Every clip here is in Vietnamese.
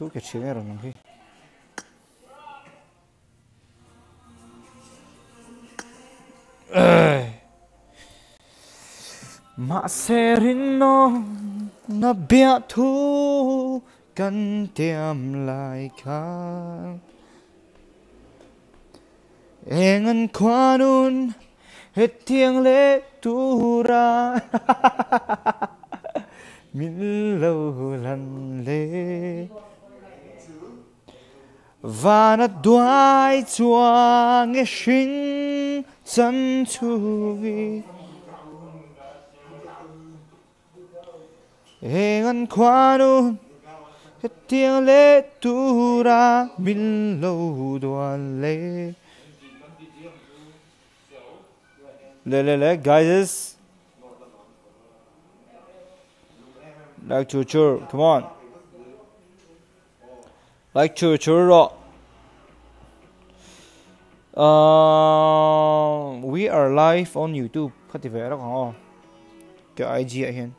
tu cái chuyện này rồi nông khi mà sẽ rin nó nó biết thu cần tiêm lại khang em ăn hết tiếng lệ tu ra min lâu lần lệ 把那短暂的心珍藏起，黑暗关了，黑天来照亮，明路断了，来来来，Guys，来跳跳，Come on。Like chur chur ro uh, we are live on youtube. Phát thì vẽ đó không? Cái ig hiện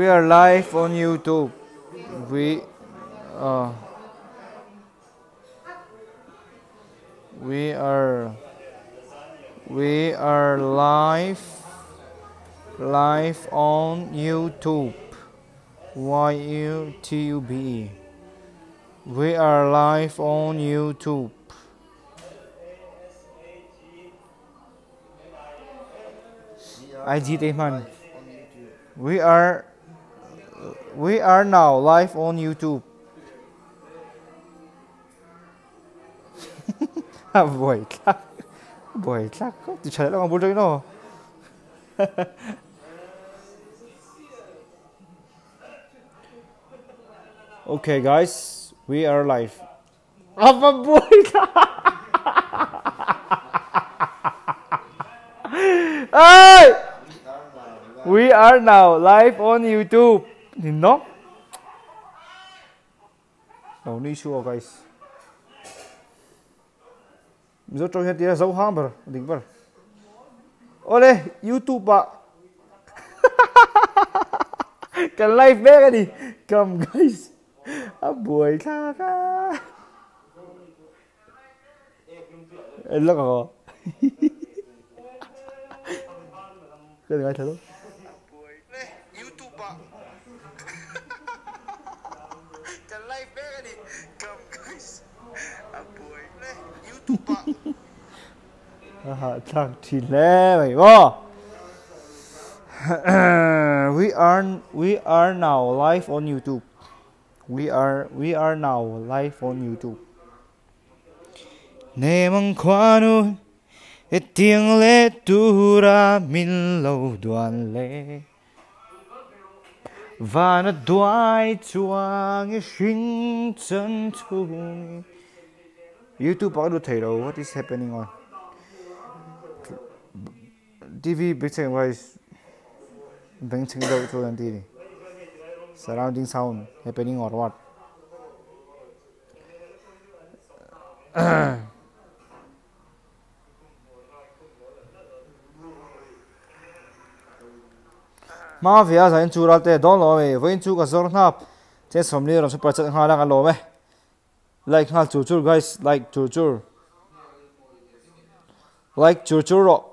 we are live on YouTube. We uh, we are we are live live on YouTube. Y U T U B E. We are live on YouTube. Tên man. We are we are now live on YouTube. Ah, boy, tlak. Boy, tlak. Di chale lang ang bulto no. okay, guys, we are live. I'm boy. hey! We are now live on YouTube. Nhìn nó. No ni sure guys. Mizo cho hiện tiền dấu hàng bờ, đỉnh bờ. Ole, YouTube ba Cái live bé cái đi. Come guys. À, a boy kha kha. Ê, lắc hả? Cái này thật không? Ờ. Ờ, we are we are now live on YouTube. We are we are now live on YouTube. Nè mong khoa nu tiếng lệ tu ra min lâu đoàn lệ và nó đoái chuang sinh chân chung YouTube bakal udah tahu what is happening on? TV big thing guys bang ching daw to nanti ni surrounding sound, happening or what? Ma via sa in chu ra te don lo me voin chu ka zor nap che som ni ro super chat ha la ka lo me like ngal chu chu guys, like chu chu like chu chu ro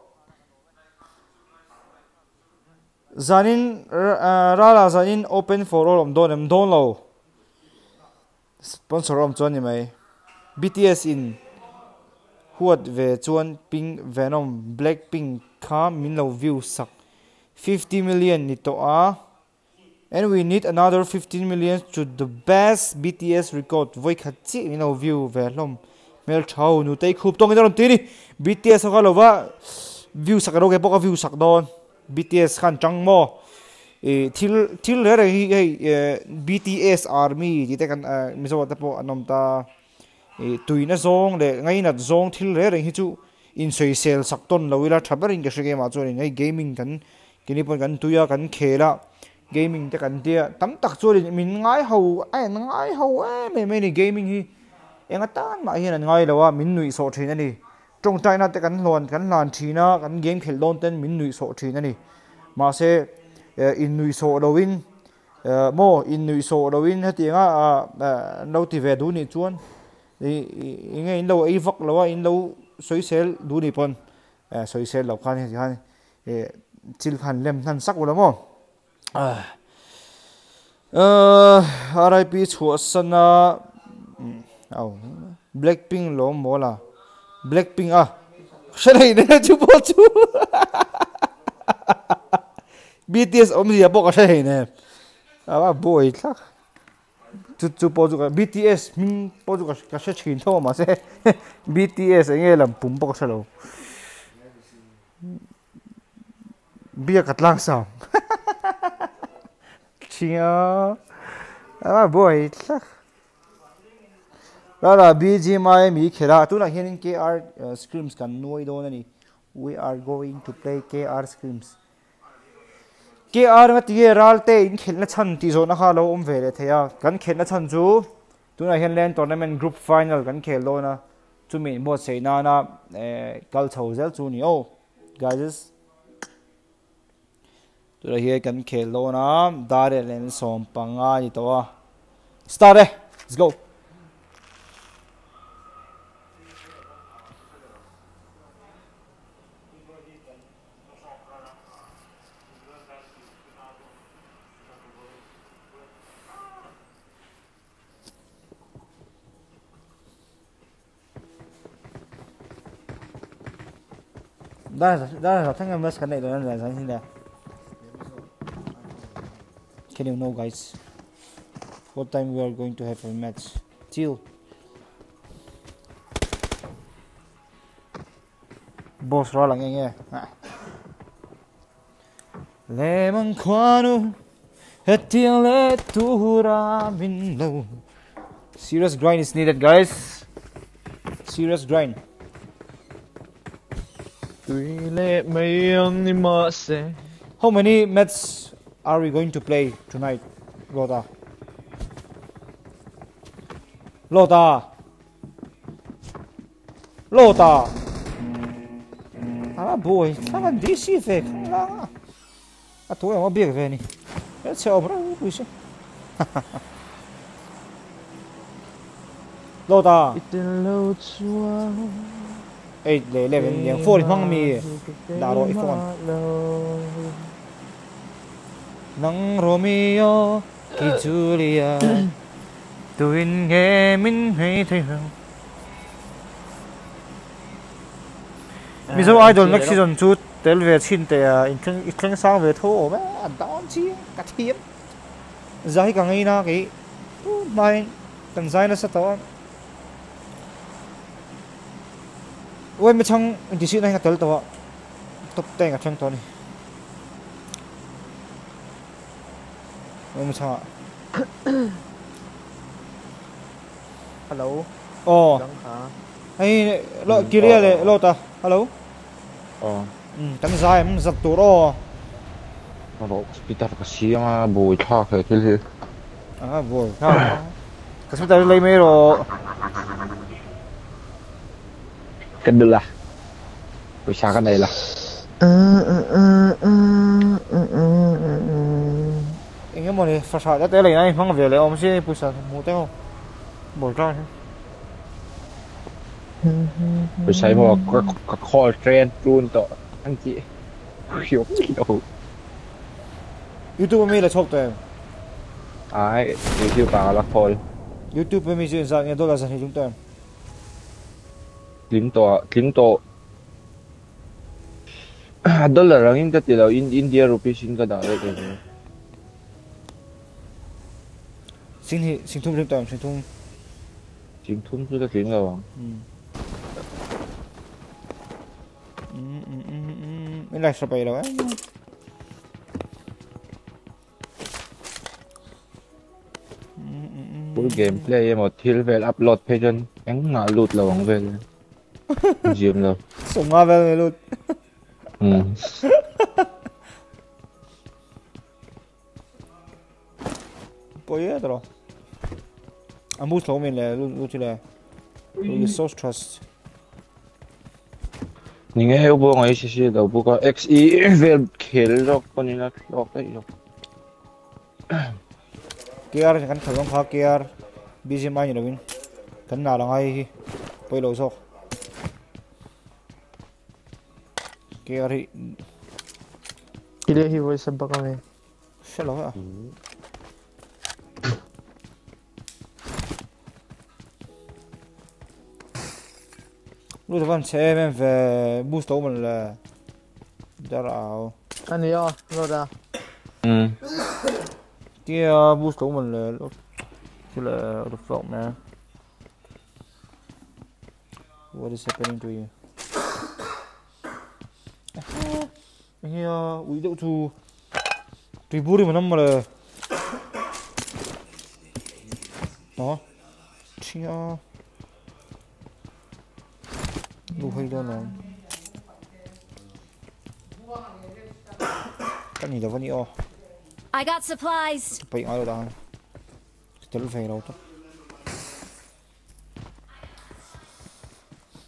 zanin uh, rala zanin, open for all om don em don lo sponsor om chuan ni mai BTS in. Huat ve chuan pink venom, blackpink kha min lo, view, sak. 50 million ni to a and we need another 15 million to the best BTS record. Voi khát chi you know, view ve hlom mel thau nu tei khup tong idon ti ni BTS ka lo wa view sak ro ke poka view sak don BTS khan chang mo. E, thil thil re hi hei e, BTS army ti te kan e, mi zo ta po anom ta. Tuina zong le, ngai na zong thil re re hi chu in soi sel sak ton lawila thabarin ke shege ma chu ni ngai gaming kan, kini pon kan tuya kan khela gaming te kan dia tam tak chu min ngai ho ai ngai ho ai me me ni gaming hi enga tan ma hian an ngai lawa min nui so thina ni trong china te kan lon kan lan thina kan game khel don ten min nui so thina ni ma se in nui so lowin mo in nui so lowin hatinga no ti ve du ni chuan i nge in lo ai vak lawa in lo soi sel du ni pon. Soi sel lo khan hi han chil khan lem nan sak Ờ, ờ, RIP chua sana oh ờ, ừ, blackpink lo là blackpink à sao này nè chú. Bố chú BTS om gì bố cái sao này à bà boy chắc. Chú chú bố chú BTS mình bố chú cái cái chuyện mà sẽ BTS nghe làm bùm bố sao đâu bia cắt lang sao? À, boy chắc. Ra là BGMI mi khera tu na hian KR ờ, screams kan noi don ani we are going to play KR screams. KR ma tie ral te in khelna chan ti zo na ha lo om ve le theya kan à. khelna chan chu tu na hian len tournament group final kan khel lo na chu mi bo sei na na kal chho zel chu ni o guys tu na hian kan khel lo na dare len som panga ni to. Start let's go. Đó là đó là thằng em mới cái này rồi là sáng sinh đẹp Can you know guys what time we are going to have a match? Chill boss ra ah. lặng nghe nghe lệ măng khoanu hết tiếng lệ tu ra min lâu serious grind is needed guys. Serious grind. How many matches are we going to play tonight, Lota? Lota! Loda! Alla boy, tava dici fe, la... A tu je objek veni. Ja se obrao, upuši. Loda! five, mong mi. Daro, if one. Nắng Romeo ki Julia tuin nghe min hay thấy không mi zo idol next season chu tel ve chin te a in thleng in thleng sang ve tho me an down chi ka thiam zai ka ngai na cái mai kan zai na sa to. Ôi mà trong chỉ sự này ngặt tới tao tập tay ngặt trong tao này ôi mà trong ạ hello ồ hay lo kia này lo ta hello 어. 음, tấm dài em giật tủ đó 너 비타 시야 뭐 차게 길 à vui ha cái số tay lấy mấy rồi cái được là buổi sáng cái này là anh em này phát sát tới này này không về lại ông sẽ bùi sát mua tao bỏ ra buổi sáng mà có có kho trend luôn to anh chị. Hiểu đâu YouTube mới là chọc tao ai YouTube bảo là kho YouTube mới chuyện sao nghe tôi là sao thì chúng ta lính to lính to dollar ang yung katilaw in India rupees in 생리 생통 좀 생통 지금 톰수가 된가 봐. 음. 음, 음, 음, 음. 일라 있어 봐, 일라 봐. Full gameplay mà thiếu về upload pageant anh ngã lụt là bóng về Dìm là Sống ngã về lụt Ừ Boy hết rồi Amus lo min le lut le. Lut source trust. Ninguém eu vou aí se da boca XE vel khel lo con ina lo cái lo KR kan khalong kha KR BGM ai no win. Kan na lang ai hi. Poi lo sok. KR hi Ile hi voice sabba kami. Hello ha. Lu van se men ve boost om le. Dar au. Ani yo, roda. hmm Kia boost om le. Til the frog man. What is happening to you? Here, we do to. Tùy bù đi mà năm mà là Đó Chia hay đó nó Cái gì đâu vẫn đi ô I got supplies. Bị ai đâu đó Cái lúc về đâu tốt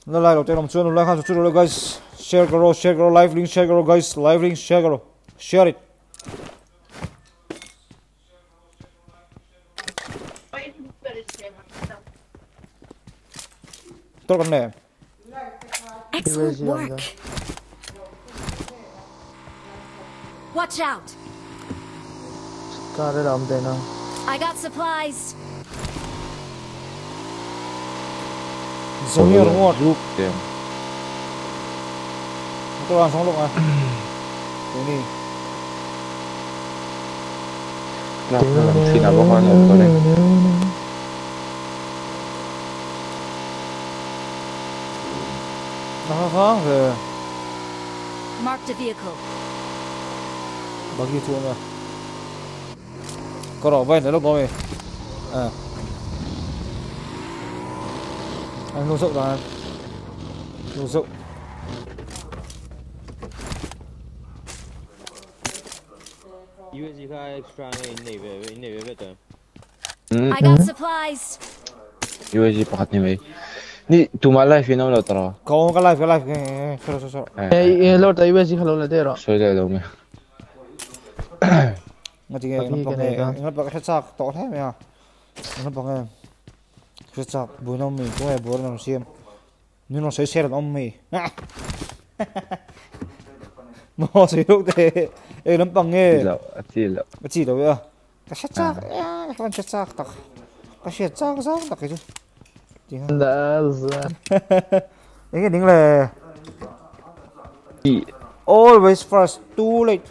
Nó like đầu tiên làm chuyện nó like hai chút rồi guys Share karo, share karo, live link, share karo guys. Live link, share karo Share it. Tốt con này Excellent work. Watch out. I got supplies. Súng nhiều đúng không? Lúc tiền. Tôi đoàn sóng lục à? Thế này. Nào, làm. Nó khó về. Marked a vehicle. Bao nhiêu thua rồi? Có rõ vậy nữa lúc đó mày. À. Anh luôn rộng rồi anh Luôn rộng USG ka extra nga inave inave beto. hmm I got supplies. USG pakat ni may ni tuma life yun lo tara Có cái live cái live cái Sorry sorry sorry Eh, eh, lord ta USG halo la de ro. so đây đâu mày Ngay thì Bác nó ghi bằng cái này nghe cơ. Nó bằng cái chắc tỏ thế mày à Nó bằng nghe Cái chắc bùi nó mì Cũng là bùi nó xem Nhưng nó sẽ xe được ông mì. Nó sẽ lúc thế. Ê nó bằng nghe. Chỉ lậu chỉ lậu. Mà chỉ đâu vậy? Cái xét chắc, cái con xét chắc tắc. Cái cái? Da za. Đấy cái tiếng là always first, too late.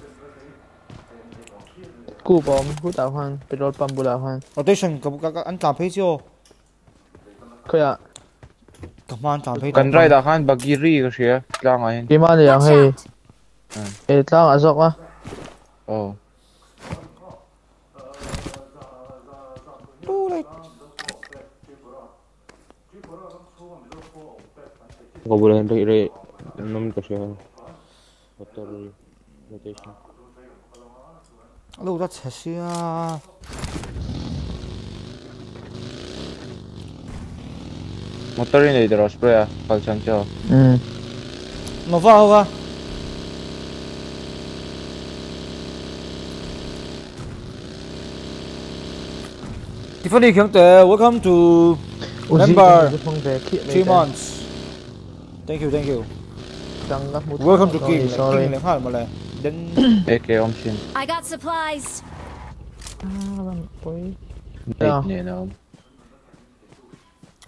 Ku bom, ku ta hoan, petrol pump bu la hoan. Rotation cái cái cái anh làm thấy chưa? Kaya, Cầm anh làm thấy. kan rai da khan bagiri ka siya lang di ma yang Watch hey. out. Eh, tlang azok ah. oh Ko boleh re re nom ko siya. Motor rotation. Lúc đó sẽ xia. motor ni dito spray ah kalsan siya Hmm. Nó vào ra. Tiffany Kyungtae, welcome to Member. phong về khịa three months. Thank you, thank you. Welcome to King. Sorry. King lên hai mà lại. Đến AK om sin I got supplies. Ôi, date Yeah. ni na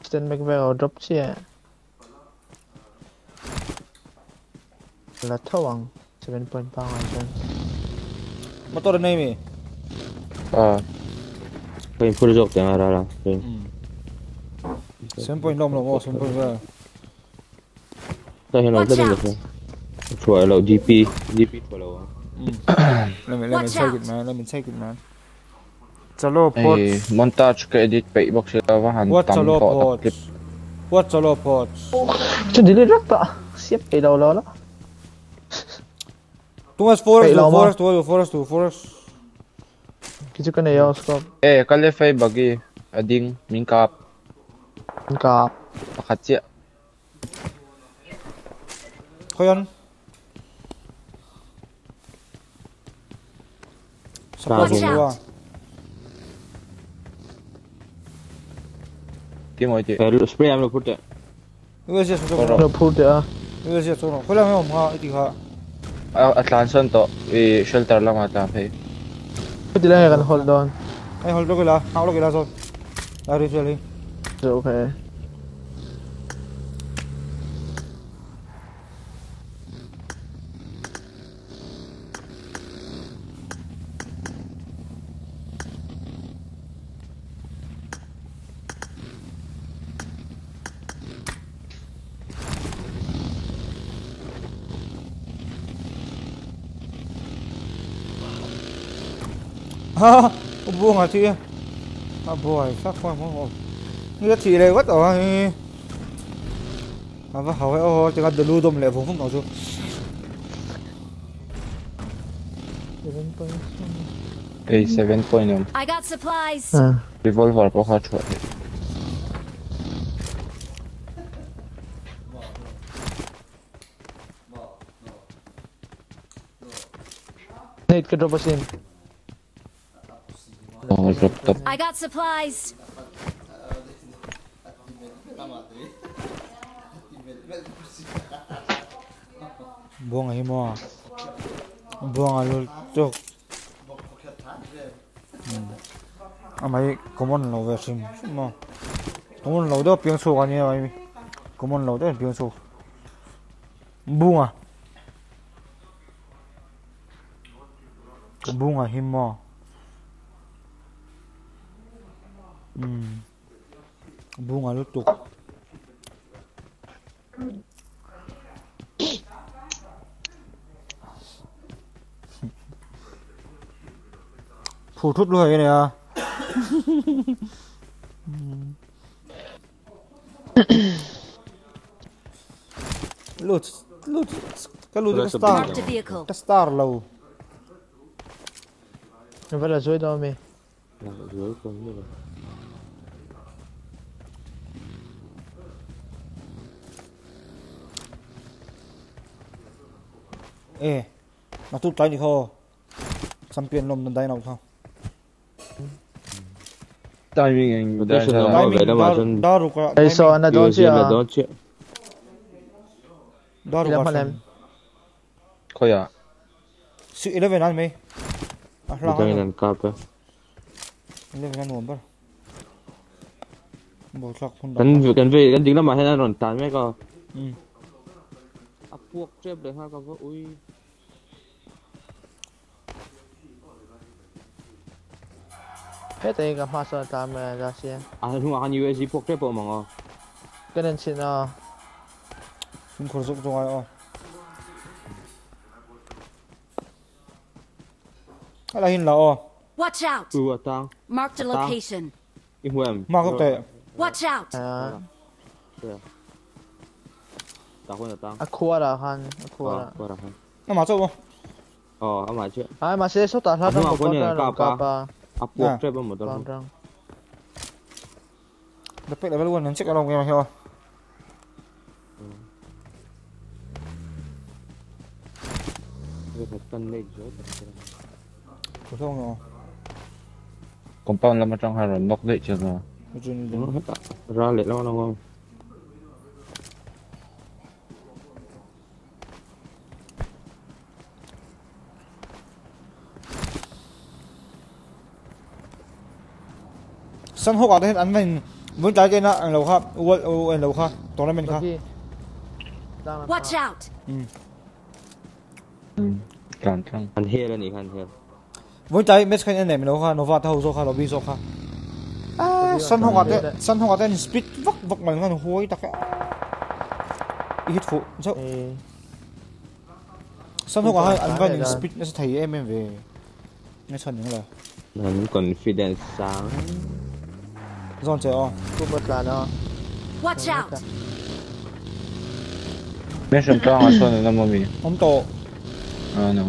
Stand back vào drop chia. Là thâu bằng 7.5 chân. motor này mi. ah Ko yung full joke tanga rara. Seven point lom lom oh seven đây hello đây được rồi. Thổi lầu GP, GP thổi lầu. Let me let me check it man, let me check it man. Solo port. Hey, montage cái edit pay box là và hàng tam solo port. What solo port? Chứ đi lên rất ta, xếp cái đầu lo đó. Tu mas forest, tu forest, tu forest, tu forest. Cái chỗ cái này ở scope. Eh, cái left phải bagi, ading, minh cap. Minh cap. Pakhat chưa? rühren. Bravo. تيم واي تي السبري عملوا فورتا يوزي يسمع عملوا فورتا يوزي يسمع كلهم يوم ها ايدي ها اطلع سنتو شلتر لما اطلع فيه بدي لا غن هولد اون اي هولد لا هولد لا صوت لا ريف لي أوكي ha buông à chị à nghĩa chị này rồi à được lưu đom lệ vùng nào chứ I got supplies. Револьвер похочу. Nate, could drop us in. Ôi, rụp tục. I got supplies. Buông ấy mò. Buông à luôn tục. Ừ. À mày có món lẩu về xem mò. Có món lẩu đó tiếng số anh em mày. Có món lẩu đó tiếng số Buông à. Buông à him. Himo um buông à lúc tục phủ thút luôn này à lút lút cái lút cái star cái star lâu Nó phải là dưới đó mày Là dưới con như này. ê nó tút cái gì không xăm tiền lồng đần tay nào không ได้มีเอง Mà ได้ tôi sẽ ใช่ làm ไหม bảo vệ đâu mà đa chân. đa rục cả Đây so anh đã Vừa đón chứ xem là à đó chứ. đa rục Làm cả mà làm เขาอยาก sự eleven ăn mày à Người lang ta ăn làm cặp á. eleven ăn nuông bơ bộ mà. À buộc chép để hai con có ui. Hết tay gặp hoa sợ tạm mà ra xe À không à nhiều gì buộc chép bộ mà ngon. Cái nên xin à phun khổ dụng rồi à cái là hình là à Watch out. Ừ à tang. Marked a Tao. location. Mà có thể Watch out. À không là tang. Aqua là ꯇꯥꯈꯣꯏꯅ ꯇꯥꯡ ꯑꯈꯣꯔ ꯍꯥꯟ ꯑꯈꯣꯔ ꯑꯈꯣꯔ ꯍꯥꯟ ꯅꯃꯥ ꯆꯣꯕꯣ ờ ông mà chuyện. Ai mà sẽ số tạt ra trong một con này cặp à à buộc chơi bằng một đôi răng đặc biệt là bên luôn nên chiếc lòng em hiểu không không rồi compound là một trong hai rồi nóc đấy chưa rồi? Ra lệ lo đâu không? sân hô cả thế ăn mình muốn trái cái nó ăn lẩu khác u u ăn lẩu khác tối nay mình khác watch out. Ừ. Ừ. Cẩn thận. Anh hia rồi đi anh hia muốn trái mấy à, cái anh này mình lẩu khác nó vào thâu số khác nó bị số khác à sang hô cả thế sang hô cả thế speed vắt vắt mình ngon hôi đặc cái hit phụ sao sao không có hai anh vay speed nó sẽ thấy em em về. Nghe xuân những lời. Confidence sáng zon che o Cú bật là nó Watch out! Mission to ang aso na mami. om to Ano?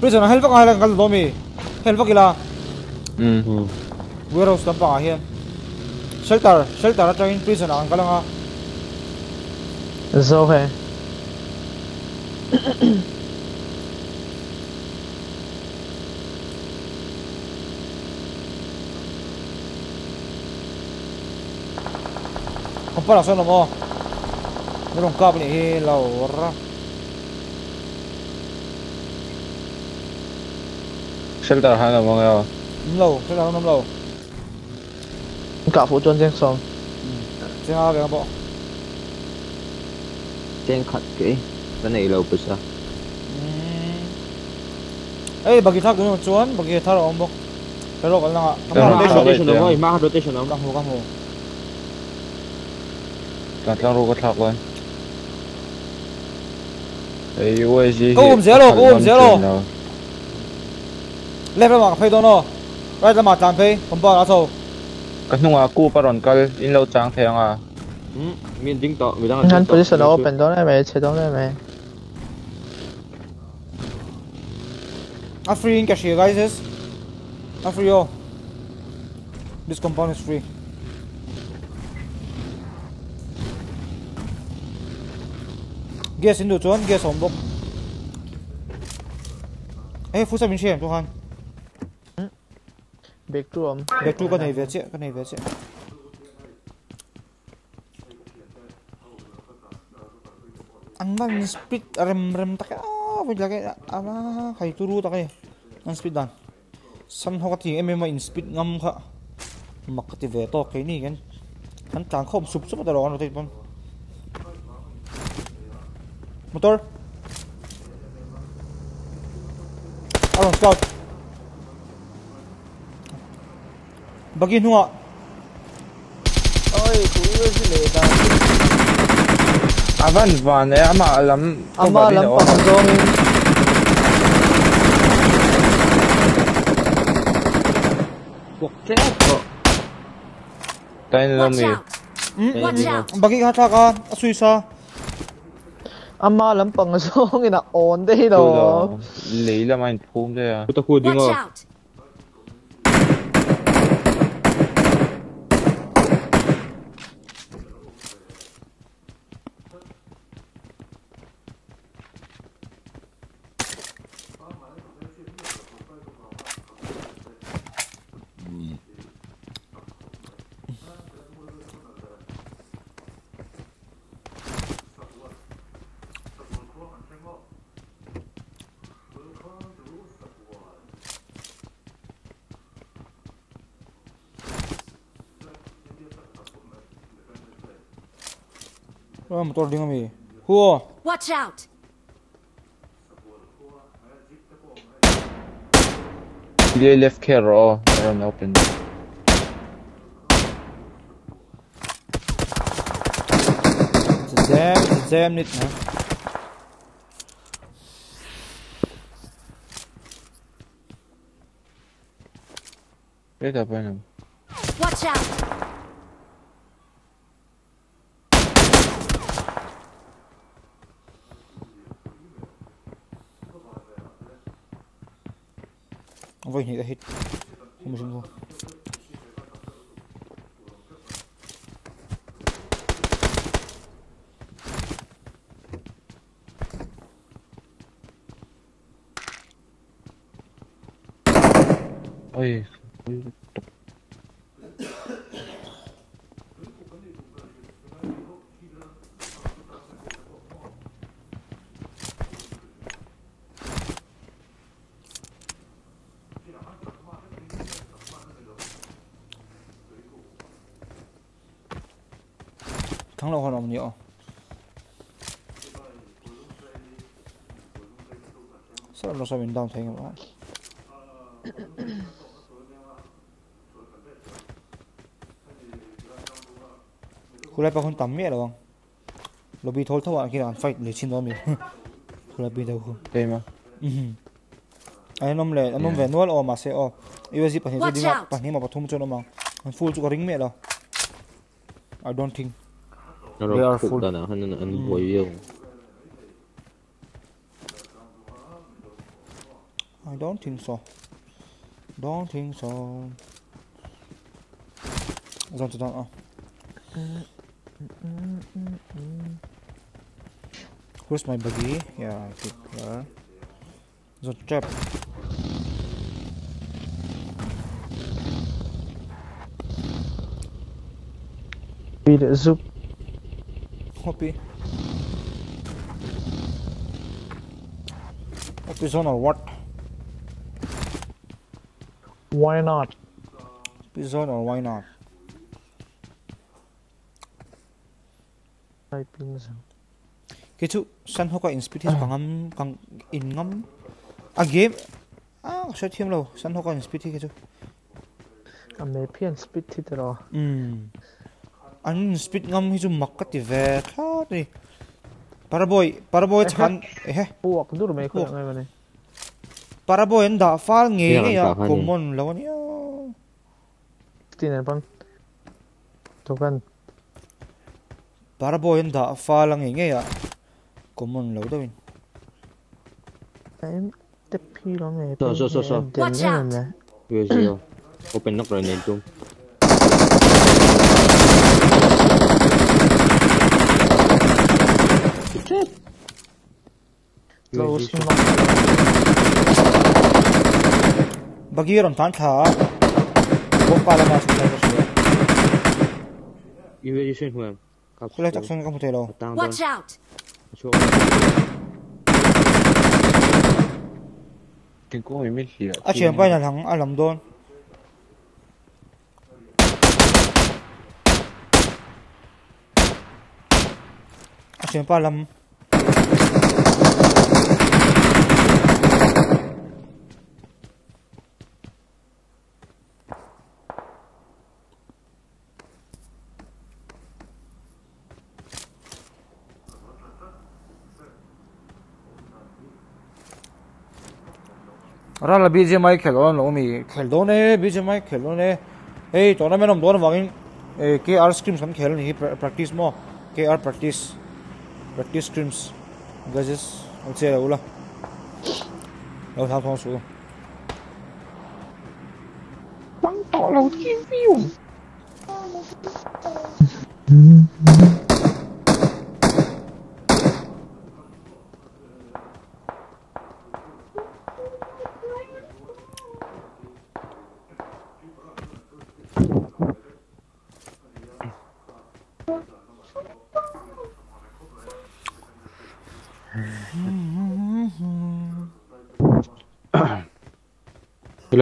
prison hel vak hai lang kal do mi hel vak ila Hmm. Hmm. warehouse lam pa hian shelter shelter a train prison ang kalanga Dâu hè om pa la son mo ni rong kap ni hi lo ra Shelter ha na mga yo. nam lo shelter nam lo Cả phụ chân trên sông che nga ga bo Chen khat ke. Cái này lâu bớt sao? ei bagi thak nu chuan bagi thar om bok pero kal na Pero ka rotation. rotation rotation oi, ma rotation ka om. mu ka mu Tatlang ro ko thak ko. Ay, uy, si... Go, um, zero, go, um, zero. left ma ka phei do no right ma tan phei om pa la so Kas nung aku pa ron kal in lo chang thayang ah. Hmm. Miền chính tọ, vì đang Ngăn position open đó này mày Chế đó này mày a free in cash here guys a free yo this compound is free Gas Indo cuan, gas sombok Eh, fusa bin shem tuhan. Hmm? Back to om. Back to kan event ya, kan event sih. Anang speed rem rem tak ah, apa jaga apa kayak turu tak ya, ang speed dan. San ti eme MMA in speed ngam ka. Makati veto kay ni kan. Kan sup sup sub taro ano pun Motor. Aron, scout. Bagin ho nga. Oy, kuya sila ito. Avan van eh, ama alam. Ama alam oh. pa kung Bukti ako. Tayo na lang eh. Bagi ka sa ka, asuy sa. Ama alam pa kung dong ina on đây Ito đó daw. Leila man phum tayo. Puta khu đi Watch ngọ. out! Wah, motor المطور ديهم إيه؟ هو. واتش اوت ليه ليفت كير آه. ران اوبن إزاي؟ إزاي يا إيه ده بينهم واتش اوت weź nie da hit. vamos embora Ojej. Sao nó sao mình down thấy các bạn. Khu lại bao con tắm mẹ đâu không? Lobby thối thâu bạn kia là fight để xin đó mình. Khu lại bị đâu không? Tayo ma. Mhm. ai nom le anom Yeah. ve nual o ma se o USG pa ni Watch dinga out. pa ni ma pathum chon ma an full chu ka ring me lo I don't think nó They are full. nào hắn anh bồi yêu don't think so. Don't think so. Sollte dann auch. Where's my buggy? Yeah, I think there. There's a trap. Wieder Sup. Hoppy. Hoppy's on or what? Why not? Pigeon or why not? Ai pigeon. Cái chú săn hoa quả in speed hit bằng in ngắm. À game. À sẽ thêm lâu săn hoa quả in speed hit cái chú. À mấy pian speed hit rồi. Ừ. Anh speed ngắm cái chú mặc cái gì về khác đi. Paraboy, paraboy chán. Eh. Buộc đủ rồi mấy cái này parabo en da fal nge nge ya? common lo ni tin en pang tokan parabo en da fal nge nge ya? Common lo do win. Em te pi lo nge so so so so watch out. yo yo open knock rồi nè chung Close. USG knock Bagi ron tan tha. Bom pala ma sa tayo siya. USG xuyên hoàng Cặp Kulay tak sang kamu tayo. tăng Watch out! Cái cô ấy mới hiểu A chen pa na lang alam don. A chen pa lam. ra là BGMI खेल on lo mi खेल do ne BGMI खेल do ne ei tournament om don wangin e KR scrims kan khel ni pra- practice mo KR practice practice scrims gazes o che ula lo thao thong su Cái này là Watch gì out.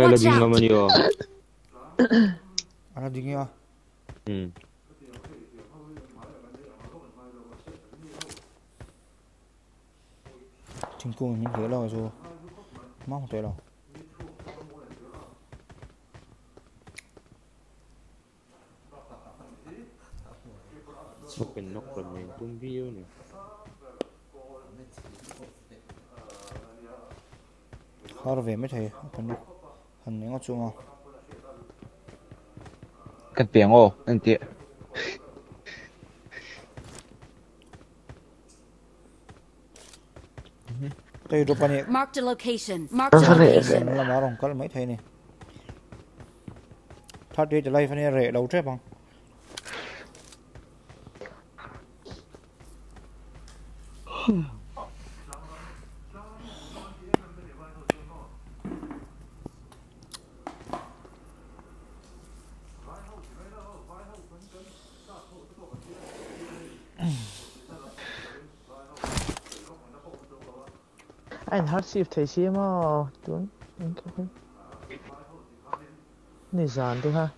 Ngon mà nhiều ana dingi a Ừ. Thing kung min he lo zo ma ho te lo open knock rồi nền chung view này. Har ve me thei kan han ne ngo chu ma cái tiếng ô anh chị tei do pani Marked a location. A Sorry. location. la ma rong kal mai thei ni thắt đi lại phải rẻ đầu chết bằng xí mà tuấn này giàn thôi ha.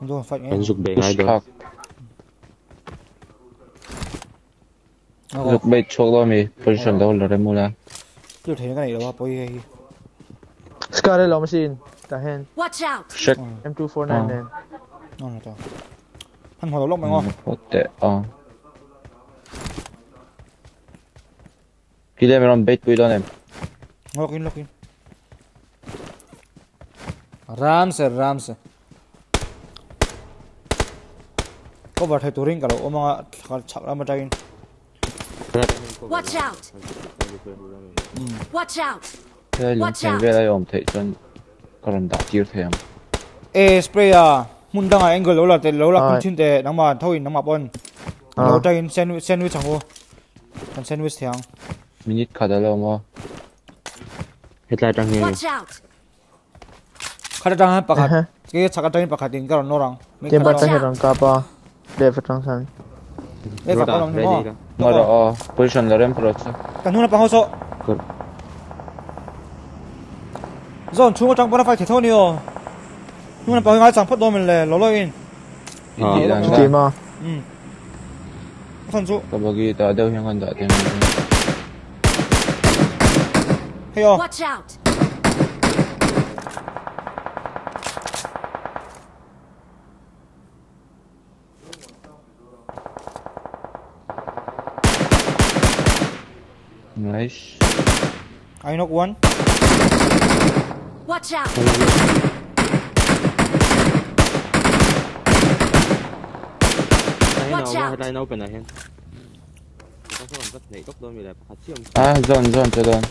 Rồi phải nghe anh dục bể hai đó Shock. Lúc bây chốt lo mi position đâu là mua ra? Chưa thấy cái này đâu bôi scar law machine. Ta hen Watch out! check. M249 Ờ. nen ngon hắn hồi lốc mày ngon có thể ờ Kile meron bait po ito nem. Lock in, lock in. Ram se, ram se. Cover thay turing kalau o mga chak ram tayin. Watch out! Watch out! Kaya yung Watch out. sen vela yung thay son karon da tir thayam. E spray à, mun dang angle lo la te lo la Ai. kun chin te nang ma thoi nang ma pon. À. Lo tayin sandwich sandwich ang ho. Kan sandwich thiang. Minute kada lo mo. Watch out! Kada dang han Aha. pakat. Ke chak tayin pakat din karon norang. May Tiêm bắt kada- tay rong kapa. Để phát trong sân. Eh, Roda, kapalong ni ready mo. ka. Ngoro o position la rin pero sa. Kan huna pa hoso. Good. Zon chung chang pa na fight thau ni o. Huna pa ngai chang phat do min le lo lo in. Hindi lang Chỉ da. mà. Ừ. Phần dụ, Kabagi ta daw yung handa tin. hay o. Watch out! Nice. I knock one. Watch out! Headlight Watch nào out. headlight open này hen có số còn rất nhảy tốc đôi mình là hạt chiêm Ah, zone zone don.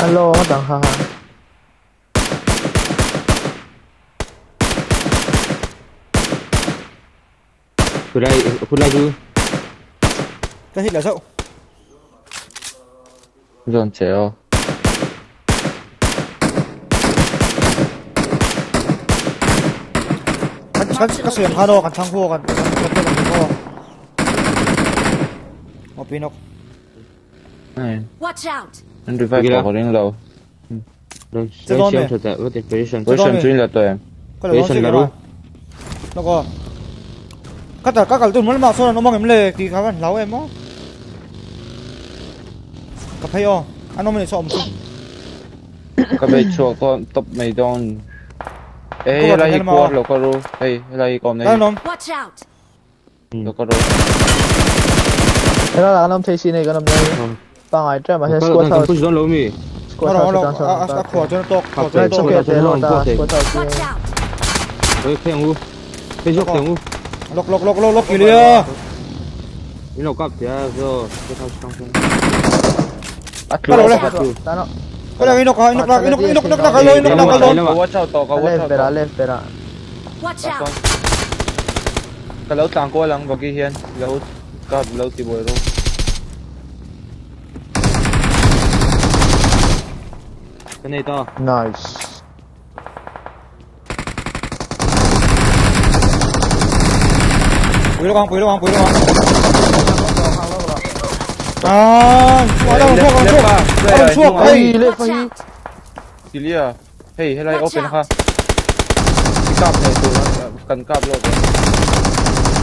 Alo, đằng ha ha. từ đây phút này cứ Cái hit là dậu. Zone cheo. Kan kan kan siyang hano kan chang ho kan. Kan kan kan ho. Mo pinok. Ay. Watch out! Ang revive rin low. đây Sẽ đây đón xem này. thật tại với position Position twin la to em. Ka lo Jason si Garu. ka. Nako. Kata ka kal tu mal ma so na mong em le ti ka kan law em mo. Ka phay o. Ano man so om su. Kabay chuak to top may down. Eh, lai tanggal mo. ko lo ko ro. Hey, lai ko Kan na. nom. Watch out! Lo ko ro. Thế đó là năm thấy xin này cái đây. Ừ. Ba ngày trước mà sẽ có squat out. push down lỗ mi Squat out ano. trong sân. A a kho cho to. Kho cho Đây to. Squat squat Watch kia. out! với thằng u cái dốc thằng u Lok lok lok lok lok kilia. cái lỗ cặp thì rồi cái thằng trong sân Ka lo le. Ta nó. Ka la inok ha inok na inok inok inok na ka lo inok na ka lo. Ka watch out to, ka watch out. bera to. left bera. Watch out! Ka lo tang ko lang bagi hian. Lo ka lo ti boy ro. này to Nice. Pui lo kang pui lo kang 아, 와당 수학, Hey, open ha. Bukan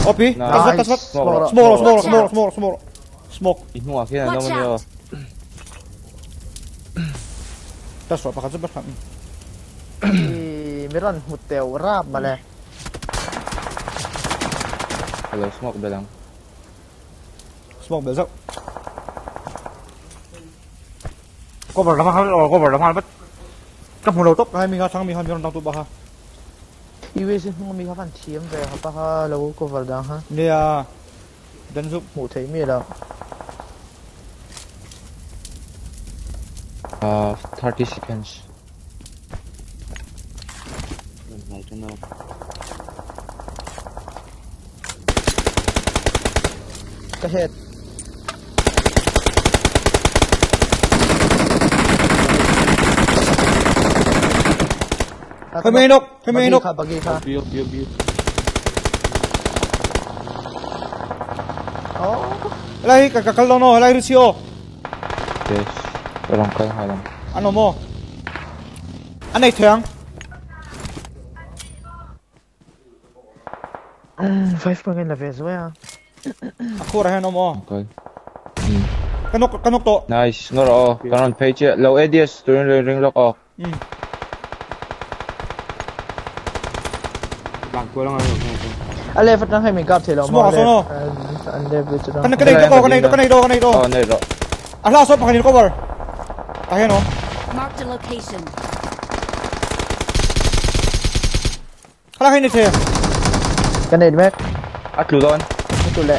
Smoke, smoke, smoke, smoke, smoke, smoke. Smoke. Meron, smoke? Smoke. 거봐 라마 거봐 라마 bắt cấp một đầu tóc hai mình ha sang mình hai mình đang tụ bà ha UAC không mình phát thiếm về hả bà ha là cô vào đang ha nè à dân giúp ngủ thấy mệt đâu à, Uh, 30 seconds. I don't. Go ahead. Kami hinok! Kami hinok! Bagi ka, bagi ka. View, view, view. Oo. Alahi, kakakalong no. Alahi rin siyo. Yes. Walang kayo, alam. Ano mo? Ano ito yung? Mm, ah, five pa nga level, wala. Ako rahen mo. Okay. Kanok, kanok to. Nice. Nor, oh. Kanon page. Eh. Low ADS. During the ring lock, oh. Hmm. Kurang ayo. Ale fat nang hai mi gap thelo ma. Smoke sono. And they bit down. Kana kana do kana do kana do kana do. Oh nei do. Ala so pakani cover. Tahe no. Mark the location. Ala hai ni the. Anh ni mek. Atlu don. Atlu le.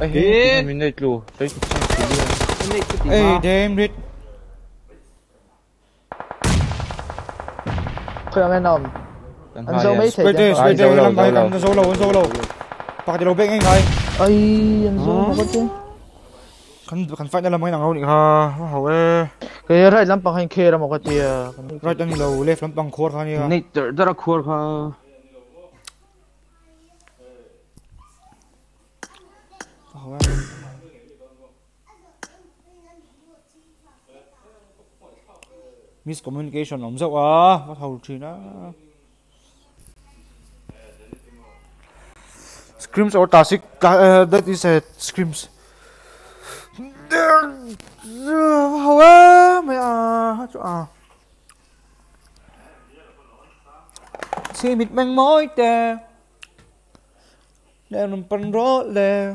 Hey, minute lu. Hey, damn it. Kuyang enam. An zo mee te. Wait, wait, wait, wait, wait, an zo low, an zo low. Pak de lobeng eng ai. Ai, an zo wat je. Kan kan fight na lamang nang hau ni ha. Wa hau e. Ke right lampang han khe ra mo ka ti. Right ang low, left lampang khor kha ni. Ni dar khor kha. Miscommunication om dậu à? Bắt đầu chi na screams or tasik uh, that is a screams. Hầu à mày à chỗ à. Xin mịt mang mối tè. Đem nằm pan rõ lè.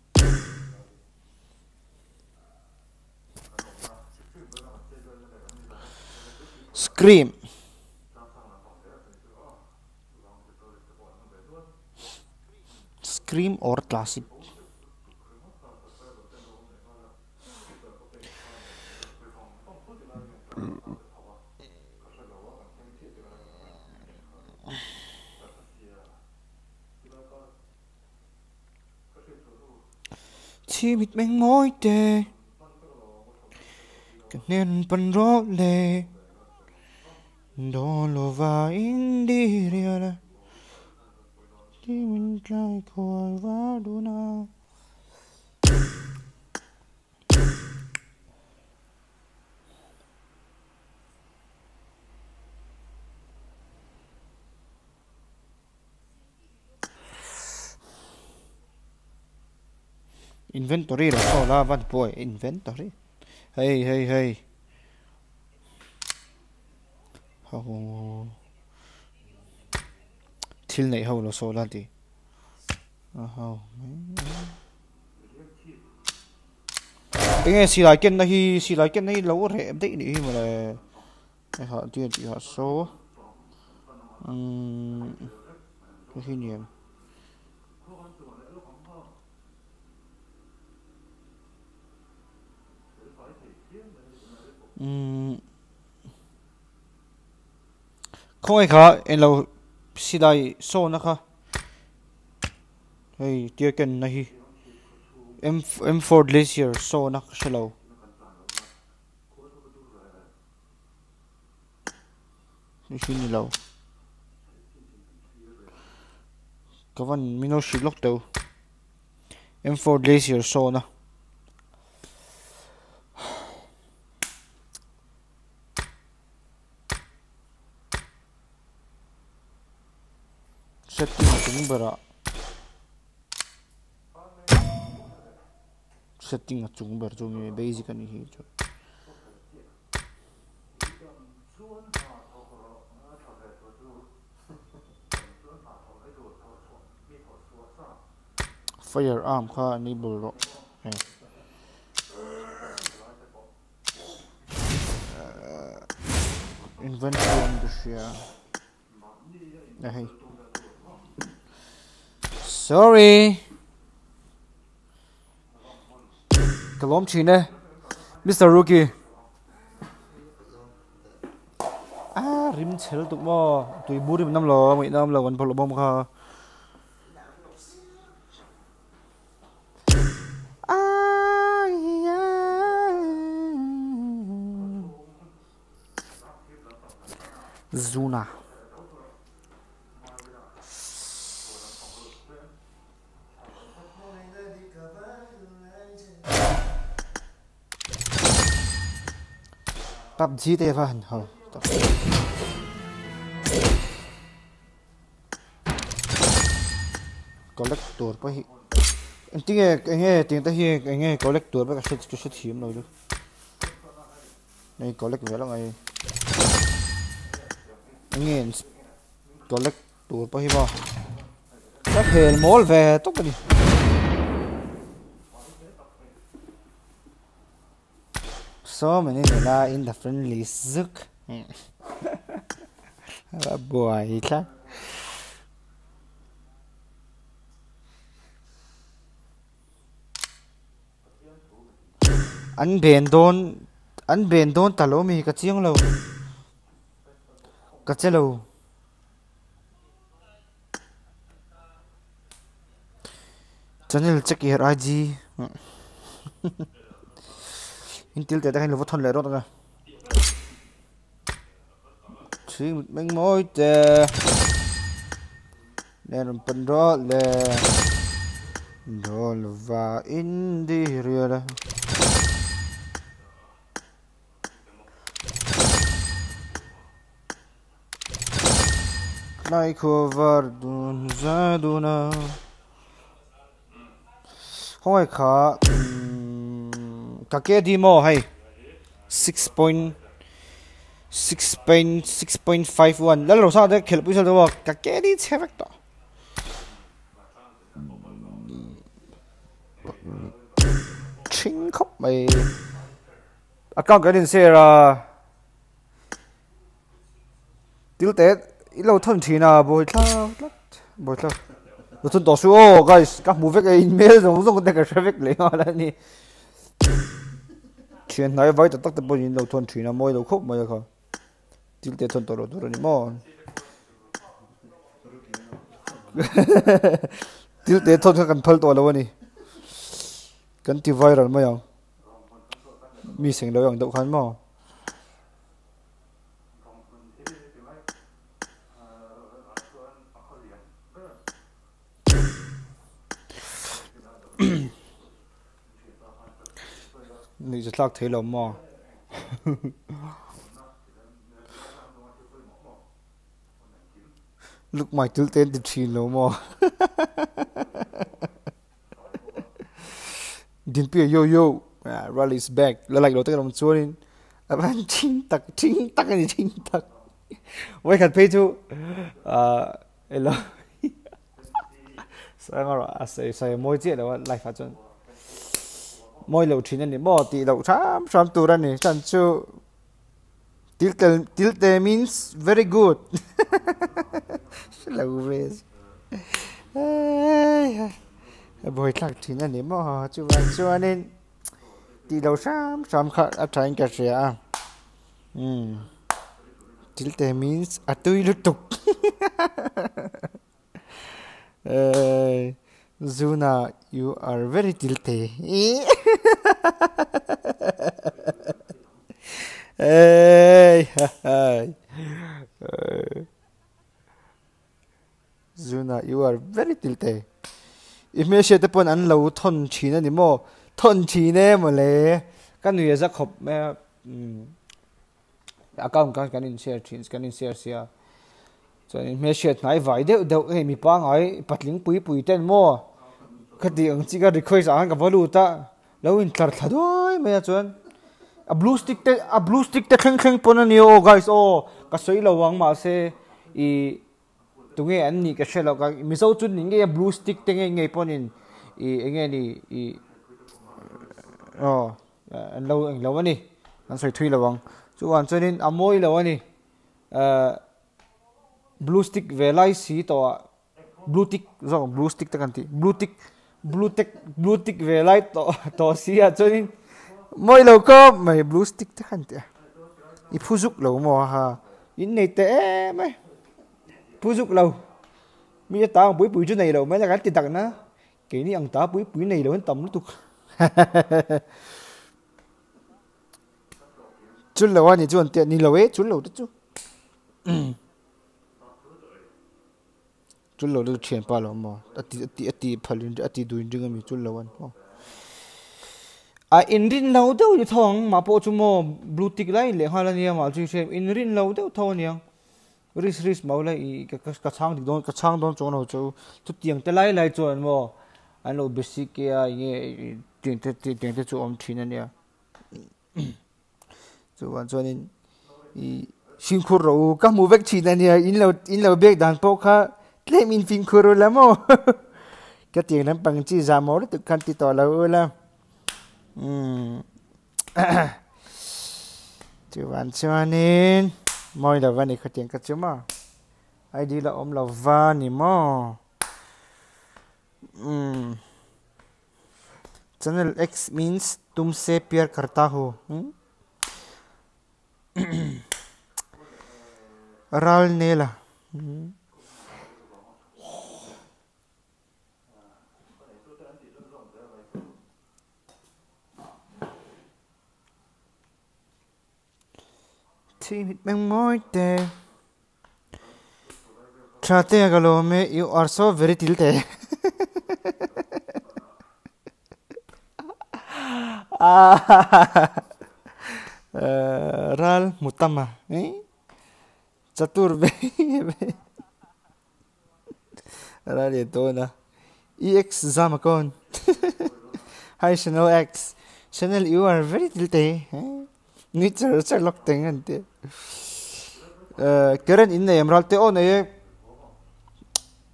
Scream. Scream or classic. Chỉ biết mang mối tê Cả nên bắn rõ Don't lova indiriala. Dimin trai koi vaduna. Inventory, oh, lavad boy, inventory. Hey, hey, hey. Hầu thiên này hầu là số là gì à hầu nghe xì lại kiện này xì lại kiện này lâu rồi em thấy đi mà là cái họ tiền chỉ họ số Ừm, cái gì nhỉ Ừm không ai khá em lâu xin đại số nó khá. Hey tiếc cần này. Em em Ford this year số nó sẽ lâu. Xin đi lâu. Các bạn mình nói xí lốc đầu em Ford this year số nó. Camera setting a ber chung ni basic ani hi chu firearm kha ni bul ro eh. eh. Inventory and share. Eh Sorry. Kalom chine. Mr. Rookie. À, rim chel tụi mò. Tụi bú rim năm lò, mấy năm lò còn phô lò bông kha. Ai da. Zuna. PUBG te và hình hồ collector pa hi tiếng nghe nghe tiếng ta hi nghe collector ba ka shit ka shit hiếm rồi này collect về là ngay anh nghe collector pa hi ba các hệ mall về tốt đi so, many nila in the friendly zook boy khác an ben don, an ben don talo mi ka chiang lo. Ka chelo channel check here aji intil te ta kan lo thon le ro ta chi meng moi te nen pen ro le dol va có ria Lai cover dun không Hoi kha ka ke di mo hay 6 point 6 point 6.51 la lo sa de khel pu sa do ka ke di chevek to. Ching khop mai. Account cái din se ra. Til te ilo thon thina boi thla boi thla lo thon to su oh guys. Các mu vek e email zong zong de ka traffic le ngala ni. chuyện nói với tất tất bao nhiêu đầu thôn thủy là môi đầu khúc mà được không chỉ để thôn tổ đồ rồi mà chỉ để thôn cái cần phơi tổ là vậy nè cần tiêu viral mà không mi sinh đâu yang đậu khán mà 你就落體落魔。Lúc mày tụi tên thì chỉ lỗ mò. Din pia yo yo. À, Rally is back. Là lại đó tên đồng chua lên. À bạn chinh tắc, chinh tắc này chinh tắc. Vậy khát phê chú. À, hello. Sao anh nói à, sao môi chết là lại phát chân môi lâu chín ni mo ti lâu trăm trăm tu ra ni chẳng chú Tilte tilte means very good. lâu về. Bồi thằng chín là nếu mà chú bạn cho nên đi đầu trăm trăm khát ở trái cái gì à. Hmm. Ừ tilte means à tôi lúc tục. Zuna you are very tilte Hey. Zuna, you are very tilted. If eh, eh, mm. me tập the pon an lo thon china ni mo thon chine mo le kan nu za khop me account kan kan in share thins kan in share sia so in me share ngai vai de de he mi pa ngai patling pui pui ten mo khati ang chi ga request ang ka valu ta lo in tlar thadoi me chuan a blue stick te, a blue stick te kheng kheng pon ani o, guys. O ka soi lo wang ma se, i, tunge an ni ka shelo ka miso chun ni nge blue stick te nge nge ponin i, nge ni, i oh an lo an lo ani. An soi thui lawang chu an chunin amoi lo ani. Blue stick velai si to blue tick, zo, blue stick ta kan ti, blue tick blue tick blue tick velai to to si cho nên mỗi lâu có mày blue stick hẳn thế ti phu dục lâu mò ha in này te mày, phu dục lâu mi tao bụi bụi chỗ này lâu mấy là cái tiền tặng nó. Cái này ăn tao bụi bụi này lâu hết tầm nó tục chút lâu anh chú anh tiền ni lâu ấy chút lâu đó chú. Ừ chút lo được chuyện bao lâu mà ati ati ati phalin ati duin jing mi chút lâu anh à in rin lâu đâu như thong mà bộ chúng mò blue tick lại lệ hoa là nia mà chú in rin lâu đâu thong nia ris ris mau lại cái cái cái chang thì don cái chang don chỗ nào chú chút tiếng tới lại lại chỗ mò anh lo basic kia ye tiếng tới tiếng tới chỗ ông thiên nia chú anh cho nên xin khổ rồi các mua vết chi nia in lâu in lâu biết đàn bộ khác lấy mình phim khổ rồi lắm mò cái tiếngนั้นbằng chi ra mò đó tự căn ti tỏ lâu lắm Ừ. chú bạn cho nên mọi là văn này khởi tiền cái chú mà ID là ông là văn này mà um. channel X means तुमसे प्यार करता हो राल नेला thì bằng môi tê cha tê cái lô you are so very tilte ral mutama eh chatur be ral itu na ex zamakon hi channel x. Channel you are very tilte eh ni char char lok teng an te ờ keren in nei amral te on e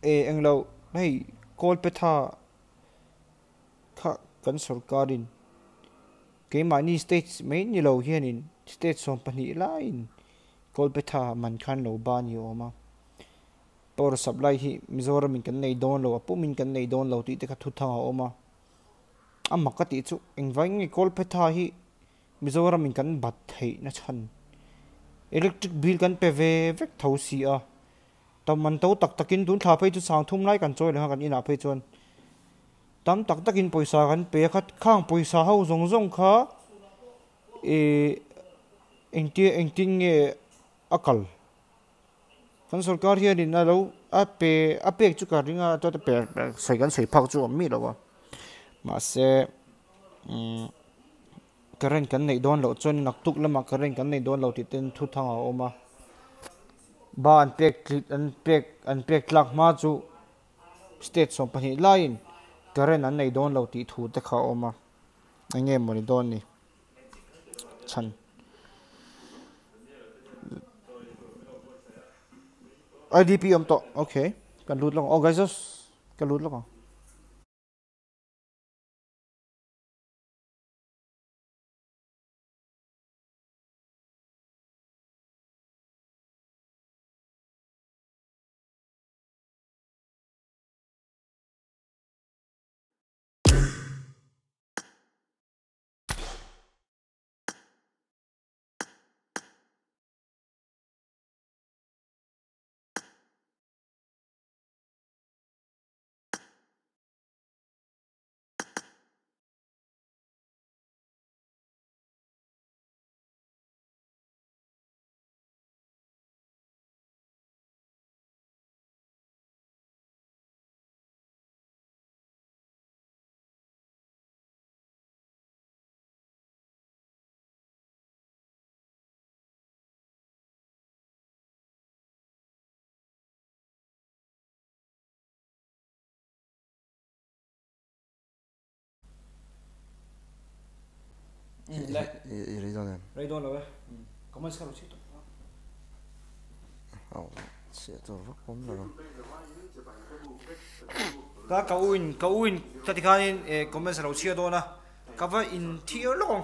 e englo nei kol pe tha kha kan sarkarin ke mani states mai ni lo hian in state som pani lain kol pe tha man khan lo ban yo ma power supply hi mizoram min kan nei don lo apu min kan nei don lo ti te kha thu tha oma ma amma ka ti chu engwai ngi kol pe tha hi mizoram in kan bat thei na chan electric bill kan pe ve vek tho si a tam man to tak takin dun tha phei chu sang thum lai kan choi le ha kan ina phei chon tam tak takin poisa kan pe khat khang poisa ho zong zong kha e engti engting e akal kan sarkar hian in alo a pe a pe chu ka ringa to te pe sai kan sai phak chu mi lo wa ma se um karen kan nei don lo chon nak tuk lama karen kan nei don lo ti ten thu thang a oma. Ba an pek an pek an pek tlak ma chu state som pani line karen an nei don lo ti thu te kha oma. Ange moni don ni. Chan. IDP om to. Okay kan lut long oh guys kan lut Ridone. Ridone be. Come est-ce qu'il Oh, c'est tout. Ka ka uin ka uin tatikhanin eh, commence lo chia dona ka va in tier long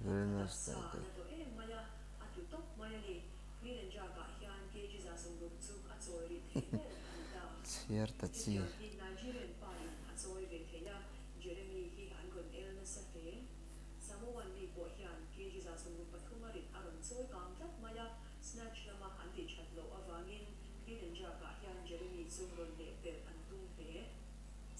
Время статус. Цверта ци. Snatch lama anti chatlo avangin, kirin jaga yan jeremy zumron le per antung pe,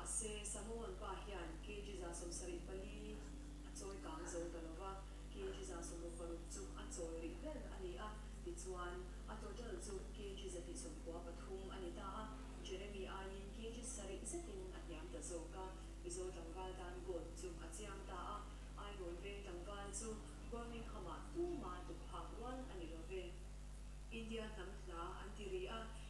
마세 사모원 바히안 게지자 섬서리 빨리 아초이 강조 달로와 게지자 섬고로 좀 아초이 벤 아니아 비츠완 아토절 좀 게지자 비섬고 바툼 아니다 제레미 아인 게지 서리 세팅 아디암다 조가 비조 정갈단 고좀 아치암다 아이로베 정갈 좀 고미 하마 투마 투파원 아니로베 인디아 담라 안티리아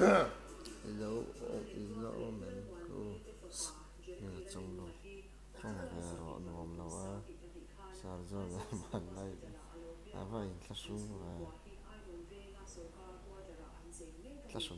Ilo ilo men ko. Ni chong lo. Chong na ga ro nom lo a. Sar zo la man lai. A va in tla su wa. Tla su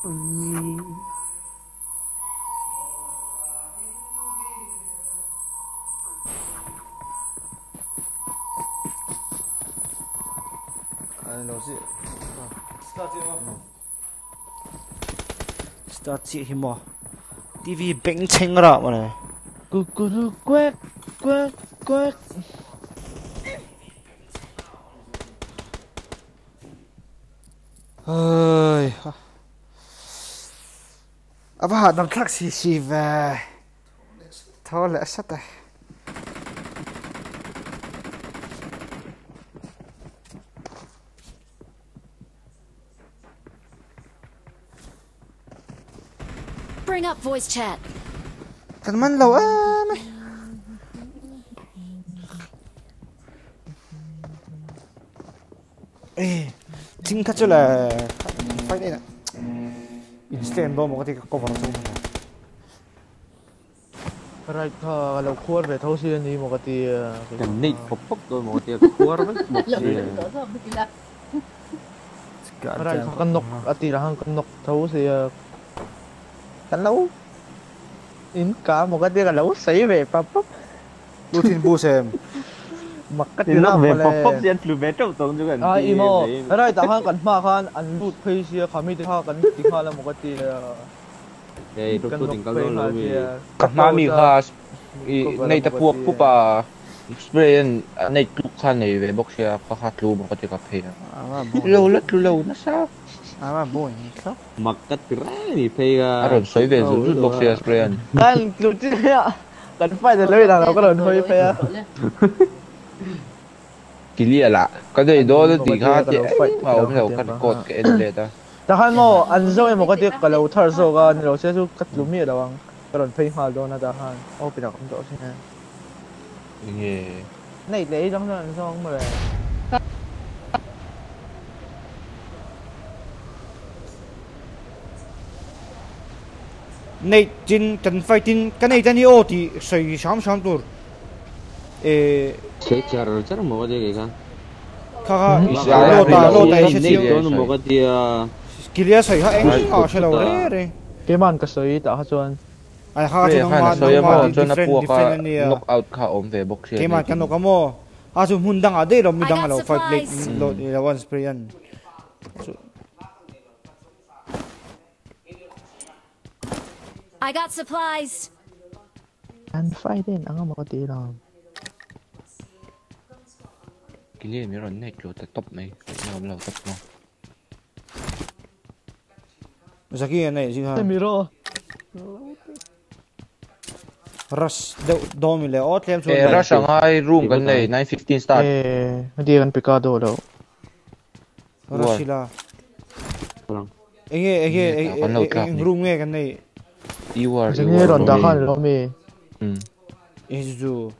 Start chi hi mo tv beng cheng ra cú cú quét quét quét. Bà nằm thắc xì xì về thôi lẽ sắt đây Bring up voice chat. Cần man lâu á mày ê chính khát cho là phải đây nè 잼도 먹어 되게 꺼버려 Right, uh, lo cuerve, todo si ni mogatía. Tenit, cái. todo mogatía cuerve, mogatía. Right, con nok, a tirahan con nok, todo si. Tan lâu. In cá mogatía là lâu, sấy về, papok. Lutin busem mặc cái tiền lắm về phong phong diện flu về trong tổng chứ gần à imo ở đây tao hơn cần mà hơn ăn lụt phê xe khám mi thì họ cần tính họ là một cái tiền để tôi tôi tính cao hơn rồi cần mà mi ha này tập buộc phụ bà spray này lúc khăn này về bốc xe có hạt lù một cái tiền cà phê lâu lắc lâu lâu, nó sao à mà bồi sao mặc cắt tiền thì phê à rồi xoay về rút bốc xe spray anh lụt chứ ạ cần phải để lấy là nó có lần hơi phê kili ala ka dei do de ti kha ti ma om lo kan kot ke en le ta. Ta han mo an zo e mo ka ti ka lo thar zo ga ni lo se su kat lu mi da wang ka ron phei ha. Do na ta han o pi na kam do se ne ye nei le này trên trần phải tin cái này trên ô thì sợi sám sám えー、제자를 잘은 뭐가 돼 걔가 카가 로타 로타 이시티오 뭐가 돼야 길이야 서이 하 엥? 아 쉐라 오레레 게만 가 서이 다 하전 아니 하가 제 농마 농마 디프렌 디프렌 녹아웃 카 옴베 복시 게만 간 녹아 뭐 아주 훈당 아데 럼 미당 알아 파이브 레이크 로 이라원 스프리안 I got supplies. And fighting, ang mga tiram. 기계에 안 kia này 내가 몰라 대떡 Zakije ne, ziha. Ne miro. Ras, domile, otlem su. E, ras ang ay room kan ne, 915 start. E, hindi kan đâu lo. Ras sila. Lang. Ege, ege, ege, room nge kan ne. Iwar, iwar. đang ronda kan lo mi. Hmm. Izu.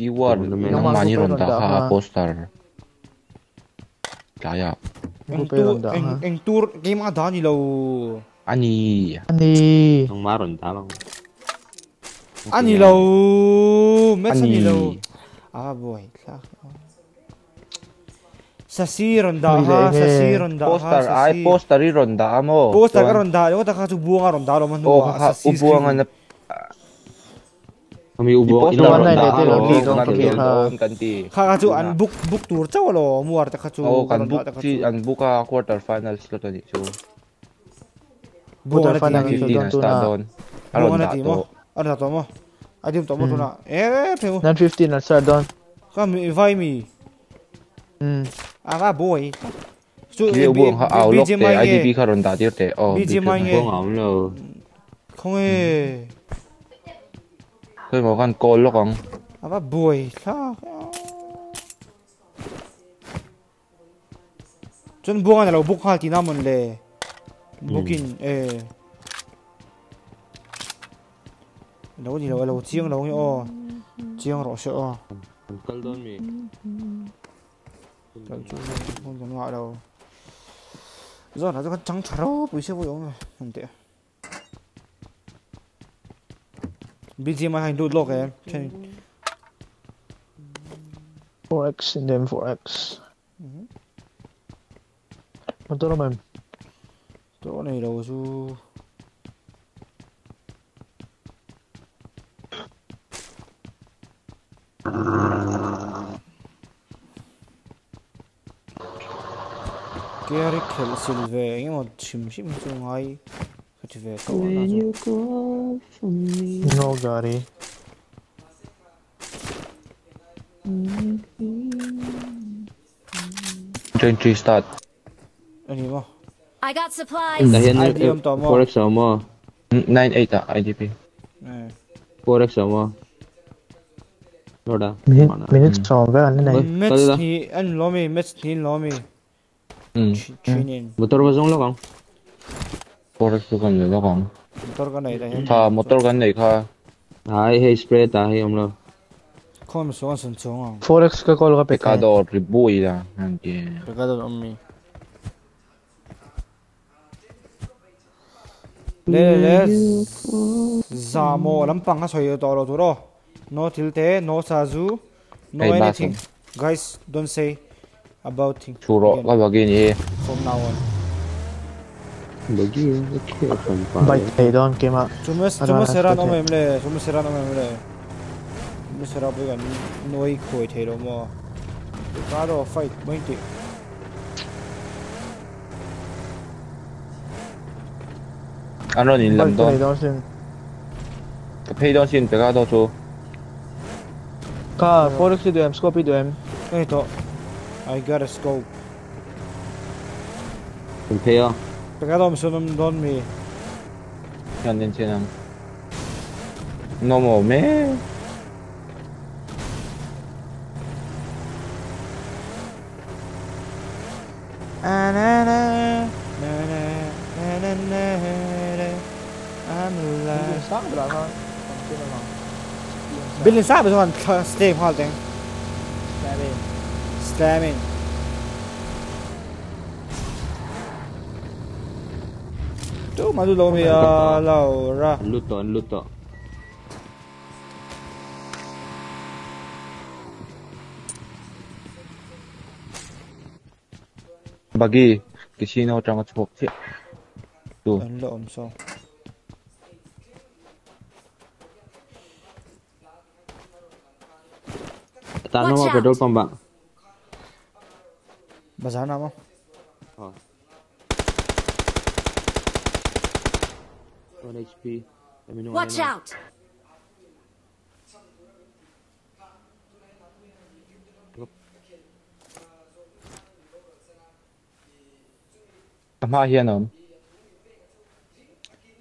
2월 음, 많이 논다 하하 포스터 자야 Ang tu- ronda, ang, ha? ang tour, kay mga dani law. 아니 아니 Ang maron, tamang. Ani law. Mesa ni law. Ah, boy. Sa- Sa si ronda Uy, ha, sa si lehe. ronda ha, poster sa ay si. poster ronda mo Poster ka ronda, ako taka subuha ka ronda, laman o nuwa, sa si ubuangan na screen. amiubo ino na na te lo di oh, dong ke ha kanti kha kha chu an book book tur lo muar ta kha chu oh kan book ti an book a quarter final slot ani chu quarter final ni don tu na na na to mo adim to mo tu na eh pe mo 915 na sir don kami vai boy. Chu bi bi jemai ge bi kha ron da dir te oh bi jemai ge không e Tôi có con côn lúc không? À bà bùi sao? Chân buông là bốc hạt thì nam mình lề. Booking, eh ừ. Lâu gì lâu, lâu chiêng lâu nhỉ? Chiêng rõ sợ. Cần đơn mì Đâu chú không dám ngại đâu. Giờ nó cho con trắng trả rô, bùi xe vô giống này Không tệ. BGM hành đút lọc em. Trên 4x and then 4x Mà tôi đâu mềm Chỗ này đầu su. Gary Kelsilve, anh em chìm chìm chung hay Deixa eu ver qual é o No, Gotti. Entry start. anymore. I got supplies. To 4x mo. 9-8 ah, IDP. 4x Minutes from where? Minutes ni, ano lomi, minutes ni lomi. Chinin. Motor ba? 포렉스 건 내려감 떨어가네 이래 해. 다못 떨어갔네 이카 ai hay spray ta hay ông lo 컴 소원 선정. forex ka call ka pe mi. Lê Lê Lê. 백가도 엄미. 레레레 자모 람팡 하 소요 도로 도로 no tilte no sazu no anything guys don't say about thing 주로 again. 가봐긴 예 from now on 뭐지? 이렇게 My 약간 pay don came up. chúng mới chúng mới sẽ ra nó mềm lề chúng mới sẽ ra nó mềm lề chúng mới sẽ ra bây giờ nuôi khối thế mà cái đó phải mấy tỷ 안론 My pay 일남던 don sim. 페이던 씬 내가 더 줘. Ka forex do em, scopy do em. đây đó I got a scope 금페요 Предадам се нам дон ми. Ја не ти нам. Но моме. А на на на на на на на I'm alive. Bilin sahibi o zaman stayim halde. Stamin. Stamin. Tu maju lo mi Laura. Luto, luto. Bagi cái chi nó trong một chiếc. Tu. Ấn lộn sao? Tao nó vào petrol pump bạn. Bazar nào không? 1 HP. Let me know. Watch out! Tama hiya nun.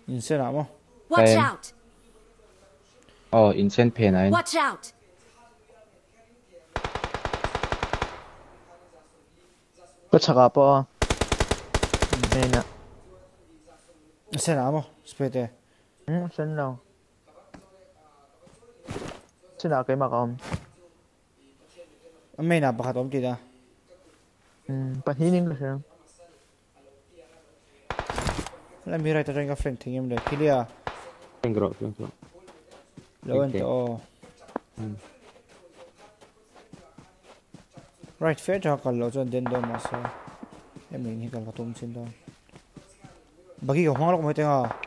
Insen amo. Watch out! Oh, insen pain ay. Watch out! Ba't saka po? Ayun na. Insen amo. Bitte. ừ xin nào. Xin nào cái mặt ông. Mấy nào bắt ông chị ta. Bắt hin in English không? Let me write a drink of friend thing em được. Khi đi à? Anh grọc, anh grọc. Lâu anh tổ. Ừ. Ừ. Right, fair cho cả lâu cho đến đâu mà sao. Em mình nghĩ cả là tôm xin đâu. Bà kia có hoang lúc mới tiếng à?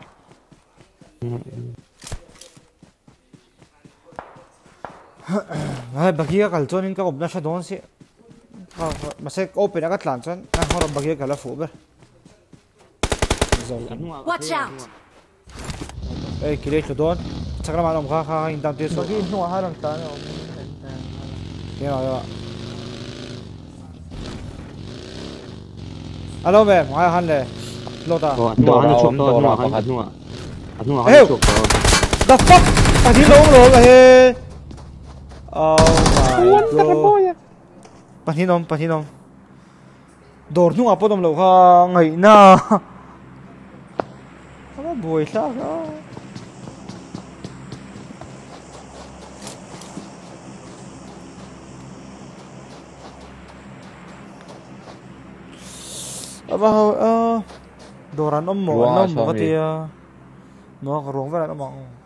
هاي بقية قلتون إنك ربنا شدون سي مسك أوبن أقت لانتون أنا هرب بقية قلا فوق به واتش أوت أي كلي شدون تقرا مع المغا خا إن دام تيسو بقية نوع هارم تاني يا يا ألو بير معايا هنلي لودا نوع هنلي شوف نوع هنلي 아, 에휴! 나 fuck! 아, 뒤로 넘으러 해! Oh my god. Panhinom, panhinom. Door nung apo dom lo ha ngay na. Ano boy sao? ka? Aba ha, doran om mo, om mo katiya nó rung với lại mong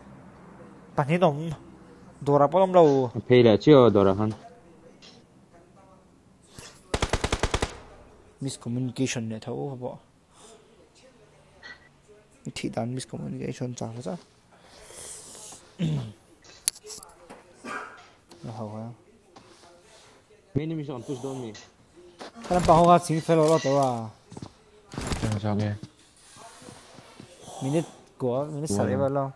bản thân ông đồ ra bao ông lâu phê là chưa đồ ra hơn. Miscommunication này thấu hả bỏ thì đàn miscommunication chẳng là sao nó hầu Mình mấy năm chọn push down mi cái bảo hoa chính phải lo lo à? Chẳng sao nghe Mình của minister wow. Evalo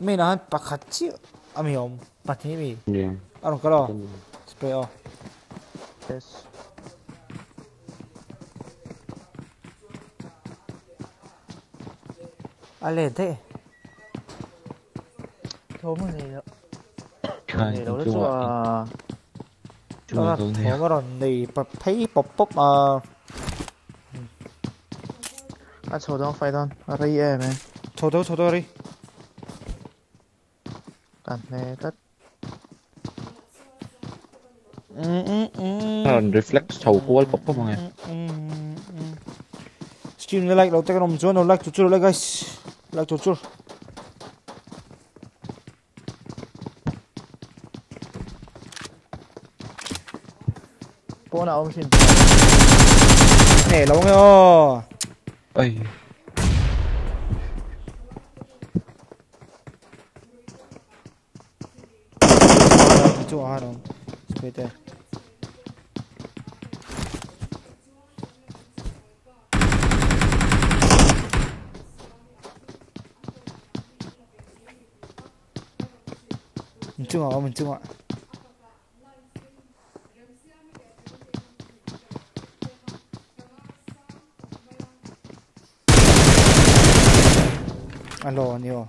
mình nói bắt chứ âm hiểu bắt thế gì? À không có lo spray off yes. À lên thế. Thôi mà gì nữa đâu đó chứ à đó là thế. mà rồi thì thấy bọc bọc à ờ, Let's hold on, fight on. Array air, man. Hold out, hold out, Array. Can't reflex thầu wall của các bạn stream like đầu tiên ông John like chút chút like guys. Like chút chút Bona ông xin nè lâu nghe 哎呀！你坐啊，兄弟。你坐啊，我跟你坐啊。Alo nhiều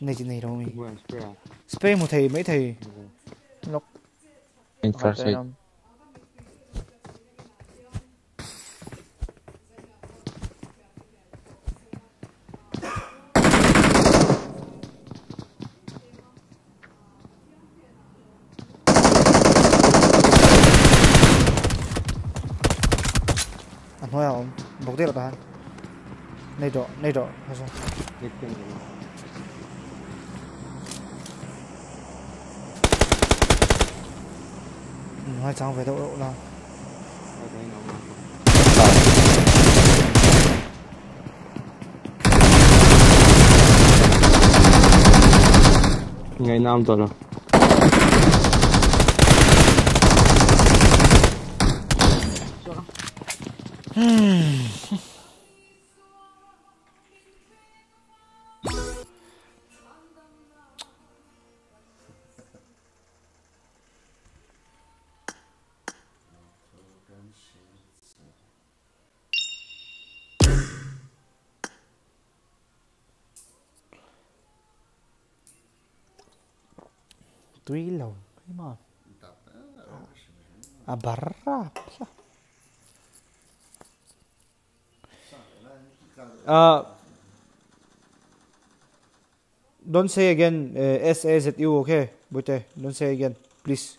này chỉ này đâu mi Bukan spray một thầy mấy thầy? Infrared. anh nói không một tiết là ta này sao Victim ni. Ừ, hai trang về đâu độ nào Ada yang nama. Ngay nam tu lah. tuy don't say again uh, S A Z U okay Bute don't say again please.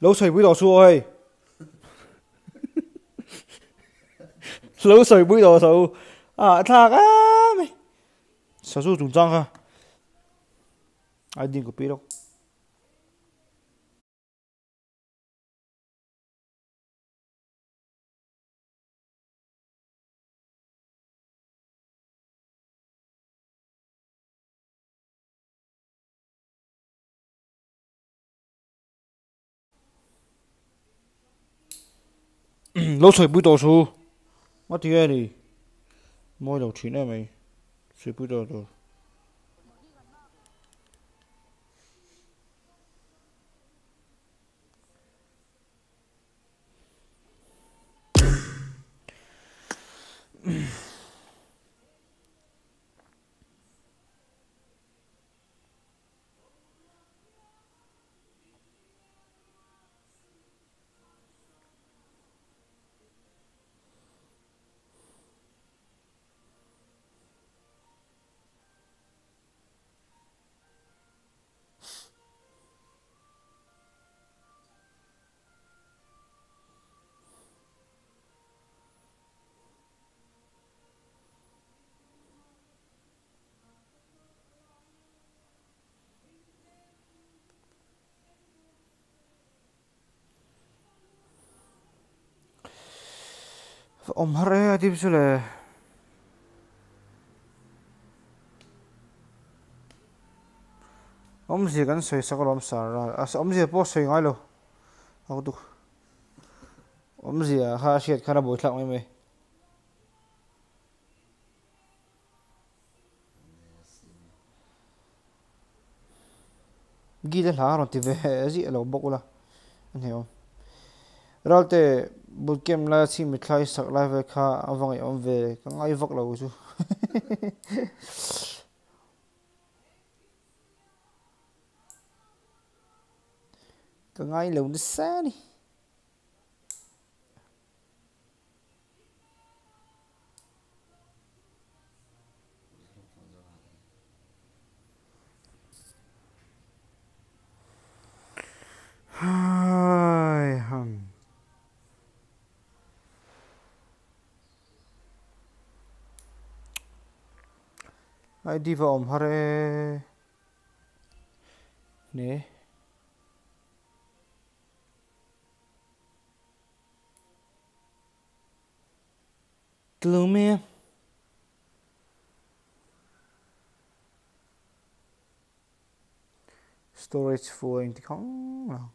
Lâu sợi bụi đỏ su ơi. Lâu sợi bụi đỏ su à thà á mày. Sao su trùng trăng ha. Ai đi của pi đâu? 老水杯倒出，我滴个哩，莫流钱了没？水杯倒出。Này mày sợi bụi đỏ rồi om hare tip sule om gì kan soi sakal ah, om sar ra. As om gì po soi ngai lo. Au tu. Om gì à ah, ha shiat khana boi thlak mai mai. Gi da la ron ti ve eh, gì lo bốc la anh hiểu ralte bootcamp la si mi thlai sak lai ve kha awang om ve ka ngai vak lo chu ka ngai lo ni sa ni Hi, hum. ID war Hare. Nee. Gloomy. Storage for Intikon.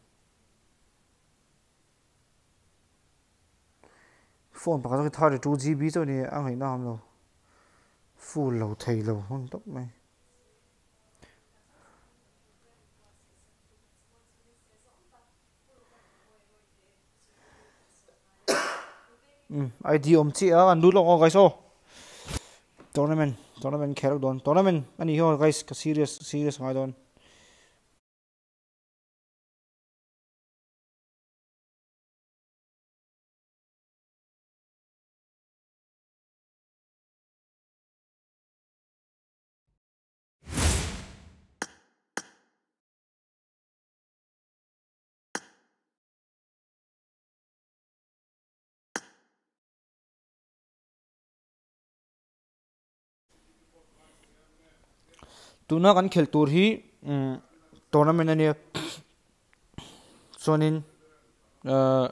Phone 把这个它的主机比这里安徽那么了。Phù lầu thầy lầu không tóc mày um ừ, ID om chi anh an du lo guys oh tournament tournament khel don tournament ani ho guys serious serious ngai don tuna kan khel tur hi mm, tournament ani chonin uh,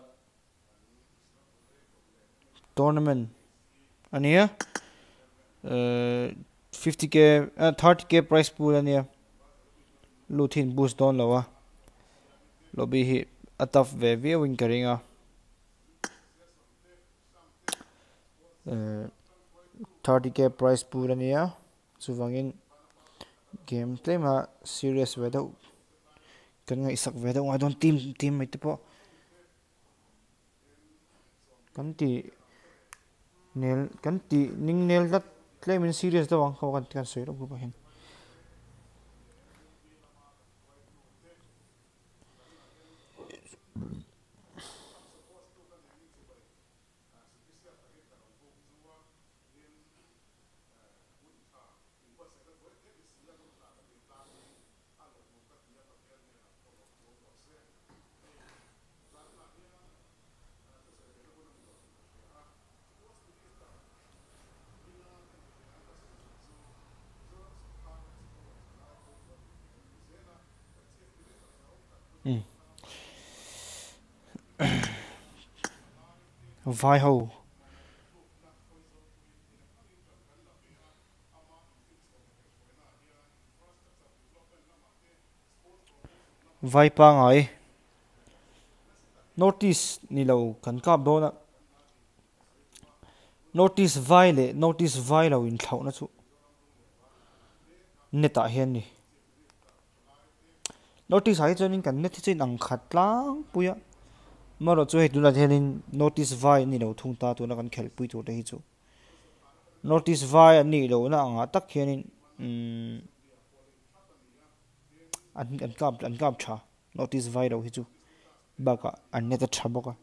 tournament ania 50k 30k price pool ania luthin boost don lawa uh, lobby hi, ataf ve ve win karinga 30k uh. price pool ania chuwangin game play mà serious ve do kan ngay sắc ve do ngoài đón team team mấy tiếp kan ti nail kan ti ning nail đất play mình serious đâu kan kan soi ro bu cũng hen vai hầu vai pa ngai notice ni lo kan kap do na. Notice vai le, notice vai lo in thau na chu. Neta ah hian ni. Notice hai chuan kan net chin ang khat tlang puya mà rồi chơi tụi là thế notice vai ni đâu thung ta tụi nó cần khel pui tụi đấy chú notice vai ni đâu nó ngã tắc khi um mm, anh anh cảm anh cảm cha notice vai đâu hi chú bà cả anh nét cha bốc à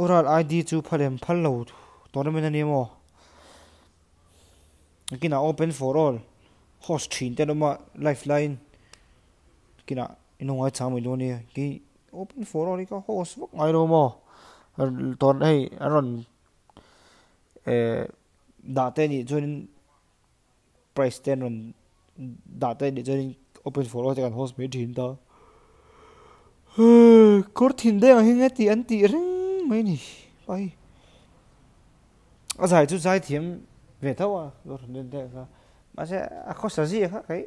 oral id chú phalem phal lo tournament ani mo kina open for all. Host thin te loma lifeline. Kina inonga chamai lo ni. Ki open for all ka host vok ngai lo mo. Ton hei, aron eh da te ni join price ten ron. Da te ni join open for all te kan host me thin ta. Kor thin de a hinga e ti an ti ring mai ni. Pai a zai chu zai thiam về thâu à? Rồi nên thế cả mà sẽ à có sao gì khác cái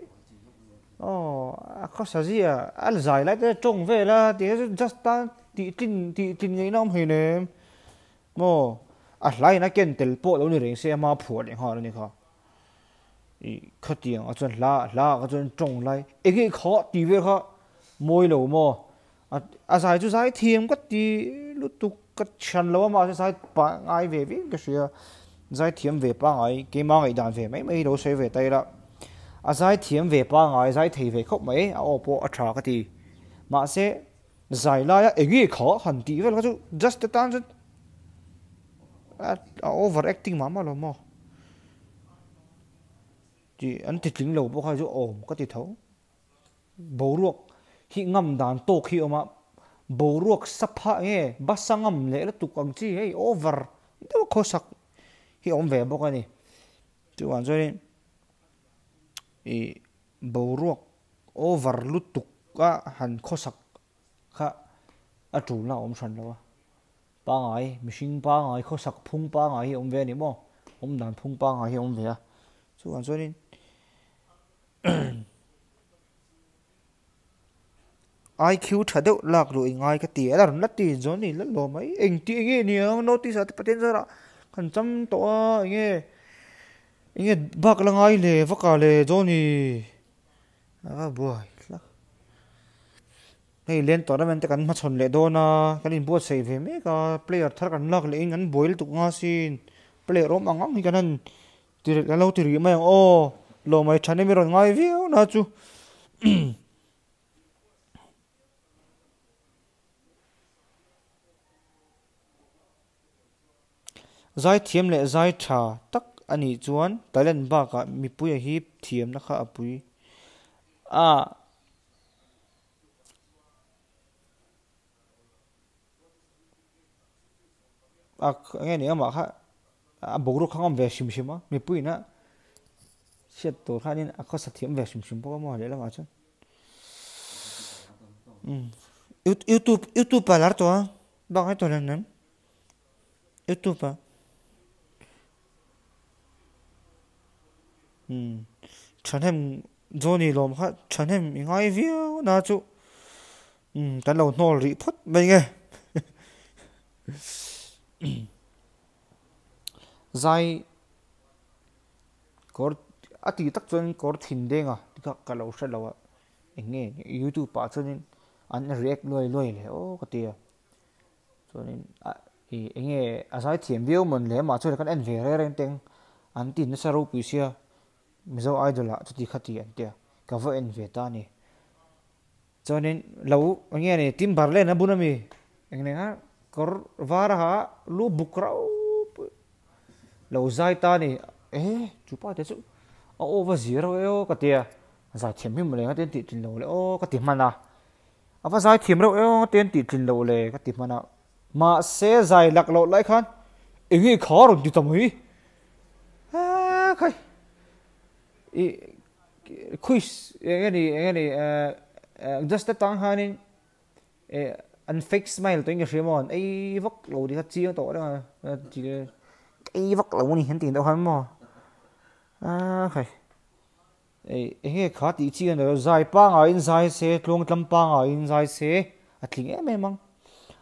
ồ à có sao gì à? à Ăn giải lại cái trông về là thì just ta, thì tin thì tin ngay năm hình nè mò à lại nó kiến tel bộ đâu này sẽ mà phù điện họ này khó ý khát tiền à chuẩn la la cái à, chuẩn trồng lại. Ý, cái khó thì về khó môi lẩu mò. À à giải chú giải thêm cái gì lúc tục cái chân lâu mà, sẽ giải bạn ai về với cái gì à? Giải thiểm về ba ngày cái mang ngày đàn về mấy mấy đồ xe về tay đó. À giải thiểm về ba ngày giải thì về khóc mấy à ô bộ à trả cái gì. Mà sẽ giải lai ấy nghĩ khó, hẳn tí vậy là chú just the time à, à overacting mà mà lo mò. Thì anh thịt lính lâu bộ khai chú ổn có thể thấu. Bố ruột, khi ngầm đàn tô khi mà bố ruột sắp hạ nghe bắt sang ngầm lẽ là tụ còn chi ấy, over. Đâu có sắc hi om ve bawk ani chuan chuanin i boruak over lutuk a han khosak kha a tuna om thran lo pa ngai mihring pa ngai kho sak phung pa ngai hi om ve ni mo om dan phung pa ngai hi om ve a chu nên, chuanin IQ thà đâu lạc rồi ngay cái tía là nó tía gió này lắm lo mấy anh tía nghe nè sao at paten ra kan chăm to nghe nghe bak la ngai le vaka le gió này à boy này lên tournament kan ma chon le do na. Kan in buat save me ka player thar kan lak le in an boil tu nga sin player rom angam hi kan an tir la lo tir mai o lo mai thane mi ron ngai view, na chu zai thiam le zai tha, tak ani chuan talen ba ka mi pui a hi thiam na kha apui. A a nge ni ama kha, a bogru khangam ve shim shima mi pui na. Siat to khanin a kho sa thiam ve shim shim po ma le la ma chan hmm. youtube youtube palar to ba ngai to len youtube pa chen hem zoni lom kha chen hem ngai e viu na chu. kan lo nol ri phot mai nge zai, kor, ati tak chuan kor thin denga tika ka lo hra lawa enge, youtube pa chuanin an react loi loi le, o, ka tia chuanin i, enge asai thiam view mon le, ma chu kan en ve re reng teng. An tin sa ro pu sia mizo idol a chuti khati an tia ka vo en ve ta ni cho chuanin lo enge này tim bar le na bunami eng ne ha kor var ha lu bukrau lâu zai ta ni eh chupa te chu a over zero eo ka tia za thiam mi mo le nga ten ti tin lo le o ka ti mana a va zai thiam ro eo ten ti tin lo le ka ti mana ma se zai lak lo lai khan engi khar di tam hi a khai i quiz engani engani just the tang hanin an fake smile to inga shimon ai vok lo di kha chi to da chi ai vok lo ni hen tin to han mo a khai ai he kha ti chi an nó zai pa nga in zai se tlong tlam pa nga in zai se à thling em em mang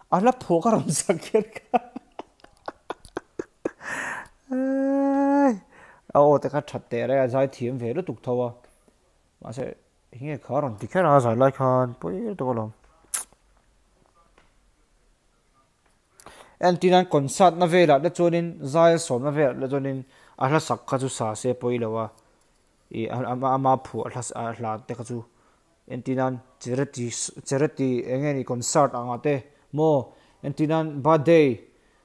à là phô cái ram sắc à ô thế cái chặt tệ đấy dài thiếm về nó tục thâu mà sẽ nghe khá rồi thì cái nào dài lại khan bôi tôi lòng en tinan concert na vela le chonin zai som na vel le chonin a hla sak kha chu sa se poi i ama ama phu a hla a hla te kha chu en tinan charity charity engeni concert anga te mo en tinan birthday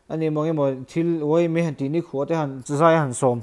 ani monge mo thil woi me han ti ni han zai han som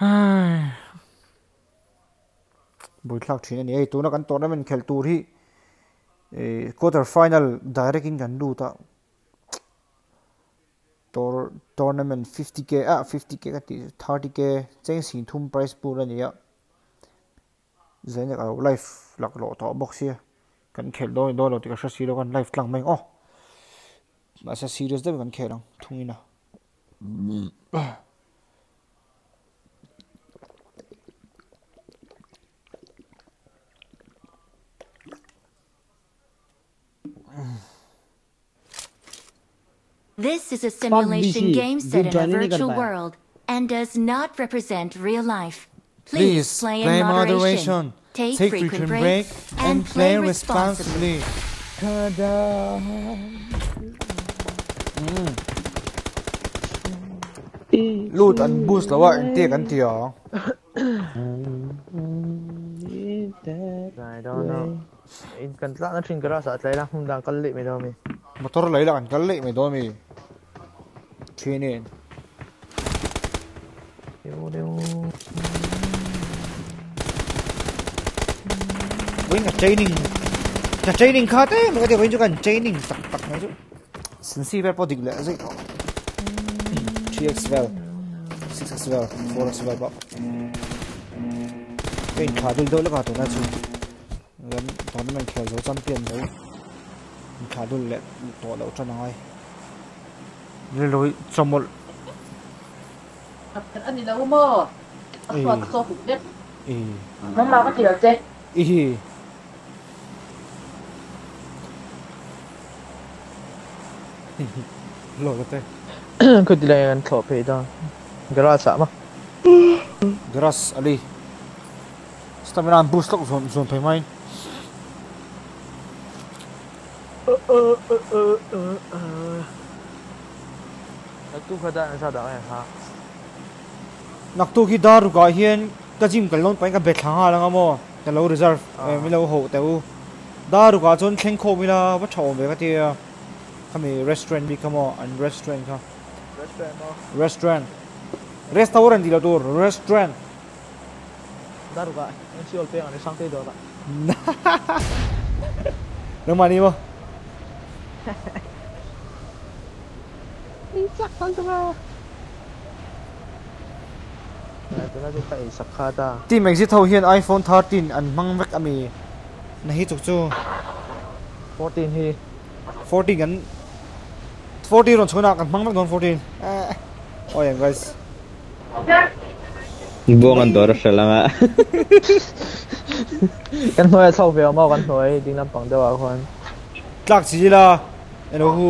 lawa mà rồi chú này tôi nó cần khéo thì quarter final, direct in gần đủ ta tour tournament 50k à 50k cái 30k cheng sin thum price pool này ya zen là life lạc lo to box here kan khel đôi do lo ti ka shi lo kan life tlang mai oh ma ừ. sa serious de kan khelang thungina This is a simulation game set in a virtual world and does not represent real life. Please play in moderation. moderation, Take, take frequent, frequent breaks, break, and, and play responsibly. responsibly. Mm. Lut an boost lawa in tek an tia. Này đó nó in nó trình cái đó sợ lấy lắm không đang cân lị mày đâu mày. Motor lai la kan kal le me do mi. training Đều đều. với ngặt training. Ngặt training thế mà cái điều với cho cần training tắc tắc mấy chút xin si bao địch lệ gì 3x vel 6x vel 4x vel bao cái khá đôi đôi là cả tụi nó chú gần tụi mình khéo dấu trăm tiền đấy khá đôi lệ tổ đầu cho nó ai rồi lối trong một anh đi đâu Ừ. ý nó mau có gì được chứ ý lỗi cái Cứ đi lên thọ phê đó. Gara sa mà. Gras ali. Stamina boost lok zone zone phay mai. Tu khada sa da ai ha. Nak tu ki daru ka hian ka jim kal lon pai ka bet thang ha langa mo. Ka lo reserve eh, mi lo ho te u. Daru ka chon thleng kho mi la wa chaw me ka ti kami restaurant bi kamo an restaurant ka. Restaurant. Restaurant. Di la tur restaurant. Daru ka. Ang siol pe ang isang tayo da. Nang mani mo. Ito na kada. Team exit ho hian iPhone 13 an mang vek ami. Na hi chuk chu 14 hi. 40 kan 40 ron chuna kan mang vek don 14. Eh. Oh yeah guys. Buangan doras siya lang ah. Kan noi sau về mà kan noi ding nam pang dawa kwan. Tlak chi la. Eno hu.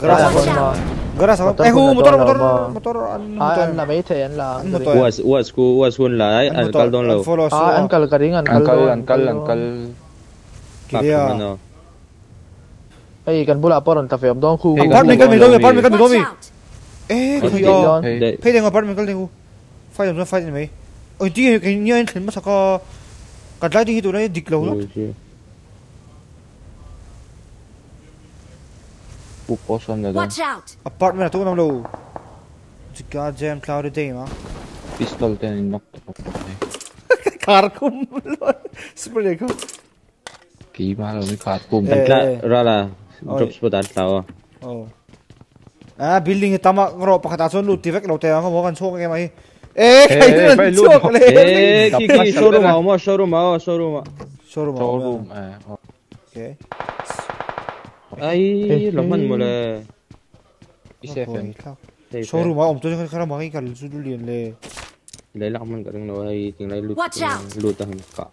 Gara sa. Gara sa Eh hu motor motor motor an Ah, motor. an na mấy thế an. An motor. Was was ku was kun lai An al motor. kal don lo. Ah, an kal ka ring an kal. Angkal, doon. angkal. Pap Kidia. ano. Ay kan bula poron ta fem dong khu. Kal mi kal mi do Watch mi. out. Eh Kan ki ti yo. don. Hey, Dai Pay deng apartment kal deng hu. Fight deng fight mai. Oi ti cái như anh thìn mà sao có cái lại đi tụi nó địch lâu lắm. Puposan na doon. Watch out. Apartment là tụi nó lâu. God damn cloudy day mà. Pistol din yung knock. Car kum luôn. Super đẹp không? Kiba lang may katpum. Eh. Antla rala Oi. drop spot antla oh. À building tama ngro pa kata son luti vek lo te ang mo kan so cái mày. Eh, phải chuột luôn. lên. Eh, kiki showroom mo, showroom ako, showroom. ako. Showroom. Okay. Mo le. Showroom à, ông tôi cái cái mà cái cái su liền le. Ilay lang man ka rin no ay tingnan loot. Watch out. Lutahan ka.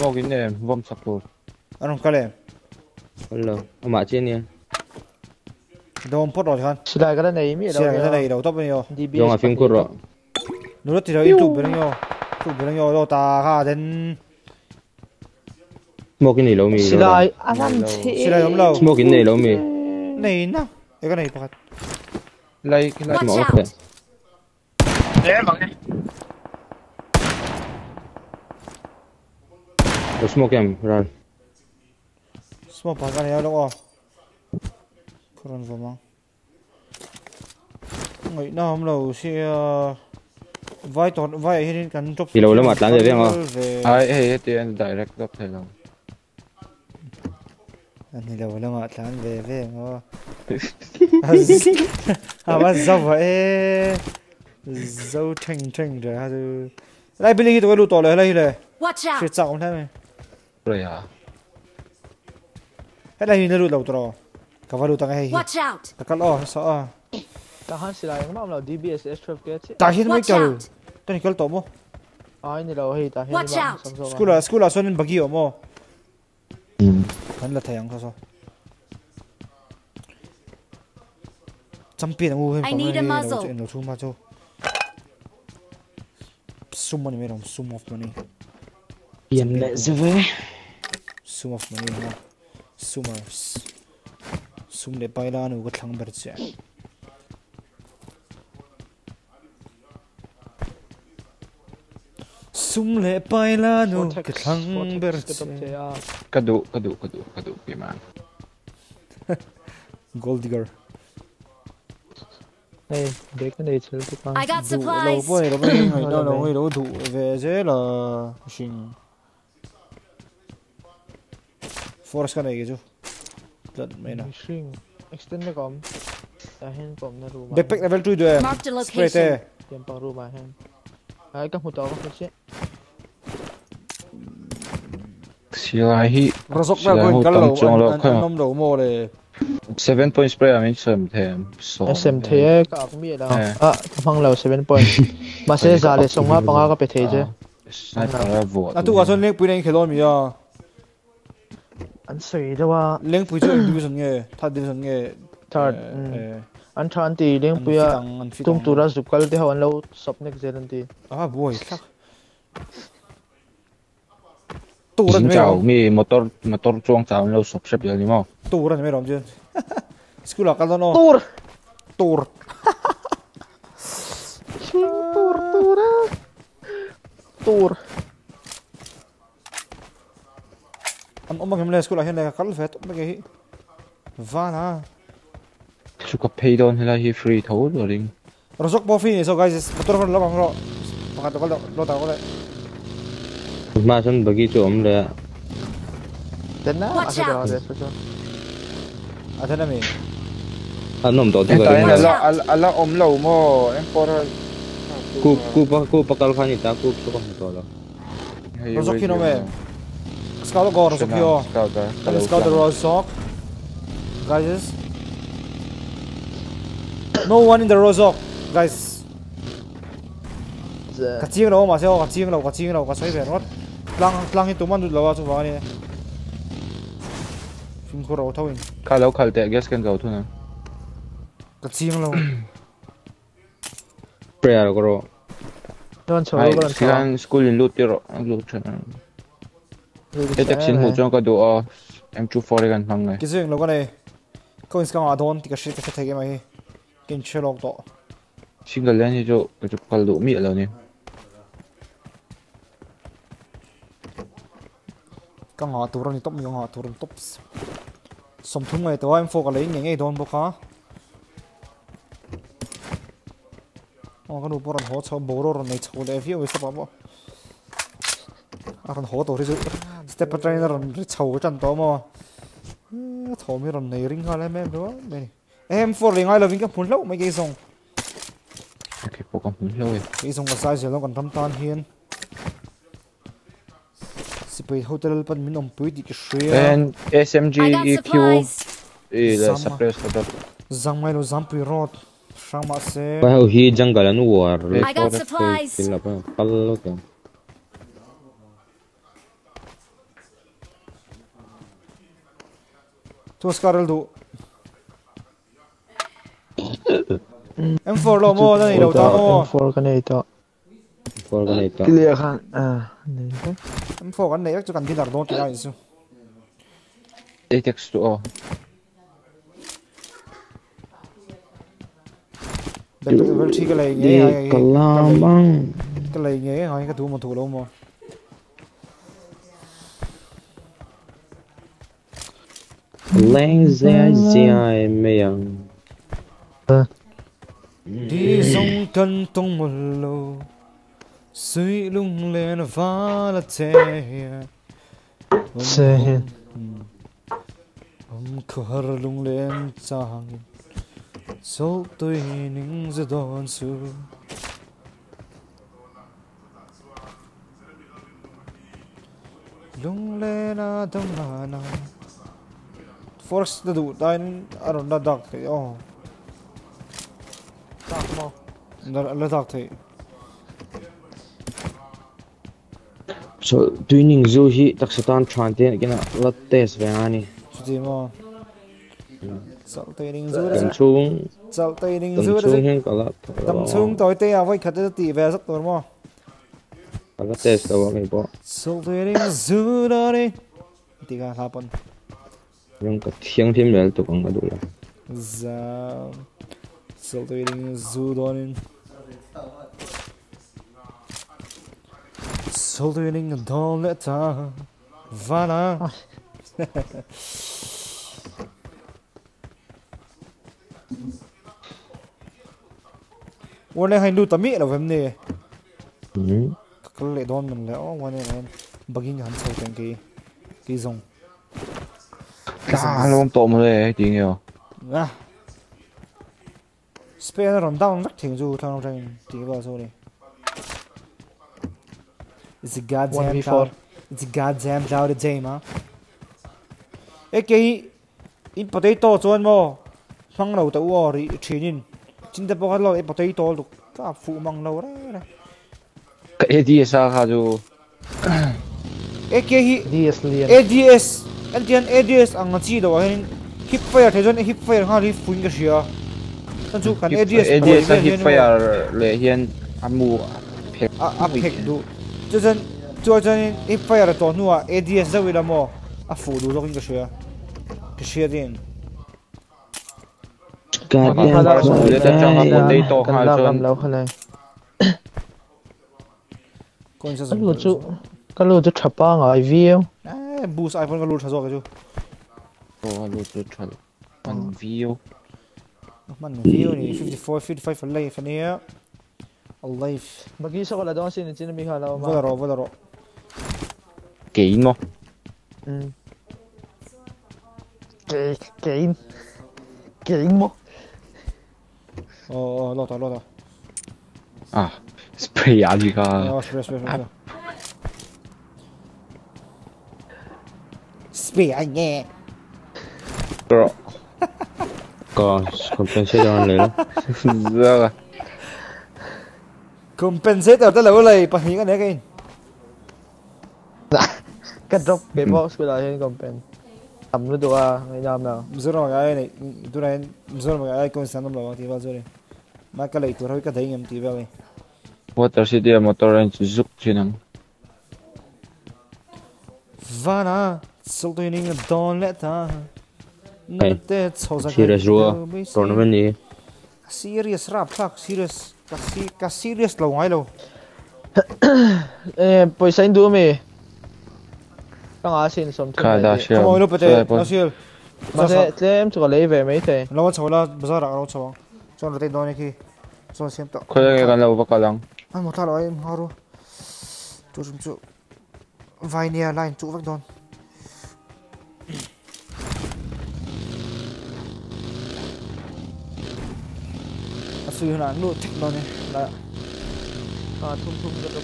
Wag yun eh. Vom sakto. Anong kale? Wala. Ama chen yan. Dom pot rồi kan. Sila ka na na imi Siya cái này đâu top yo. DBS. Yung nga film ko ro. Nó thì đâu YouTube bên đến Smoke in ilaw mi. Sila ay alam sila yom lâu. Smoke in ilaw mi. Này na. Cái này pakat. Like, like. Watch Smoke out. out. O smoke yan, ral. Small pa cái này đâu. Karon va mang. Ngai na hom lo si vai ton vai hirin kan top. Ilaw lang, atlan din yan, oh. Ay, eh, ito yan. Direct up tayo lang. Anh là wala nga tlan ve ve ngo. Hawa zawa e. Zau theng theng de ha du. Lai bili to lu to le lai le. Watch out. Shi chao na me. Raya. Hai lai ni lu lo tro. Ka wa lu ta ngai hi. Watch out. Ta kal o sa a. Tahan sila yung mam lo DBS S12 kaya chi. Ta hin mai Watch kal. Out. Ta ni kal to mo. Ay ni lo hey ta. Watch out. School a school a son in bagi o mo. Hmm. Kan la thayang sa so. Champion ngu hem I need a muzzle. In lo thu ma cho. Sum money me rom sum of money. Yan na zave. Sum of money ha. Summers. Sum le paila nu ko thlang ber che. Sum le paila nu ko thlang ber che. Kadu, kadu, kadu, kadu. Kaya man. Gold digger. để cái này chơi cái con I got supplies. bây ngày Thôi đâu là đâu mày. đâu đủ về thế là xin forest cái này cái chú rất mấy nào Machine extend cái con ta hen con nó rùa backpack level 2 rồi Marked a spray location. thế tiền bao rùa mà hen Aí как мутал вообще. Silahi. Rosok na gwen kalo an nom do mo le. Seven point spray amin sem them. Sem the ka cũng biết đâu. À, phang lâu seven point. Mà sẽ ra le song ha pang áo có bị thế chứ. Sniper vot. À tu ka son lek pui ding khelo mi ya. An sei da wa. Lek pui chu division nge, third division nge. Third anh thằng thì liên an bây fit giờ ang an fit tum ang. tu ra giúp cái thì họ lâu sắp next gen thì ah boy thak tu ran Xin me chào rom mi motor motor chuang chào lâu sụp sập giờ đi mau. tu ran me rom chen school akal no tur tur tur tur tur an om ngem le school a hen le kal vet ge hi vana Chú có pay down hay là hi free thấu rồi đi. rozok bo fi so guys motor kon lo. Bang ro pakat ko lo lo ta ko le. Mà sân bagi chỗ ông là đến đó Watch à sẽ đó out. đấy cho a thana me anh nằm đó thì Em cái tại mà là ala ala om lâu mo em ra. cô cô pa cô pa kalkan ita cô số con đó là rozok ki no me. scout go rozok yo Scout. Let's scout the rozok guys no one in the rozok guys. Giờ ka chiang lo ma se ka chiang lo ka chiang lo ka sai ve rot tlang tlang hi tuman du lo chu wa ni phim ko ro thawin Khá lâu khá tệ guess kan go thôi nè. ka chiang lo prayer karo don cho Hai, lo khi school in loot tiro, loot chân. Cái chắc xin hỗ trợ cái đồ em chú for cái thằng này. ki zeng lo ka nei ko in ska adon ti ka shit ka thege mai kin chelok to cái lên thì chỗ cái chụp cái đồ mía rồi nè. ka nga tur ni top mi nga som thum ngai to em fo ka lei nge nge don bo kha o ka nu poran ho chaw boro ron nei chaw le fi we sa pa bo aron ho to ri zu step trainer ron ri chaw chan to mo chaw mi ron nei ring ha le me do me em for ring ai lo ving ka phun lo mai ge song Ok, bộ công cũng lâu rồi. ge song ka size lo kan tam tan hian sipai hotel pan min om pui ti ki shria And SMG EQ là Sama. suppress cái đó. zang mai lo zam pui rot sang ma se pa hi jungle anu war I got supplies. kila pa kallo ke tu skarel du M4 lo mo na ni lo ta mo for cái này to for cái này ta clear khan à này đấy M4 kan nei chu kan dinar don ti ai su ATX to oh. bel bel chi ka lei nge đi ai kalamang ka lei nge ai ka tu mo thu lo mo leng zia zia meyang đi dòng cần tông một lô suy lung lên và là thế hiện Om khar lung lên chang so tôi ning za don su lung lên a dong na na force da du tain aron da dak te oh tạc mo da la dak te so tuining zo hi taksatan than kina lat test ve ani. Chu ti mo. Chal te ning zu kan chung. Te ning kan zu chung hen kala tâm chung tối tê à với khát ti về rất tốt mà kala test dawa ngai bo chal te ning zu đó đi ti ka hapon rong ka thiang phim lel to kang adu la. Za Saldırının Zudon'un Saldırının Donleta Vana. Ủa này hành lưu tầm mẹ là vấn đề các lệ đón mình lẽ Ủa này là Bà kinh hắn sâu trên cái Cái dòng Đà lông tôm rồi đấy chị nhiều À spare rom down vắt thỉnh du thằng thằng tí vào rồi đi it's a goddamn loud it's a goddamn loud day mà ấy cái in potato cho anh mò mang lâu tao ở trên in chính ta bao lâu in potato được cả phụ mang lâu đấy cái ADS ha du ấy cái hi ADS anh tiền ADS anh chi đâu anh hip fire thế rồi hip fire ha đi phun cái gì à เราเร่ Ka edi sa ka ju. เอ้กี่ DS Lian ADS LTN ADS อังจีตัวเห็นฮิปไฟร์เทจนฮิปไฟร์ห้าริฟุนก็เชียนั่นจูกัน ADS edi sa hit fire le hian amu phek อ่ะอ่ะเพกดูจะจนจะจนฮิปไฟร์ตัวนัว ADS จะวิลามออ่ะฟูดูตัวกินก็เชียก็เชียดิน กา Mà เดีย cái น pha đó xong rồi ta cho một tí to cần hai làm chân. làm lâu hơn này ก็จะ cái lụt chú cái lụt chú chập băng ở view เอ้บูสไอโฟนก็รูดทะ Man, viewni 54 55 for life ani ya. Alive. Bagi sa kala don sin tin mi kala ma. Volaro volaro. Game mo. Mm. Game. Game mo. Oh, oh, lota, lota. Ah, spray ali ka. Oh, spray, spray, spray. Spray, ah, yeah. Bro compensator này rồi compensator đó là cái bật hình cái này cái cái drop cái ừ. box bây giờ hiện compen làm nó được à ngày nào. Nào rồi mà cái này tôi này rồi mà cái con sản phẩm là thì vào rồi mà cái này tôi thấy cái thấy em thì vào Water City motor anh giúp thế nào Vana, sau tôi nên đón lẽ ta Hey, serious rua, tournament ni. Serious rap tak, serious, kasi kasi serious lo ngai lo. Eh, pois ainda do me. Kang asin som tu. Kada sih. Kamu lo pete, e nasil. Masa tlem tu kalau ibe me te. Lawan cawala bazar agak lawan cawang. Cuan roti doni ki. Cuan siam tak. Kau yang kan lawan kalang. An mutar lo ay maru. Tu tu. Vai nia line tu vak don. sư là nụ thích đó này là thung thung được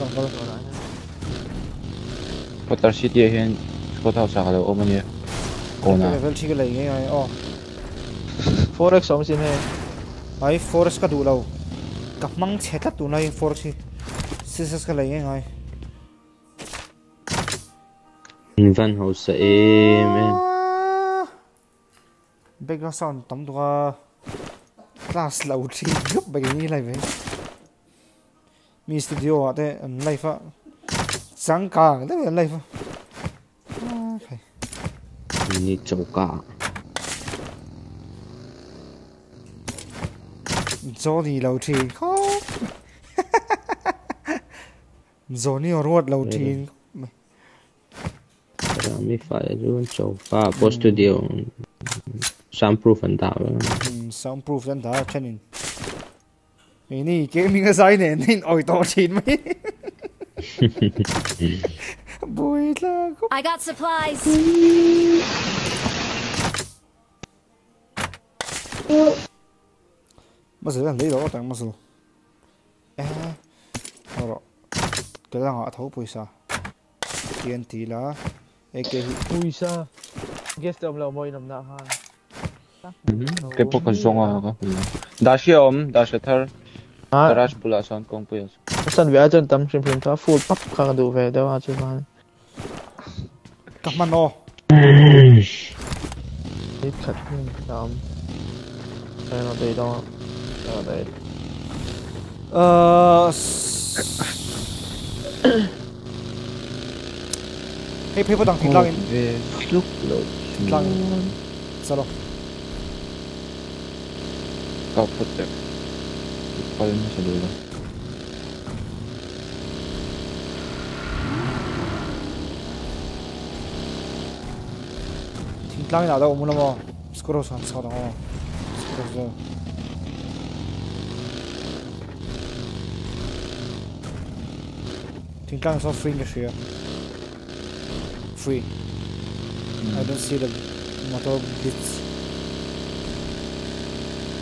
còn có được rồi có tao xịt gì hiện có tao sạc được ôm nhỉ? Còn à level chỉ cái này ngay oh. Forex xong xin hay ai forex cả đủ lâu. Cặp măng chết cả tụ này forex gì sis cái này. Ngay văn hồ sẽ em background sound tấm tua เรสซิสกันเลยไง อินฟันเฮาส์เอ็ม เบกก็สอนตั้มตัวคลาสเราที่ soundproof an ta soundproof an ta chenin ini gaming asai ne nin oi to chin mi boy la i got supplies. Masal an leido tang masal eh oro kelang a thau puisa tnt la ek puisa guest am la moi nam na ha 개포까지 정화가 다시 엄 다시 탈. 아, 다시 불러서 안 공부였어. dann wäre dann dann schon blind drauf und papp kann du wer der war schon mal doch mal noch ich kann nicht glauben wenn er den da ja den äh hey Pepo dank die Klang Fluglos Klang ist er doch output il quale non saluto inclaminato come un uomo scoroso anzato oh. scoroso ti inclamino sono free invece io free mm. I don't see the motor bits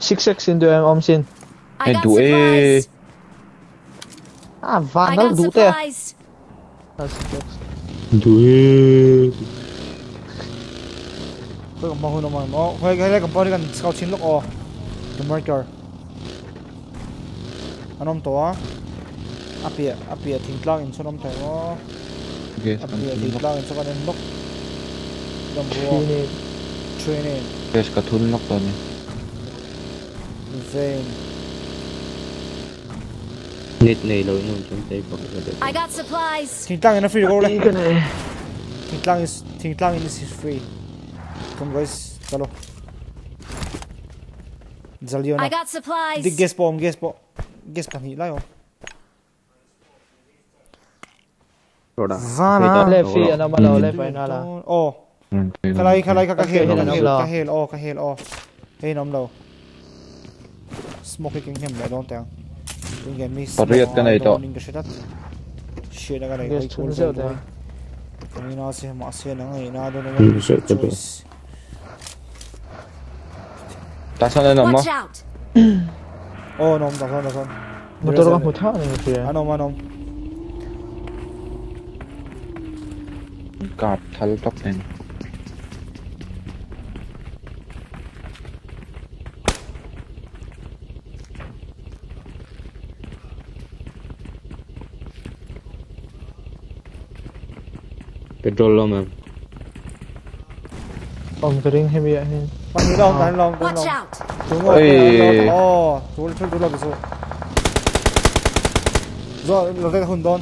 Six six into him, I'm. I got supplies. Ah, van, I got supplies. Duit. Kau kembang huna mang. Oh, kau kau kau kembali kan scout chin look oh. The marker. Anom to ah. Api api tingklang in so nom to oh. Apie, Api tingklang in so kan look. Dam buo. Training. Training. Yes, katun look to ni. Vein Net na ilaw yun. Yung tayo pa. I got supplies. thing tlang in a free go eh. thing tlang is thing tlang in is free come guys chalo Zalio I got supplies. Dig guess po, guess po. Guess kan hi lai oh. Roda. Vana. Le fi ana malo le pa na la. Oh, Hmm, kalai kalai ka kahel, Okay, kahel, no. kahel, oh, kahel, oh. Hey nom lo. smoke it in him, I don't tell. You can miss. Parriot ka na ito. Shit, I gotta wait for the Kanina kasi maasya na nga, inado naman. Choice. Tasan na naman. Oh, nom, tasan, tasan. Motor ka puta na yung siya. Anom, anom. Kap, talpak na yun. Petrol lo man. Hemi ya hin. Pan ni long, dan long, dan Watch long. out. Đúng rồi, cái Ồ, chú chú chú là cái số. Rồi, là cái hồn đón.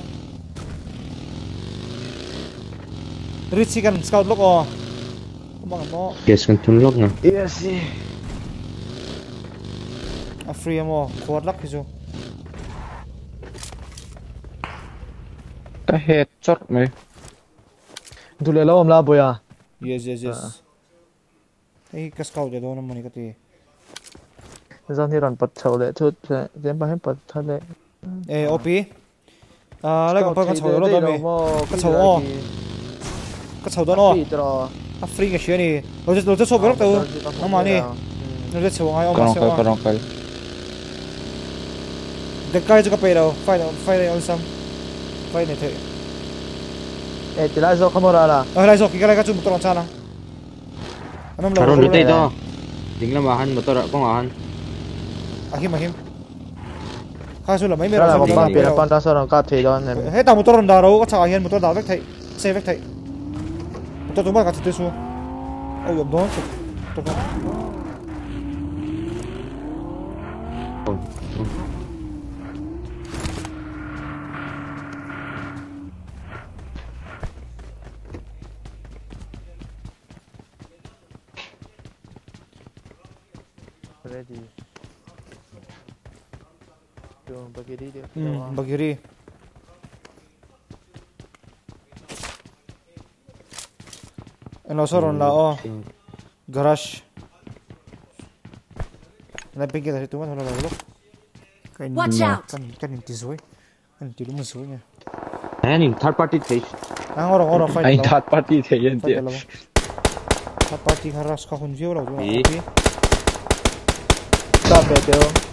Richie kan scout look oh. Không bằng nó Guess kan tunlok na. Yes. a free mo, quad luck cái số. Ka head shot mo. Dule lo om la boya. Yes, yes, yes. Hey, cái scout ya doon naman ikati. Zan hi ran pat chau le thut se. Dem ba hem pat tha le. Eh, OP. À, lại còn phải cái sầu đó đó mi. Cái sầu o, cái đó cái này. Số cái đi. Nó just số ngay ông mà Karong số. kal, karong kal. The guy juga pay đâu, fight fight on some. Fight này thế. Eh, tila zo kamora la. Ờ, lại rồi, cái cái cái chung motor sana. Anong lawa? Karon dito ito. Tingnan mahan motor ako ngahan. Ahim ahim. Kaso là mấy Ra la meron ba sa pi na pan ta so ran ka thei don em. Hết tao motor ronda đâu, có chả hiền motor đào vách thầy, xe vách thầy. Motor chúng ta cả thầy xuống. Ôi đó, tôi không. Ready. Yo, bagi di dia. Hmm, bagiri. Ano sa ron la oh, garage. Napin kita dito man, wala wala. Kain Watch out. kan kan yung tisoy. Kan tilo mo soy niya. Ayan yung third party face. Ang orang orang fight dalawa. third party yan Fight dia. dalawa. Kapati haras ka kun view. Eh. Okay. Stop it, yo.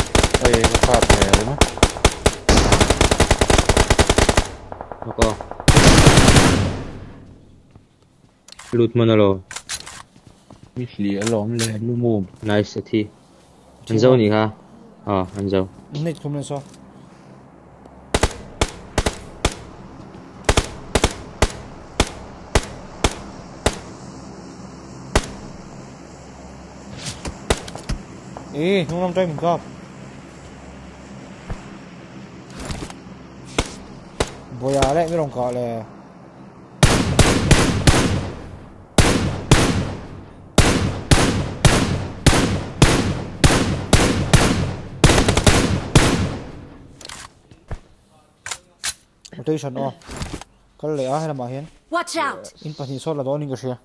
แล้วก็ลูดมันอะไรมีเสียล้อมเลยลูกมุม nice ทีอันเจ้านี่ค่ะอ๋ออันเจ้านี่คุ้มเลยซอ Ê, không làm cho mình cọp mi rong ka le rotation off kal le a hela ma hian Watch out! in pahnih saw la dawning ka hria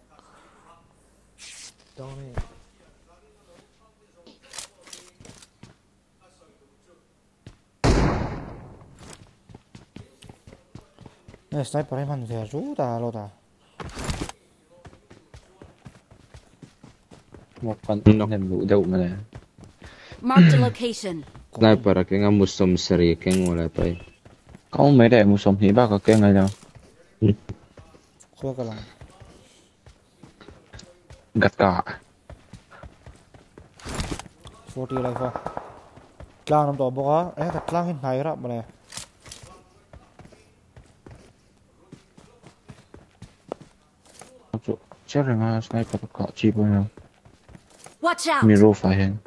Đâu này. nè sniper hay man về rú ta lo ta một con nem lũ đâu mà này Marked a location. Sniper cái ngắm một sum seri cái ngô lại bay. có mấy đệ một sống thì ba có cái ngay đâu khua ka lang gặt cả 40 lai fa tlang nam to boka eh ta tlang hin hnai ra ma 左家人啊，sniper 的搞基本上没肉发现。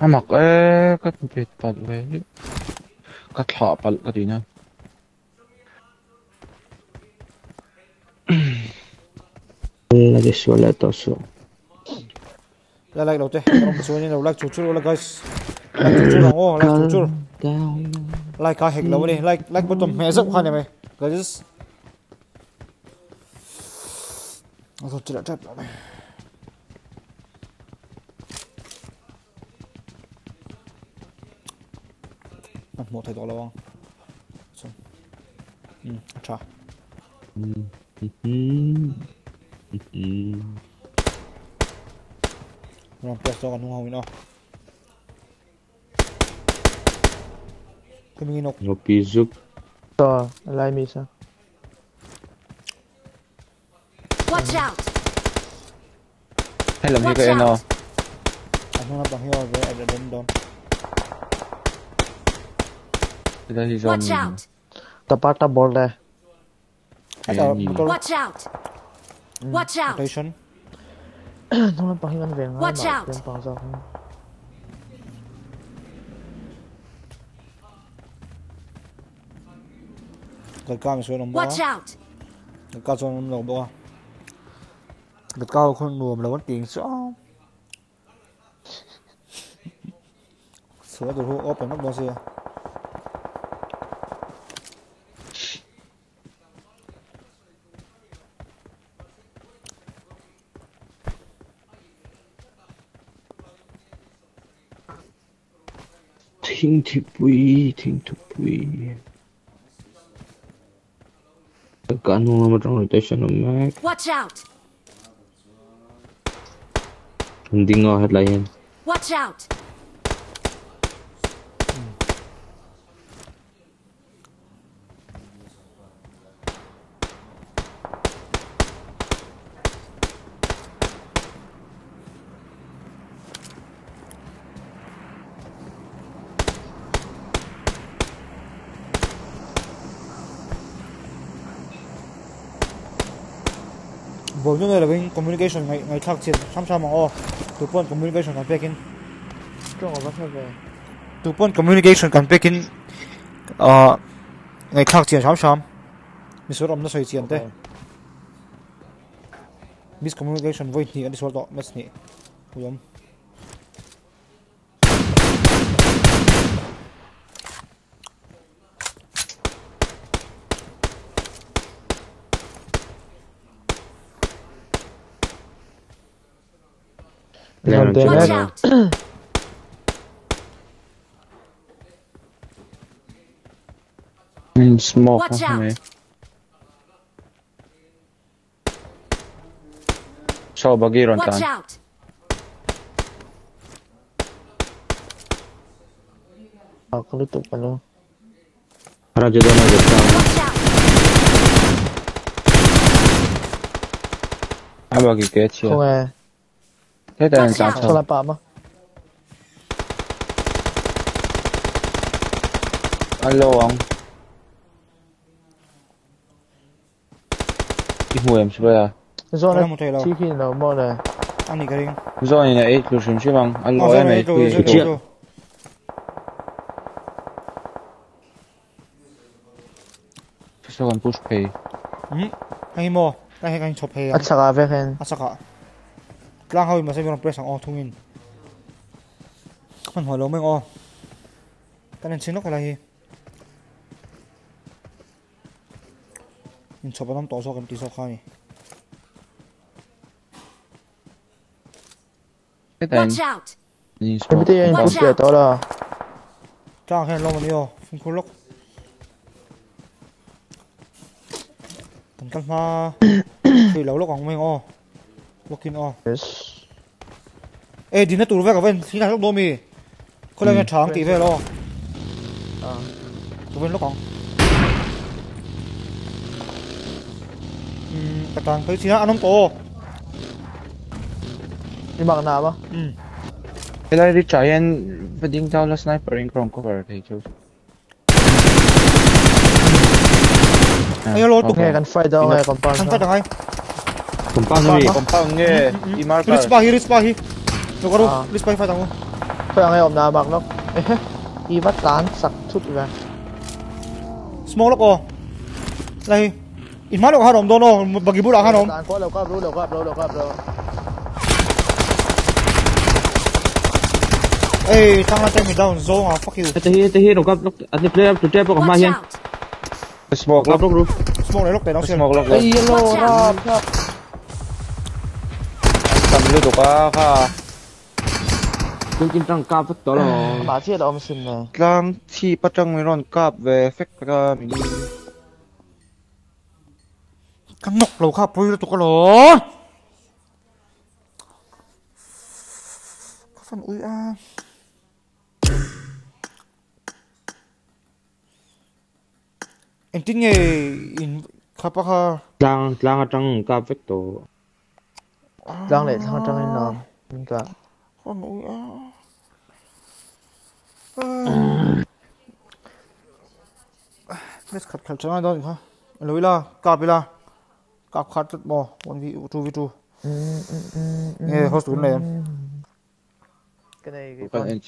حمق إيه قد بيت بالي قد حق بالقدينا لا lại lại gì nữa La que suele toso. la like lo te rom so ni lo like chu chu lo guys like chu chu oh like chu chu like ka hek lo ni like like bottom me zap khan me guys Asa tira tap lo me à một thay đó lo ừ xong ừ cha ừ, ừ, ừ, rồi press cho con không hông nó cái mình nó Nó pi giúp Rồi, lại mi sao? Watch out! hay làm gì Watch cái nó out! anh không bằng hiệu với anh đến đón cái đó thì Watch out! Tapata ball đây. gì? có Watch out! Watch out! Nó là bằng hình về ngay mà bên bằng không? gật cao mình xuống đồng bó gật cao xuống đồng bó gật cao không nuồm là vẫn tiếng rõ. Sửa được hô open up bao giờ Thinh thì bùi Thinh thì bùi Cả nô mà trong rotation nó mẹ Watch out! Vô như này là bên communication ngày ngày khác chuyện sam sam mà ô tụ pon communication cần pekin Trong ở bắt về. tụ pon communication cần pekin ờ ngày khác chuyện sam sam misoram nó soi chuyện thế miscommunication Watch đấy. nó out! mình smoke Watch không Watch out! I'm small. Watch on me. Ciao Baghiro intanto. Ah, quello tu quello. Raggio da noi che sta. Ah, ma che cazzo? Come? Kaya mo tayo lao. chi khi nào mo này Ani ka rin. zone ina 8 lu sim sibang Oh, allo sorry, em ito, ito, 8 ito, pi ito. so kan push pay Hmm? Ang mo. Kaya kang chop hay. at saka về khen At saka. Lang hawin masay mo ng press ang oh tungin. Man holo mo yung oh. Kanan sino ka lahi. Yung chop ang toso kan tiso ka ni. cái tay Watch out! smoke em Watch cũng biết đó là Trang kaya lo mo niyo. Fung kulok. Tangkal ma. Thì lâu lúc ang mo yung Lokin oh. yes Ê, đi nó tụt về cả bên, khi nào lúc đô mì. Có lẽ Ừ. là tráng tỷ về lo. à Tụt bên lúc còn. Ừm, cái tráng cái gì á, anh ông tổ. đi mặc nào mà Ừm. cái này đi try and và ding tao là sniper in chrome cover thì chú Ay, lo tụt. nghe cần fight đâu nghe còn pan Thằng phát được hay. Kung paano mi? compound nghe đi marker Ritz pa hi, ritz pa hi. Lo karo, À. ritz pa hi phải tao. phải nghe om nào mặc nó y bắt tán sặc chút về Small lock oh. Lai. In malo ha rom dono, bagi bula ha rom. tán có đâu có đâu đâu có đâu đâu có đâu Ê, thằng là tay mình down, zone ah, fuck you. 무료도가 찜찜짱 까붓 떨어 마트에 나오면 쓰네 랑 티빠짱 이런 깝왜 색감이 กำหนกเหลาร้าปุยตุกกะโหลข้าสันอุยอาเอ็นจิเนียร์อินครับพะอค่ะจังจังจังกาบเวกโต đang lại thằng trong này nào mình cả Con ui à. Let's cut cut chẳng ai đâu hả? Lối là cặp là cặp khát rất bò. One v two v two. Nghe host tụi này em. cái này cái con en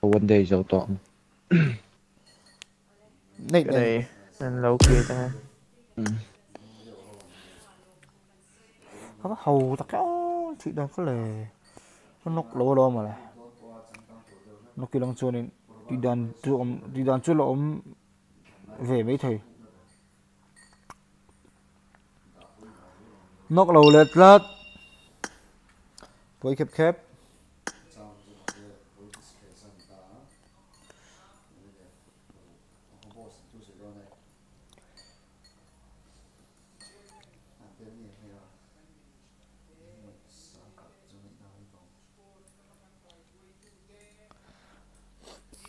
One day giàu tọng Này này. lâu kia ta có hầu tất cả chị đang có lề. Nó nóc lỗ đó mà là. Nó kêu lăng cho nên đi đàn chú ông, đi đàn chú là ông về mấy thầy. nóc lầu lết lết. Với khép khép.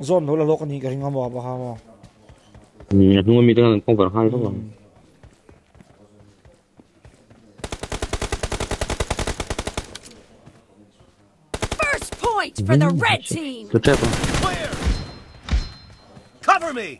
Zone đó là lô con gì cái ring mo ba ha mo. Hmm, nung mi tangan kong parang hai to. First point for the red team! Cover me.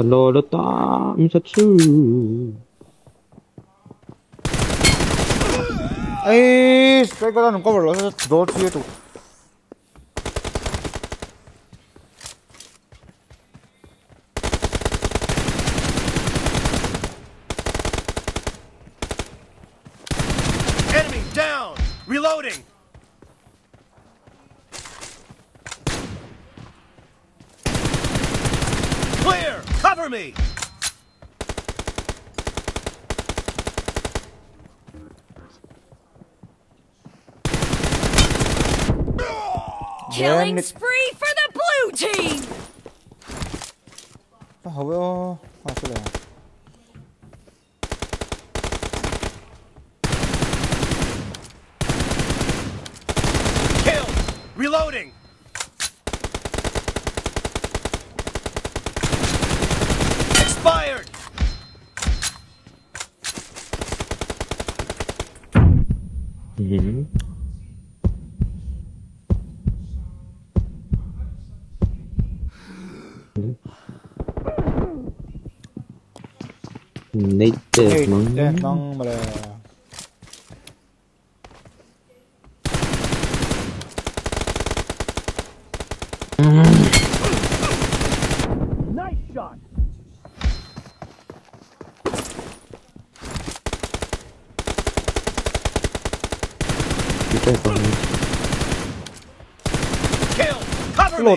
걸러렸다 미사츠 에이 쎄거다는 꺼버려 너 뒤에도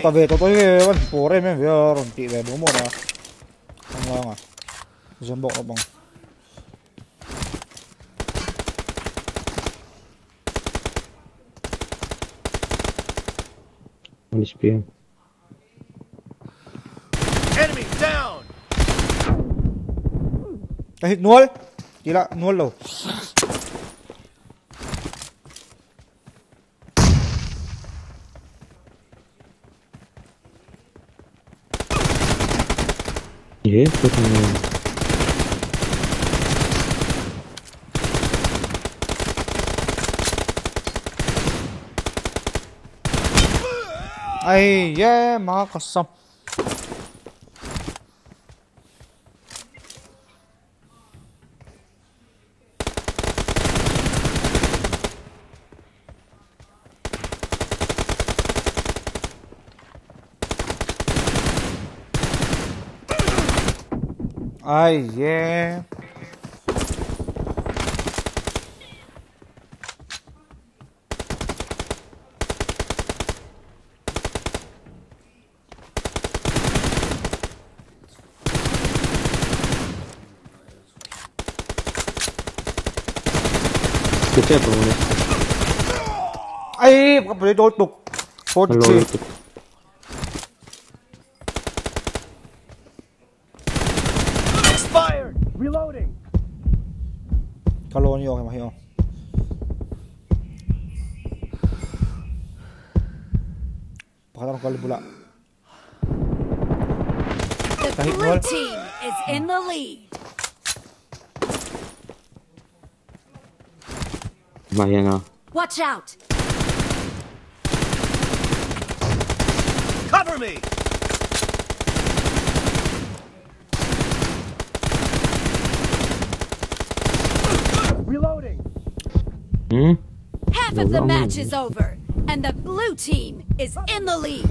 Cover cái lô me! ta về tôi tôi vẫn bố đây mới về rồi chị về bố một à không lo à dân bộ bằng on spear. Enemy down! cái hit nuôi chị lại nuôi lầu 哎呀，妈个！भाई ये Aib, kapag ito, tok. 43. In the lead. Bahaya na. Watch out! Cover me! Reloading! Hmm? Half of the match is over, and the blue team is in the lead.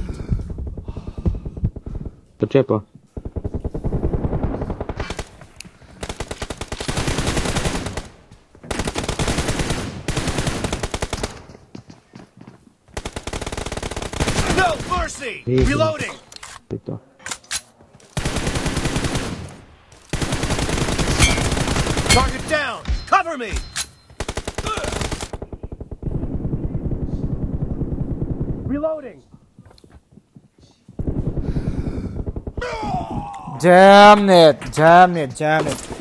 Kerja apa? No mercy! Easy. Reloading! Itu. Target down! Cover me! Reloading! Damn it, damn it, damn it.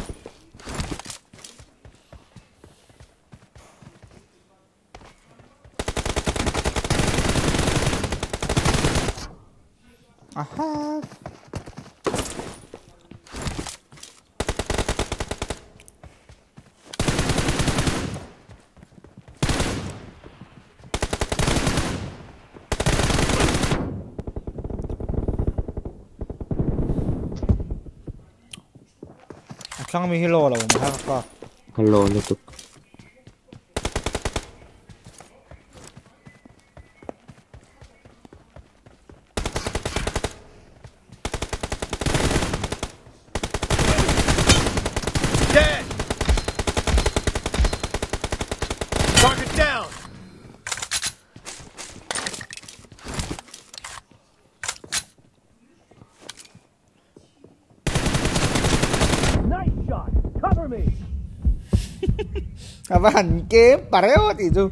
มีฮิโร่เหรอผมครับก็ฮัลโหลลูกตุ๊ก kế bà réo thì dù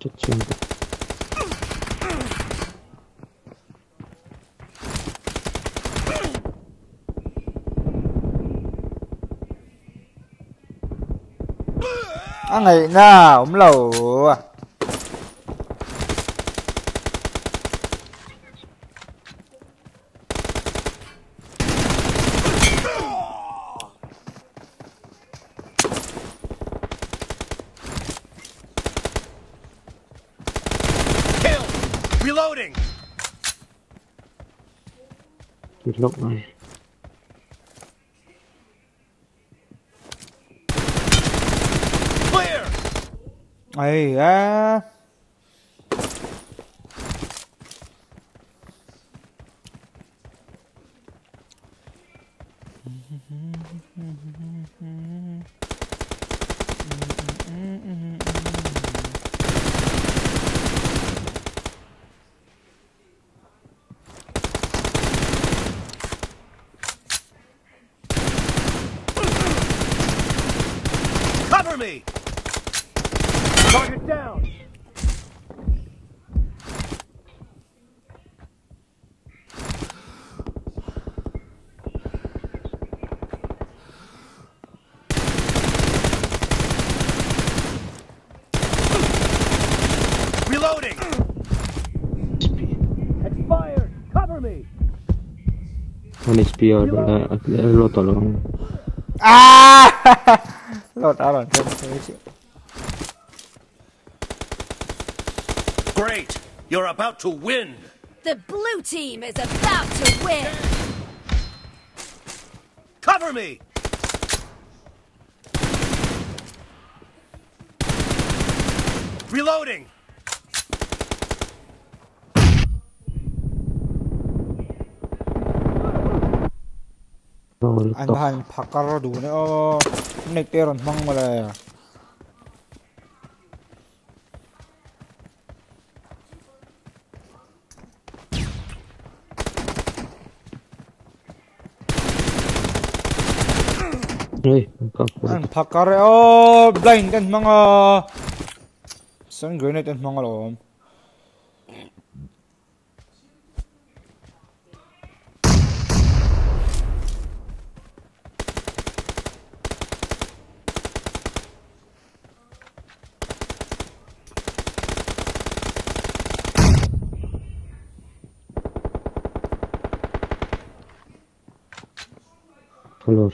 Chết chim. à ngày nào ông lẩu à Kill! Reloading! Chết này. Clear! ấy Ah! Great! You're about to win! The blue team is about to win! Cover me! Reloading! Anh top. hành phạc caro đủ nữa. Ô này tê rồi mong mà là anh phạc caro ô blind tên mong à. Sun grenade tên mong rồi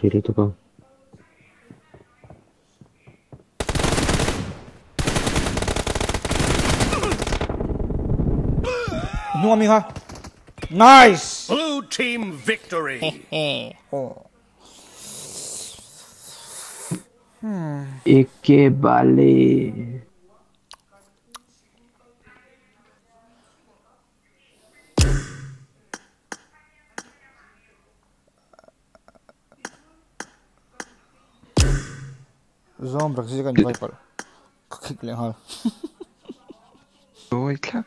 direito, pô. No, amiga. Nice! Blue team victory! oh. hmm. Ikebale. Zom brak si kan viper khik le ha Ôi khắc.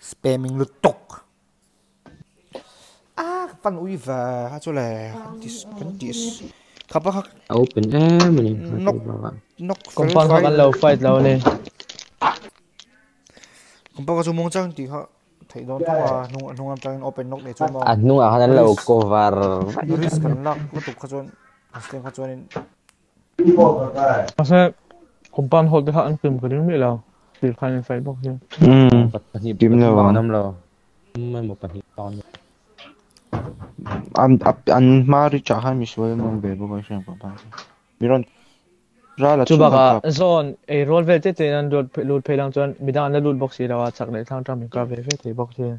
spamming lượt tục à fan ui và ha cho là this this khắp khắp Open air mo ni. Nok. nok Compound ho kan low fight low ni. cũng bao giờ mong chẳng thì Thầy đón thua à, nung nung am trang open knock để cho mà. À nung à, hắn ăn lâu cover. Risk cần lắc, có tục khát chôn, stem khát chôn nên. Mà sẽ, hôm ban hồi cái hạn tìm cái đến mỹ lào, tìm khai nên phải bóc chứ. Ừ. Tìm lâu vào năm lâu. Mới một bản hiệp to nữa. Anh anh Mari chẳng hạn mình sẽ mong về bao nhiêu tiền của bạn. Miron rala Chu baka zone a roll vel te te an loot loot phe lang chuan midang an loot box hi rawa chak le thang tam ka ve ve te box hi.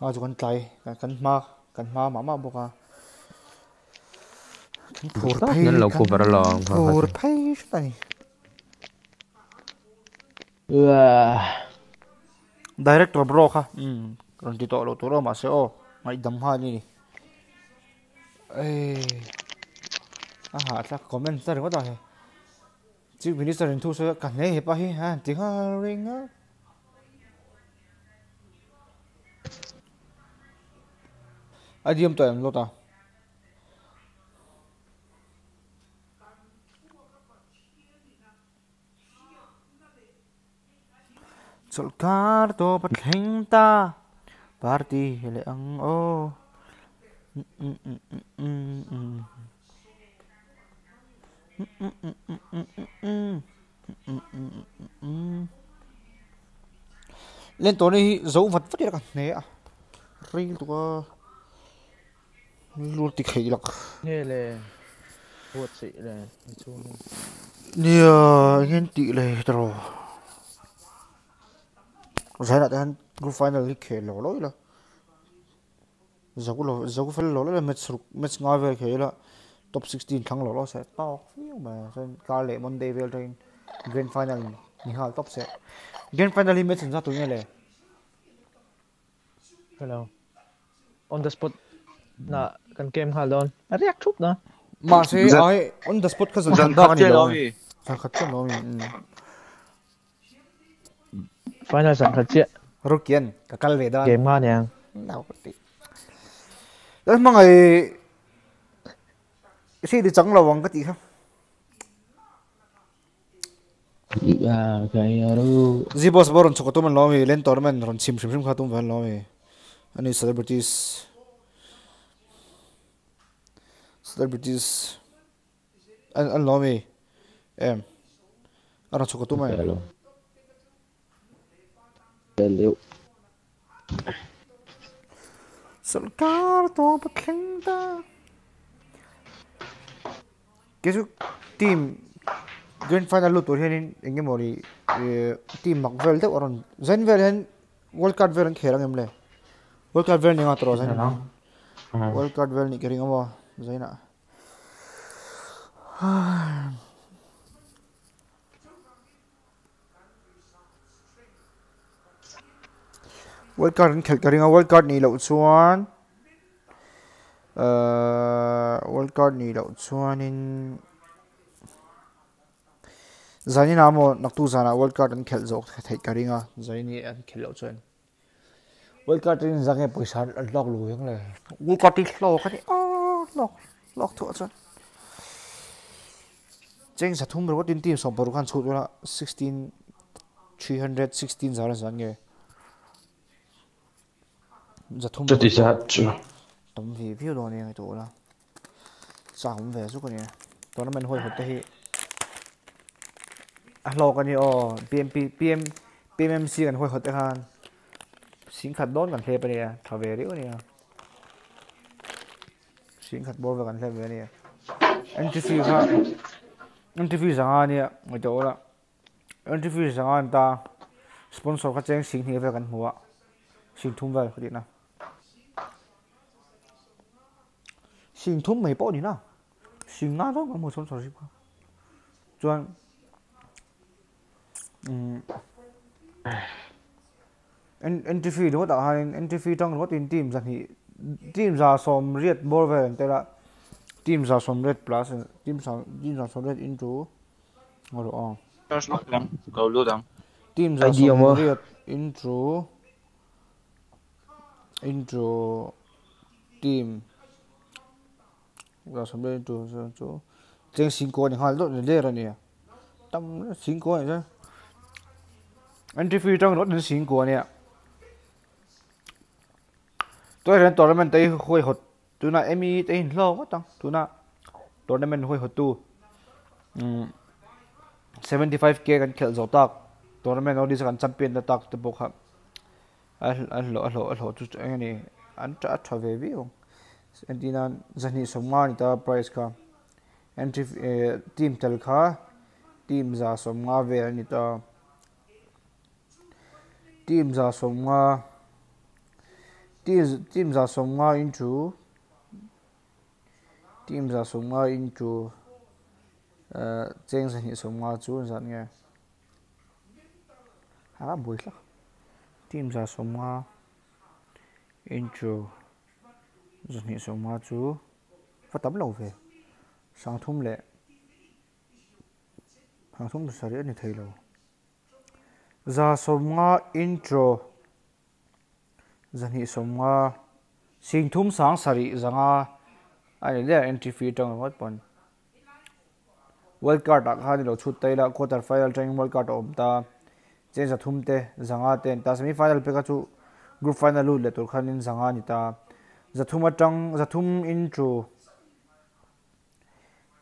à cho con tay kan ma kan ma ma ma boka kan phur pai Nan lo cover long. phur pai tani Ua. director bro kha. Um kan ti to lo to ro ma se o ngai dam ha ni ê hà là có mình ra có đòi chứ mình đi ra đến thu sơ cả này hiệp bao hi ha tiếng ha ring á ai đi em tụi em lô tao solkar to patling ta party hele ang o mm mm mm mm mm lên tối nay dấu vật phát hiện cả nè ri tụi luôn tịch khỉ lặc nghe là buộc sĩ là. Chung nia nghe tị lệ rồi giải là anh group final lịch khỉ lỗ lỗi là. Dấu lo dấu phải lỗ là match match ngay về khỉ là top 16 thắng lỗ lỗ sẽ to phiêu mà sen cả lệ Monday về trên grand final ni hal top sẽ. Grand final hi match ra tụi nghe lệ. Hello on the spot. Na kan kem hal don react chup na mà sẽ ai on the spot cái gì Dần khát chế lo. Dần khát chế lo mi. final san khat che Rukian, kakal về đó. game ha nyang Nào có tí. Đấy mà người Sẽ đi trắng là vòng cái gì không? à cái đó Zibos baron choko tuman lo mi len tournament ron sim sim sim khatum van lo mi. Ani celebrities. Celebrities. An an lo mi em aron choko tuman cái đó cái liệu Sarkar to patlengta Kesu team grand final lu tur hianin enge mori team mak vel te oron zen vel hen world card vel an kherang em le world card vel ni nga tro zen world card vel ni kering amo zaina world card an khel kering a world card ni lo chuan world card ni lo chuanin zani namo naktu zana world card an khel zok thei karinga zani an khel lo chuan world card in zange paisa an lok lu yang le world card ti hlo ka ni a lok lok thu chuan cheng sa thum ro tin team som paru khan chhu la 16 316 zara zange za thum rất là chứ tổng vị phiêu đồ này cái chỗ đó sao không về suốt ตัวนั้นมันหวยหดที่อะโลกันนี่อ๋อ้ PMP PM PMMC กันหวยหดตะขฮันสิงขัดโดนกันเทปเนี่ยทาวเวริโอเนี่ยสิงขัดบอลกันเทปเนี่ยอันที่สี่ครับอันที่สี่สังหารเนี่ยไม่จบละอันที่สี่สังหารตาสปอนเซอร์ก็แจ้งสิงห์นี่ไปกันหัวสิงทุ่มไปคขาดีนะ xin thum mấy bộ đi nào xin ngã đó có một số số gì không chuan en NTV đúng không hai NTV trong đúng tin team rằng thì team ra som riết ball về thế là team ra som riết plus team ra team ra som riết into ngồi đó First knock them. Go low down. team ra mo. riết into into team ra som bên chỗ chỗ tiếng xin cô thì hai lúc lê ra nè. Tâm xin cô này chứ NTV trong đó đến xin cô nè. Tôi ren tournament tay hoi hột tôi na emi tay hình lo quá tăng tôi na. Tournament hoi hột tu. Um 75k kan khel zo tak tournament odi kan champion na tak te bok ha al al lo al lo al lo tu này anh ta tha về vi ong entina zani somma ni ta price ka. Entry eh, team tel kha team za somnga ve ani ta. Team za somnga team team za somnga into team za somnga into uh, eh, cheng zani somnga chu zan nge. Ha bui la team za somnga into dân hi so mà chú phát tấm lâu về. Sang thum lệ. Hàng thum sari ani thấy lo giờ som mà intro. Dân hi som nga xin thum sang sari à anh để entry fee trong một phần world Cup đã ha ni lo chút tai là quarter final trong world Cup om ta. Chen za thum te à thế, ta semi final pe ka chu group final lu le tur khan in à ni ta zathum atang zathum intro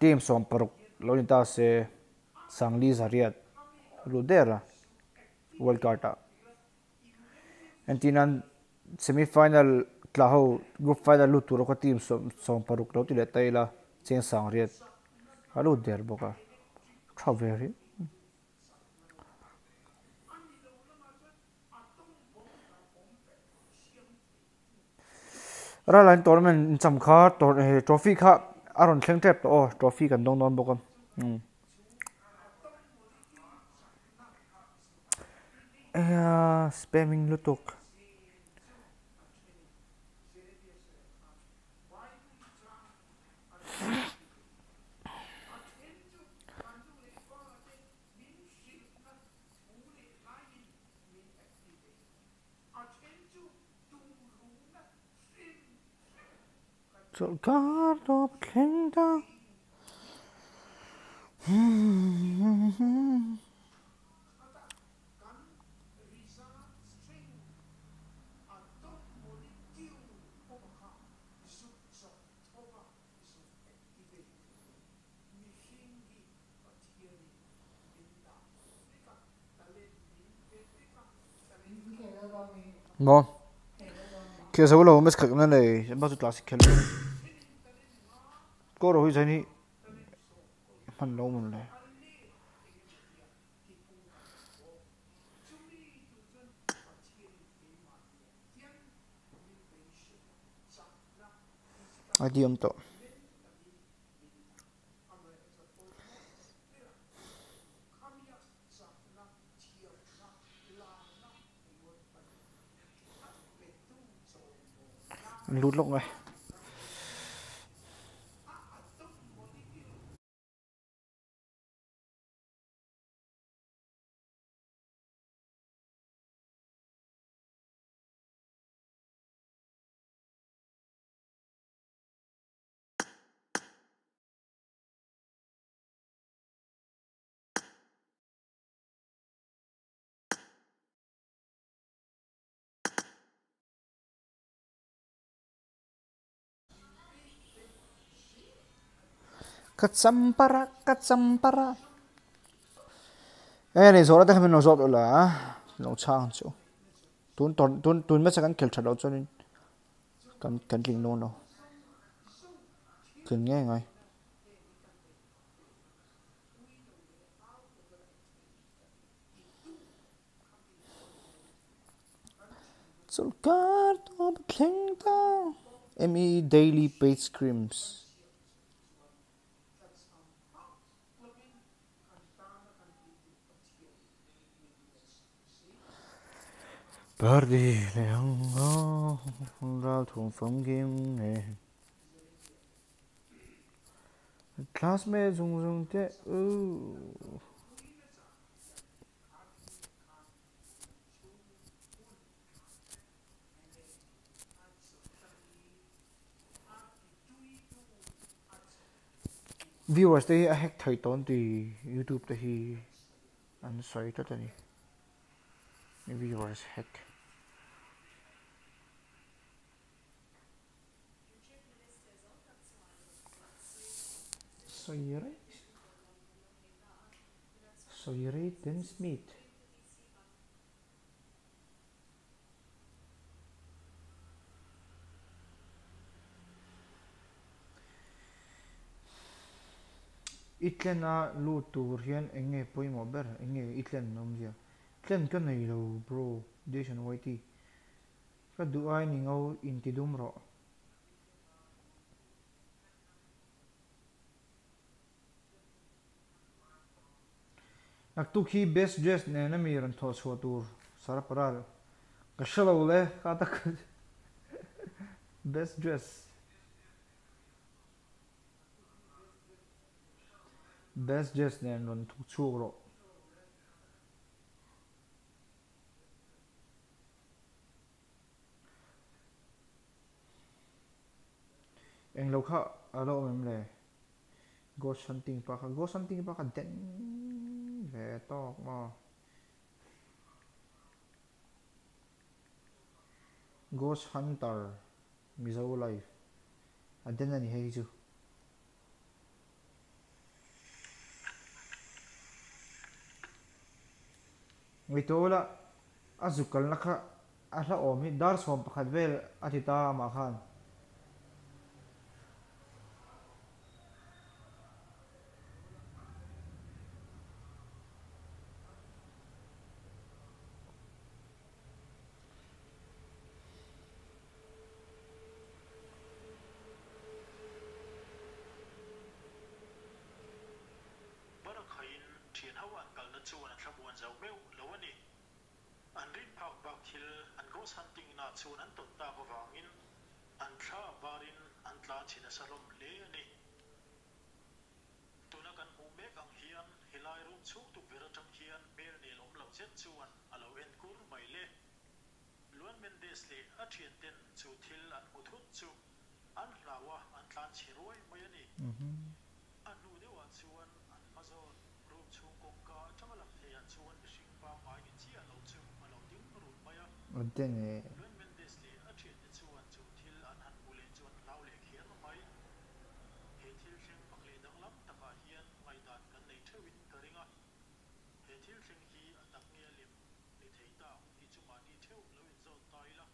team som paruk lonita se sangli zariat rudera world karta and tinan semi final tlaho group final lu turo ko team som som paruk lo tile taila chen sangriat halu der boka thaveri ra lan tournament cham kha tor trophy kha aron thleng tep to oh trophy kan dong don bokam um eh spamming lutuk. Till God of kingdom. Hmm. Morgen. Kører sig ud over med. Rồi thế này. Mình lâu mình này. Adiam to. lút lộn rồi này كتسمبرا كتسمبرا يعني nói rồi là nó ولا chú. Tuần tuần تون تون mấy second kill thật đâu cho nên كان cần kinh luôn đâu. Cần nghe ngay. Solkat of Kingdom. ME Daily Paid đi Perdi ngó ra thùng phẩm kim nè classmate dùng dùng thế ư viewers te a hack thai tốn thì youtube te anh xoay soi ta tani. Viewers hack Soyrit. Soyrit den Smith. Itlena lutuurien enge poimo ber, enge itlen nomzia. Tlen kan ei lo bro, deshan waiti. Ka duain ingau intidumro. นักตุกีเบสเดสเนี่ยนั่นมีรันทอสหัวตัวสารพรารกษัตริย์เลยข้าตักเบสเดส best just nên luôn thuộc chuộc rồi anh lâu khá ở đâu mình này Ghost hunting pa ka. Ghost hunting pa ka. Den. Betok mo. Ghost Hunter. Mizaw Life. Adan na ni Heizu. Ito wala. Azukal na ka. Asa omi. Oh, Dar swamp ka. Well, atita makan. Chuan an tot ta bawangin an thla barin an tla china salom le ani tuna kan hmu mek ang hian hilai rum chuk tu vera tang hian mer ni lom lo chet chuan alo en kur mai le luan mendes le a thian ten chu thil an mu thut chu an hlawa an tlan chiroi mai ani an nu dewa chuan an mazon rum chung kong ka changalam theyan chuan hring pa mai ni chi alo chu alo ding run maya aden e luan mendes le a thian te chuan chu thil an han ule chuan lau le khian mai he thil thleng pak le dang lam taka hian ngai dan kan nei thewin ka ringa he thil thleng hi a tak ngia lim ni thei ta hi chuma ni theu lo in zon tai la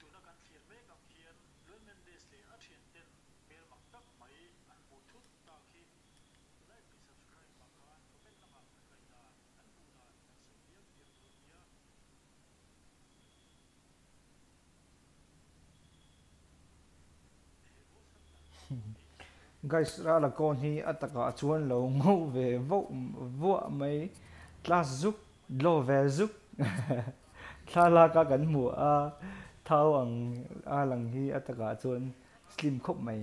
tuna kan thlir mek ang hian luan mendes le a thian ten mel mak tak mai an pu thut ta khi like pi subscribe pa khan comment lama kan kai da an pu da kan so biak biak lo nia guys, ra là con hi ataka chuan lo ngau ve vo vo mai tla zuk lo ve zuk tla la ka kan mu a thao ang, a lang hi ataka chuan slim khop mai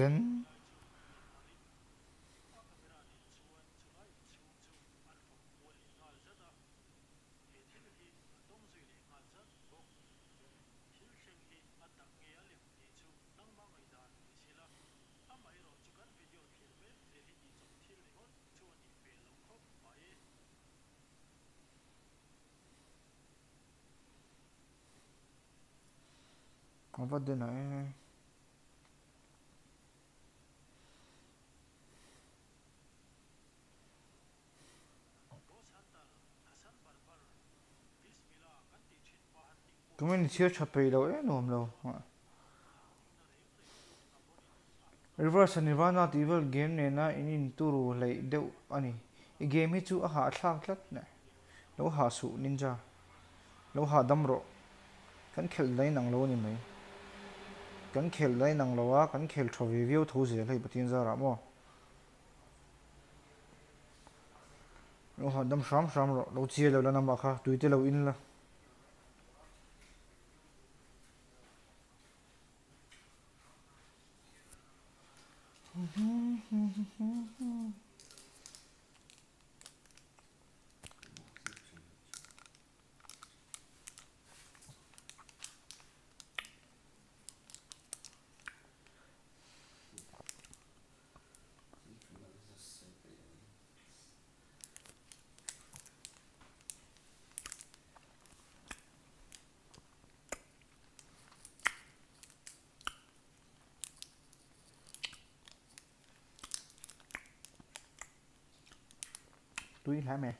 만든 On va donner. Hlem then chưa chụp är đâu, chapei lo e nom lo reverse nirvana evil game ne na tour rồi lại deuh ani i game hi chu a ha thlak tlat ne lo ha su ninja lo ha dam ro kan khel lai nang lo ni mai kan khel lai nang lo á, kan khel tho vi view thu zel hei patin za ra mo lo ha dam sham sham ro lo chia lo la nam kha tuite lo in la 嗯哼哼哼。一台美。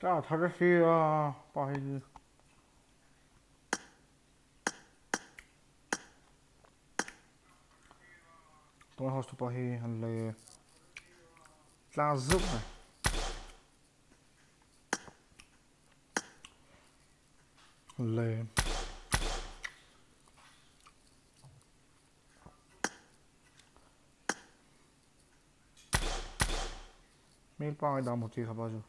这他这是啊，不好意思。طبعا هو تبقى هي اللي تعذبها اللي 밀빵에 나 어떻게 가봐줘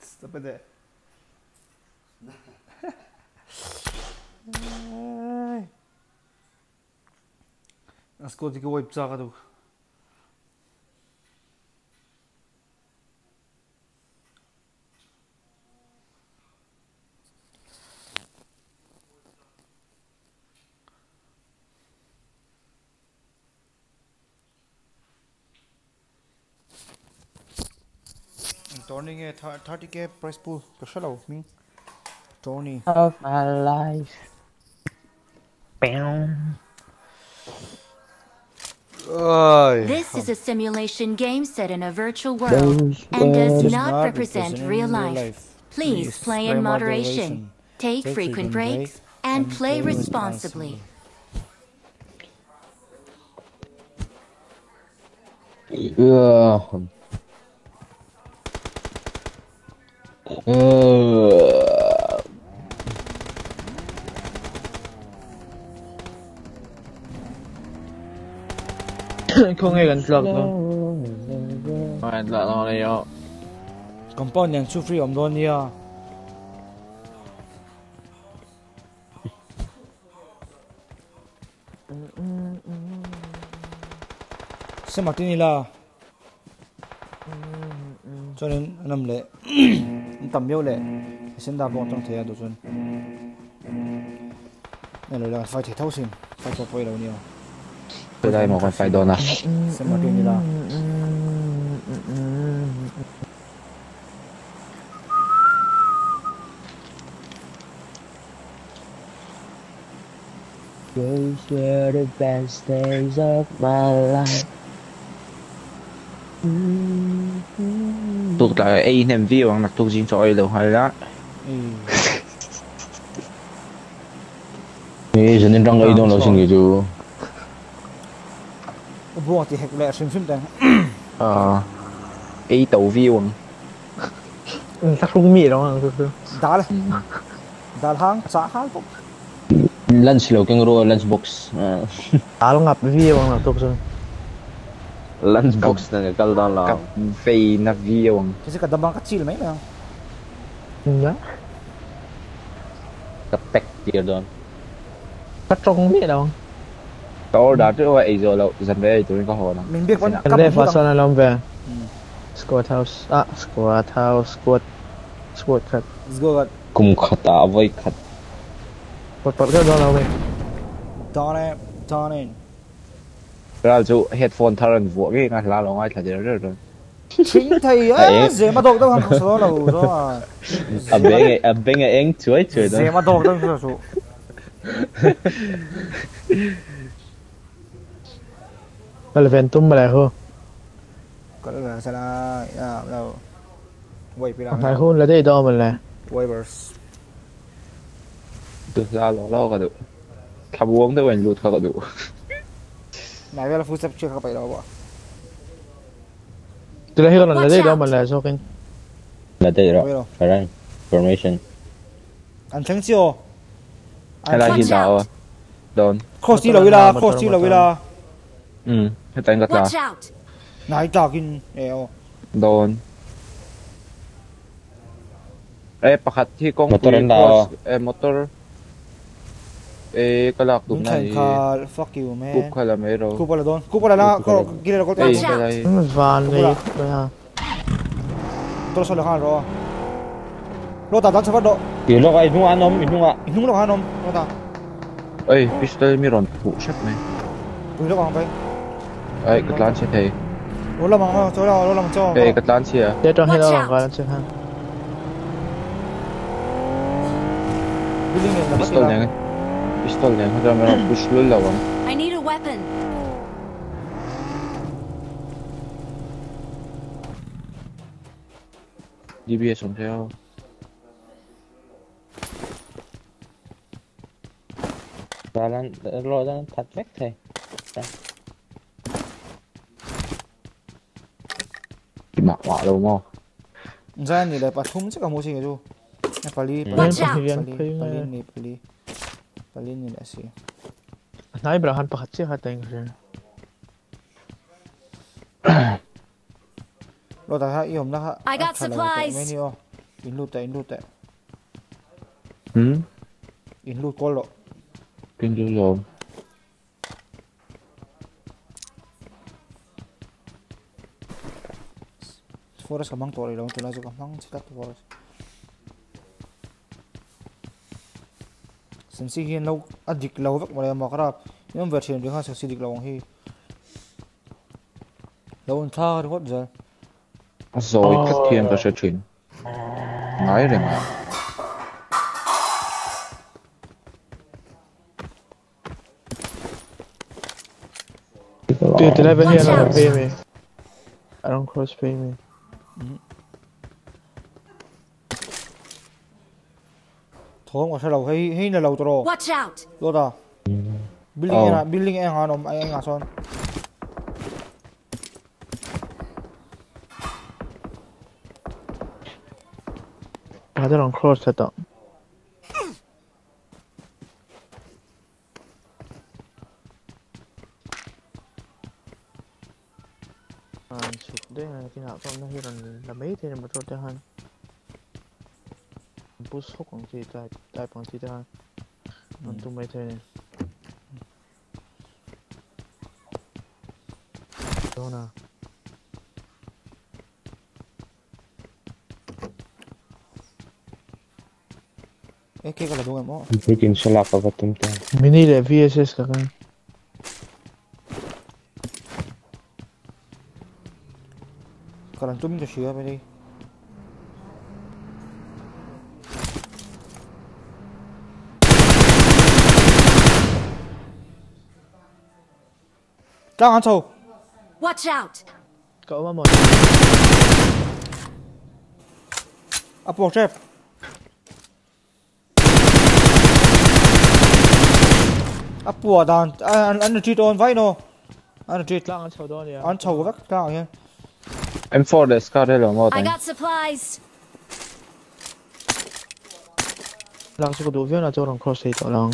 Stop it there. Ascolti che vuoi psaradu. Me. Tony. Of my life. Bam. This is a simulation game set in a virtual world and does not, not represent real life. Life. Please, Please play in moderation. moderation. Take, frequent breaks break and, play, responsibly. Ờ. Không nghe gần lọc đâu. Mày lại lo này yo. Compound yang su free om don ya Se Martin la cho nên năm lệ tầm yêu lệ xin đạp bọn trong thế đồ chuan này là phải thể thâu xin phải có quay đầu nhiều Từ đây một con phải đồn à. Se Martin la Those were the best days of my life. Tụt lại ai nem vi bằng nặc tụt chính trọi đâu hay lá. Ni giờ nên răng ấy đâu nó xin gì chú. buông thì hẹp lệ xin phim đằng Ờ. Ai tàu vi bằng. Chắc không mì mà. đá lên đá hang trả hang cũng Lunch lo keng ro lunch box. Đá nó ngập vi bằng là tốt rồi. Lunch box na kal dan la. Cặp phê na vi bằng. cái gì cả đâm bằng cắt chi là mấy nào Nhá. Ka pek tier don. Cắt trong mì đâu. Tao đã trước vậy rồi là dần về tụi có hồ nào. mình biết vẫn Cái này phát son là về. Squad house. À, squad house, squad. Squad cut. let's go God Kum khata voi khat. Bật bật cái đó là về. Darn it, darn it. Ra chú headphone thằng vụ cái ngay là lo ngay thật rồi rồi. Chính thầy á, dễ mà đọc đâu không số đâu rồi. A beng a beng a eng chuai chuai Dễ mà đọc đâu không số. Cái là ven tum mà lại hô. Có là là à đâu. Wait, bị làm. Hôn là đây đâu mà lại. Waivers. Từ ra lo lo cả được. Khắp uống tới quanh lụt cả được. Tôi lấy cái là đây đâu mà lại số kinh. La đây Wait ro. đâu. Farang. Formation. Anh thắng chưa? Hay là hiện đạo à? Đồn. Cross đi là villa, cross đi là. Ừ. Hết tay gắt là. Watch out! Này ta kin eo. Đồn. Ê, pakat thi công Motor quy ang tao. cross. Ê, motor. Ê, kalak eh kalak tum na i fuck you man. Kup khala me ro kup ala don kup ala la ko gile ro ko ta van ve ha. Toro sala khan ro ro ta dan sabat do ti lo kai nu anom nu nga nu lo anom ro ta ei pistol mi ron pu shap me pu lo bang bai ai kat lan che thei ro la mang ma cho la ro la cho ei kat lan che để cho hi lo bang ka che ha. Pistol này pistol ne? Hocam ben 60 lülle var. I need a weapon. DBS không theo. Và đang rồi đang thật vách thầy. Thì mặc quả đâu mà. Ra thì lại bắt hung chắc là mua gì rồi. Phải đi, phải đi, phải đi, phải đi. Palingin na siya. Naibrahan pa kasi hatay ko siya. Lo tak taha om laha. I got supplies. Ini oh. Inluta inluta. Hmm? Inlut kolo. Kinjo yo. Forest kamang tori lang tulazo kamang sila to forest. simsi hi no adik lo vek mare ma kara yom ver chen ringa sak sidik lawang hi lo un tha ri hot zal zoi khat thiam ka shethin ngai re ma Dude, did I ever hear another pay me? I don't cross pay me. Mm -hmm. 도망가시라고 헤이 헤이내려고 들어. Watch out. 너다. 어. 밀링 어. 앵아 밀링 앵아 놈 앵아 선. 바드랑 크로스 했다. 自己带带绑鸡蛋，嗯，都没退。然后呢？E che cosa Ik mo? Il video non ce Ik fa fatto un tempo. Venire via se scappa. Quarantuno minuti ci va per lì. Đang ăn sâu. Watch out. Cậu mà một. Apple chef. Apple à, đàn ăn ăn được on vai nó. Ăn được cheat. Đang ăn sâu đó nhỉ. Ăn sầu vắt cao nhỉ. M4 để scar hello mod. I got supplies. Lang sẽ có đủ viên là cho rằng cross thì tỏ.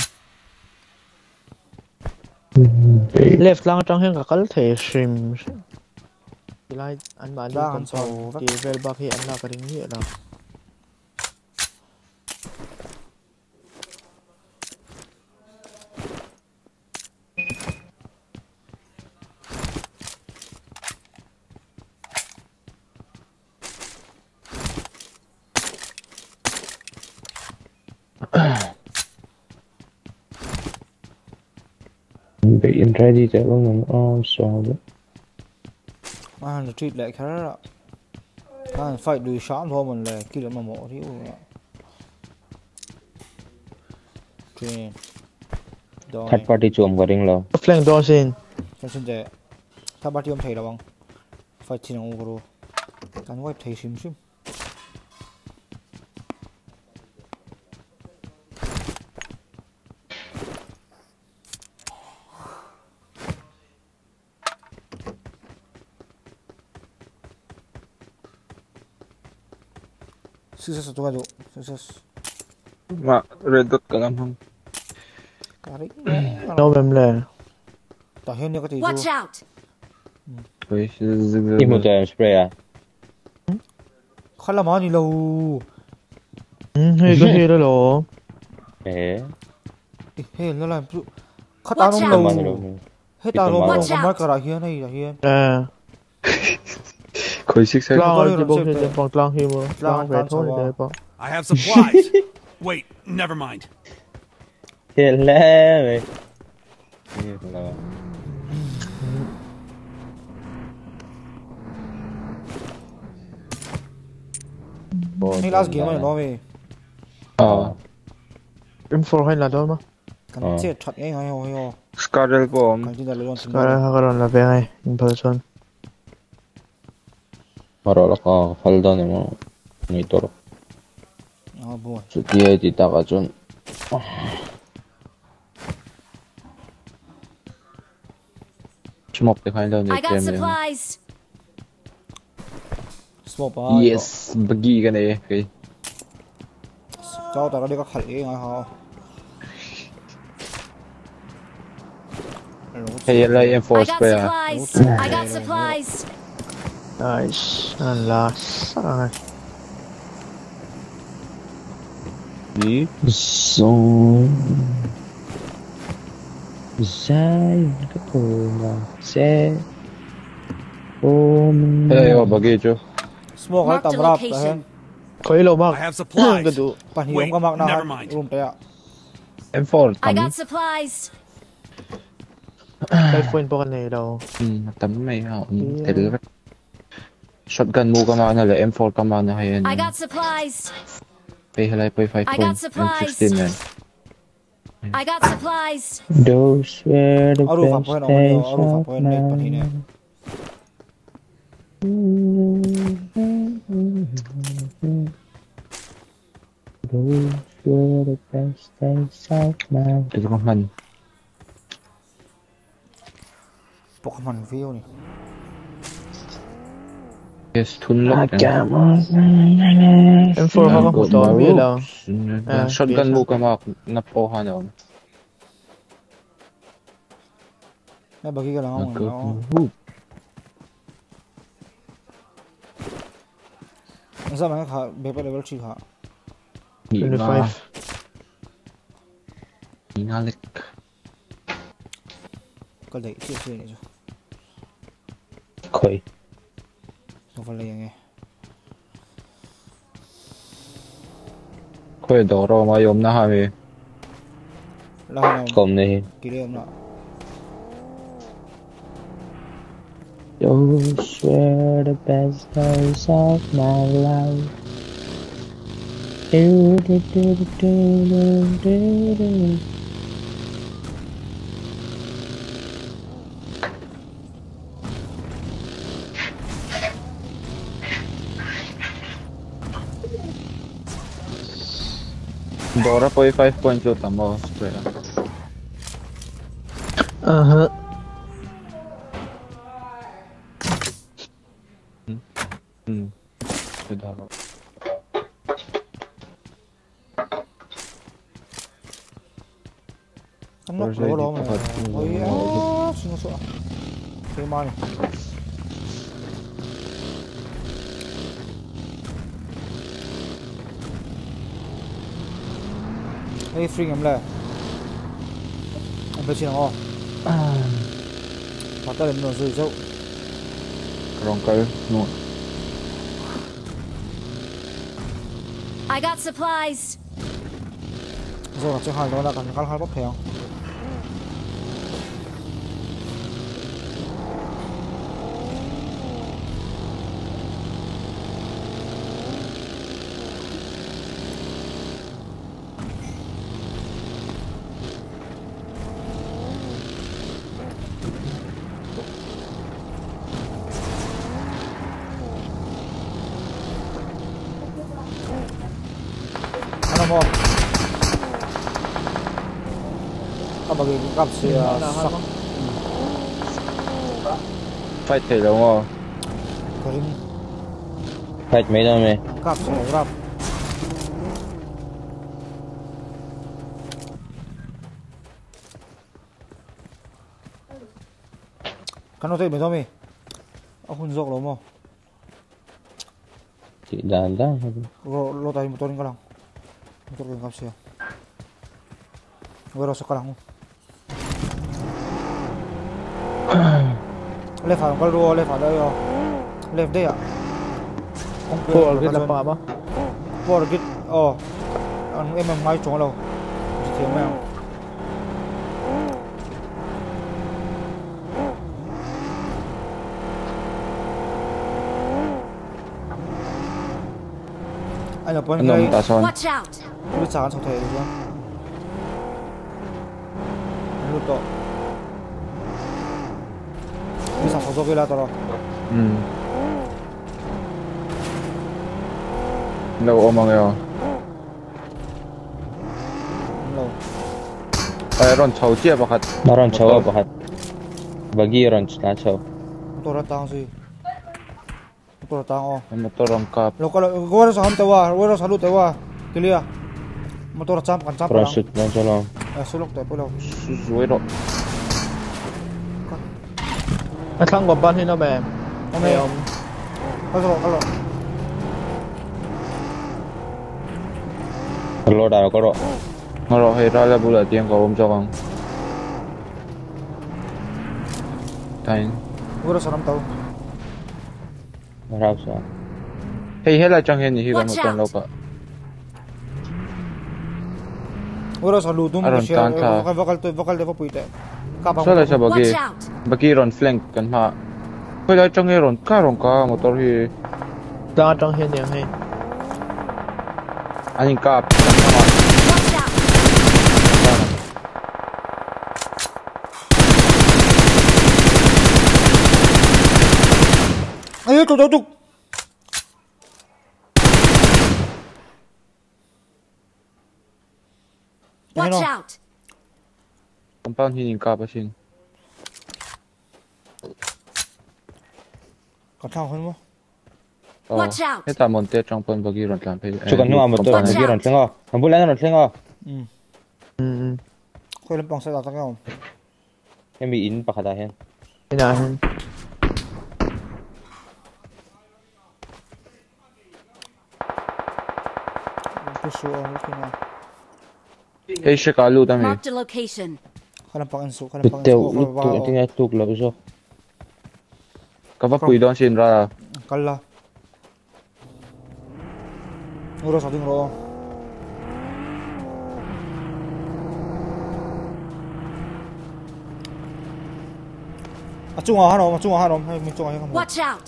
Left lang trong cả cái thể Lang cầm ăn sầu sầu vắt. thì vel bạc hiện là cái đỉnh hiện là. bị ready cho con mình on so đó anh treat lại khá là anh phải đuổi sáng thôi mình là kia mà mỏ thiếu train rồi third party chuom ka ring lo Flank door sin. chân chân đểถ้าบัตรยอมไทยระวัง スーサスとかどスーサスまあレッドかなもんカリノベムレ大変なこと言う Watch out イムトンスプレーやカラマニローうんへいがへいらろえへいららんぷカタノンローへたろまからへいないらへいえ佢識識。Clown 隻幫隻幫 clown have supplies. Wait, never mind. last game 攞未？啊。M4 係嗱到嗎？咁即係出嘢係我係我。Scarlet bomb。咁即係你用。Scarlet 係個人嚟嘅，in person。 ลื่อน Cara hakaron la pe ngay in person Marala ka falda ni mo. Ni toro. อ๋อบัว So tiya di taka chun. Smoke the kind of I got supplies. สโมปอ่ะ Yes, bagi ka na eh. Okay. เจ้าแต่ละเด็กก็ขัดเองไงเขา Hey, yun lang yung I force got pa yan. supplies. I got supplies. Nice. Unlocks. Alright. Rồi. Dài cái cổ là xe. Ôm. Đây ở bagi chứ. Smoke hay tầm rap đấy. Khởi lô mặc. Cái đủ. Bạn hiểu không mặc nào. Rùm tay ạ. Tầm. I got supplies. Cái bao này đâu. Ừ, tấm này họ. Dạ. Cái được. Shotgun mo ka mana le, M4 ka mana kayo. I got supplies. Pay halay po yung 5 I got supplies. 16 yan. I got supplies. Those were the Aru, best days of my life. Those were the best days of my life. Dito ka man. Pokemon view ni. Informerer mot Davila. Shotgun mo ka napuha na. Eh, bagi ka lang ako. Nagkakahub. Ang sa mga ka, bepa level 3 ka. 25. Ingalik. Kalday, siya siya niya. Okay. overlay nghe khơi đỏ rồi mà yếm na hai mi cầm này kí đi yếm nọ Those were the best days of my life. Do do do do do do do. Bora poi 5 point io tamo spera. Aha. Mm. Hum, hum. Cuidado. Hanno provato, ma... Oh, yeah. não sou Che mais đây free em lệ em phải chỉ là ngon mà ta đến nó rủi rậu rong cây nuôi I got supplies. Rồi là chơi hai đó là cần khá là bóp theo. Kabagay kap siya sak fight kayo mo karim Fight mấy đâu mày? kap siya rap. Kano tayo ba mi? Ako nzok lo mo. Chị đàn đó. Lo lo tayo motorin ka lang. Motor ka kap siya. Wala sa ka lang. Left ha, kalau left ada yo. Left dia. Four git la pa ba Four git. Oh. Ang em mai lo. Chỉ thiếu mèo. anh là Anh bọn son. Watch out! Lu saan sa tayo dyan. Ano to? Isang sa kila to. Ừ. Lâu ôm bằng yo. Lâu. Ay ron chầu chia bạc hạt. Naron chawa bahat. Bagi ron na chaw. Ito ratang si. Ito ratang oh. Motor ron kap. Lo kala gawara sa hamtawa, gawara sa halut tawa. Kilia. Motor champ kan champ Ron lang. shoot na chalong. Eh sulok tayo pulo. Rồi đó. Nó thắng của ban thì nó bè. Mày này ông. Kalo kalo. Lo da ko ro. Ngaro hay ra là bù là tiếng của ông cho con. Tay. Gawara sa hamtaw. Marap sa. Hey hết là trong hiện thì là một tuần lâu cả. Gawara sa lutum Aron siya. tanta. Vakal vakal to vakal de puite. Kapang. Sao lại sao bagi out! bagi ron flank kan ma. Khơi lại trong hiện ron cả ron cả motor hi Đang trong hiện điểm hay. anh kap. Watch out! Ay tuk tuk tuk. Watch Ayun, oh. out! Compound hi kap asin. Katang ko mo. Watch out! Hết ta monte trong pon bagi ron làm phải. Chu kan nuwa motor Watch na gi ron out. tlenga. Ang bulan ron tlenga. Mm. Ừ. Ko lang pang sa tatang ko. Emi in pa kada hen. Inahin. Puso ang laki na. Hey shikalu tami. Marked a location. Kalang pang inso, kalang pang Teo inso. lu tu tinga tuk lo so. Kapa pui don sin ra. Kala. Uro sa ating roong. À chung à hanom, à chung à hanom, hay mình chung à hanom. Watch out!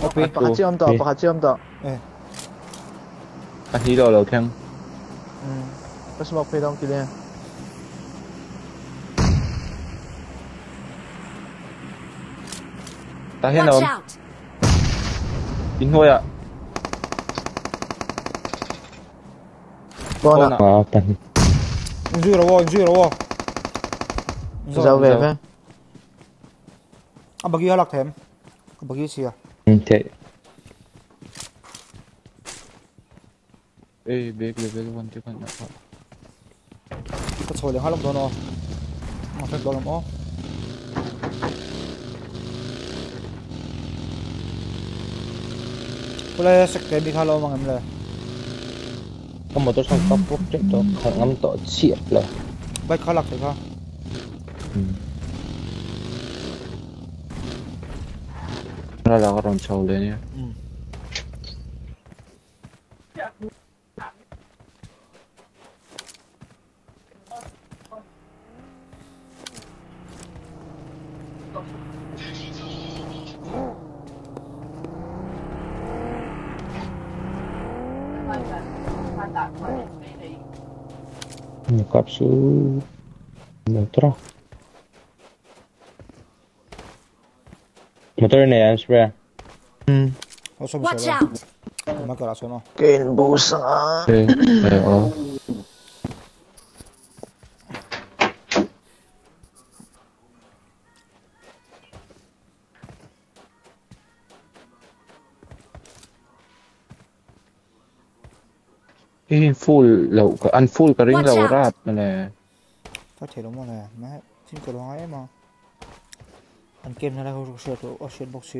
Hết cái lầu mà đây. Okay. Baka chiam to, baka chiam to. Anh đi đâu lâu thang. Ừ. Có smoke phi đông kia. Ta hết out! In thôi ạ. Con Con à. ạ. Wa tan. Injury raw, injury raw. Giao về với. À bagi halak them. À bagi siya. Te. Ê, big level 1 chứ con ạ. Ka chole halak do no. Ma fa do mo. Kula sek te bi halo mangam le. Ka motor sang ka pok te to khangam to chiat la. Bai khalak te sembra la garrontxa Eulènia. Mm. Капсулу. Неутро. Motor. Ne am spray. Ừ. O so Watch out! Ma ka raso no. Kên bố sa. Ê, ờ. Ê, full lẩu ăn full cả ring lẩu rap này Fa thể lo mo le. Ma sin ko lo ay ma. Ang game na lang ako sa box.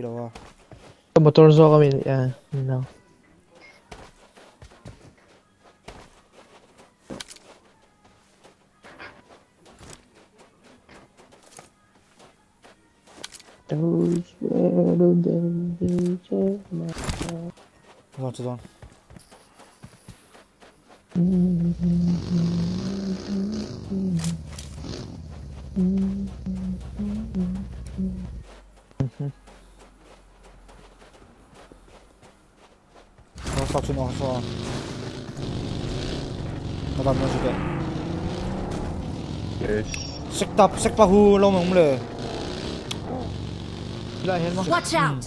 Motorzo kami. Yeah, no. Of my. What's on? Tap sek pa hu lo mong le lại hết mà Watch out!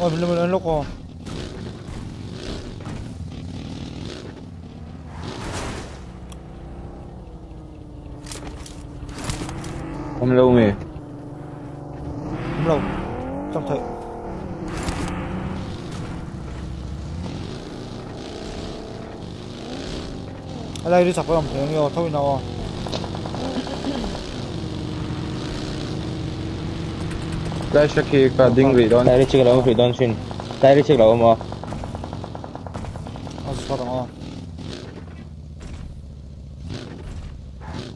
ôi mình lên lúc rồi Không lâu mày. không lâu trong thời đây đi chặt vào lòng thế nhiều thôi nào Flash aqui com a Ding Ridon. Direct check lang free down shin. Direct check lang mo. à sao đó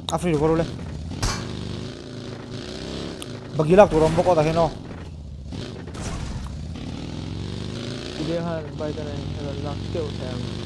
à free được rồi bagilak turong boko ta heno Hindi ha, bay ka na yung hello lang.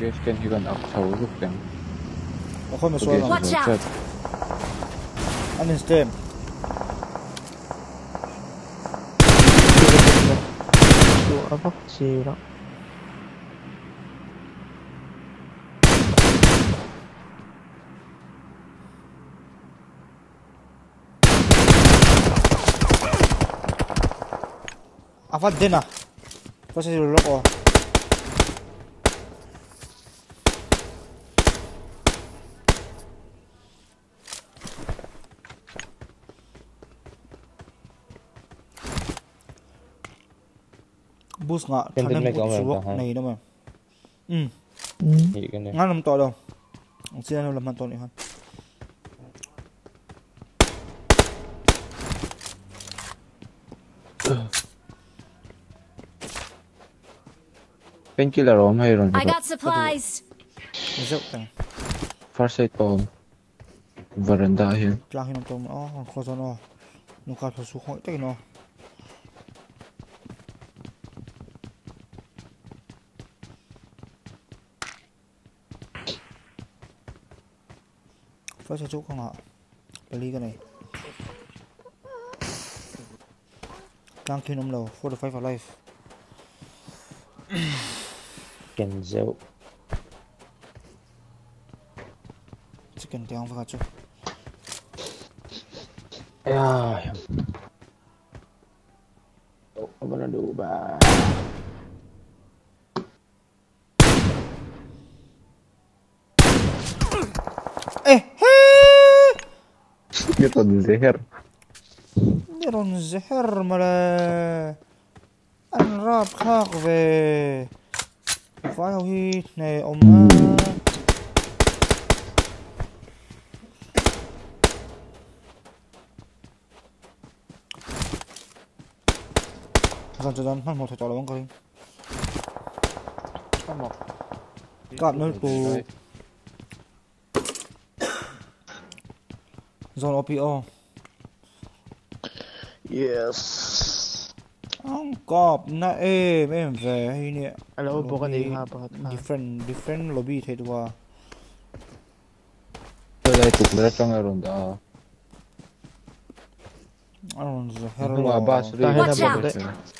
Yes, can he went up so look them. I think it's one. Watch out. And it's them. Apa sih orang? Apa dina? Kau sih dulu kok. Boost. Trên Thằng mà, suwak hả? này đâu mà. Ừ. Nga naman to daw. Ang sila naman laman to ni Han. Painkiller oh, mayroon. I got supplies! Result lang. Far side pa oh. Veranda yun. Plahin ng to mo. Oh, ang kosa no. Nung kapsa sukong ito no. Phải sa chúc không ạ? Bali cái này. Đang kêu nông lầu, 45 alive. Kenzo. Chicken tiếng phải chứ. تقصد الزهر نديرو الزهر مرا أنا راب في فايو هيتني اما Gần جدا dân موتت على thầy trò là bóng cây Zone OPO. Yes. Ang cọp na êm em về hay nè. Hello, bukan Lobby di hapa. Different different lobby qua. Ito dahil tuklat lang meron da. Ano zehir Ano nga ba? Sorry. Dahil Watch out!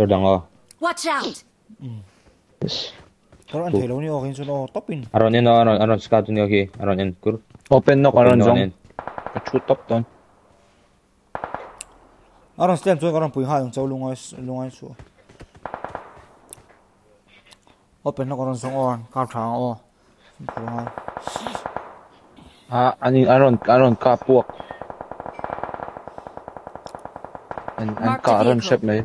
Tôi đang o. Watch out! Kalau an thelo ni okin sun o topin. Aron o, aron, aron scout ni okay. Aron yan, kur. Open knock aron yan. Shoot top don. Aron stem chuan aron pui ha yung chaw lungai lungai su. Open no aron song on ka thang o. Ha. Ah, ani aron, aron ka puak. An, an ka aron ship mai.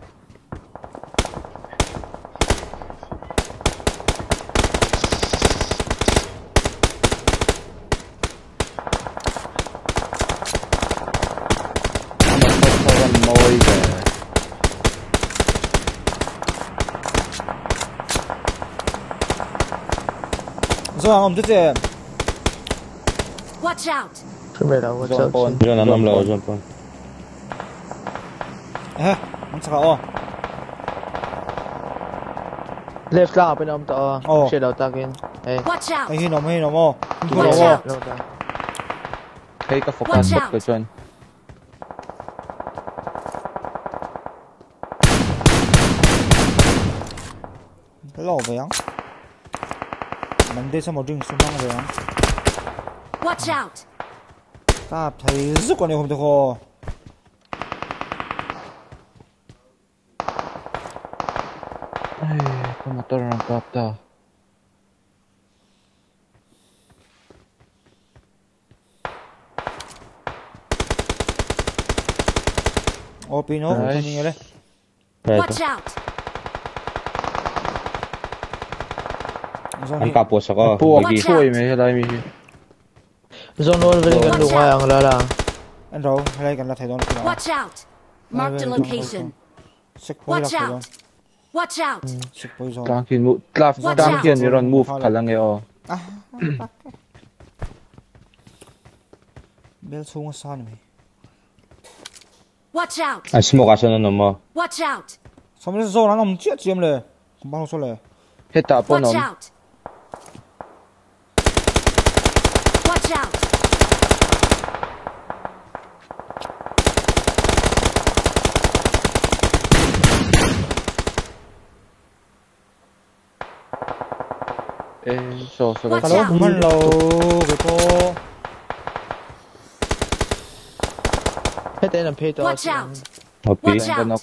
Ang om tete. Watch out! Đâu, watch out. Dito na nam lao dyan po. Eh, ang saka o. Left lang open om to. Oh. Shit out takin. Hey. Watch out! Ay hinom hinom o. Hinom Watch out! Kay ka Watch bot out. ka dyan. Lo về 为什么这种说话的 watchout 大腿日管理好不好哎这么多人刮不到我比你好我相信有的 watch out Ang kapos ako. Puwak. Lagi. Watch out. Uy, may halay may Zone wall veli kan lu ngai ang lala. Anh đâu, hay là gần là thầy đó nó Watch out! Marked a location. Sek boy là Watch thầy đó. out! Watch out! Sek boy rồi. Tangkin mo. Tlaf, Watch tangkin. out. Meron move ka lang eh, oh. Bel xuống sao này. Watch out! Ang smoke aso na mo. Watch out! Sao mà zo nó nằm chết chiếm lệ. Không bao số lệ. Hita po Watch nom. out! Watch out! Eh, so, so, Watch Kalau out. kuman lo gitu. Hết tên là pay to. Watch out! Hopi. Watch out. Ganok.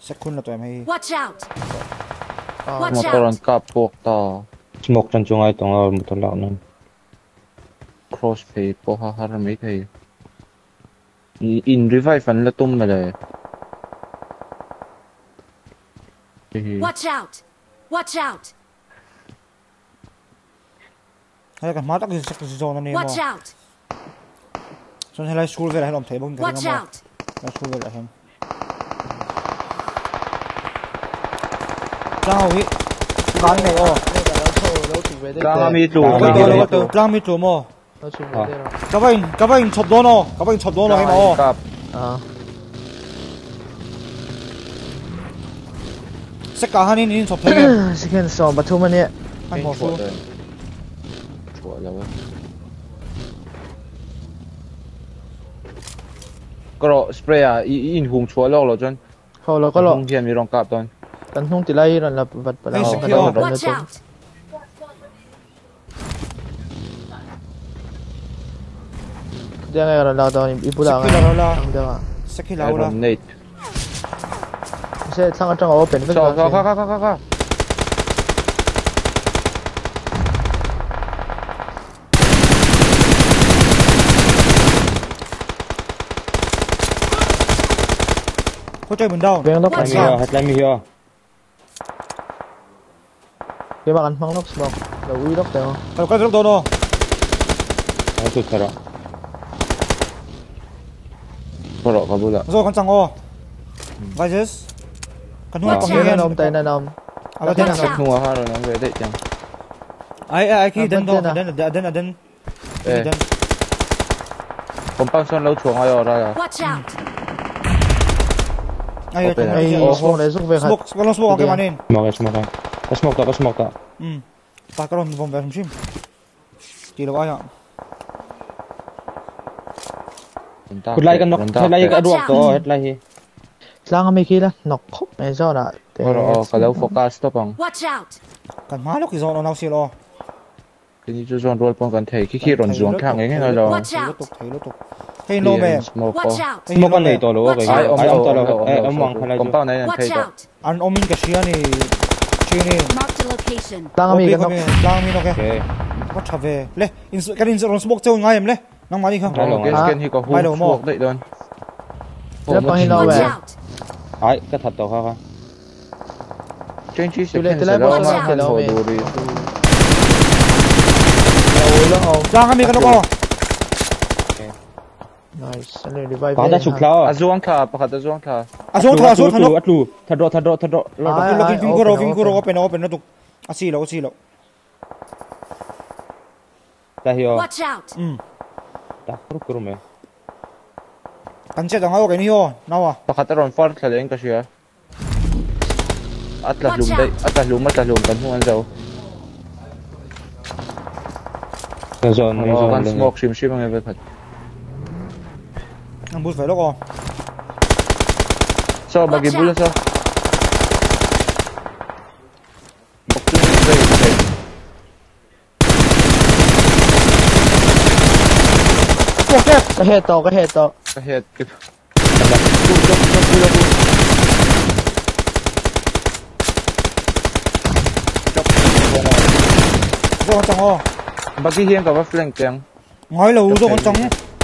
Sek kun là tụi em hay. Watch out! Ah, Watch Motor out! ang kapok ta. Smoke chan chungay tong ah, motor lang nun. Crossfade po haharamay tayo. I- In revive an latum na le. Eh, Watch out! Watch out! Hay là mát cái sek zo nó nè mà. Watch out! Xong hay là school về là hay làm thấy bông Watch nó mà. out! Là school về là hem. Trang hậu hị. Bán này ô. Lâu chụp về đây. Kang ami เสกฮันอิ인접해 요. 시간 써. 맞춰만 이. 한 번. 좋아 요. ก็รอสเปรย์อะอีอินหุงชัวร์แล้วเหรอจนเขาเราก็รอเพียนมีรองกาบตอนกันทุ่งติไล่รันรับบัดไปแล้วกันรับตัวเดี๋ยวไงเราเราตอนอีปุระเราเดี๋ยวอ่สักทีเราเรา 再唱个正好，我本子都快。快快快快快！我这边刀。别扔了，还米！还来米啊！别把人放了，别放！来，我扔掉。快扔到那。我丢开了。过来，快补上。走，看场我。来，这。Ah, do. den à? Den den den. Eh. Den. Kompang son lo chuang ayo ra ya. Watch out! ai Open ai Ai smoke này smoke về smoke smoke smoke cái màn hình Smoke, smoke. Smoke smoke đó. ừ ta cái đồng vòng về không chim chỉ là ai ạ Hút lại cái nọc, hút lại cái ruột đó, hút lại. Lang mấy kia là nọc khóc này sao nè. Oro kalau focus to pang. Watch out! má lúc thì do nó nào xí lo Kini chu zon roll pang kan thei ki ki ron zuang thang nge nge lo. Tục thấy lúc tục hey no man Smoke. Cái này to lo, cái. Ai om to lo, ai om Kom chu. pao này thei Watch to. an omin cái xí này chi này Marked a location. Lang mấy cái nọc. lang mi cái Okay. bắt chả về lê in cái in rồi smoke chơi ngay em lê nang mà đi không lo Cái ngang. skin hi ko hu lo đấy don. Nó bằng hình nào Watch lo ma sang kan hello ho mày. du ri. Ôi lang ông. lang mi cái nó co Nice. Này revive. À? Azuang tha pakhat azuang tha. à xuống thua xuống thua Atlu, thật rõ, thật rõ. Lo Ai, đó. looking ai, finger open, open. open open nó tục à xí lo xí lo Ta hiyo. Watch out! ừ Ta kuru kuru me. Cần chết rằng ai cái này ho nào à Pakhat ron far thaleng ka sia. Atlas lum dai, atlas lum atlas lum kan hu an zo. Cái zone, cái Oh, zone kan smoke sim sim ang evet phat. ang bút phải lo co So bagi out. so. Ni dai dai. Ủa kẹp Cái head to, cái head to. Ka head ki. Tu tu tu bula tu. rồi con chồng ho Bagi hiang ka ba flank yang. ngay lầu rồi con chồng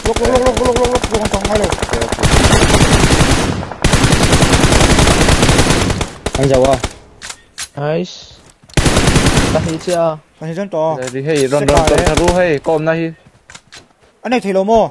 lúc lúc lúc lúc lúc lúc lúc rồi con chồng ngay lầu Anh giàu à? Nice. Ta hi chưa? anh thấy chân to Set ron lại ton đấy. tharu hey kom na hi. anh này thấy lầu mò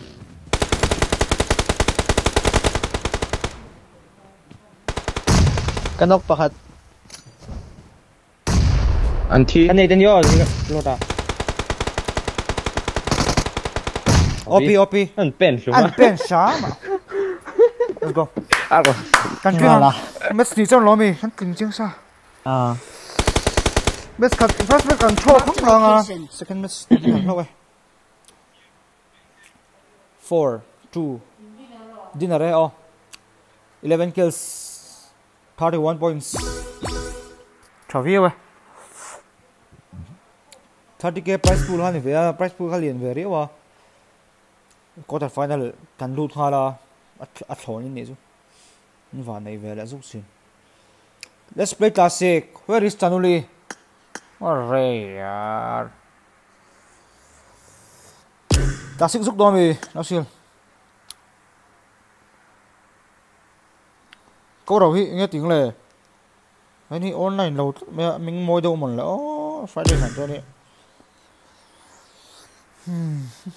nọc pakat. An thi. Cái này tên yo, lo ta. opi opi Anh pen anh à? pen mà. Let's go. Ah ko. cần kia mất gì cho lo mi hắn kinh chứng sao? À. mất cần first mất cần cho không lo à. Second mất cần lo vậy four two. Dinner eh oh. Eleven kills thirty one points Trophy vậy 30k price pool han về price pool khá liền? Về riêng à? Quarter final kan lut kha la a thlon in ni chu ni va nei ve la zuk sin let's play classic. Where is tanuli? Arre yaar classic zuk do mi nó sil câu đầu hi nghe tiếng lề ấy thì online lâu mình môi đâu một lỡ phải để hẳn cho đi hmm.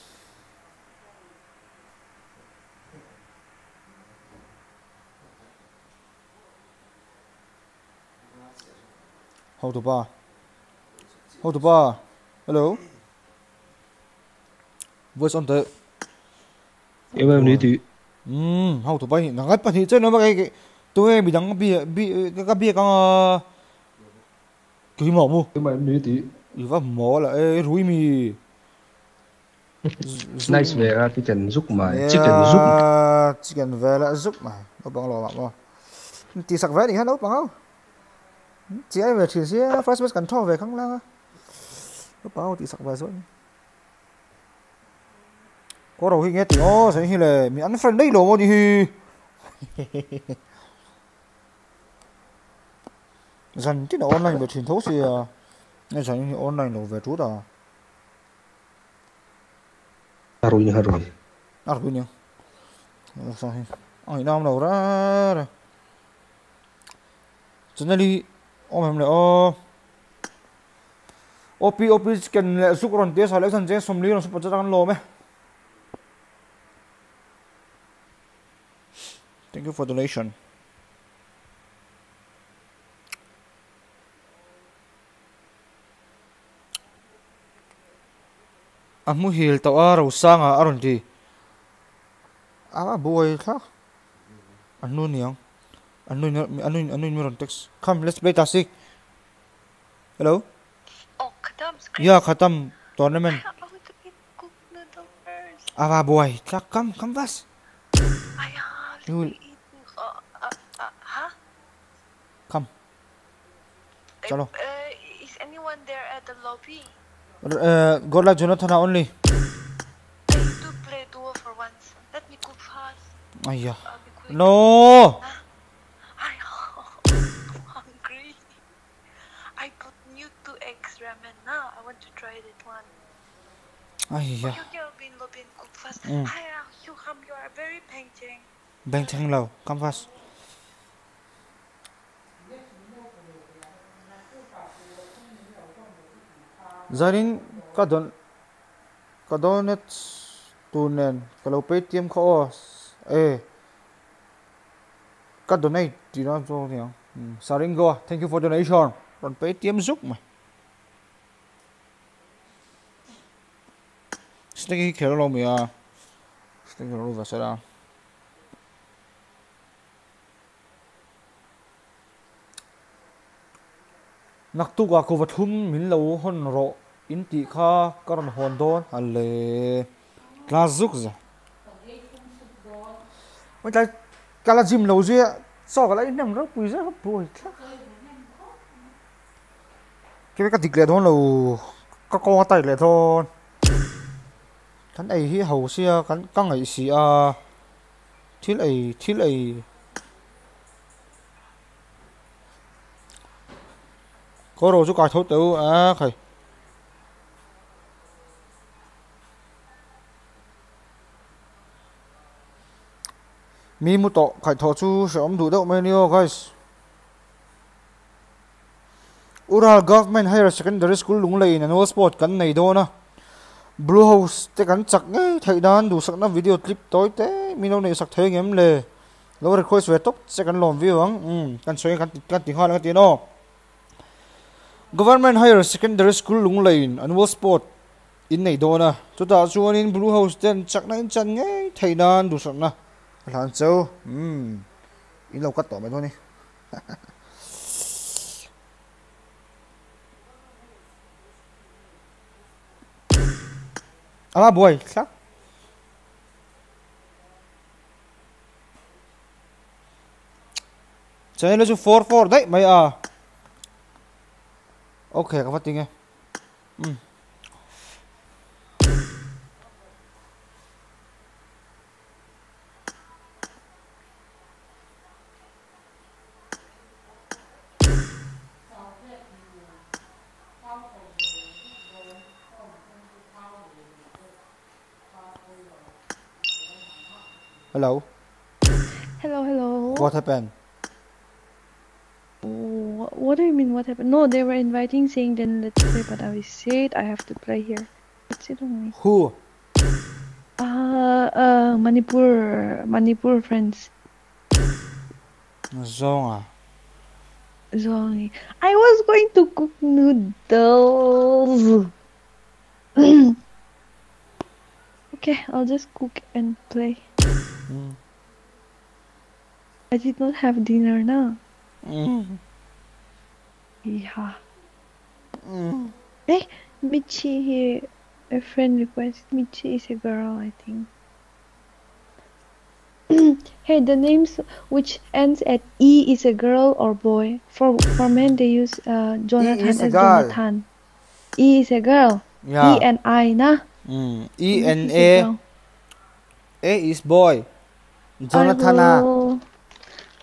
Hold ba bar. Hold ba. Hello. vừa xong the. Em em lý tí. Ừ, hold ba bar. Nó gấp bạn thì chơi nó mà cái tôi bị đắng bị bị cái cái bia con cái mỏ mu. Em em lý tị. Ý vào mỏ là ê rủi mi. Nice về ra cái chân giúp mà chicken giúp Yeah, chicken về là giúp mà. Nó bằng lò mà. Tí sạc về đi hả đâu bằng không? Chỉ ai về thì sẽ first best control về không lang. Nó bảo tí sạc về rồi. Có đầu khi nghe tiếng ô, sẽ như là mình ăn friend đây lộ mà đi. dần tí là online về truyền thống thì nghe dần như online lộ về chút à. harunya harun Argunya. Sahin. Ai nam đâu ra rồi. Cho nên đi ôm em lại ô. OP OP chicken le suk ron te sa le san che som li ron su pa cha kan lo me Thank you for donation. Amu hil tau a ro sanga aron di. Ah boy ka. Anu ni yang. Anu ni anu ni anu ni ron text. Come let's play Tasik. Hello? Oh, Khatam. Yeah, khatam tournament. Ah boy, come come come fast. You will eat. Uh, uh, uh, huh? come. Chalo. Uh, is anyone there at the lobby? Uh, Gola Jonathan only. I to play duo for once. Let me cook fast. Ayah. No. I'm hungry. I put new two eggs ramen now. I want to try that one. Ayah. You girl bin lo bin cook fast. Mm. Hi, you ham, you are very painting. Bang thang lâu, come fast. Zarin ka don ka donet tunen kalau Paytm ko eh ka donate di na so niya. Saringo, ừ, thank you for donation. Ron Paytm giúp mày. Sticky khéo lâu mày à. Sticky lâu vào sẽ ra. nak tu ga ko vathum min lo hon ro in ti kha karon hon don, ale class zuk za mo ta kala jim lo je so kala in nam ro pui za pui kha ke ka dik le don lo, ka ko tay le thon thân ấy hi hầu xia cắn căng ấy xì à thiết ấy thiết ấy có rồi chú cài thốt tử à mi mu to khai thọ chú sẽ om đủ đâu mấy guys Ural Government Higher Secondary School lung lei na no sport kan nei do na Blue House te kan chak nge thai dan du sak na video clip toi te mi no nei sak thei ngem le lo request ve tok se kan lom view ang um kan soi kan kan ti hal kan ti no Government Higher Secondary School lung lei annual sport in nei do na chu ta chuan in Blue House ten chak na in chan nge thai dan du sak na lan châu um in lo kat to mai thôi ni À boy, khác. Chạy nó chú 44 đấy mày à. Ok, các phát tiếng nghe. Ừ. Hello. Hello, hello. What happened? Wh- What do you mean? What happened? No, they were inviting, saying then let's play, but I said I have to play here. That's it only. Who? Uh, uh, Manipur, Manipur friends. Zong à. Zongi. I was going to cook noodles. okay, I'll just cook and play. Mm. I did not have dinner now. Mm. Yeah. Mm. Hey, Michi here. A friend request. Michi is a girl, I think. hey, the names which ends at E is a girl or boy. For for men, they use uh, Jonathan a as girl. Jonathan. E is a girl. Yeah. E and I, na. Mm. E This N a A. A is boy. Jonathan,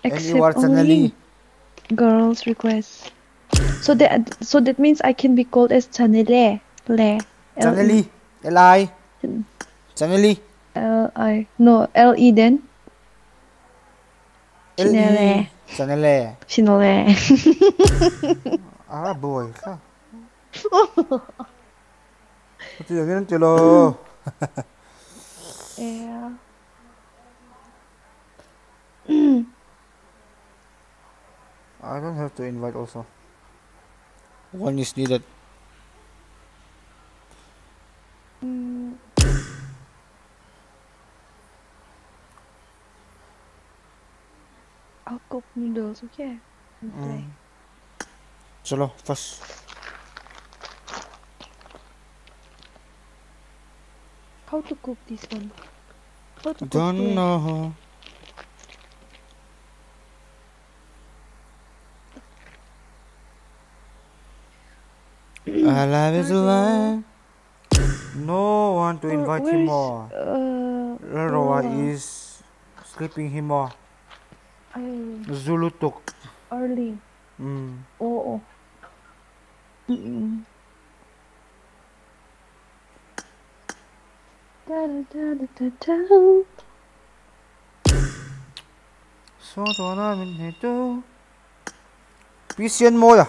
any word Chanali? Girls request. So that so that means I can be called as Chanele. Le. Chaneli. L I. Chaneli. L I. No, L E then. Chanele. Chanele. Chanele. Ah boy. 어떻게 여기는 찔러? 에야. I don't have to invite also. One is needed. Mm. I'll cook noodles, okay? Mm. चलो first. How to cook this one? How to cook Don't bread? know. Our love is a lie. No one to invite him more. Uh, is sleeping him more. Zulu took. Early. Mm. Oh. Mm-mm. Da, da, da, da, da. So, do I mean to? Peace and more.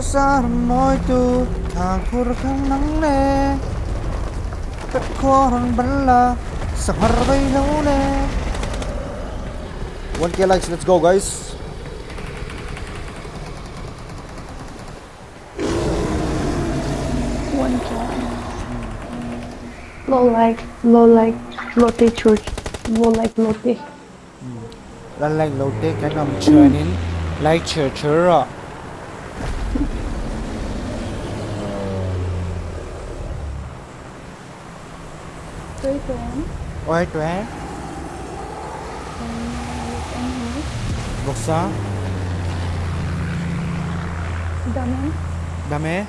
사람 모두 탕후루 강낭네 백호랑 발라 사하라바이 나오네 1k likes let's go guys. Low like low like low tech church. Low like lotte là lành lotte cái nằm chờ đến like chờ chờ rồi Where to where? Bursa. Dame. Dame.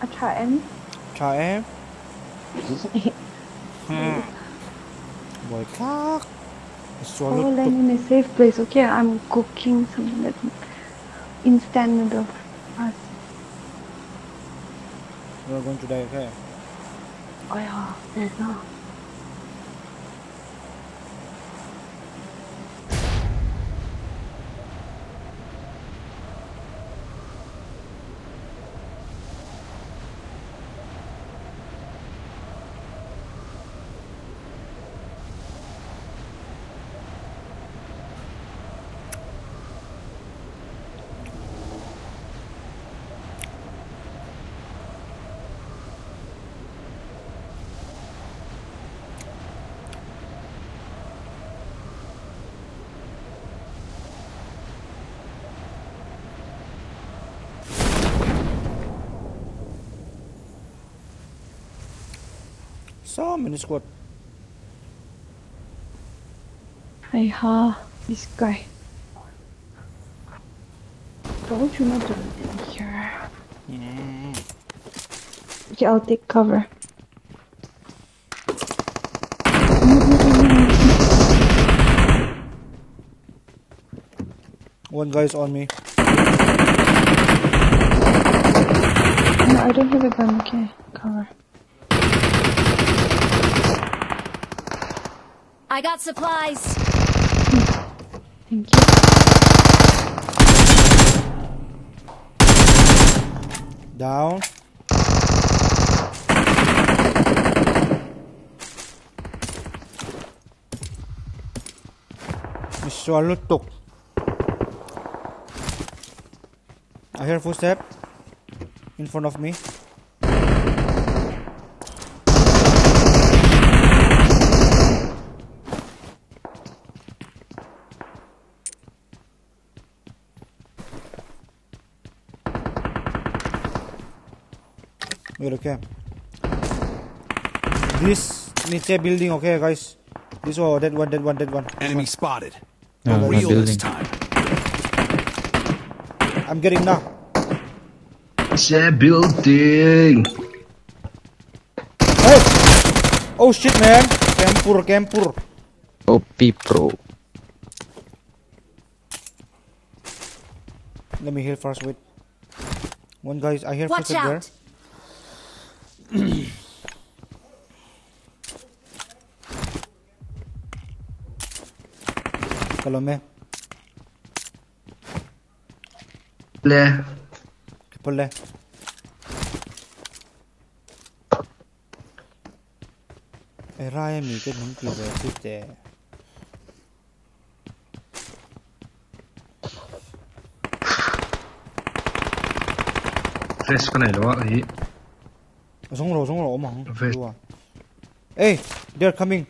Chào Chaem. Chào em. Boy cock. Oh, like in a safe place. Okay, I'm cooking something that instant noodle. fast. We're going to die, okay? Oh yeah, no. So many squad Hey ha, this guy. Told you not to in here. Yeah. Okay, I'll take cover. one guy is on me No, I don't have a gun. Okay, cover. I got supplies. Thank you. down swan lutuk I hear footstep in front of me Wait, okay. This Nietzsche building, okay, guys. This oh, that one, that one, that one. Enemy spotted. No, For no, real this building. time. I'm getting now. Share building. Hey! Oh shit, man. Campur, campur. Oh, OP Pro. Let me heal first. Wait. One guy, I hear Watch footstep there. Salomé. Lé. ¿Qué por lé? Era em cái đúng kiểu về chút trẻ. Face cái này đó ấy. Giống rồi, giống rồi, ôm hỏng. Hey, à. they're coming.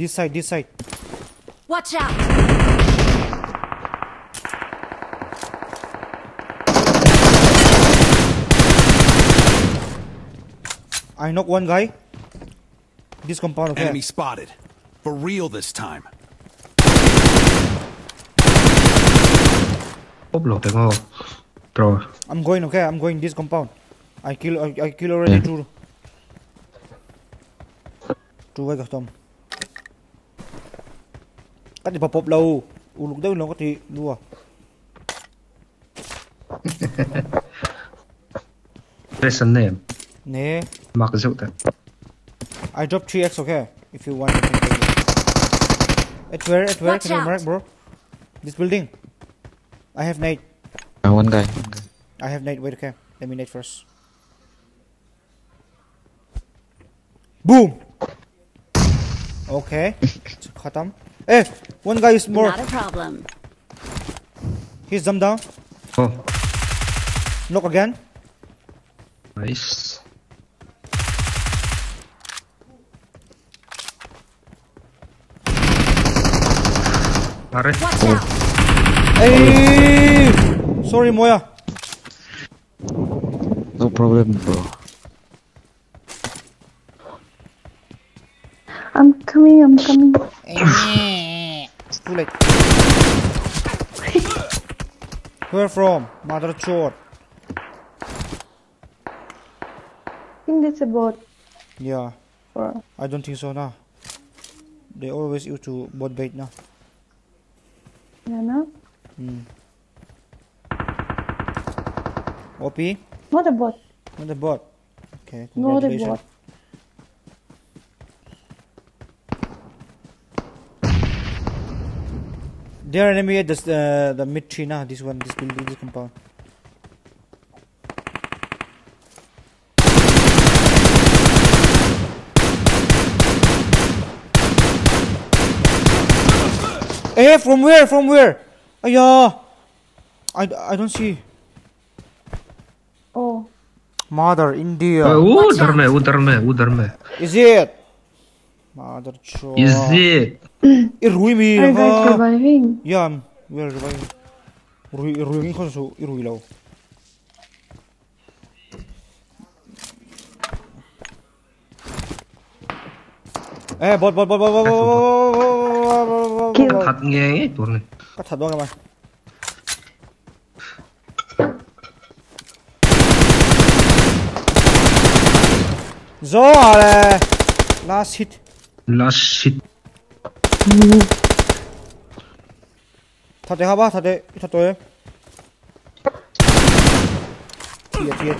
This side, this side. Watch out! I knock one guy. This compound, okay. Enemy spotted. For real this time. Ốp lột tiếng I'm going, okay. I'm going this compound. I kill, I, I kill already Yeah. two. Two guy custom. Cái gì pop pop lâu. U lục đâu nó có thể name. Nè. Mark dấu ta. I dropped 3x, okay? If you want, you can take it. At where? At where? Watch can you mark, bro? This building. I have nade. Uh, one guy. I have nade. Wait, okay. Let me nade first. Boom! Okay. Khatam. Hey, one guy is more. Not a problem. He's jumped down. Oh. Knock again. Nice. Pare. Watch out! Hey! Sorry, Moya. No problem, bro. I'm coming, I'm coming. Too late. Where from? Mother chore. I think that's a bot. Yeah. Or I don't think so now. They always used to bot bait now. yeah, no? Hmm. OP? Not a bot. Not a bot. Okay, Not a bot. There are enemy at the, uh, the mid tree now. This one, this building, this compound. Eh, from where? From where? Aya! I, I don't see. Oh. Mother India. Uh, उधर में उधर में उधर में. Is it? Mother chore. Is it? Irui mi. Are you guys ha. reviving? Yeah, I'm- we are reviving. Irui, irui yung konso, irui law. Eh, bot, bot, bot, bot, bot, bot, bot, bot, bot, bot, bot, bot. Thật nghe ấy tuần này. Có thật đó các bạn. Gió à lè. Last hit. Laschet. Hatte Haber, hatte, ich hatte. Here, here.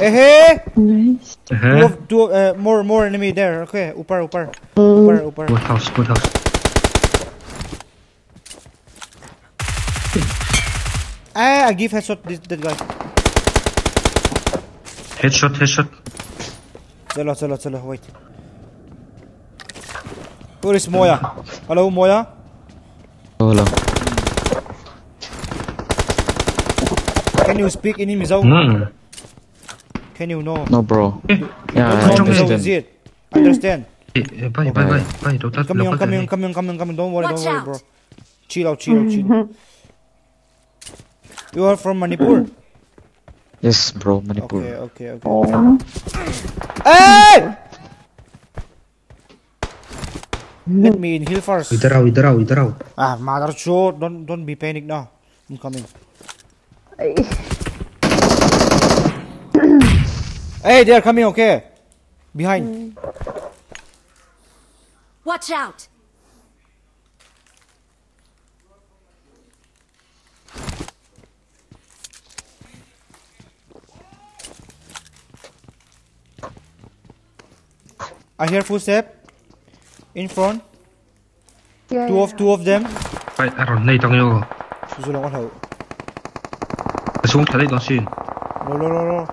Eh, hey! Nice. Uh -huh. Move, do, uh, more, more enemy there. Okay, upar, upar. Upar, upar. Good house, good house. Ah, I give headshot this, that guy. Headshot, headshot. Solo, solo, solo, wait. Where is Moya? Hello, Moya? Hello. Can you speak in Mizo? Hmm. No. Can you know? No, bro. Yeah, I understand. Understand? Eh, eh, bye, bye, bye, bye. Don't Come on, come on, come on, come on, come on. Don't worry, don't worry, bro. Chill out, chill out, chill out. You are from Manipur? Yes, bro, Manipur. Okay, okay, okay. Oh. Hey! Let me in heal first. Wither out, wither out, wither out. Ah, mother Joe, don't don't be panic now. I'm coming. hey, they are coming. Okay, behind. Watch out. I hear footsteps in front. Yeah, Two of two of them. Phải, à rồi, này trong yêu Dù là con hậu. Xuống thả đây đó xin No, no, no, no.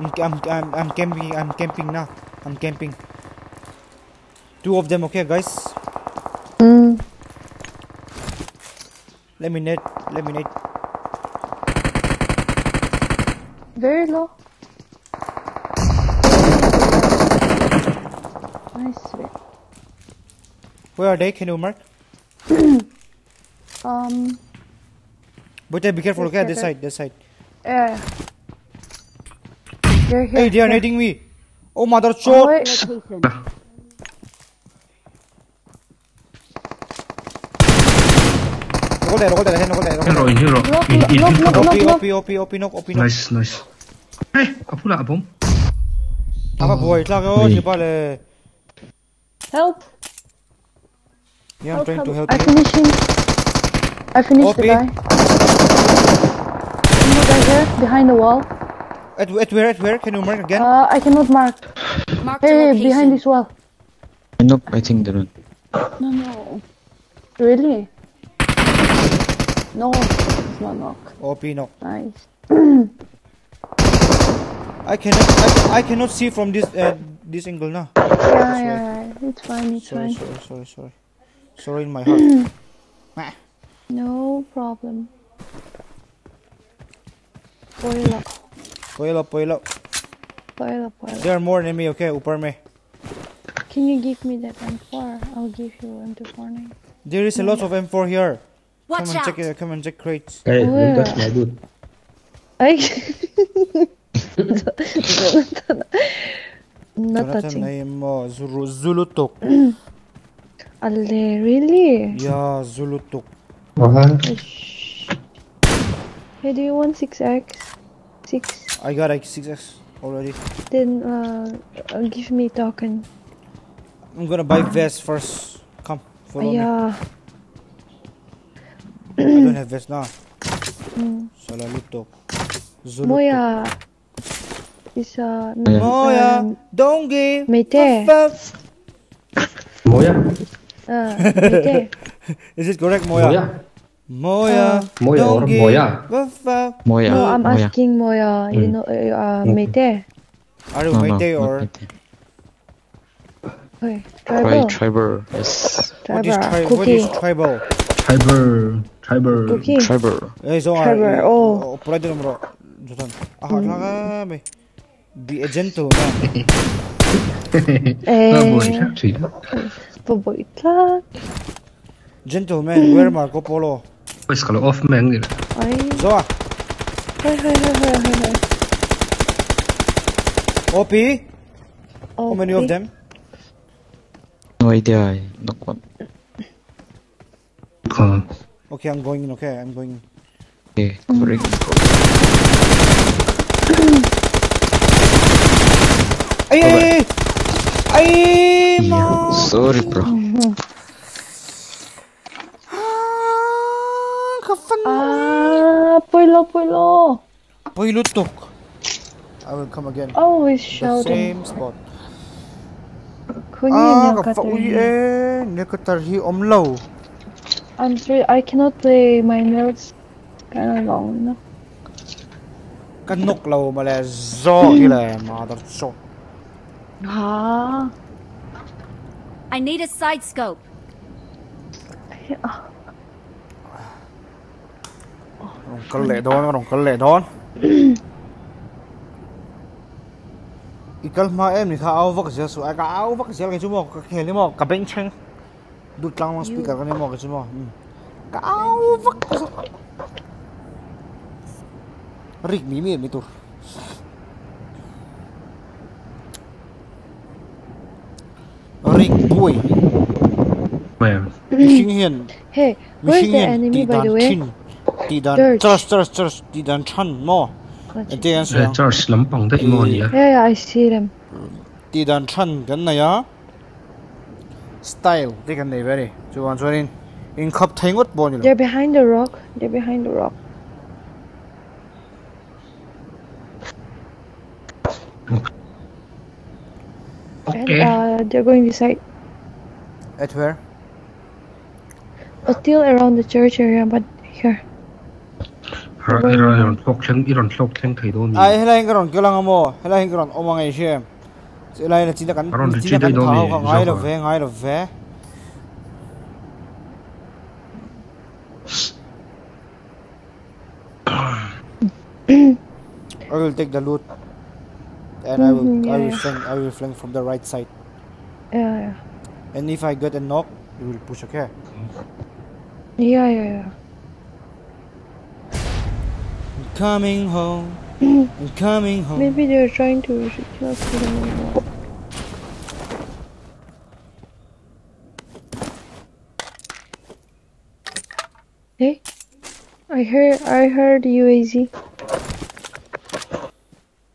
I'm, I'm, I'm, I'm camping. I'm camping now. I'm camping. Two of them. Okay, guys. Mm. Let me net. Let me net. Very low. Nice. bit. Where are they? Can you mark? Um. But uh, be careful. Yes, Okay, this side. This side. Yeah. They're here. Hey, they are here. netting me. Oh, mother Oh, chode. wait. Roll there, roll there, roll there, roll there. Hero in hero Lock, In, lock, in lock, hero lock, OP. OP, OP, OP, knock, OP, knock. Nice, nice Ê, có phút lạ bóng Apa boy, lag oh, Ui. siapa? Help. Yeah, I'm trying to help I you. finish him. I finished the OP. guy. One guy here behind the wall. At, at where, at where? Can you mark again? Uh, I cannot mark. Mark the Hey, location. behind this wall. I know, I think they don't. No, no. Really? No, it's not knock. OP knock. Nice. I cannot, I, I cannot see from this, uh, this angle now. Yeah, yeah, yeah. It's fine, it's Sorry, fine. sorry, sorry, sorry. Sorry in my heart. No problem. Boil up, Poil up, poil up. boil up, boil up. There are more enemy, okay? Upar me. Can you give me that M4? I'll give you M249. There is a lot of M4 here. Watch come and check it, come and check crates. Hey, Where? don't touch my dude Ay! Not Jonathan, touching. I am uh, Zulu, Zulutuk. Ale, really? Yeah, Zulutuk. Hey, do you want 6x? 6. I got like 6x already. Then, uh, uh, give me token. I'm gonna buy vest first. Come, follow me. Yeah. I don't have vest now. Mm. Salalutok. Zulutuk. Moya. Is, uh, Moya, um, don't give Meite. a fuck. Moya Meite. Uh, is it correct, Moya? Moya. Moya. Uh, Moya or Moya. Moya. Moya. No, I'm Moya. asking Moya. You know, uh, uh mm. Meite. Are you no, Meite no, or? Meite. Wait, tribal. tribal. Yes. Tribal. What is, tri Cookie. what is tribal? Tribal. Tribal. Cookie. Tribal. Eh, 예, 저 tribal. 어. 브라질음으로 조선. 아, 나가메. The agent 오면. 에. 나 뭐야? Baboy Clark. Gentlemen, where Marco Polo? Pues kalau off man. ni. Ay. Zoa. Hey, hey, hey, hai hai hai. OP? How many of them? No idea. No one. Come on. Okay, I'm going. Okay, I'm going in. Okay, correct. Hey, hey, ay! Ay, no. Sorry, bro. Ah, kafan. Ah, pulo, pulo. Pulo tok. I will come again. Oh, Always shouting. The same spot. Ah, kafaui eh. Nekatarhi omlow. I'm sorry, I cannot play my notes kind of long. Kanok low, malah zo ile, mother chok. Ah. I need a side scope. Don, rong kalle don. Ikal ma em ni kha au vak zel su ai ka au vak zel cái chú mo ka khel ni mo ka beng cheng. Đút lang mang speaker ka ni mo ka mo. Ka au vak. rik mi mi mi tur rik bui Where? mishing hian Hey, where's the enemy by the way? chin ti dan Church. church church church ti dan chan mo ente an Uh, siang Charles Lampang da Imonia. Yeah, yeah, I see them. ti dan chan kan na ya style te kan nei very chuan chuanin in khap thaingot bon lo They're behind the rock. They're behind the rock. Okay. And uh, they're going this side. At where? Still around the church area, but here. I will take the loot and I will Mhm, I will yeah. flank I will flank from the right side Yeah, yeah. and if I get a knock you will push okay Yeah, yeah, yeah. I'm coming home I'm coming home Maybe they're trying to with them. Hey, I heard I heard UAZ.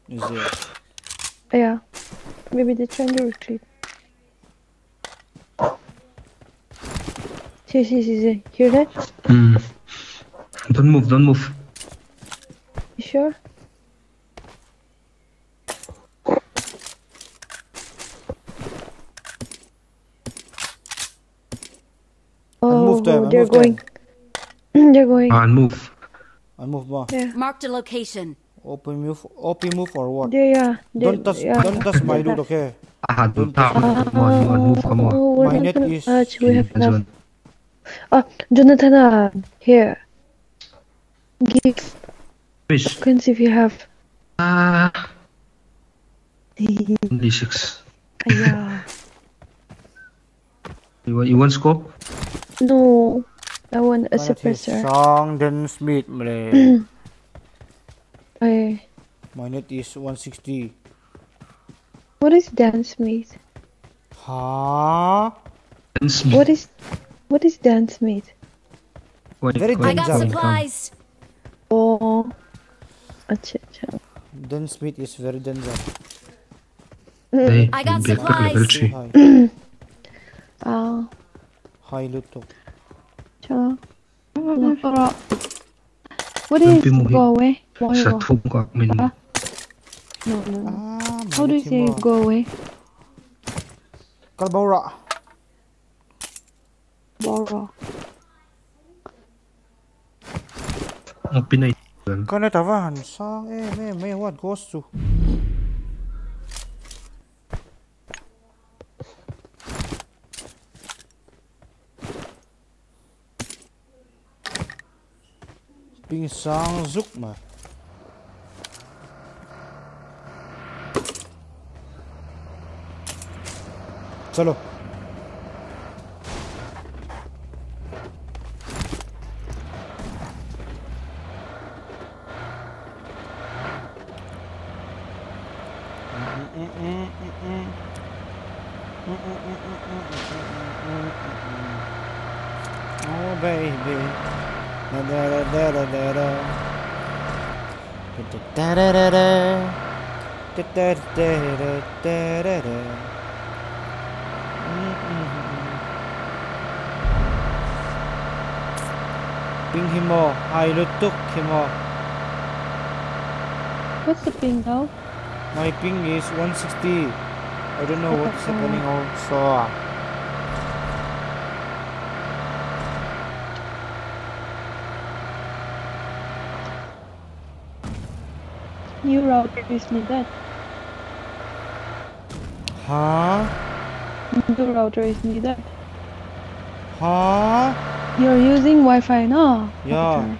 is it Yeah, maybe they're trying to retreat. See, see, see, see. Hear that? Hmm. Don't move, don't move. You sure? Oh, them, they're move them. going. they're going. And move. I move ba Yeah. Marked a location. Open move open move or what There, yeah. There, don't touch yeah. don't touch my loot okay Ah, don't tap. Come on, you want move, come on. Oh, My not net is- touch. We have enough. one. Oh, Jonathan, uh, here. Give Fish. sequence if you have. Ah. Only six. yeah. You want, you want scope? No, I want a That is suppressor. song then smith mle Okay. My net is 160. What is dance mate? Huh? Dance. What is what is dance mate? Wait, Very I got supplies. Oh. Dance mate is very dangerous. Hey, I got supplies. Ah. Hi, Luto. Ciao. What is go away? Why Sa go? thùng của mình. No, no, ah How do you say go away? kalbaura Borrow. Ang Pinay. kana tawahan sang eh me me what goes to ping sang zuk mà Solo. Ping him more, I him more. What's the ping now? My ping is 160. I don't know what's happening also. New router is needed. Huh? New router is needed. Huh? You're using Wi-Fi now. Yeah.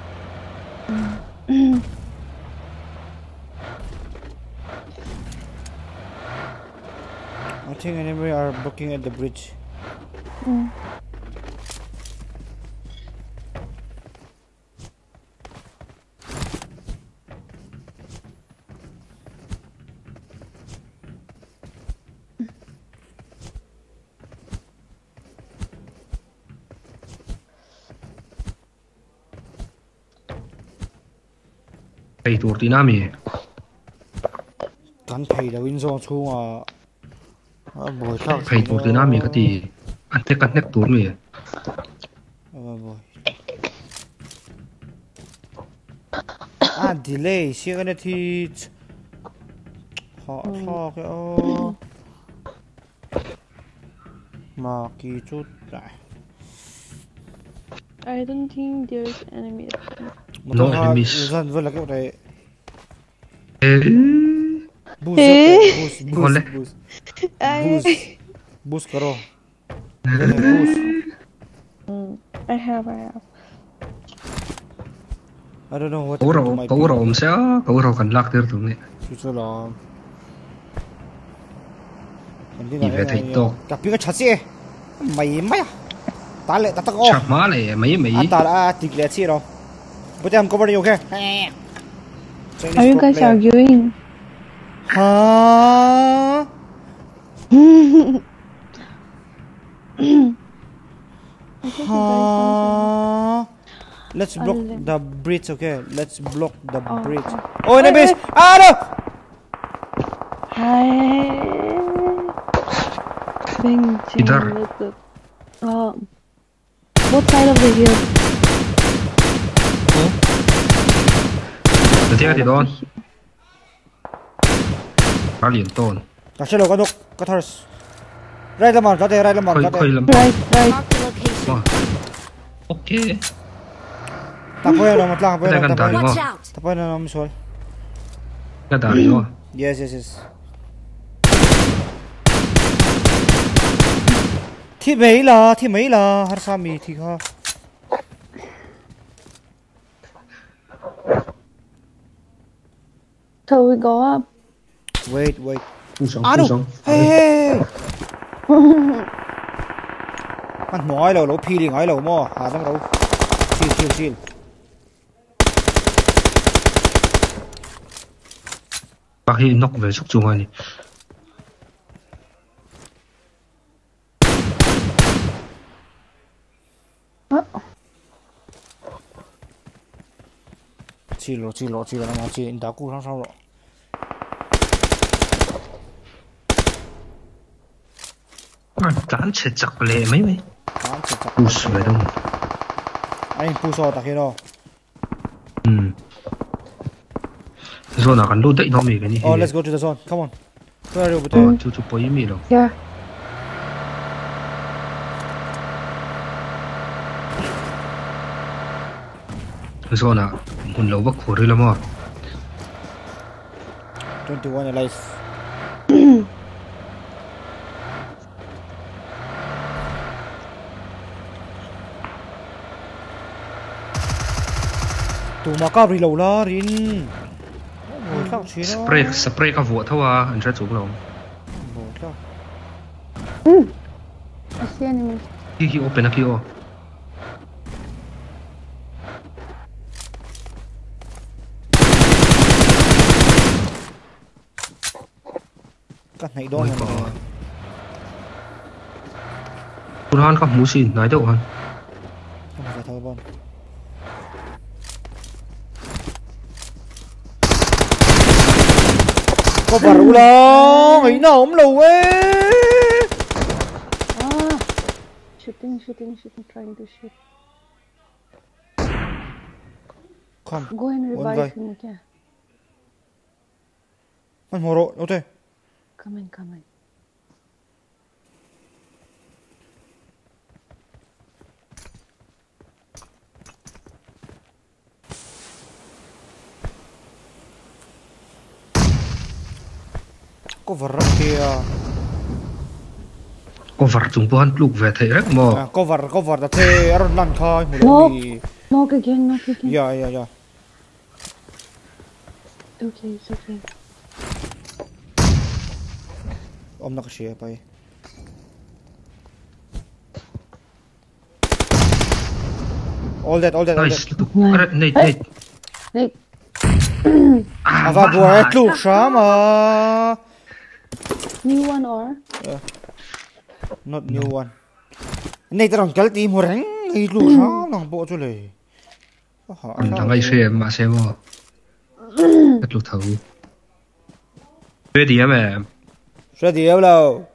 I think enemy are blocking at the bridge. Mm. tí nam gì cắn thầy đâu win zone chung à bồi thao thầy tổ tí nam gì cái gì ăn thế cắn nét tốn gì ờ, à delay xíu cái này thì họ họ cái ô mà kỳ chút lại. I don't think there's enemies, No enemies. Zan vừa là cái này بوز بوز بوز بوز بوز كروه بوز I have I have. I don't know what to do my Kauro umsa Kauro kan lak dir tu ni Susu lo Ibe thầy to ờ, Gặp bí cái chả xe Mày mày à? Ta lệ ta tắc ô. Chả má lệ mày mày. Anh ta đã tịch lệ xe rồi Bố tè hầm có bao nhiêu kìa Chinese Are you guys player. arguing? Hả Hả Let's block the bridge okay Let's block the Oh, bridge oh. Oh enemies Ah no Hi. Bing Idhar. Uh, what side of the hill? Được chưa thì đón Phá liền tôn. Cả xe lầu có đục Có thở Rai làm mòn, có thể rai làm mòn, Khơi có thể khơi lắm Right, right. Mark the location. Ok. Tapoy na, matlang, tapoy Cái na, này tapoy gần na Watch out! Tapoy na namin sol Cái đài đó Yes, yes, yes. Thì mấy là, thì mấy là Har sa mi, thì ha So we go up. Wait, wait phu đâu sống. Hey, hey Anh mỏi lầu, lầu phi đi ngói lầu mò. Hà đang đâu? Chill, chill, chill. Bác hi nóc về xúc chung anh Chill rồi, chill rồi, chill rồi, nó chill Đã cú sang sau rồi. Chán chết chặt lệ mấy mấy Tám chặt chặt Phu sửa đâu Anh pu so ta kia đâu? Ừ. Rồi nào cần đô đậy nó mì cái này. Oh, let's go to the zone, come on. Where are you, Ờ Bute? chú chú bố ý mì đâu? Yeah. Rồi lâu bắc khổ rồi lắm à 21 alive. Mà cao rì lầu la rin. Nó Spray spray cả vụa thâu à Anh sẽ lâu enemies. Hi hi open up 같은 이동은 불한 값 무시 나이도 한. 한번 더 봐. có bà rủ lo nghĩ nó ổn lù quá à, shooting shooting shooting trying to shoot. Come go and revive him again anh hồ rồi ok. Coming, coming. có rắc kia Có vặt chúng tôi hắn lục về thầy rất mò à, có vào có vào là thế ở lần khai một No. lần đi Knock again, knock again. dạ dạ dạ Okay, it's okay. ôm Annak şey yapayım. All that all that dead, all dead. Nate, Nate. Nate. Ava była jak lusza, ma. New one or? Yeah. Not new one. Nate rong kel tim horeng, ngai lusha, nang bo chu le. Nang ngai se ma se bo. Kat lu thau. Ve dia me Radio.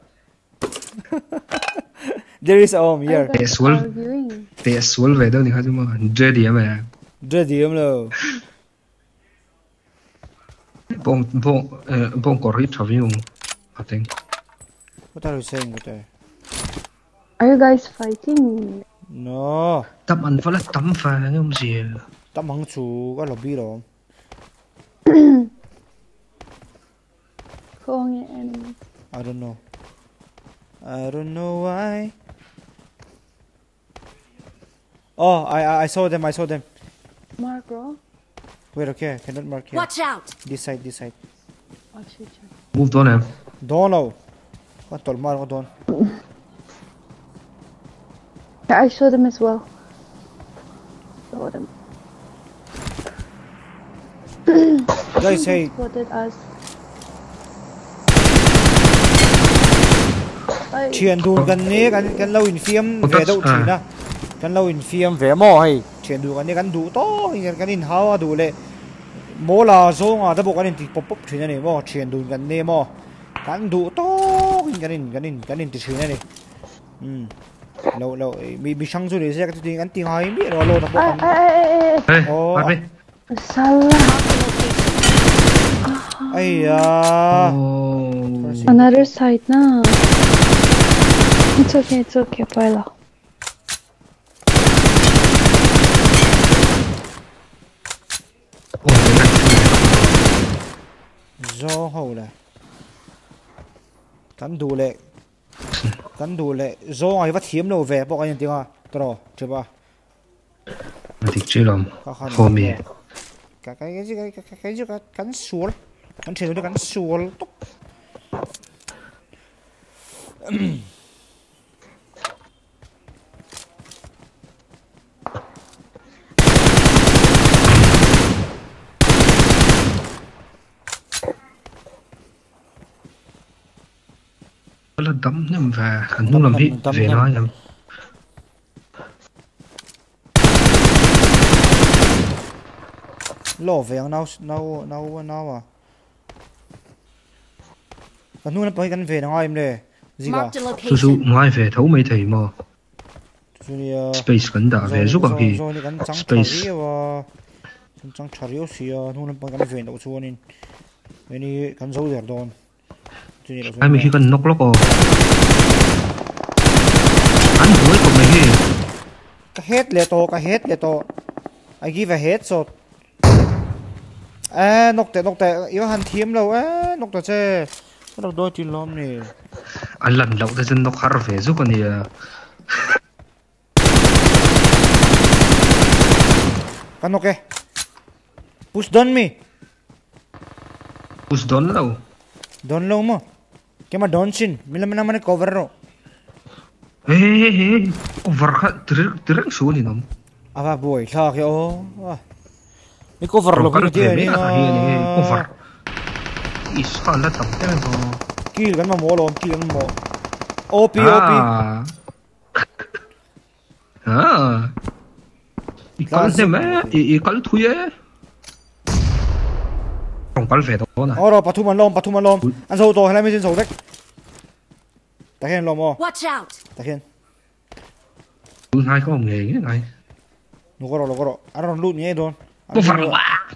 there is om here. Tesol. Tesol về đâu thì khai mà. Dre điểm mà. Dre điểm lo. Bong bong bong có rít review. I think. What are you saying with? Are you guys fighting? No. Tắm ăn phải là tắm phà không gì. À? Tắm hăng chú có lobby rồi. Không nghe anh. I don't know. I don't know why. Oh, I I I saw them. I saw them. Mark bro. Wait, okay. I Cannot mark here. Watch out! This side, this side. Shit. shit. Move doon em eh? Don't know. What tol mark ko don. Yeah, I saw them as well. Saw them. Guys, hey. Spotted us. Thiền đùn gần ní gần gần lâu in phim Ủa, về đâu chỉ à. na. Gần lâu in phim về mò hay. Thiền đùn gần ní gần đủ to, gần gần in hawa đủ lệ. Mô là số ngà ta bộ gần in thì pop pop chuyện này mò thiền đùn gần ní mò. Gần đủ to, gần in gần in gần in thì chuyện này. Ừ. Lâu lâu bị bị sang rồi xem cái tiếng gần tiếng hay biết rồi lâu ta bộ bắt đi Salah. Ai à. Another side na. It's okay, it's okay, Paula. Do hầu này Tắn đủ lệ Tắn đủ lệ Do ai vắt hiếm đâu về. Bọn anh tiếng à Trò, chứ bà Thì chứ lòng Hồ mì. Cái cái cái cái cái cái cái cái cắn xuống Cắn chế rồi cắn xuống Túc lên đấm nhầm và hắn không làm bị về nói nhầm. Lỗ về à? nó nó nó nó à? Hắn không nó phải gắn về nó em đây gì cả? chú chú ngoài về thấu mấy thầy mà 스페이스 간다. 계속 가기 스페이스 짱 차리오시야 노는 방 가면 된다고 주원인. 왜니 간서우 열던 아니 희간 녹록어. 안 보일 거면 해? hết lệ to cái hết lệ to anh ghi về hết rồi à nóc tệ nóc tệ yếu hàn thiếm lâu á nóc tệ chê nó đôi chỉ lom nè anh lần lậu ta chân nóc hả về giúp con à. Kan oke. Okay. Push down me. Push down low. Oh. Down low mo. Kema down sin. Mila mana mana cover ro. Hey, cover oh, ka direk direk ni nam. Apa boy, Sa ke oh. Ni cover lo kan dia ni. Ah, ah. Cover. Is kan dah tak mo. Kill kan mau lo, kill kan mau. OP OP. Ah. ah. 이깔 때문에 이깔 투에 không bắn về thôi này. Ở rồi, bắt thu bắn lom, bắt thu bắn lom. Anh sâu rồi, hai mươi trên sầu đấy. Ta Hiền lom mò. Watch out. Ta Hiền. Lút hai không nghề cái này. Nó có rồi, nó có rồi. Anh rồi lút nhé đồn. Có phải là.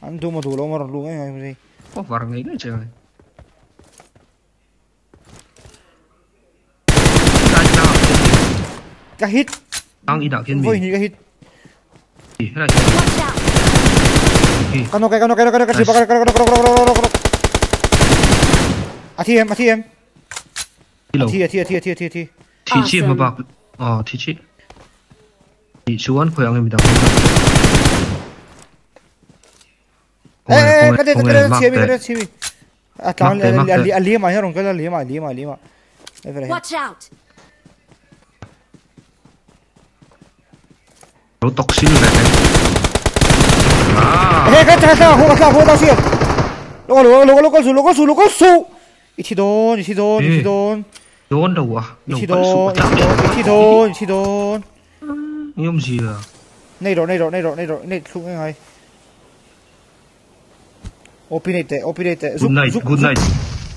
Anh thu mà thủ lom mà rồi lút ngay gì. Có phải nghề là đấy trời. Cái hit. Đang đi đạo thiên vâng, mình. Với những cái hit. Kano kay, kano kay, kano kay, kano kay, kano kay, kano kay, kano Ati em, ati em. Ati, ati, ati, ati, ati, ati. Ti chi em bak. Oh, ti chi. Ti chuan khoi ang em da. Eh, eh, kade kade chi em, kade chi em. Atlang ali ali ma herong kala ali ma ali ma ali ma. Watch out. Tao siya. Loko, loko, loko, loko, su, loko, su, loko, su. Ichi don, ichi don, ichi don. Đốn đâu à Đâu Ichi có sụp don, ichi don, ichi don, ichi don. Nhưng gì à Này rồi, này rồi, này rồi, này rồi, này, xuống ngay ngay. open te open te good night good night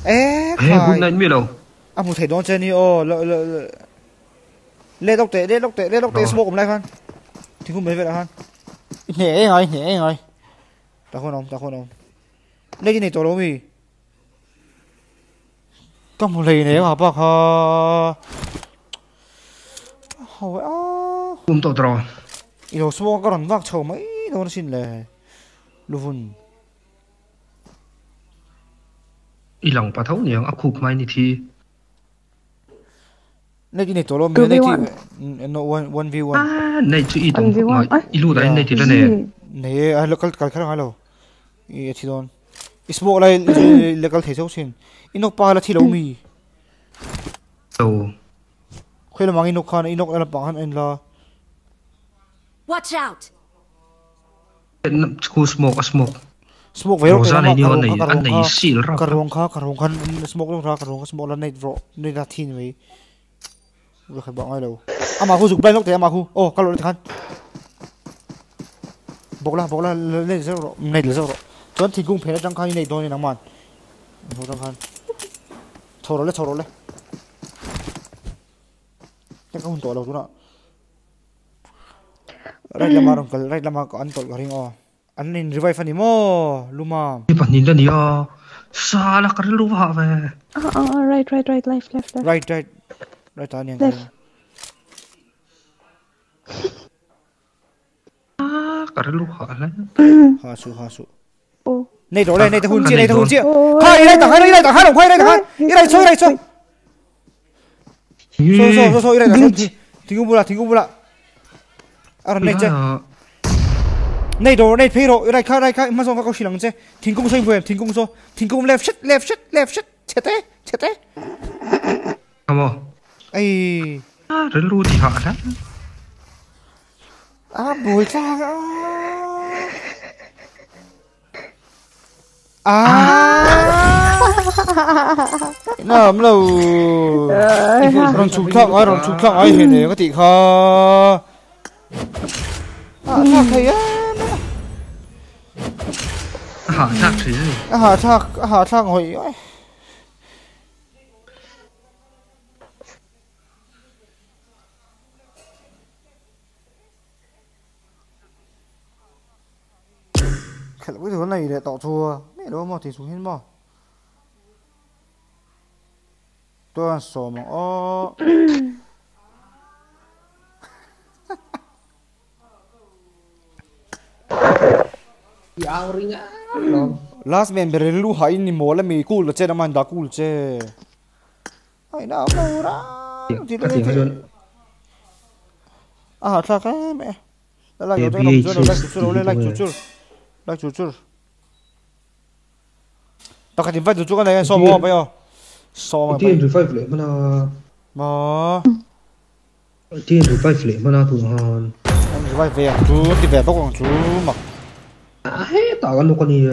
eh eh good night mi lo à một thầy đón chân đi ô lợ lợ lợ lên đốc tệ lên đốc tệ lên đốc tệ smoke cũng lại hơn thì không Tengok berapa dah han. Ni eh hoi, ni eh hoi. Tak kono, tak kono. Ni ni tolong mi. Kamu mau lay ni apa ha? Hoi ah. Um tu tro. Ilo semua karan nak cakap mai, dah sin le. lòng Ilang patau ni yang khúc mai ni thi. 那给你多了没？那几那 one one v one. 啊，那就一栋嘛，一路来那几了呢？那啊，那个看看看喽，一起 don。smoke lại là cái thể xấu xin. Inok pa là thi mi đâu khi là mang inok khan inok là bằng anh watch out. School smoke smoke. Smoke về rồi này nhiều này anh này xịn ra cái rong kha cái rong khan smoke rong ra cái rong smoke là này vợ này là thiên vậy vừa khai bỏ ngay đâu à mà khu dục bên lúc thế mà khu. Ô các lỗi khan bốc la bốc la nei sao rồi nei là rồi tuấn thì cũng phải là trăng khan nei đó này nắng màn. Thôi trăng khan thầu rồi lấy thầu rồi lấy cái không tổ đâu chú nào right lama rong kal right lama ko an tol garing o. An in revive ani mo luma. Cái bản nhìn là là cái lu vào về? Oh, oh, oh, right, right, right, left, left, left. right right right ani ang Left. à cái lu vào đấy ha su ha su Cái nei ta này hun chi rồi. ha i lai ta ha i lai ta ha long khai lai ta ha i lai so i lai so so so so so i lai ta tingu bula tingu bula. Ar nei che nei do nei phe ro i lai kha lai kha ma so ka ko shilang che tingung so im tingung so tingung left shit left shit left shit. Che te che te come ai à cái lu thì họ đó à bùi cha à. Nằm lâu? Rồi chụp thằng ai rồi chụp thằng ai hiện này có tỷ kha à thằng thầy á? Họ chắc chứ à thằng à thằng hồi khởi cái thứ này để tỏ chùa mẹ đâu mà thì xuống hết mà tôi ăn sổ mà ô yang ringan last man bere lu hai ni mo la mi cool che na man da cool che ai na mo ra thì cái tiếng hơn à thà cái mẹ đó là Để cái đồng VH chơi like chuchur thì like chuchur like chuchur tao cái invite chuchur cái này so mo bây giờ. So mà tiên revive lại mà nó mà tiên revive lại mà nó thường hơn anh invite về chú thì về tao còn chú mặc à hết tao cái nó còn gì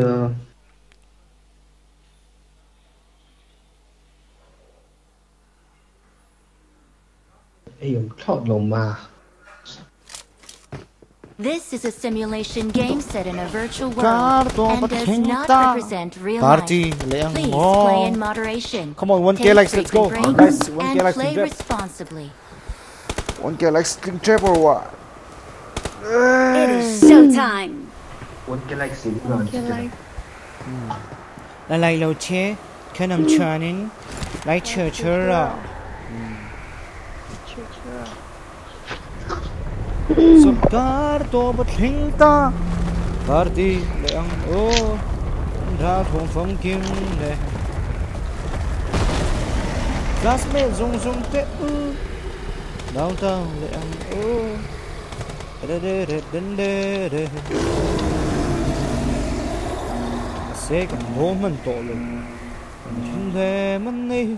ấy ông thọt lồng mà This is a simulation game set in a virtual world and does not Patinta. represent real Party life. Please play oh. in moderation. Come on, 1K likes, let's go. frequent Guys, 1K and likes play responsibly. one get like string trap or what It is showtime! One cái like xỉu rồi là lại lâu chế cái nằm chờ nín lại chờ chờ ra Sub cardo bat hinta Party leang o Ra phong phong kim le Classmate zung zung te u Downtown leang o Da re da da da da second moment tolo Hindi man ni.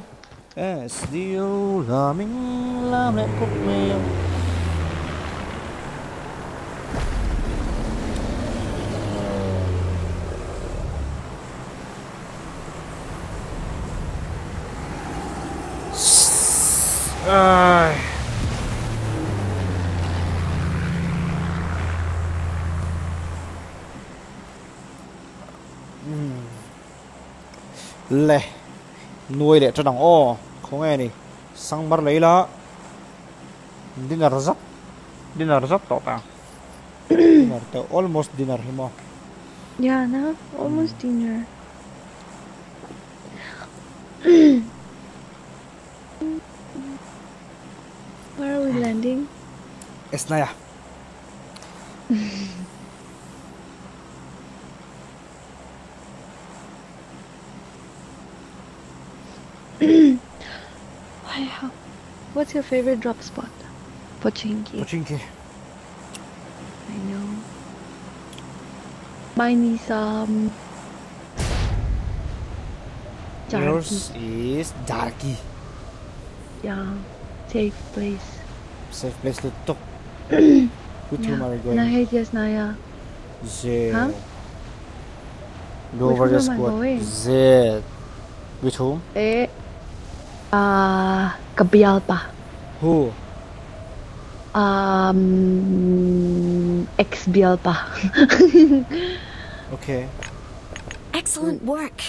As dio la ming la me kok mèo Ai. Mm. le nuôi le cho đằng o không nghe nè sang bar lấy lá dinner rất dinner rất to ta dinner to almost dinner himo Yeah, now almost dinner. Where are we landing? esnaya Wow. What's your favorite drop spot? Pochinki. Pochinki. I know. Mine is um. yours is darky Yeah, safe place. safe place to talk with yeah. whom are you And I going hate Yasnaya. Z Huh? go With over the am I squad going? Z with whom Eh. Ah, Kabialpa. who Um, ex Bialpa. okay Excellent work.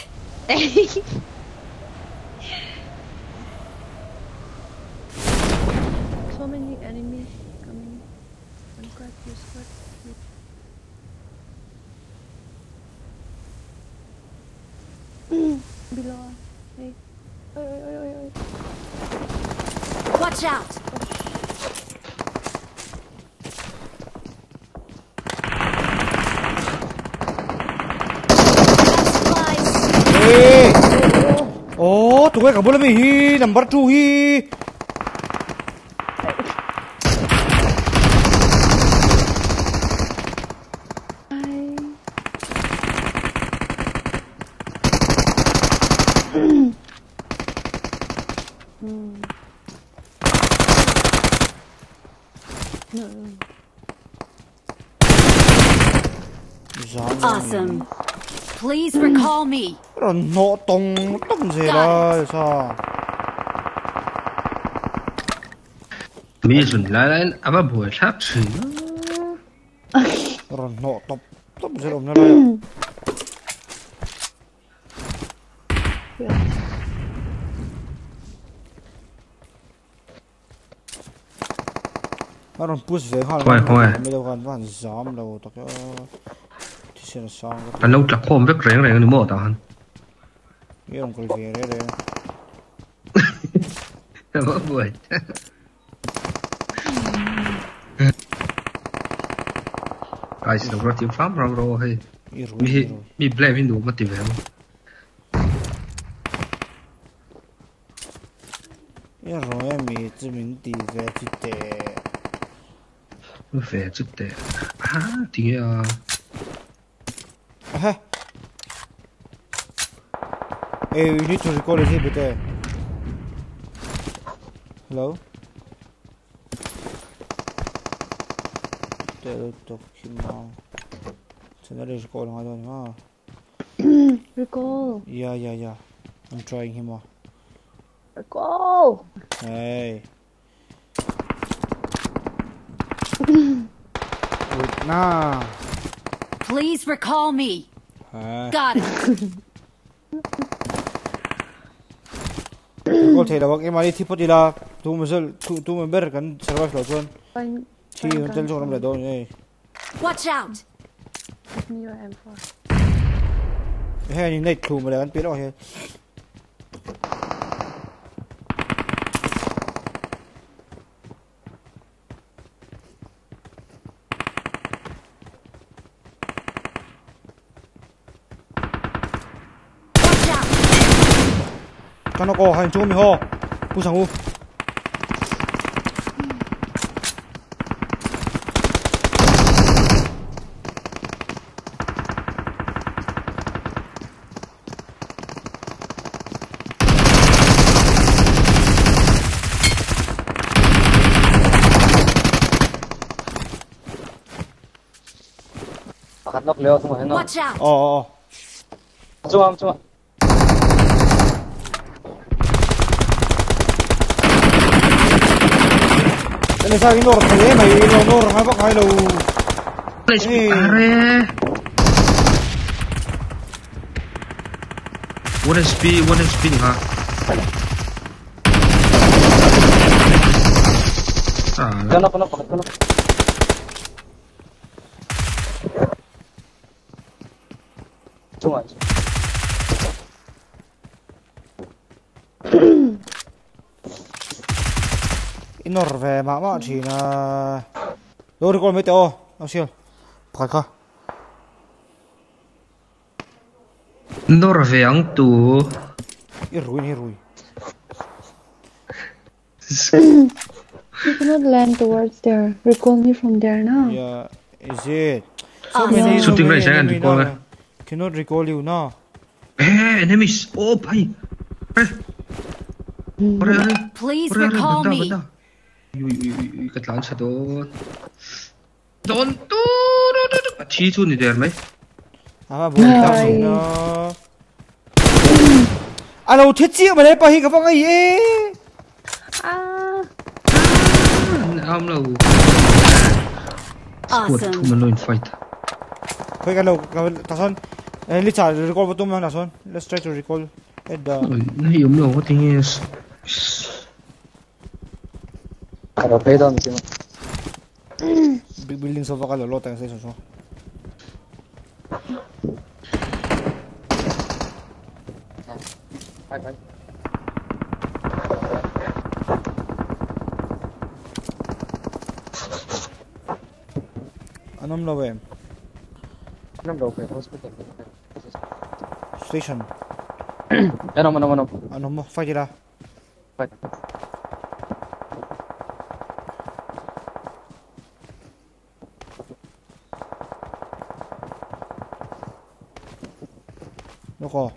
below. Hey. Oi, oi, oi, oi. Watch out. Oh, tuh gue खबर में ही number two Awesome. Please recall me. Rồi tông tông gì là sao? mi sun la la aba boy sap chi Rồi nọ tông tông gì là nó lại. Rồi push về hai. Thôi, thôi. Mấy đâu còn vẫn dám đâu tao là sao? ta nấu chặt khom rất rèn rèn ni mo ta han Cái ông cười về đấy đấy. aba boy ai sẽ đâu tìm pháp rau rau hay mi mi play mi đủ mà tìm về Cái rồi em mi chỉ mình đi về thì tệ. về chút tệ à thì à Aha. Hey, you need to here, but uh, hello. Him now. So that is recording. I don't know. Recall. Yeah, yeah, yeah. I'm trying him out. Recall. Hey. Nah. Please recall me. Got it. Gol thei da wak emani thi potila tu mazal tu tu member kan survive lo chon. Chi hotel chon am la. Watch out. Give me your M4. Ni. Cho nó có hành chung mi ho. Bu sang u. Nok leo semua no. Watch out. Ờ ờ. Cuma cuma. Cái này sao cái nổ thế mày nó nổ hai bác hai đầu. Let's are One HP, one HP ha. Ah, Kenapa, kenapa, kenapa? Cuma. inorve ma ma china lori kol mete o asil pakha norve ang tu irui ni rui We cannot land towards there. Recall me from there now. Yeah, is it? So ah, many yeah. shooting right hand. Cannot recall you now. Hey, enemies! Oh, bye. Hmm. Hey. Please recall me. Ui, ui, ui, katlan sa doon. Doon, to, do, do, do. Chi chu ni der mai. à buồn tao Ai. nó à đâu thiết chiếc mà đấy bao hi cái phong ấy ê Ah. Am lo. Squad Awesome. two man in fight. thôi cái lâu cái tao son lấy trả recall vào tôm nào son let's try to recall at the Oi, na yum lo ko Kalau beda mungkin. big building so cái lolo tao sẽ so Hai, hai. anam lo em Enam dah okay, hospital. station Enam, enam, enam. anam mo fight ra Fight. Nó có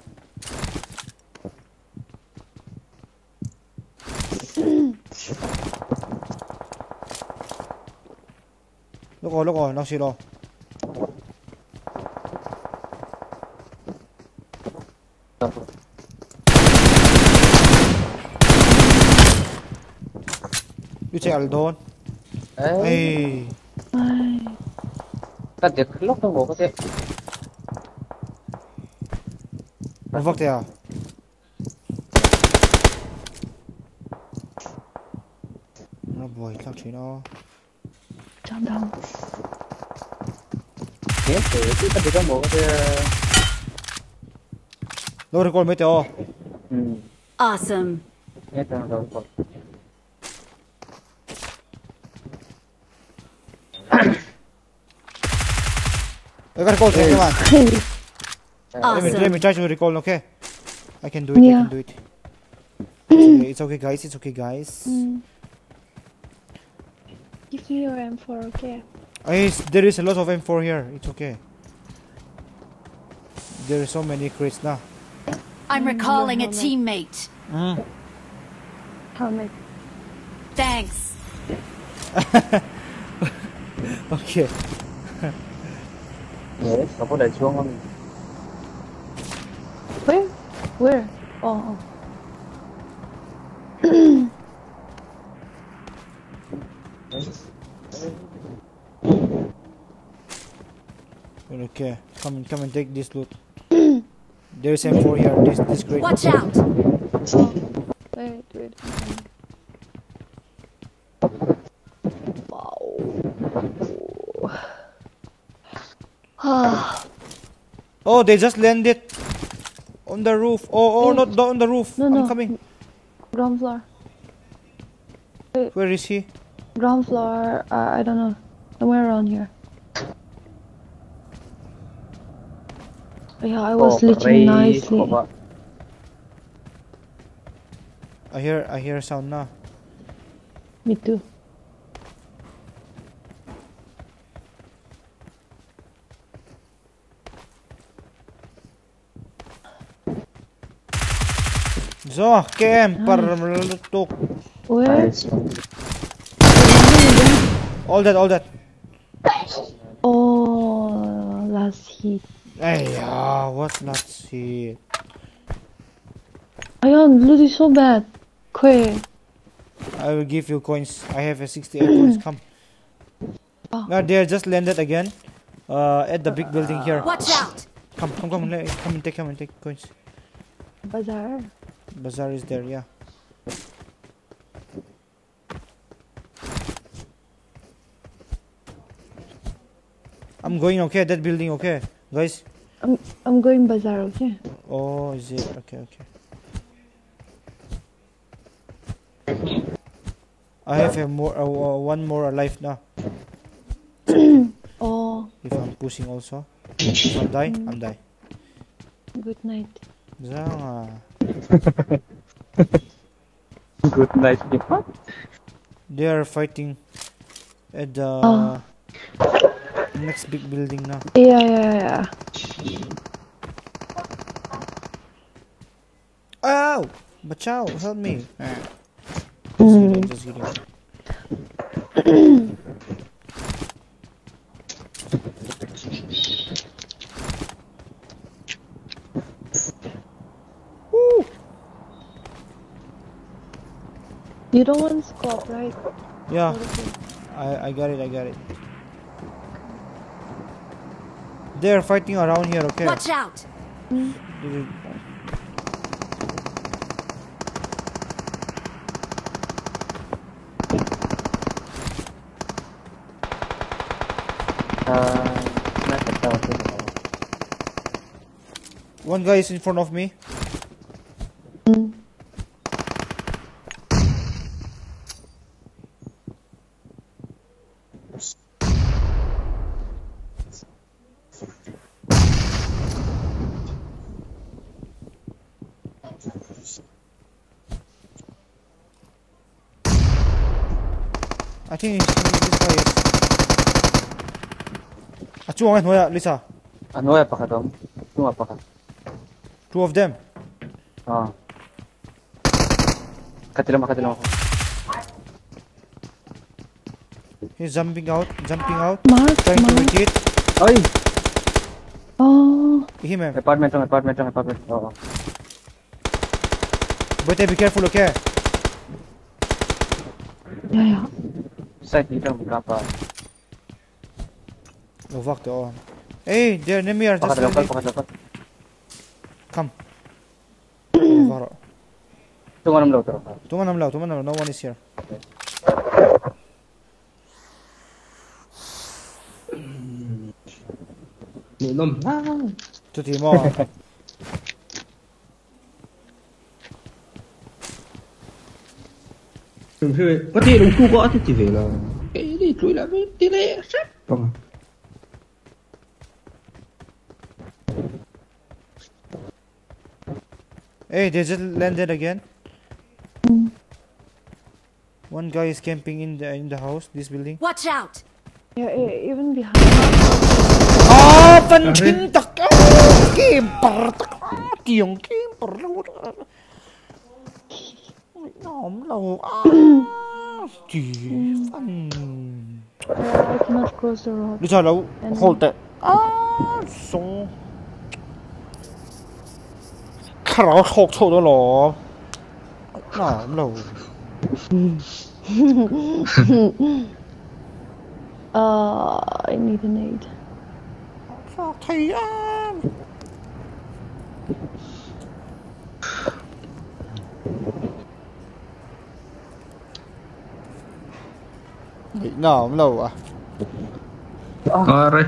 nó có nó có nó xí lo you check Aldon Eh, hey kan dia kelok dong, kok dia. nó vắt à nó bồi chắc chỉ nó Calm down. Dia, dia kan dia mau dia. nó recall mấy tao Hmm. Awesome. Ini kan dah kok. I gotta call come on let me let me try to recall okay I can do it I can do it it's okay, it's okay guys it's okay guys Mm. Give me your M4, okay? I, there is a lot of M4 here. It's okay. There are so many crates now. I'm recalling a teammate. Mm. Helmet. Thanks. Okay. Yes, apa dah chuang kan. Where? Where? Oh, oh. Okay. Come and come and take this loot. There's M4 here. This this crate. Watch out. Wait, wait. Wow. Oh, they just landed on the roof. Oh, oh, Eh. not not on the roof. No, I'm no. coming. ground floor. Where is he? Ground floor. Uh, I don't know. Somewhere around here. Yeah, I was glitching nicely. I hear I hear a sound now. Me too. So, KM par lutok. Where? All that, all that. Oh, last hit. Hey, what? Let's see. Ayan, loot is so bad. Kwe. I will give you coins. I have a 68 coins. Come. Oh. Now they are just landed again. Uh, at the big building here. Watch out. Come, come, come, come and take, come and take coins. Bazaar. Bazaar is there, yeah. I'm going, okay, that building, okay. Guys. I'm I'm going bazaar, okay? Oh, is it? Okay, okay. I have a more, uh, one more alive now. oh, If I'm pushing also. If I die, I'm die. good night. Zanga. Good night. What? They are fighting at the Oh. next big building now. Yeah, yeah, yeah. Oh! Bachao, help me. Ah. Just kidding, just kidding. You don't want scope, right? Yeah, I, I got it, I got it. They're fighting around here, okay? Watch out! They- Uh, nasa tao sila. One guy is in front of me. Two on one, Lisa. Ah, no, pas Two on pas. Two of them. Ah. Katila mo. He's jumping out, jumping out. Mark, trying Mark. to retreat. Ay! Oh. Him, ma'am. Apartment apartment apartment. Oo. Bote, be careful, okay? Yeah, yeah. Side dito, magkapa. Okay? Fuck the oh. Hey, they're near me. Are landing. pakadapat. Come. Oh, Varo. Tunga nam lo, taro. Tuman nam lao, tuman nam lao. No one is here. To team oh. Đừng chơi. Có thể đồng thu gõ thì chỉ phải là cái đi chuối là với tỷ lệ sắp. Vâng. Hey, they just landed again. One guy is camping in the in the house, this building. Watch out! Yeah, yeah, even behind. Ah, panchin tak. Kimper tak. Tiang kimper lu. Nom lâu. Ah, chỉ phân. Uh, I cannot cross the road. Đi sao lâu? Hold that. Ah, Oh, I need an aid. No, I'm. Oh, Sorry.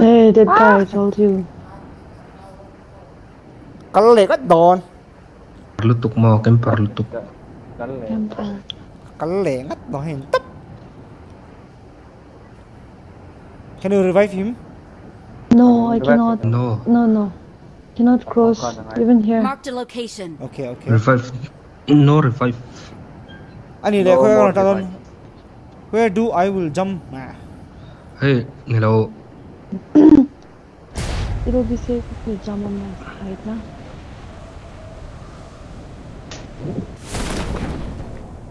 Hey, that guy ah. told you. Lệ cái đòn. Lutuk mo, lutuk. Camper. Cái lệ cái đòn hình tấp. Can you revive him? No, I cannot. No. No, no. Cannot cross. Even here. Marked a location. Okay, okay. Revive. No revive. Anh này where on Talon? Where do I will jump? À. Hey, hello. It will be safe if you jump on my side now.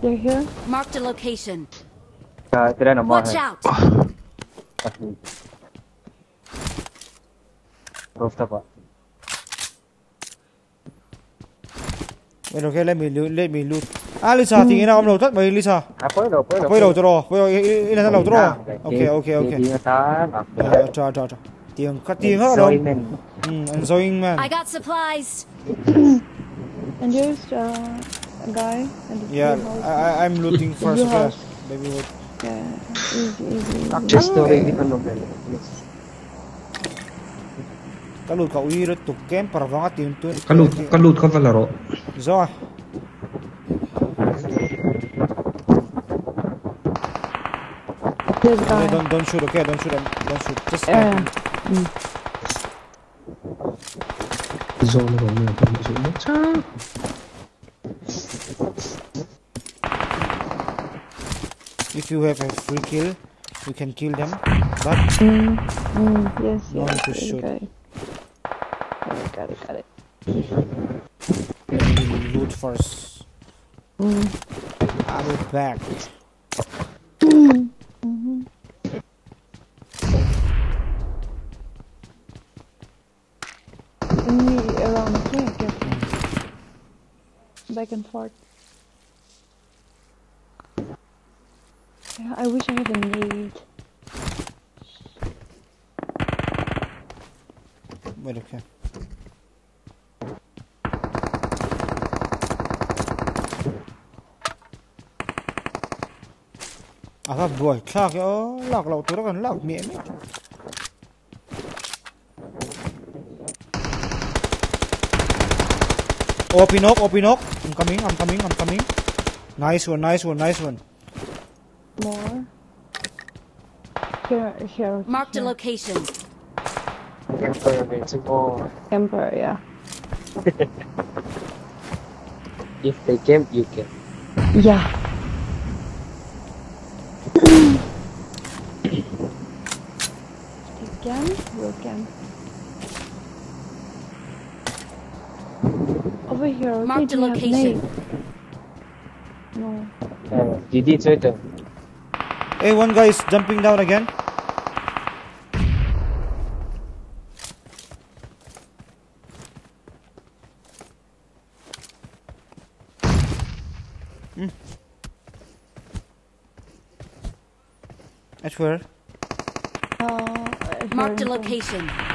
They're here. Marked a location. Ka, tira na mo. Watch out! Rooftop ah. Wait, okay, let me loot, let me loot. À, Lisa, tingin na ako ng loot. May Lisa. Apoy lo, apoy lo. Apoy loot ro. Apoy ilan na loot ro. Okay, okay, okay. Hindi na ta. Uh, cha cha cha. Tiếng cắt tiếng hết rồi. Enjoyment. Ừ, enjoying man. I got supplies. And there's uh, a guy at the Yeah, I, I'm looking for a. Maybe what? Yeah, easy, easy. Just the way ano ba ka uiro tukken para vangat yun to. kalut kalud ka valaro. Zoa. Don't don't shoot. Okay, don't shoot. Don't shoot. Just. Uh. Zone ko mo ko mo sa. If you have a free kill, you can kill them. But Mm, mm, yes, No yes. to shoot. Got it. Got it, got it, got it. loot first. Mm. I will back. Mhm. Enemy around here, careful. Back and forth. Yeah, I wish I had a nade. Wait, okay. À. Opinok, Opinok. I'm coming, I'm coming, I'm coming. Nice one, nice one, nice one. More. Here, here. Marked a here. location. Emperor Mexico. Oh. Emperor, yeah. If they came, you can. Yeah. They can, you can. over here. Mark the location. No. GG, it's right Hey, one guy is jumping down again. Hmm. At where? Uh, Mark the location.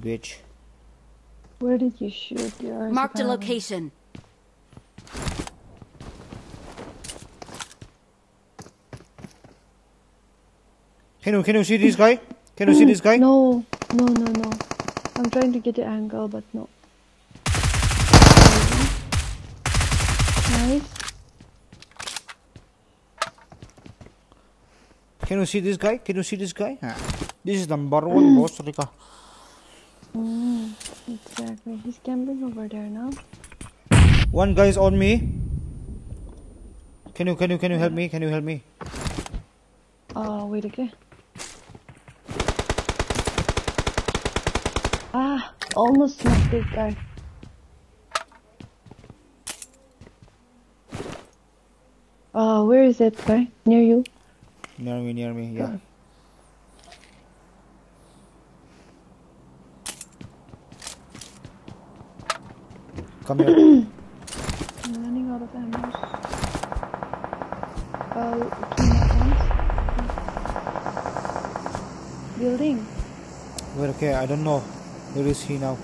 Bitch. Where did you shoot yours? Marked a apparently? location. Can you can you see this guy? Can you see this guy? No, no, no, no. I'm trying to get the angle, but no. Nice. Can you see this guy? Can you see this guy? Ah, This is number one boss, Rika. Mm, exactly. He's camping over there now. One guy is on me. Can you can you can you help me? Can you help me? Oh, wait, okay. Ah, almost smacked this guy. Uh, where is that guy? Near you? Near me, near me. Yeah. Come here. I'm running out of ammo. Uh, two more ones. Building. Wait, okay. I don't know. Where is he now?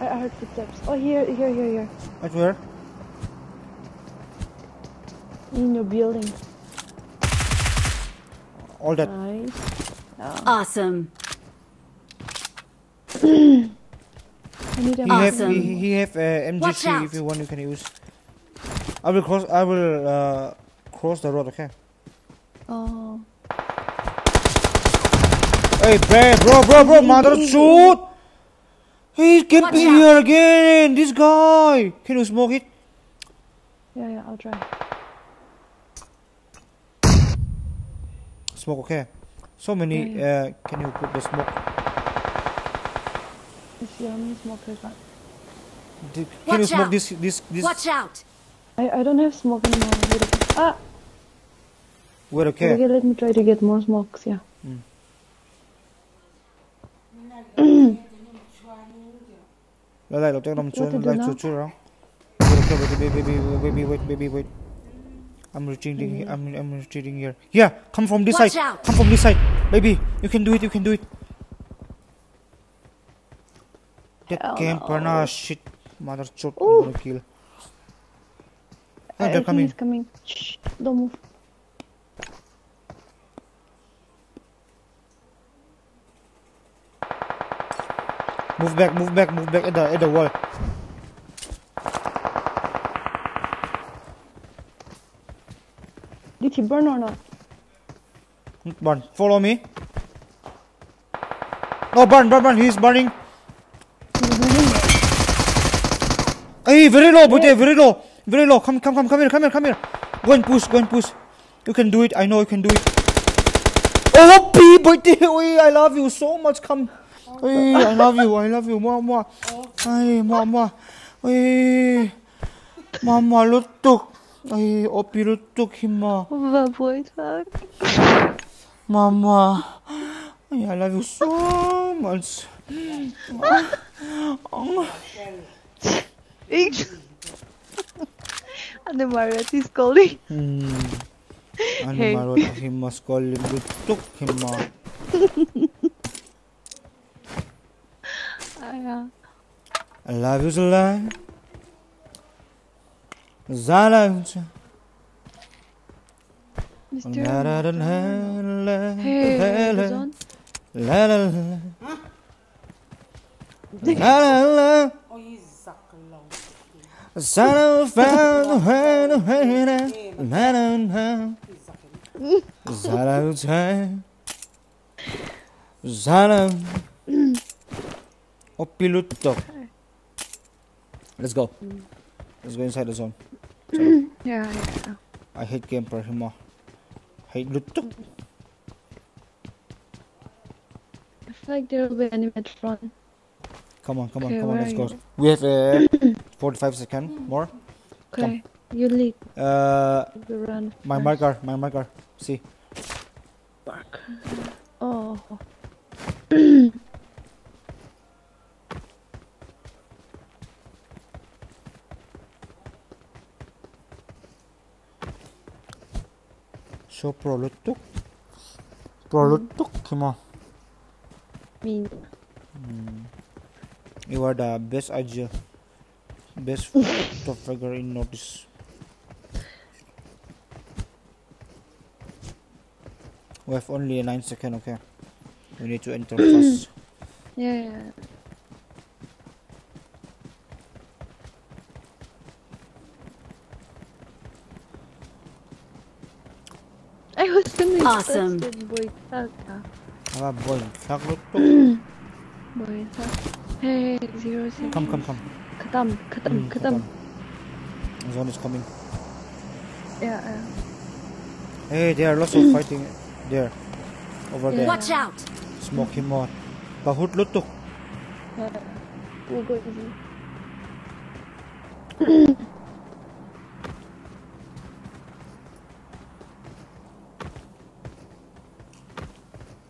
I, I heard footsteps. Oh, here, here, here, here. At where? In your building. All that. Nice. Awesome. I need He ammo. have he, he have uh, MGC if you want you can use. I will cross I will uh, cross the road. Okay. Oh. Hey, bro, bro, bro, bro, mother shoot! He He's camping here again. This guy. Can you smoke it? Yeah, yeah, I'll try. Smoke. Okay. So many. Yeah, Uh, can you put the smoke? Let's see smokers are. Di- Can you Watch smoke out. this this this? Watch out. I, I don't have smoke anymore. Wait, okay. Ah! Wait, okay. Okay, let me try to get more smokes, yeah. Mm. lại lại đầu nằm What chuột to do lại now? chuột chuột rồi wait okay wait baby baby baby wait baby wait I'm retreating I'm I'm retreating here yeah come from this Watch side out. come from this side baby you can do it you can do it camper no. nah shit. Mother chot I'm gonna kill. I they're coming. coming. Shh, don't move. move back move back move back at the at the wall. Did he burn or not? burn. Follow me. No burn burn burn. He's burning Hey, very low, Bute, very low, very low. Come, come, come, come here, come here, come here. Go and push, go and push. You can do it. I know you can do it. Oh, P, Bute, I love you so much. Come, oi, I love you, I love you, mua, mua. Ay, mua, mua. Oi, mua, mua, lutuk. Ay, opi lutuk hima. What boy talk? Mama, I love you so much. and Anumarat is calling. Hmm. Anumarat hey. he must call it We took him out. I love you, Zalai. Zalai. Mr. Hey, Amazon. La la la. La 사랑 오필루토 Let's go. Let's go inside the zone. Yeah, yeah I hate camper him ah. more Hate Lutok I feel like there will be an event front. Come on, come on, come on, let's go. We have a 45 seconds more. Okay, you lead. Uh, We run. my first. marker, my marker. See. Oh. So pro lutuk. Pro lutuk, come on. Me. Hmm. You are the best agile. Best top figure in notice. We have only 9 seconds, okay? We need to enter fast. Yeah, yeah. I was gonna Awesome. boy Taka. Ah, boy, sak. Boy Taka. Hey, zero zero. Come, come, come. Khatam, khatam, Mm, khatam. Zone is coming. Yeah, yeah. Hey, there are lots of fighting there. Over there. Watch out! Smoke him out. Bahut lutuk. yeah. We'll go easy.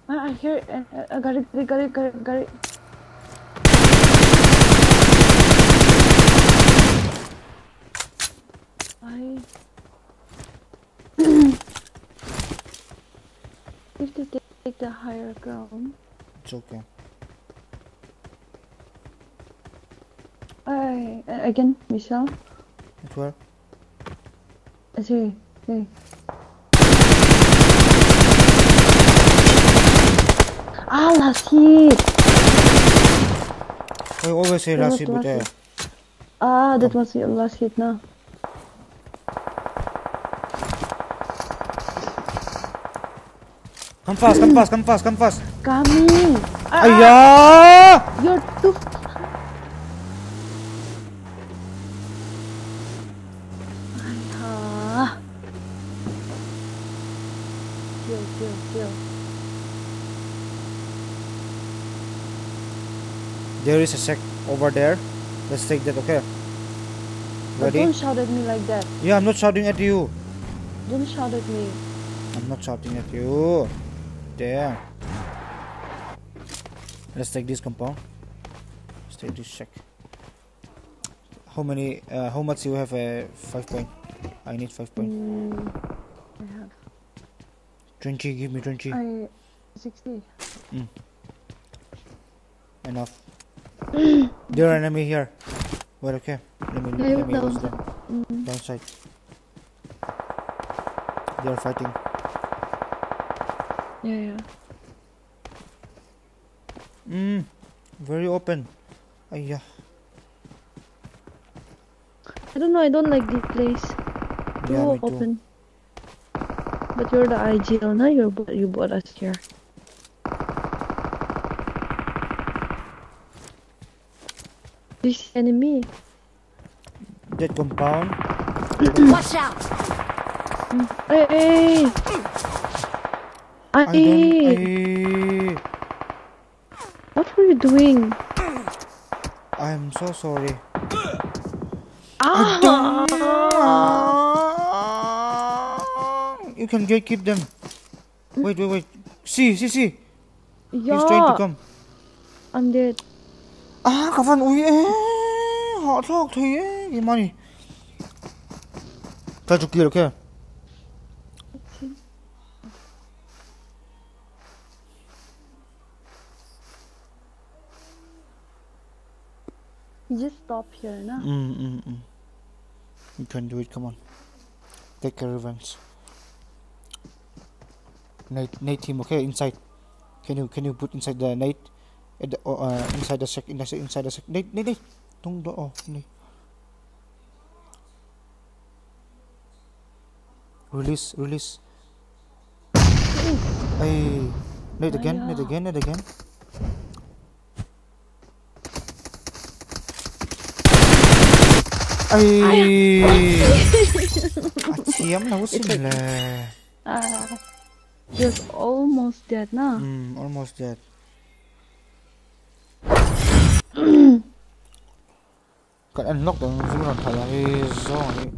I hear it. I, I- I got it, got it, got it, got it, it. I... if they take, the higher ground, It's okay. I uh, again, Michelle. At where? I see, see. Ah, last hit. I always say last hit, but uh. Ah, that was your last hit now. Come fast, come fast, come fast, come fast. Coming. Ah, Ayah! You're too. Ah. Kill, kill, kill. There is a sec over there. Let's take that, okay? But Ready? don't shout at me like that. Yeah, I'm not shouting at you. Don't shout at me. I'm not shouting at you. There. Let's take this compound. Let's take this check. How many? Uh, how much you have? A five point. I need five point. Mm, I have. Twenty. Give me twenty. I 60. Mm. Enough. there are enemy here. Wait, okay. Let me let me down. Downside. They are fighting. Yeah, yeah. Mm. Very open. Ayah. I don't know. I don't like this place. Too Yeah, me too. open. But you're the IGL, now You you brought us here. This enemy. That compound. Watch out! Hey, hey. I don't. what were you doing? I. I'm so sorry. Ah! You can get keep them. Wait, wait, wait. See, see, see. Yeah. He's trying to come. I'm dead. À cả phần ui ê Họ thọc thì ê Cái mà này Try to kill okay Just stop here, na? mm, mm, mm. You can do it come on. Take a revenge. Nate, Nate team okay? Inside. Can you can you put inside the Nate at the, uh, inside the sec inside, inside the sec. Nate Nate Nate Don't do oh Nate Release release. Hey. Nate again Nate again Nate again Ay. I'm. Ah, you're almost dead, now. Mm, almost dead. Got unlocked on the.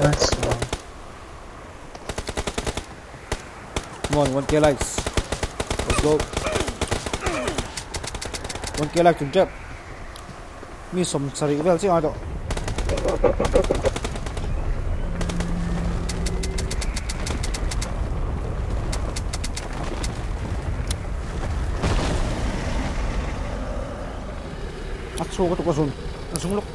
That's long. Come on, one kill ice. Let's go. 1k live to jump. Mi som sari vel si ada. Aku the tu kasun. Langsung look.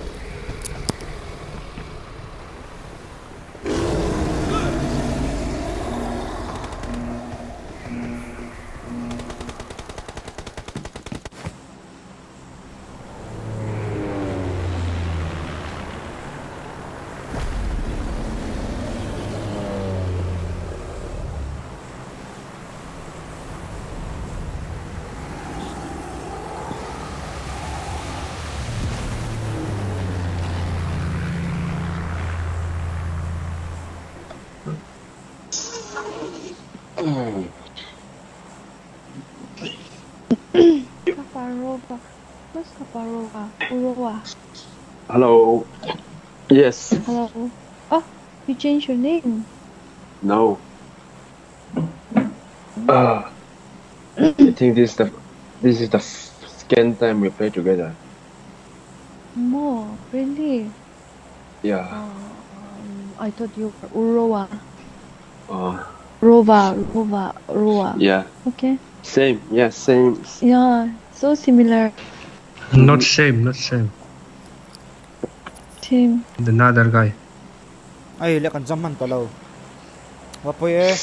Yes. Hello. Oh, you changed your name. No. Uh, I think this is the this is the f- second time we play together. More, really? Yeah. Um, I thought you were Urowa. Uh, Rova, Rova, Rowa. yeah. Okay. Same. Yeah. Same. Yeah, so similar. Not same, not same team. Another guy. Ay, lekan zaman kalau. Oh. Wapoy eh.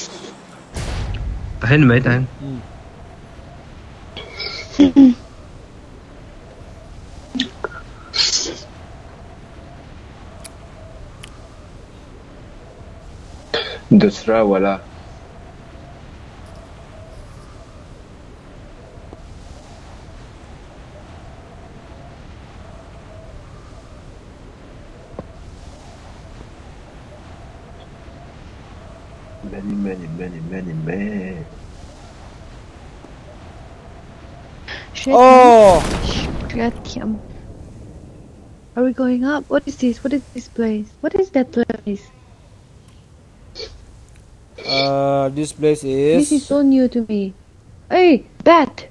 Tahin may eh, tahin. Hmm. Dusra wala. Oh! Shretyam. Are we going up? What is this? What is this place? What is that place? uh this place is. This is is so new to me. Hey, bat!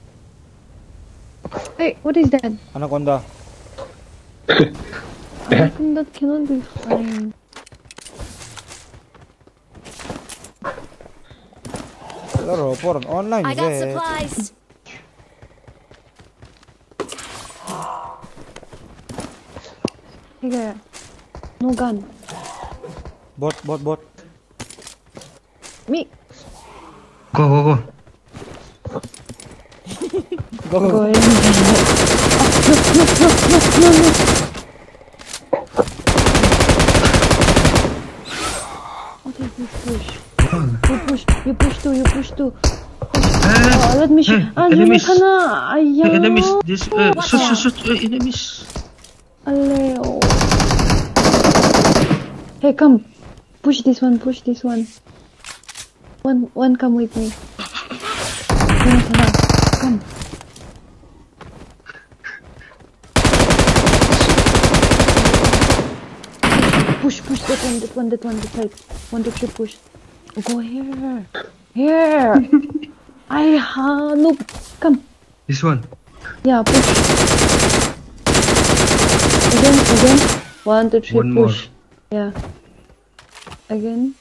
Hey, what is that? anaconda I think that cannot be flying. laro por online I got is it supplies. Here. No gun. bot bot bot Me. Go, go, go. go Go. Oh, no, no, no, is this push? You push, you push too, you push too. Oh, let me shoot. Ah, enemies. na. Ayaw. Enemies, this, uh, shoot, shoot, shoot, uh, enemies. Aleo. Hey, come. Push this one, push this one. One, one, come with me. Come. Come. Push, push that one, that one, that one, that side. One, two, three, push. Go here. Here. I ha look. Come. This one. Yeah, push. Again, again. One, two, three, One more. push. Yeah. Again.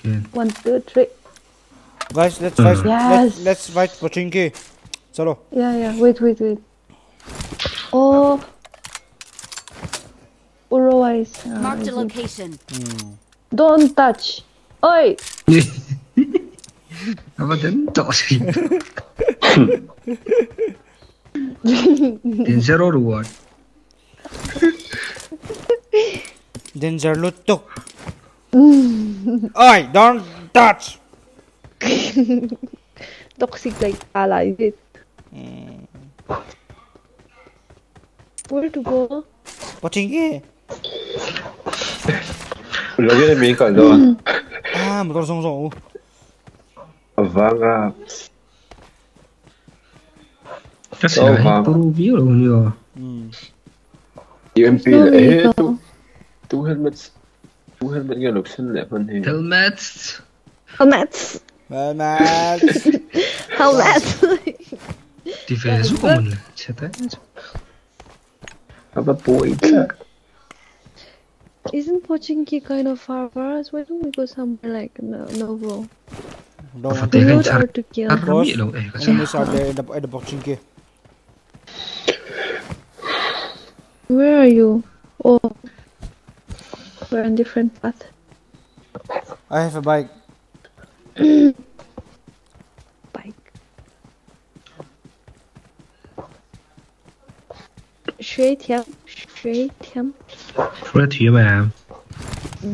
Again. One, two, three. guys let's fight Yes. let, let's fight pochinki chalo Yeah, yeah. Wait, wait, wait. Oh. Urowa is. uh, Marked a is it- location. Don't touch. Oi. Apa den to si? Din zero danger lutuk oi don't touch Toxic like Ala, is it? Where to go? pochinki Lagi na may kalo. ah motor song song Avanga. Kasi Oh, puro view lang niyo. UMP here, two, two helmets. Two helmet galaxy weapon here. Helmets. Helmets. Helmets. Helmets. Die verder zoeken man. Zet uit. Have a boy. Isn't Pochinki kind of far for us? Why don't we go somewhere like no Novo? No, to loot or to kill? Those enemies are there in the, in the Pochinki. Where are you? Oh, we're on different path. I have a bike. bike. Straight him. Straight him. Straight here, man.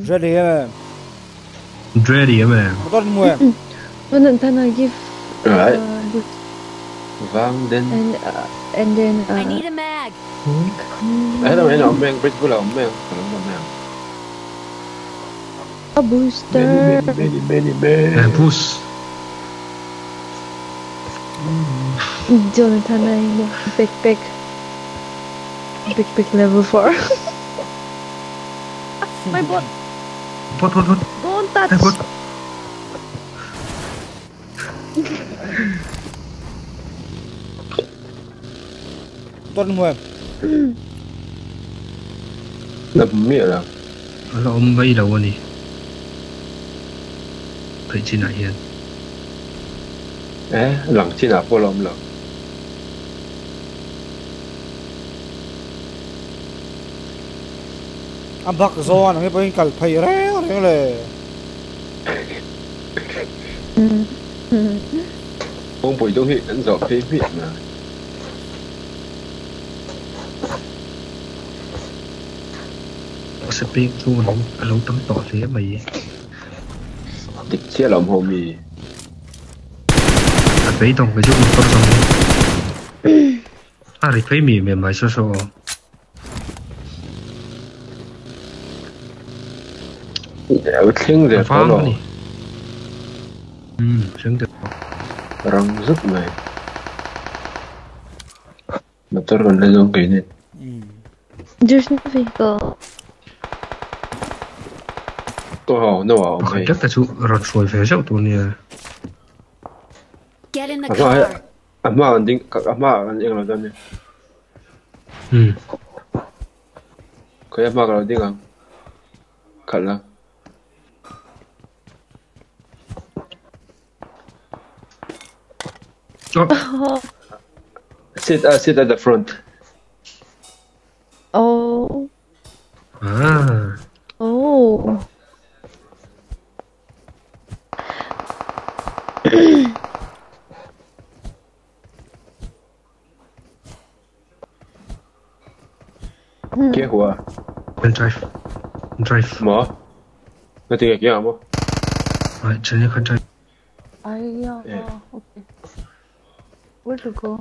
Straight here, man. Straight here, man. What are you want? What do you want? Give. Alright. Uh, Vanden. And uh, and then. Uh, I need a mag. Hmm? Ano ano? Omeng, press ko lang. Omeng. Ano omeng? A booster. Benny, Benny, Benny, Benny. Mampus. Jonathan, I know. Big, big. Big, big level 4. My bot. Bot, bot, bot. Don't touch. My bot. tuần mười đập miệng à? Là ông bay đầu đi. Thấy chi này hiện. eh lẳng chi nào po lom lẳng. Âm bạc zo anh ấy bên cạnh phải réo réo lệ ông bùi đông hiện vẫn dọ phê miệng mà Speak chu nó lâu tấm tỏ thế mày. địch chia lòng hồ mì À đồng cái chút một con rồi. À thì thấy mì mềm mày sơ sơ. ở thiên Phá có lò nè. Ừ, được. răng rứt này mà tôi còn lên giống cái này no vehicle. tôi nó bảo mày Chắc là chú rọt xuôi phải dạo tụi nè. Get in the mà car. mà anh định à mà anh định là gì Ừ. cái mà cái định à khẩn là Oh. sit uh, sit at the front Oh. À. Oh. Kia hùa Bên drive. Drive. mở nó cái kia mà Right, chân nhé khăn drive. I, uh, Yeah. okay. Where to go?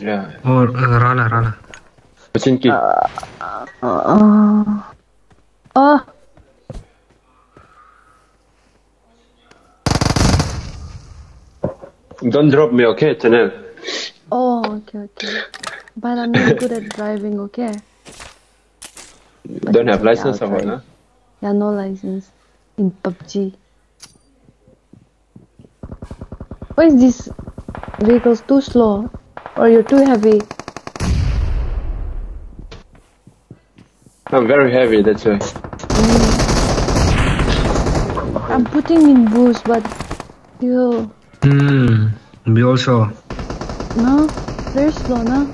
yeah Ồ, ra là ra là. ở don't drop me okay Chanel oh, okay, okay. But I'm not good at driving, okay? don't have license or what huh? Yeah, no license in PUBG. Why is this vehicle's too slow? Or you're too heavy? I'm very heavy that's why mm. I'm putting in boost, but still, Hmm, we also. No, there's Lona.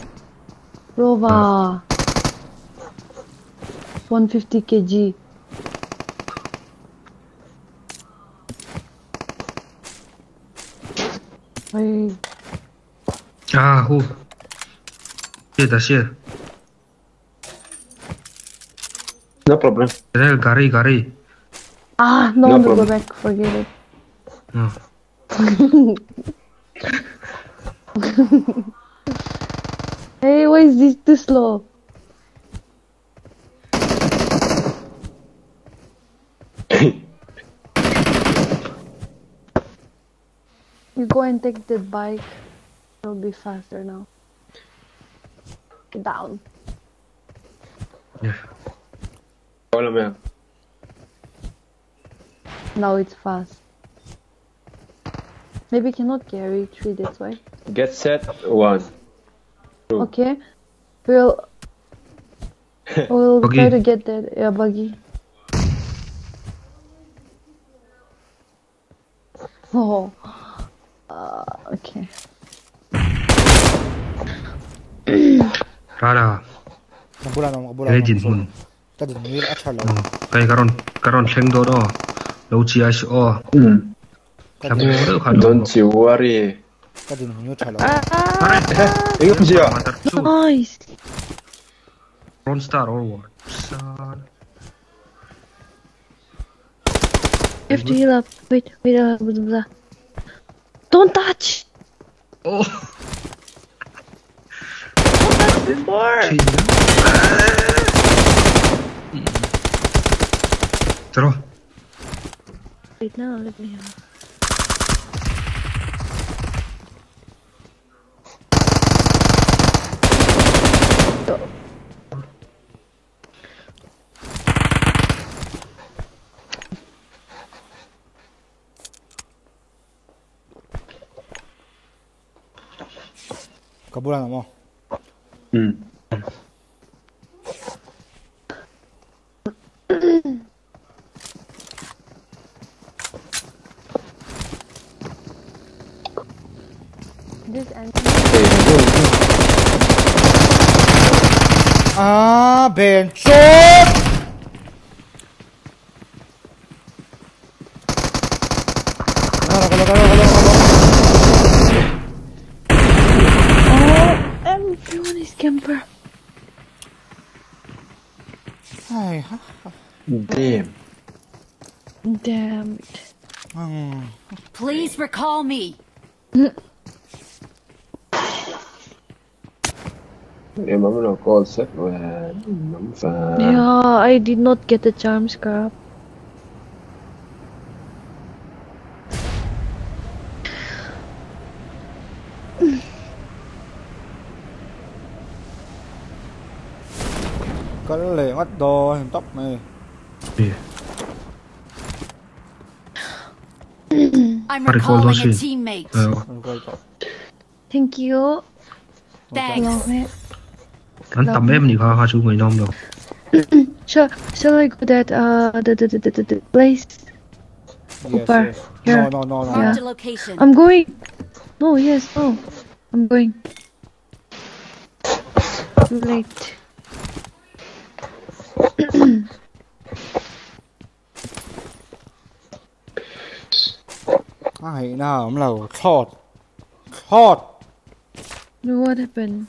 Rova. Oh. 150 kg. Hey. Ah, who? Shit, that's it. No problem. Garry, Garry. Ah, no, no problem. go back. Forget it. No. hey, why is this too slow? you go and take the bike. It'll be faster now. Down. Follow me. Now it's fast. Maybe cannot carry three that way. Get set one. Two. Okay. We'll we'll buggy. try to get that yeah buggy. Oh. Uh, okay. Rara. Legend bun. Tadi ni acha lah. Kai karon karon seng do do. Lo chi ai. Oh. Hmm. đồ đó. Lâu chi ai sợ. Ừ. Làm ngô đó khả năng. Don't you worry. Ta din nyu thalo. I거 보세요. Nice. Front star or what? Son. You have to heal up. Wait, wait, uh, blah, blah, blah. Don't touch. Oh. More. Terus. Wait now, let me have. Kaburlah. Ah, Ben Chop! also. Uh, mm, um, yeah, I did not get the charm scrap. Có lề mắt đồ, tóc này. I'm recalling a teammate. Thank you. Thanks. Love it. Anh tầm em thì hoa hoa chú người non rồi. Shall, shall I go that uh the the the the, the, the place? Upper. yes. Here. No, no, no, no. Yeah. Location. I'm going. No, yes, no. I'm going. Too late. Ai nào cũng là thọt Thọt no, what happened?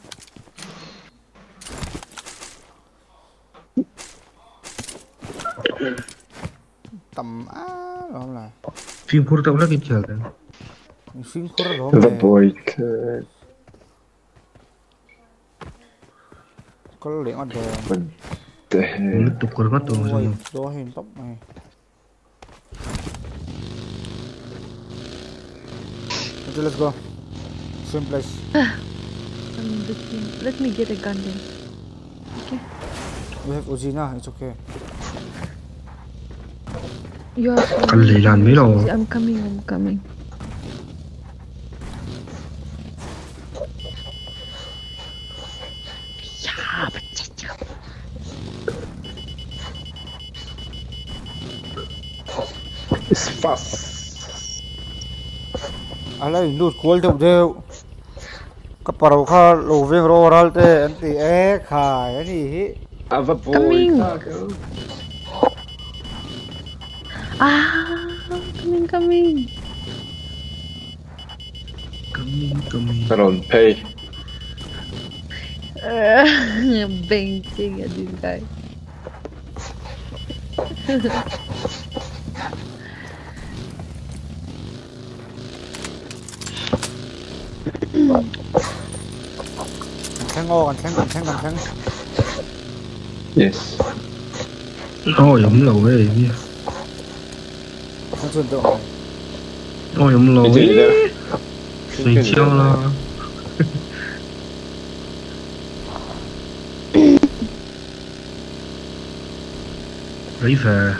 tầm á không là phim khur tao lagi jalan phim đó the boy kalau lihat ada Ulit tukar banget tuh maksudnya Doahin top eh. Okay, let's go. Same place. Ah, I'm looking. Let me get a gun then. Okay. We have Uzina, it's okay. You are I'm coming I'm coming It's fast. Ala indu call to deu. Kaparo kha loving ro ral te anti e kha yani. Ava boy. Coming. Ah, coming, coming. Coming, coming. Around pay. Uh, Baiting at this guy. Còn thang còn thang. Yes. Ôi, ổng lầu ấy. chuẩn tượng này. Ôi, ổng lầu Cái gì ấy. đấy?睡觉啦。Lấy về.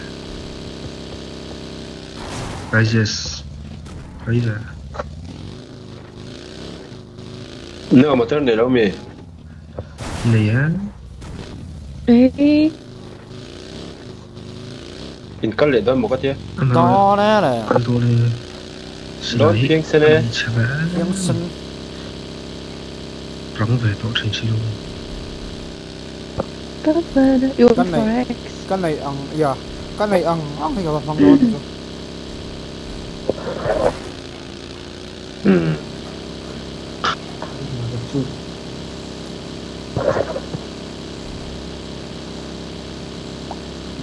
Righteous. Lấy về. No, mà turn này đâu mày? Này á. Hey. In call lại đó một cái thế. To nè này. Ăn xe này. Tiếng sân. Rắn về tổ trình chi luôn. You're Cái này correct. cái này ăn dạ. Cái này ăn ăn thì gặp bằng luôn. Ừ.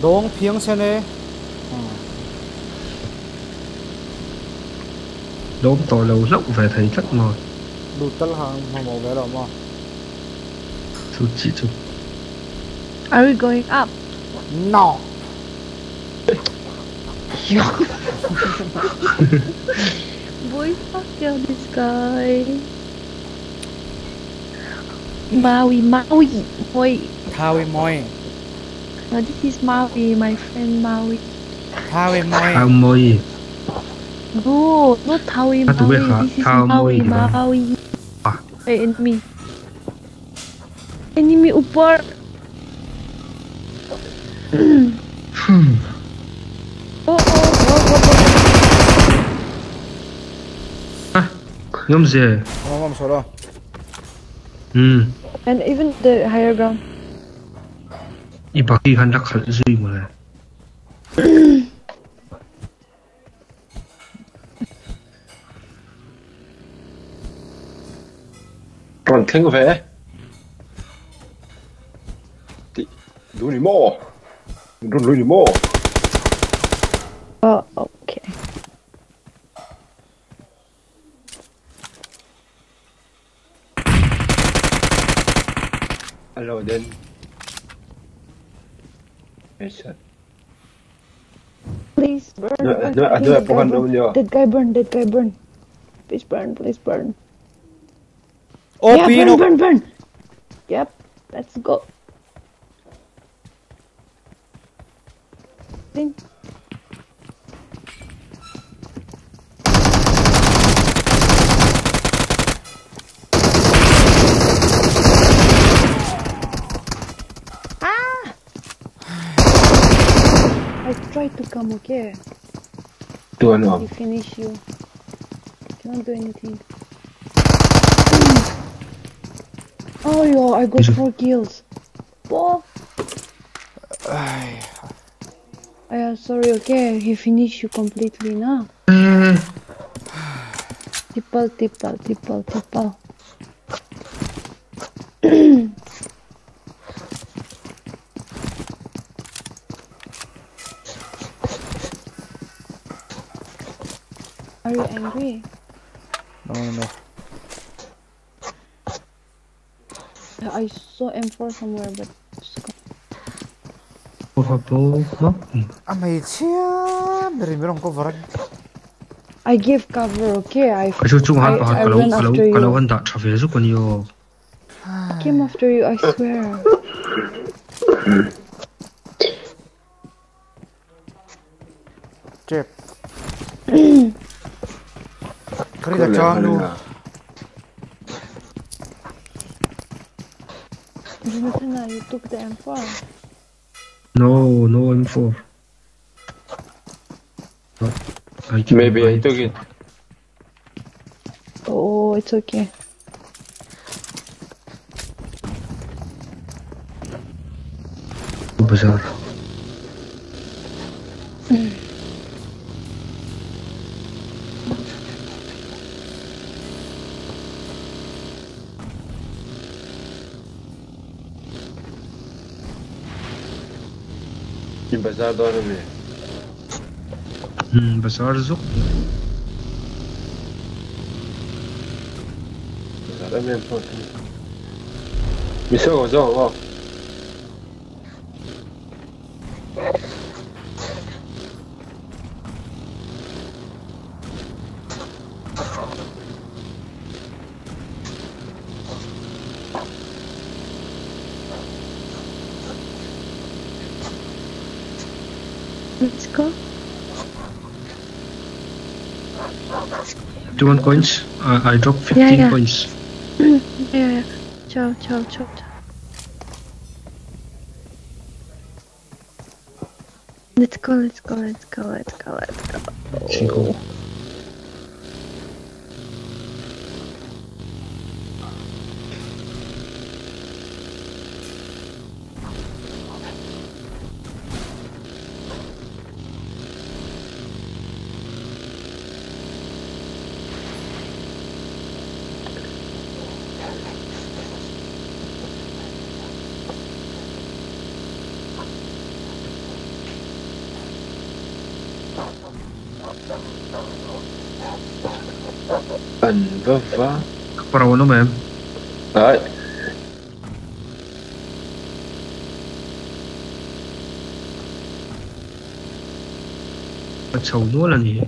Dong phiếng xe này. Đốm tội lầu lốc về thấy rất mỏi. Đủ tất hàng hàng màu vé đó mà. Chú chị chú. Are we going up? No. Boy, fuck yeah, this guy. Maui, Maui. Boy, Thawi moi. no, this is Maui, my friend Maui. 타오이 모이 타오이 No, no Taui Maui. Tu biết hả? This is Taui Maui. À. Hey, enemy. Enemy upar. Hmm. Oh, oh, oh, oh, oh. Ah, nhóm gì? Không, không, sao đó. Hmm. And even the higher ground. Ibaki handak hal zui mà này. Còn khinh về Đi Đu đi mô Đu đu đi mô Oh, okay. Hello then. Headshot. Please burn. No, burn, no, I please, know I that guy burn. the- That guy burn. That guy burn. Please burn. Please burn. Oh, yeah, Pino. burn, burn, burn. Yep. Let's go. Thing. Ah! Tried to come, okay? Do I know? He finish you. Cannot do anything. Oh, yo, I got four kills. Four. I am sorry, okay? He finished you completely now. Tipal, tipal, tipal, tipal. you angry? No, no, no. Uh, I saw M4 somewhere, but I give cover, okay? I, I, I ran after you. I came after you, I swear. Chip you took the M4? No, no M4. I Maybe I took it. Oh, it's okay. Bizarre. Mm. این بزار داره بی بزار زوق بزاره بیم تو میسه اوزا واقع 51 coins. Uh, I dropped 15 yeah, yeah. coins. yeah, yeah. Ciao, ciao, ciao. Let's go, let's go, let's go, let's go, let's go. Let's. Vơ vá Para ano, ma'am? Đấy At sa ulo lang eh.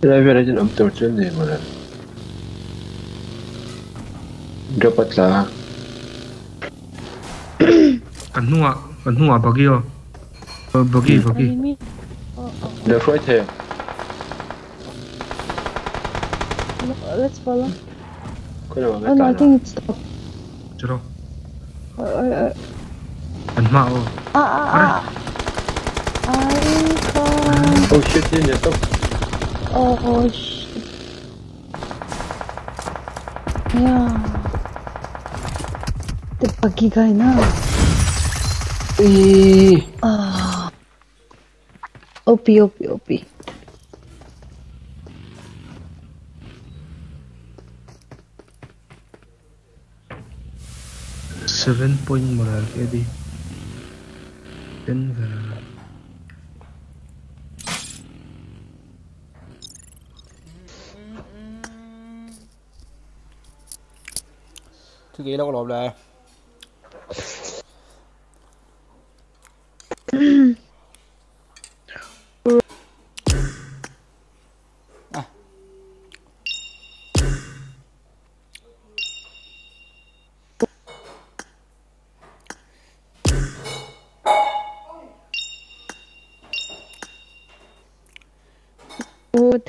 Driver na dyan ang torture niya mo na Dapat lah Kan nuwa, kan nuwa bagi oh. Uh, bagi, bagi. Enemy. Oh, oh. Left right here let's follow. Oh no, I think it's stopped. جرو Uh, uh, انت ah ah. uh, uh, uh. Icon. Oh shit, ninja, stop. Oh, oh shit. Yeah. The buggy guy now. Eh. Ah. Opie, opie, opie. Seven point một là kia đi đến giờ. Thứ ký đâu có lộp đây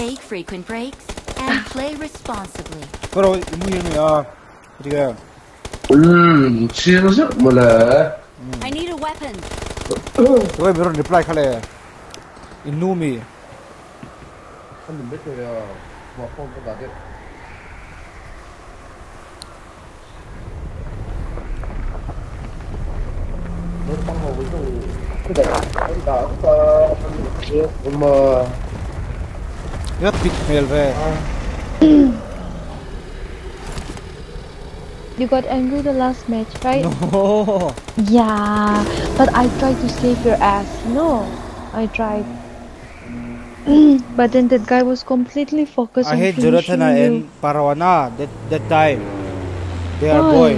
Take frequent breaks and play responsibly. Bro, bu yeni ya. Hadi gel. Hmm, cheers up, mala. I need a weapon. Wait, bro, reply kale. Inumi. Hadi bekle ya. Vapon kadar. Hãy subscribe cho kênh Ghiền Mì Gõ Để không bỏ lỡ những big mail về. You got angry the last match, right? No. Yeah, but I tried to save your ass. No, I tried. but then that guy was completely focused I on hate Jonathan you. and Parawana that that time. They are Why? boy.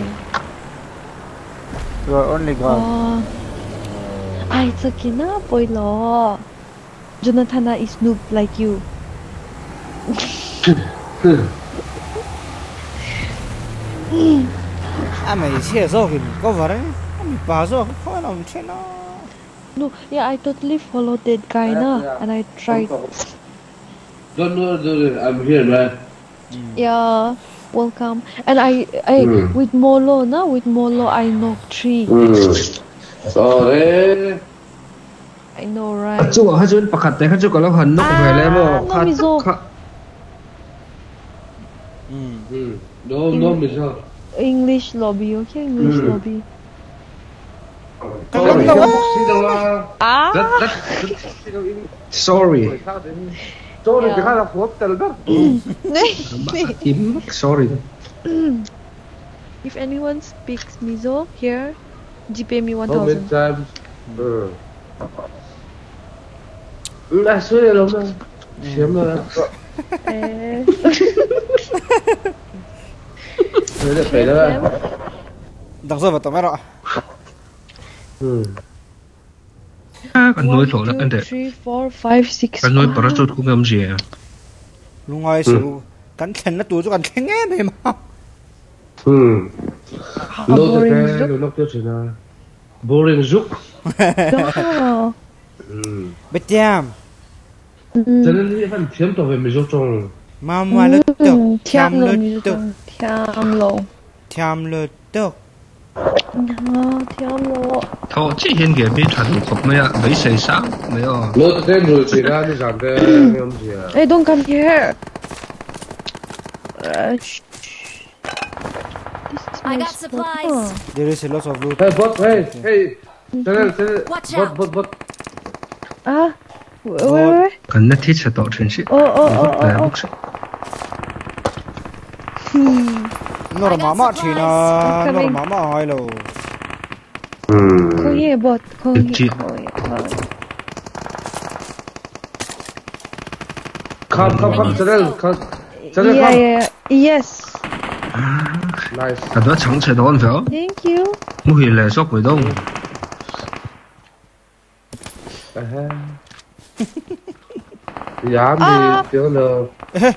You are only girl. Oh. Ah, it's okay na, boy lo. Jonathan is noob like you. Mày chia rồi thì có vào đấy. Mày bà rồi không làm thế nào. No, yeah, I totally followed that guy na, and I tried. Don't know. I'm here, man. Yeah, welcome. And I, I Mm. with Molo na, with Molo I knocked three. Hmm. Sorry. I know, right? Chu ha chun pakhat te kha chu kalau han nok ve le mo. no, Mizo. Hmm. English lobby, okay? English mm. lobby. Sorry. Ah. Sorry. Sorry, sorry. If anyone speaks Mizo here, GPay me 1000. times. rồi. Rồi. Thế là phải đó. Đặc rồi vào tầm rồi. Ừ. Noi thlo la kan de. Three, four, five, six. Kan noi parachut ku ngam ji. Lúc ngay sự cắn khen nó tuổi cho cắn khen nghe mày mà. Ừ. Lô cho boring cái lô tiêu chỉ là boring. Ừ. Bết jam. Cho nên phần chiếm tàu về mình giúp trong. Mama lơ tực. Thiam Thiam lo lơ Mizo. tực. Thiam lo. Thiam lơ tực. Yeah, thiam lo. Tho chi hian ge bi than khop me ya bei sei sa me yo. Lô cho cái người chỉ ra đi giảm cái ngâm gì à. Hey, don't come here. Uh, I got supplies. There is a lot of loot. Hey, bot, hey, hey. Channel, channel. Watch Bot, out. bot, bot. Ah, wait, wait, wait. Kan na thi cha to chen si. Oh, oh, oh, oh, Là oh. bốc si. Hmm. Nó là mama chỉ là nó là mama lô. Come here, bot. Come here. Chị. Come. Come. Come, come, channel, come. Yeah, come. yeah, yeah. Yes. Nice. à đó chẳng chạy đón phải không Thank you. mua hiện là sốc với đông Aha. Dám À. đi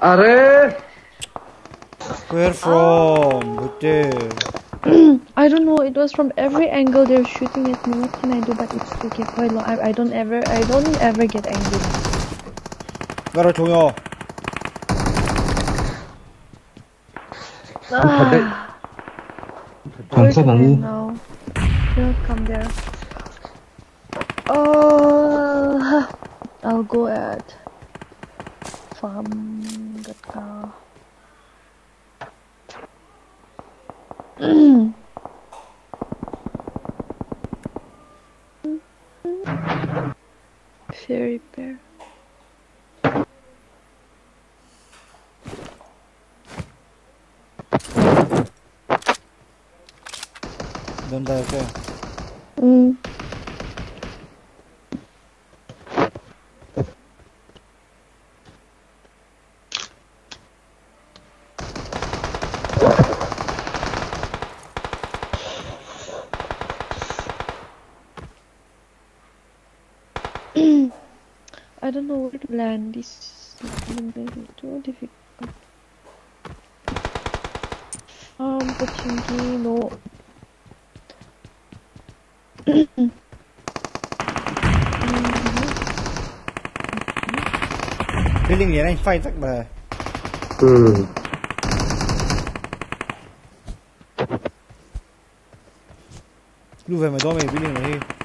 tiếng. Are. Where from? Good. I don't know. It was from every angle they're shooting at me. What can I do? But it's okay. Quite long. I, I don't ever. I don't ever get angry. Garo 총요. Ah, không where's có bằng the u man now? He'll come there. Oh, I'll go at farm 같다. Fairy bear. 된다 이제. 응. I don't know where to land. This is too difficult. Um, Pochinki, no. Building liền anh fight chắc bà. Ừ. Lưu về mày đó mày building này đi.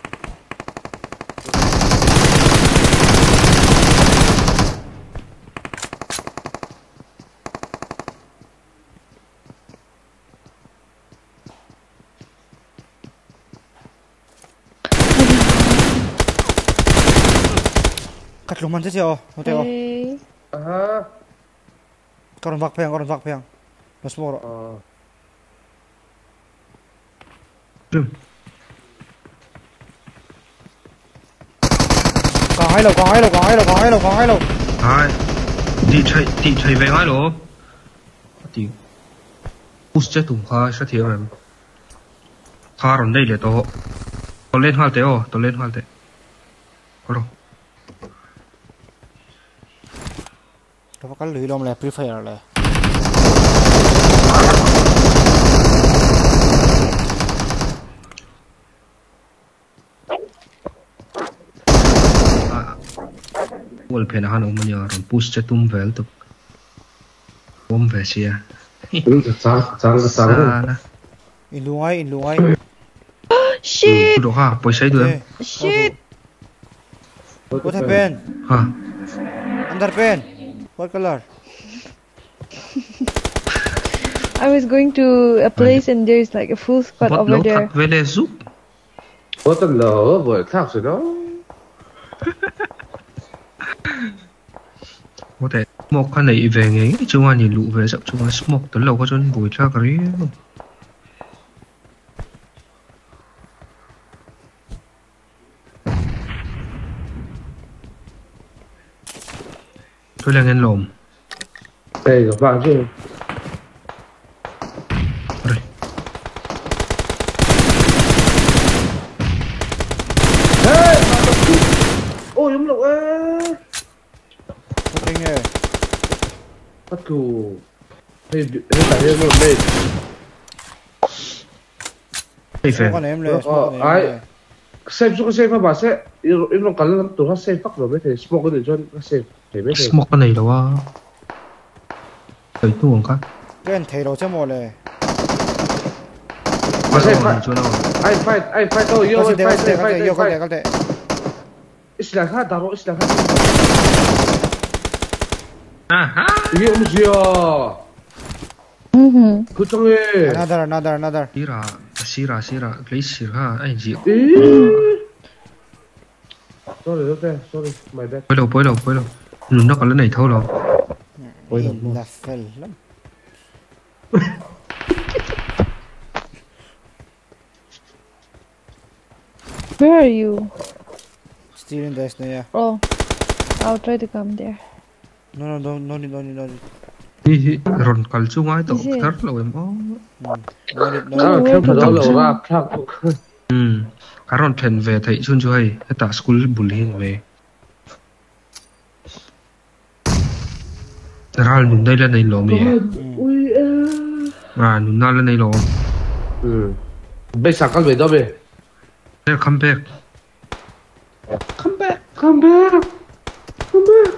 Cắt lùng man thế chưa? Không theo. Hey. Aha. Còn vạc phèn, còn vạc phèn. Nó small rồi. Còn hai lầu, còn hai lầu, còn hai lầu, còn hai lầu, còn hai lầu. ai đi chạy đi chạy về ngay rồi đi push chết tụng khá sẽ thiếu em khá rồi đây là tổ tổ lên hoa tế ồ tổ lên hoa tế có đâu Có cái lưới lom là prefer là. wal pen han om nya ron push chết tum vel tu om ve sia sáng sáng sáng. Sana. In lungai, in lungai. Shit! Đồ ha, bồi xây được. Shit! What happened? Ha, Underpen. What color? I was going to a place and there's like a full squad bot over there. thật về lệ giúp. Có tận lỡ bởi khác rồi đó. Có thể một cái này về nghe chúng anh nhìn lụ về dạo chúng anh smoke tới lâu có chân bùi ra cái Tôi là ngân lồm Đây các bạn chứ. Hey, mà đập chứ. Ôi đúng lộ ê. What thing here? Bắt cù. Hey, hey, tại đây một bên. Hey phèn Con em lên, Ờ, ai? Save xuống save mà bà sẽ yêu yêu nó cắn lên tụi nó save fuck rồi mới thể smoke cái để cho nó save để biết thể Smoke cái này đâu á? Tới tu một cái Cái anh thấy đâu chứ mồ lề. Mà save nào ai fight ai fight thôi yo có thể, fight yo, có thể, ai fight có thể. Islah kah taruh islah kah Aha Ini om siya Mm-hmm. Kutang eh Another, another, another. Sira Sira Sira Lấy Sira Anh gì Sorry okay sorry my bad Bối đầu bối đầu bối đầu Lùn nó còn lên này thôi In là fel lắm. Where are you? Still in this, yeah. Oh, I'll try to come there. No, no, don't, no need, no need, no need. Hi hi. Ron kal chu ngai to thar lo em o Ah, khem thật đó là rap thắc ừ. Cái ron thèn về thấy chun chu hay. Ta school bully về. Ral nun đây là này lo mi à? Nun na là này lo ừ. Bây giờ con về đâu về? They'll come back. Come back come back come back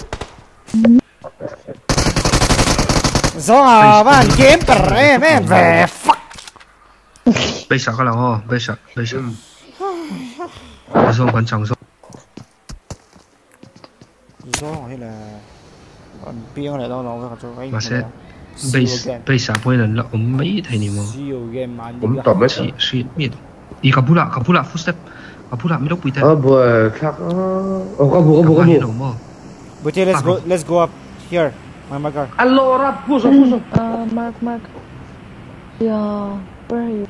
Zona van siempre me ve fuck. Bây sợ các lòng ho, bây sợ, bây sợ. Zona quan trọng zona. Zona hay là còn piang lại đâu nó với cả chỗ anh. Mà sẽ bây bây sợ bây lần lọ mấy thầy này mà. Cũng tầm mấy chị suy miệt. Đi cặp bula, cặp bula footstep. Cặp bula mới lúc bị tay. Ờ bùa khác. Ờ cặp bùa, cặp bùa, cặp bùa. But let's go, let's go up here. My marker. Allora, puso, puso. Hmm. Uh, ah, mark, mark. Yeah, ya, where are you?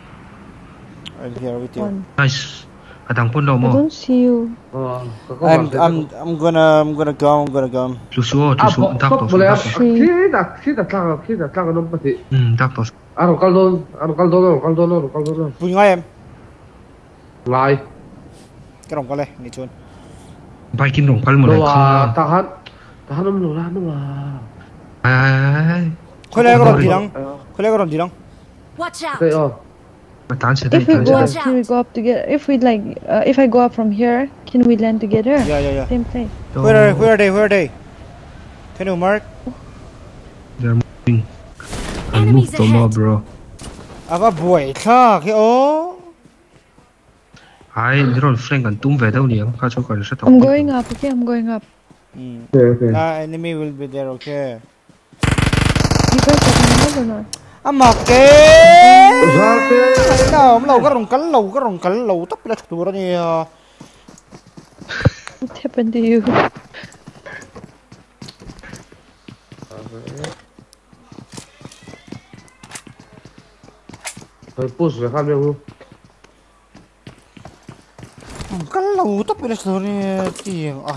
I'm here with you. One. Nice. Kadang pun mo. I don't see you. Oh, I'm, I'm, I'm gonna, I'm gonna go, I'm gonna go. Susu, susu, ah, dakto. Boleh, kita, kita tlaga, kita tlaga numpati. Hmm, dakto. Aro kaldo, aro kaldo, aro kaldo, aro kaldo. Punya ayam. Lai. Kerong kalah, ni cun. Baikin rong pal mulai. Wah, tahan, tahan om lola, lah. 아이, 콜레 If we go up, can we go up together. If we like, uh, if I go up from here, can we land together? Yeah, yeah, yeah. Same place. Where are where are they? Where are they? Can you mark? They're moving. I moved them up, bro. Aber boy, klar, oh. 아이, 이런 프랭간 뚱배 대운이야. 가져가려. I'm going up. Okay, I'm going up. Mm. Okay, okay. Uh, enemy will be there. Okay. Amake. Não, não, garon kalau, garon kalau, tapi dah tu orang ni. What happened to you? Tôi push về khăn đâu không? Cái lầu tóc bị nó sửa tiền à.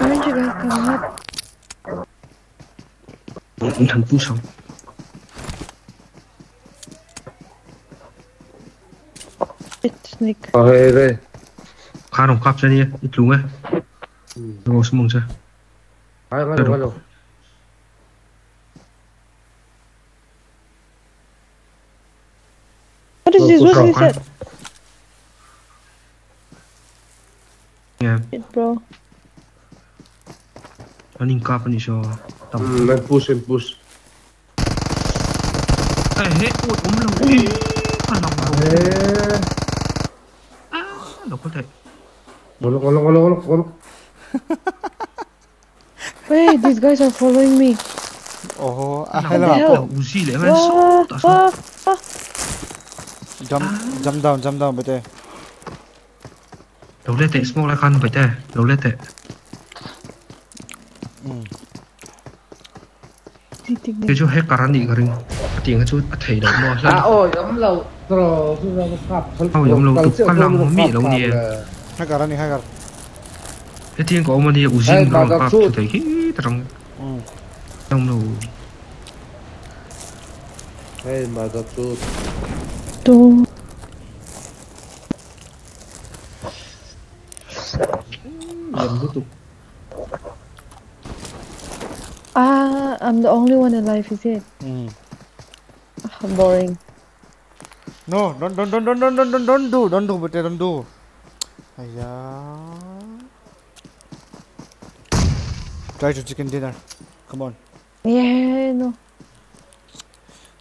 이런 식으로 할까?我红尘不伤。 Ethnic. Ờ, đây, đây. Khá đồng khắp cho đi, ít lúng ấy. Ngồi xuống mừng chưa? Đấy, bắt đầu, bắt đầu. What is this? What is that? Yeah. It, bro. Они капни що. Там. Mm, не пушим, пуш. Еге, ой, умрем. These guys are following me. Oh, hello. Uzi. Ah, ah. Jump, jump down, jump down, bete. Lo lete, smoke la kan, bete. Lo lete. chứ chú hết cả nị cái tiền chú à, thấy đâu mà à ôi giống lâu rồi chú ra một cặp không giống lâu tục cắt lòng không bị đâu nè. hai cái tiếng của ông đi u zin rồi cặp chú thấy khí trong trong lâu hey mà cặp chú tu. Làm tiếp tục. Ah, I'm the only one alive, is it? Mm. Ah, boring. No, don't don't don't don't don't don't don't don't do don't do bete don't do. Aya. Try to chicken dinner. Come on. Yeah, no.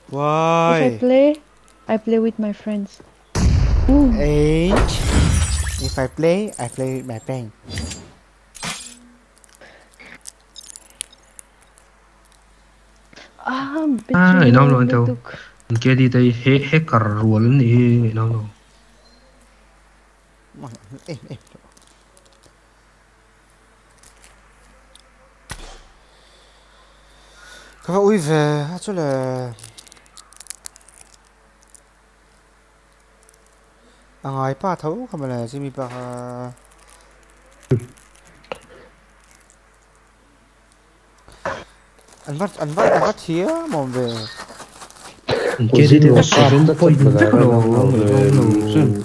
Why? If I play, I play with my friends. Ooh. Eight. If I play, I play with my friend. Ah, inom lo tau. Kia di tay he he karual ni inom lo. Eh eh. Kava uiv, acho le. Angai pa thấu không phải là Jimmy pa. Đi theo seven point tất đồ người không đủ chứ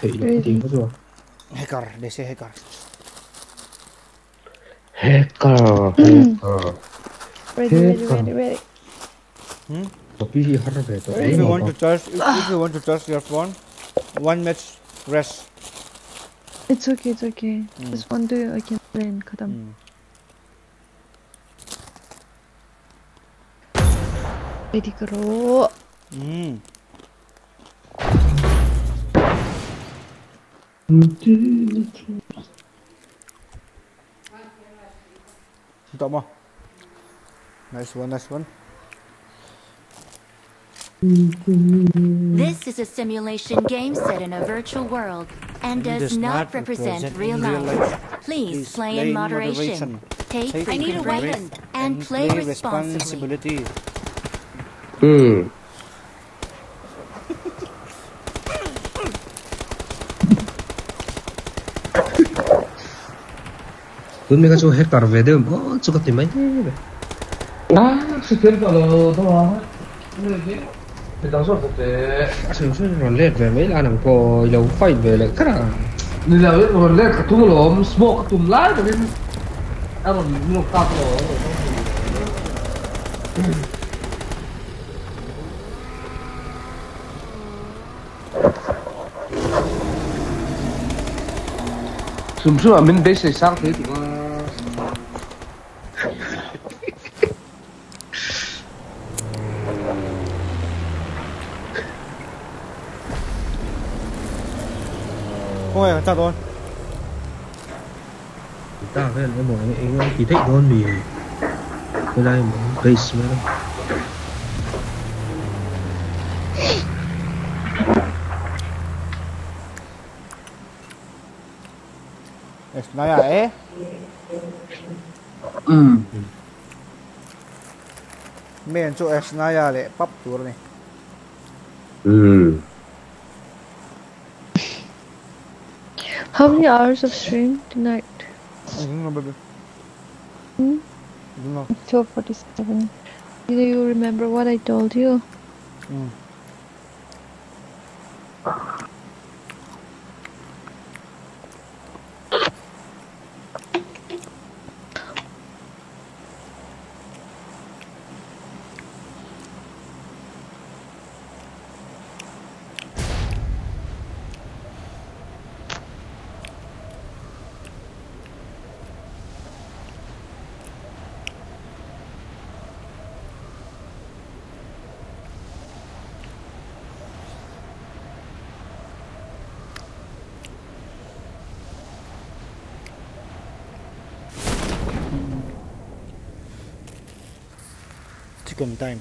thì tiếng rồi hacker để xe hacker hacker. Hacker. Ready, ready, ready, ready. Hmm? tapi harap itu if you want to charge if, if you want to charge your phone one match rest. It's okay, it's okay. Just one day I can play in Kadam. Ready karo. Hmm. Untuk mo. Nice one, nice one. This is a simulation game set in a virtual world and does not represent real life. Please play in moderation. Take frequent breaks and play responsibly. responsibility. Hmm. Tuần mình có chỗ hacker về đây mà chỗ cái tìm mấy vậy 아, 스킬 걸어, 더. 일단 서 그때. Sao sao còn lết về mấy là nằm có lâu fight về lại cái nào Nila yun, wala ka tumulom, smoke ka tumlay, tapi ano, minukta Ko. Sum-sum amin base sa isang thế thì có Không phải chặt rồi. ta phải là mọi người chỉ thích con mì cái này mà base mà Naya eh. Ừ. Men chỗ es naya le pap tur này. Ừ. How many hours of stream tonight? I don't know, baby. Hmm? I don't know. 1247. Do you remember what I told you? Mm. Chicken time.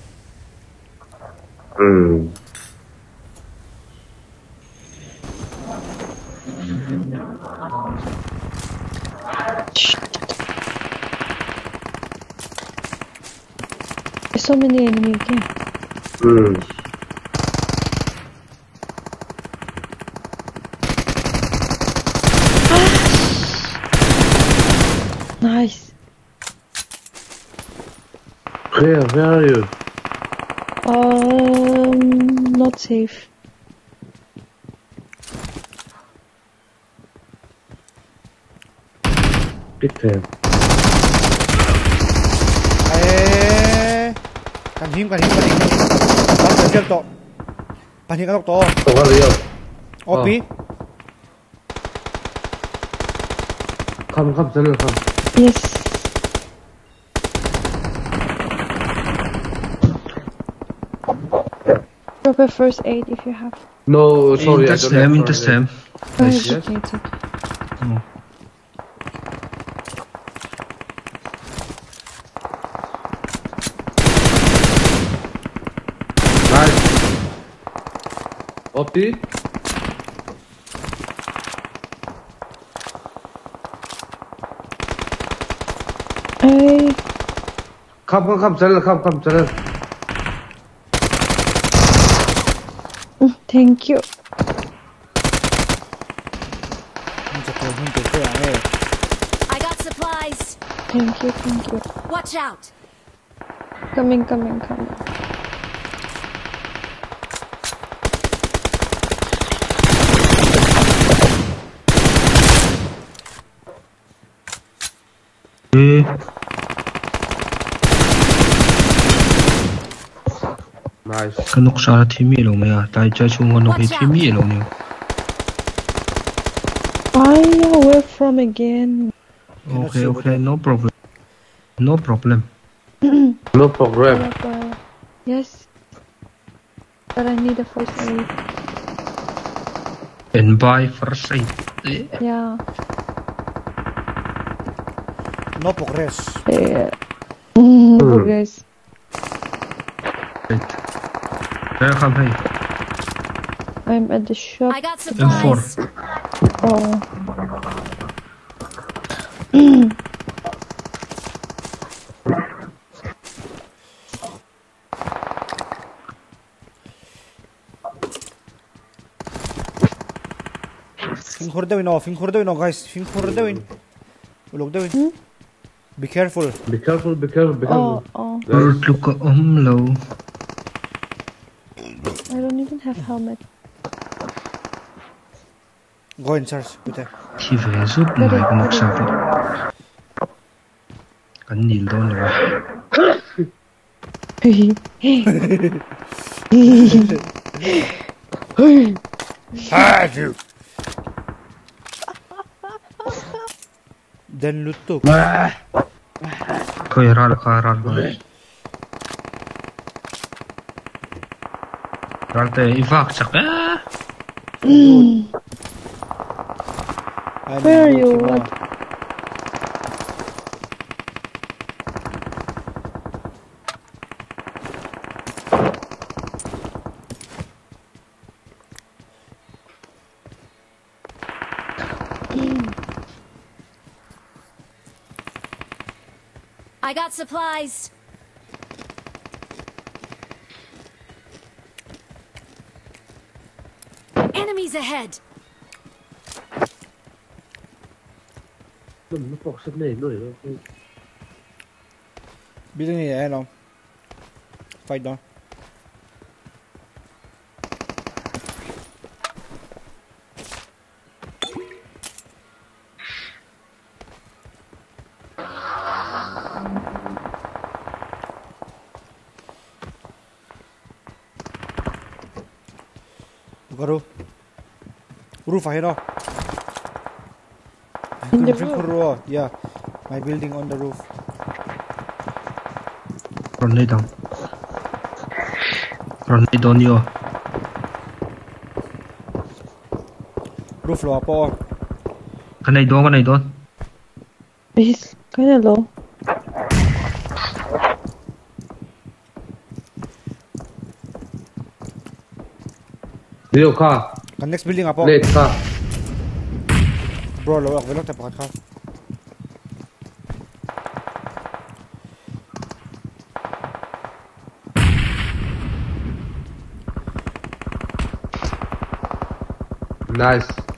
Ừ. There's so many enemy again. Ừ. Where, where are you? Um, not safe. Biết thêm. Ê. Can hiếm, can hiếm, can hiếm. Bắn tới chân to. Bắn hiện cái to. Tổ vào liều. Opi. Không, không, chân không. Yes. grab a first aid if you have. No, sorry, I don't have. First aid. Oh, yes, yes. It. Nice. Hey. Come, come, come, Jalil, come, come, Jalil. Thank you. Mình sẽ thôi, mình tự supplies. Thank you, thank you. Watch out. Coming, coming, coming. Ê. Cái nút sao là thêm mì luôn mày à? Tại chơi chung con nút thì thêm mì luôn nhiều. Why away from again? Okay, okay, no problem. No problem. No problem. Uh, yes. But I need a first aid. And buy first aid. Yeah. No progress. Yeah. Mm, progress. إيه خلفية I'm at the shop. الفور آه فين خور دوين آه فين خور دوين آه جايز فين خور دوين ولوك دوين بي كيرفول بي كيرفول بي كيرفول بي كيرفول آه آه قلت لكم لو Ahmet. Go in search with them. Tivrezu bunlar bunu çabuk. Kan değil de onu. Hadi. Den lüttuk. Koyar al karar. Where are you? I got supplies. Enemies ahead. Dwi'n bod sy'n neud nhw. Bydd yn ei e, no. No. Roof ahead oh. In the roof? yeah. My building on the roof. Còn đây đâu? Còn đây đâu nhiều? Roof lo po. Cái này đó, cái này đó. Kind of low. Điều kha. The next building up. Nee, klar. Bro, lower, we're not up, klar. Nice.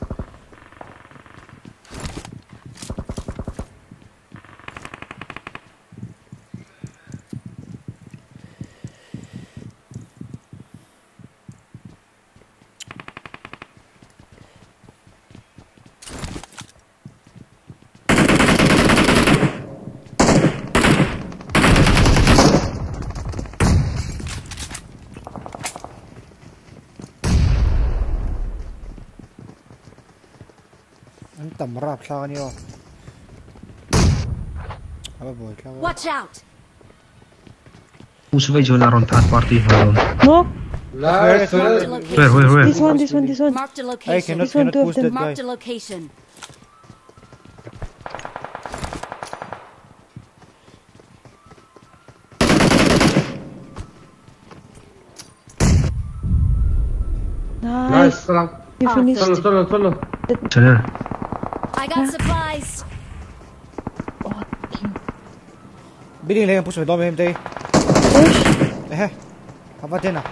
Watch out. Who's wage on around third party? No. Where, where, where? This one, this one, this one. Mark the location. This one, cannot push that Mark the location. Nice. nice. You finished. Solo, solo, solo. Solo. I got supplies. Billing lên push đom em đây. Push. Eh. Apa tên à?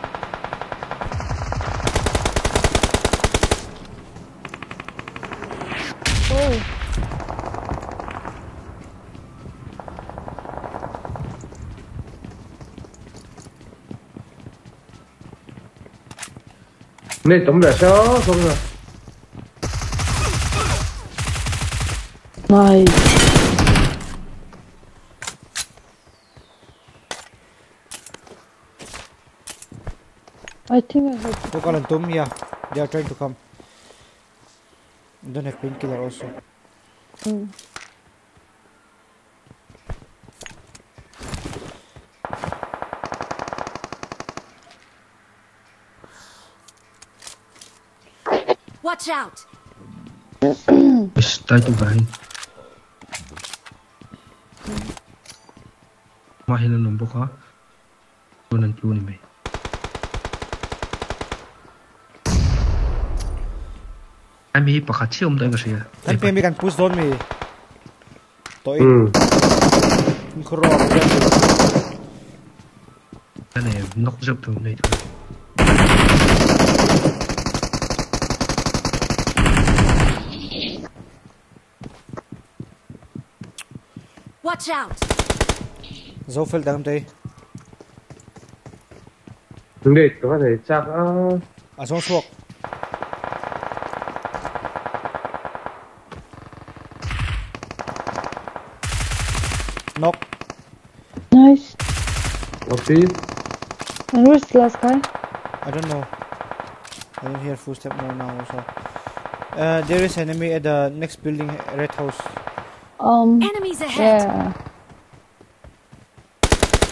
Oh. Nên tổng là số không rồi. Nice. I think I heard. Look on Tum, yeah. They are trying to come. Don't have painkiller also. Mm. Watch out! มาเห็นนมปะคะตัวนั้นจูนี่ไหมไอ้มีปะขัดเชื่อมตัวเองก็เสียไอ้เป็นมีการพุชโดนมีตัวเองมันครอบเยอะนั่นเองนกจับตัวนี้ตัว Watch out! Zo fel dam tay. Này có thể chắc á À xuống suộc. Knock. Nice. Một tí And where's the last guy? I don't know. I don't hear footstep more now also. Uh, there is enemy at the next building, red house. Um. Enemies ahead! Yeah.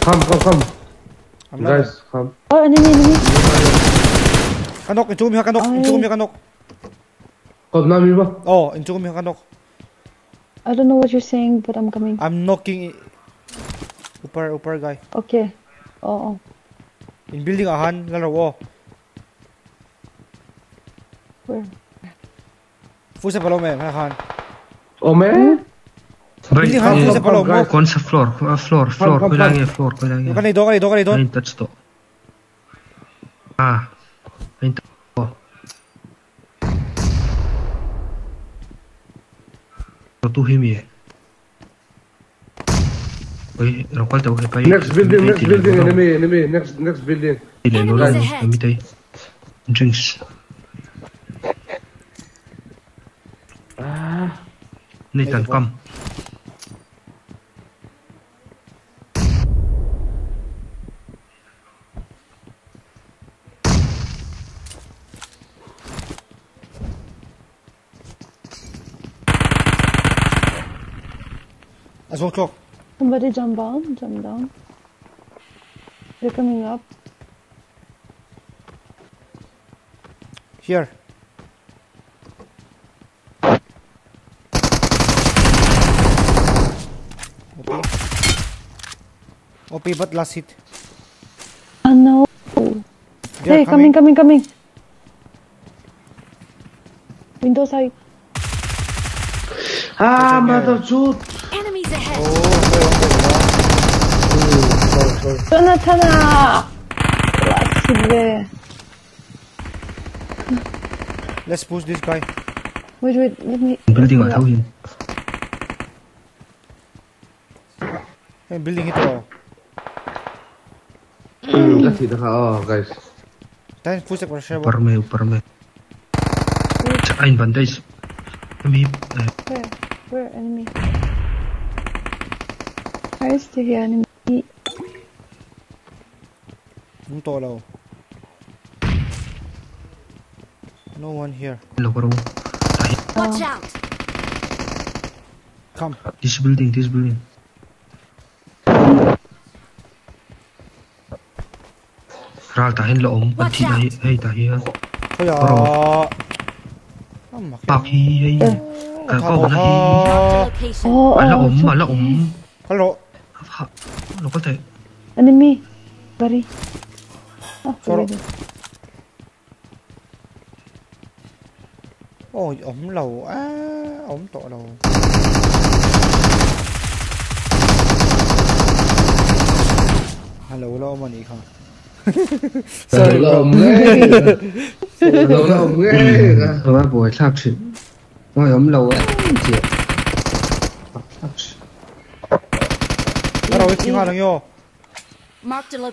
Come come come I'm not. Guys come Oh, enemy, enemy. Kanok, inchugum yung kanok, inchugum yung kanok. Còn năm đi ba Oh, inchugum yung kanok. I don't know what you're saying, but I'm coming. I'm knocking. i- Upar, upar guy. Okay. Oh, oh. In building ahan, laro oh. Where? Footstep palo me, ahan. Ồ mẹ Bai. Building ahan, footstep palo mo. Kon sa floor, ah, floor, floor, ko lang ye floor, ko lang ye. Kanay do, kanay do, kanay do. Ain touch to. Ah. Ain to. Ro tu him ye. Oi, ro kwal to he pai. Next building next building enemy enemy next next building Ile no lang kami tay. Drinks. Nathan, come. Somebody jump down, jump down. They're coming up. Here. Okay. Okay, but last hit. Oh no. They are Hey, coming, coming, coming. Window side. Ah mother shoot Enemies ahead! 뭘. 쪼나타나! 락스데. Let's push this guy. Wait, wait, let me. Building on him. Hey, building hit all. Mm. Let's hit oh guys. Time push it, pressure. ऊपर में ऊपर में. Ein bandage. Enemy. Where? Where enemy? Where is the enemy. Yung tolaw. No one here. lo ko Watch out! Come. This building, this building. Ral tahin lo om, pati na hi, hey tahi ha. Kaya... Bro. Pak hi, hi. Location. Oh, Ala oh, om, so- ala om. Hello. Lo ko tay. enemy. Buddy. Already. Ôi, ống lầu á, ống tổ lầu. Hello, lo mà nhỉ không? Sorry bro Sorry bro nghe Rồi boy thak shi. Oi om lo á. Chị. Nó rồi tiếng hoa thằng yo. Marked a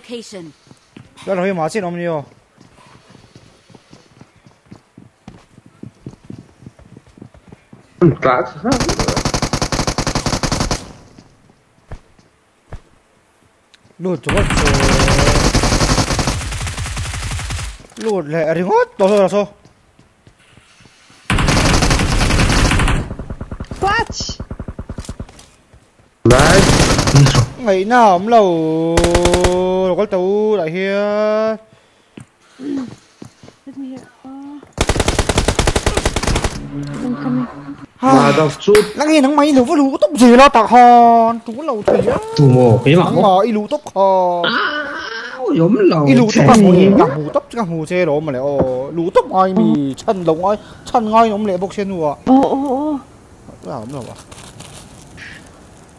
đó là hơi mỏ xin ông nhiều That's lụt chỗ lụt lẹ đi ngót đó rồi đó sao? Watch Nice Ngày nào ông lầu có tàu lại here Let me hear. I'm coming. Mà đọc chút. lăng nghe thằng mày lũ với lũ tóc gì lo tạc hòn chú lầu thủy á tù mồ cái thằng mò y lũ tóc hòn giống lầu y lũ tóc hòn cả mù tóc cả mù xe đó mà lại ồ lũ tóc ai mì chân lông ai chân ngay ông lại bốc xe nùa Oh, oh, oh. nào ông lầu à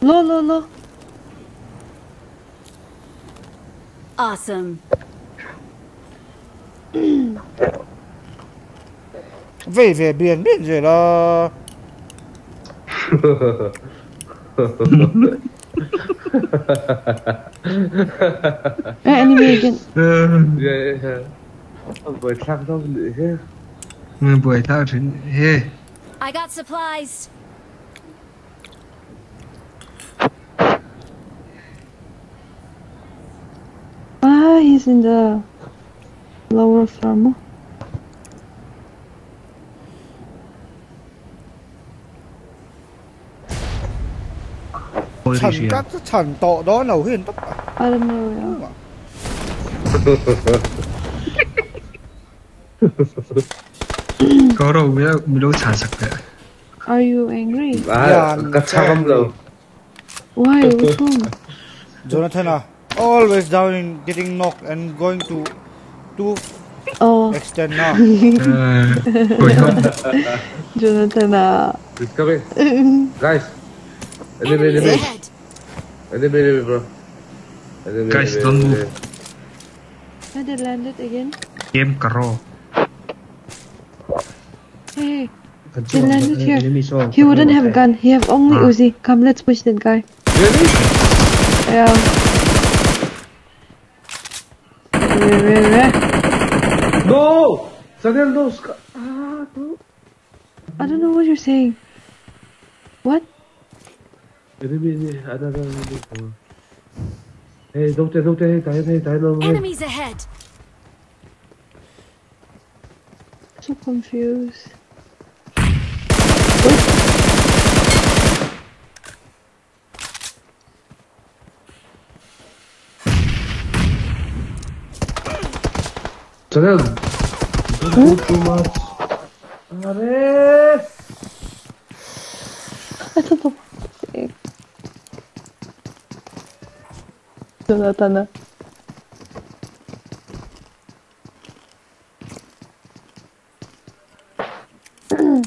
Low, low, low. Awesome. về về biển biên rồi đó. anime again. Buổi sáng đâu nữa. Buổi sáng thế. I got supplies. Ah, he's in the lower floor. Trần các trần tọ đó nào huyền tóc I don't know. Yeah. có đâu mới mới đâu trả sạch đấy Are you angry? À, cắt sang rồi. Why? What's wrong? Jonathan ah, always down in getting knocked and going to to Oh. extend now. Jonathan, uh, It's coming. Guys. Enemy, enemy. Enemy, enemy, bro. Enemy, Guys, enemy, don't enemy. move. where they landed again? game caro Hey, they landed here. He wouldn't have gun. He have only Ah. Uzi. Come, let's push that guy. Really? Yeah. वे वे वे दो I don't know what you're saying. What? Hey, don't don't hey, تعال Enemies ahead. So confused. とりあえず、あれーちょっと待って。どなたな。うん。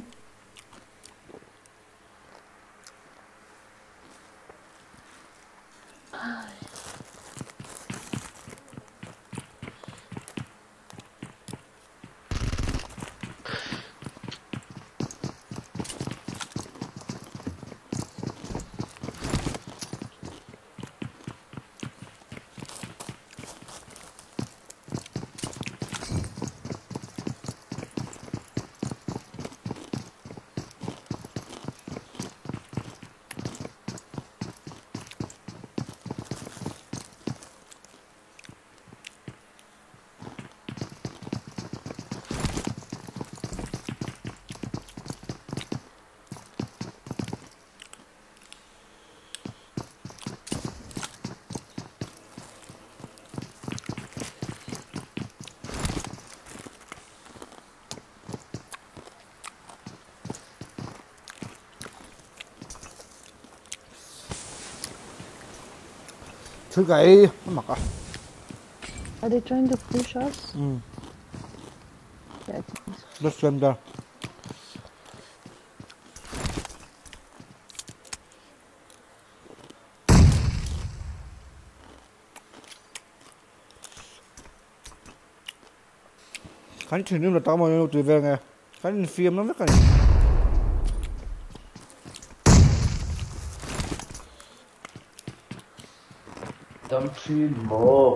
Too guy. Maka. Are they trying to push us? Mm. Yeah, Let's da. Kann ich ikke nu, da der må jeg nu, du vil gerne. Kan ikke firma, men kan ikke. Tantimo.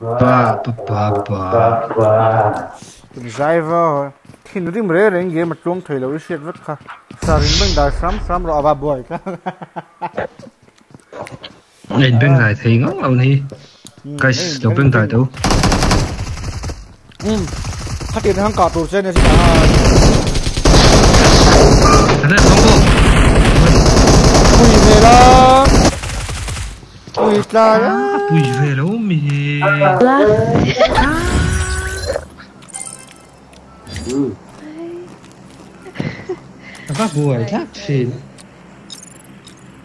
Pa pa pa pa pa. Tụi dài vào. Thì nó đi mre rồi nghe mà trung thầy lâu xiết vất khá. Sao rin bên đá sắm sắm rồi bà bồi cả. Lên bên đài thì ngóng lâu đi. Cái lâu bên đài đâu. Ừ. Phát hiện hàng cỏ tụi trên này thì là. Thế này không có. Quỷ về đó. Pois claro. Ah, pois verão me. Tava boa, já filho.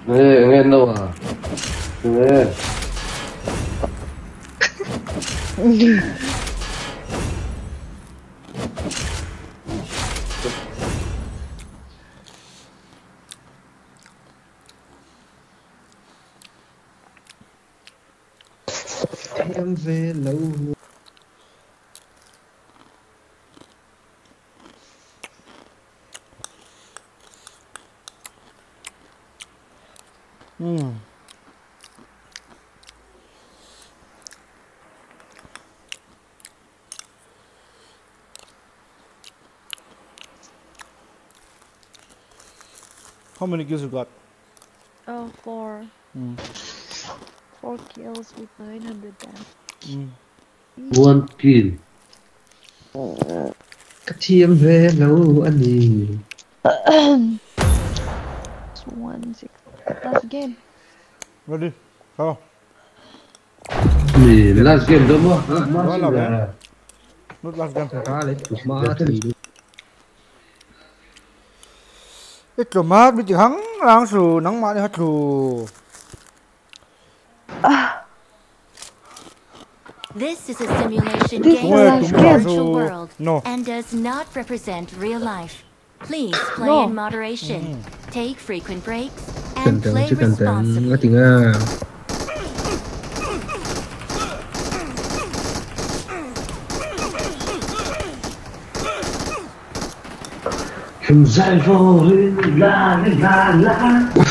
É, é não. É. về lâu. ừ How many kills you got? Oh, four. Mm. Four kills with 900 damage. One kill. Cắt chim về lâu anh đi. One six. Last game. Ready? Go. Mì last game đâu mà? Đó là bé. Not last game. Ra lấy chụp má thì Ít rồi mát bị chữ hắng lang sù nắng mát đi hết sù. This is a simulation game of the virtual world no. and does not represent real life. Please play no. in moderation. Mm. Take frequent breaks and play responsibly. Im Seil vorhin, la, la, la.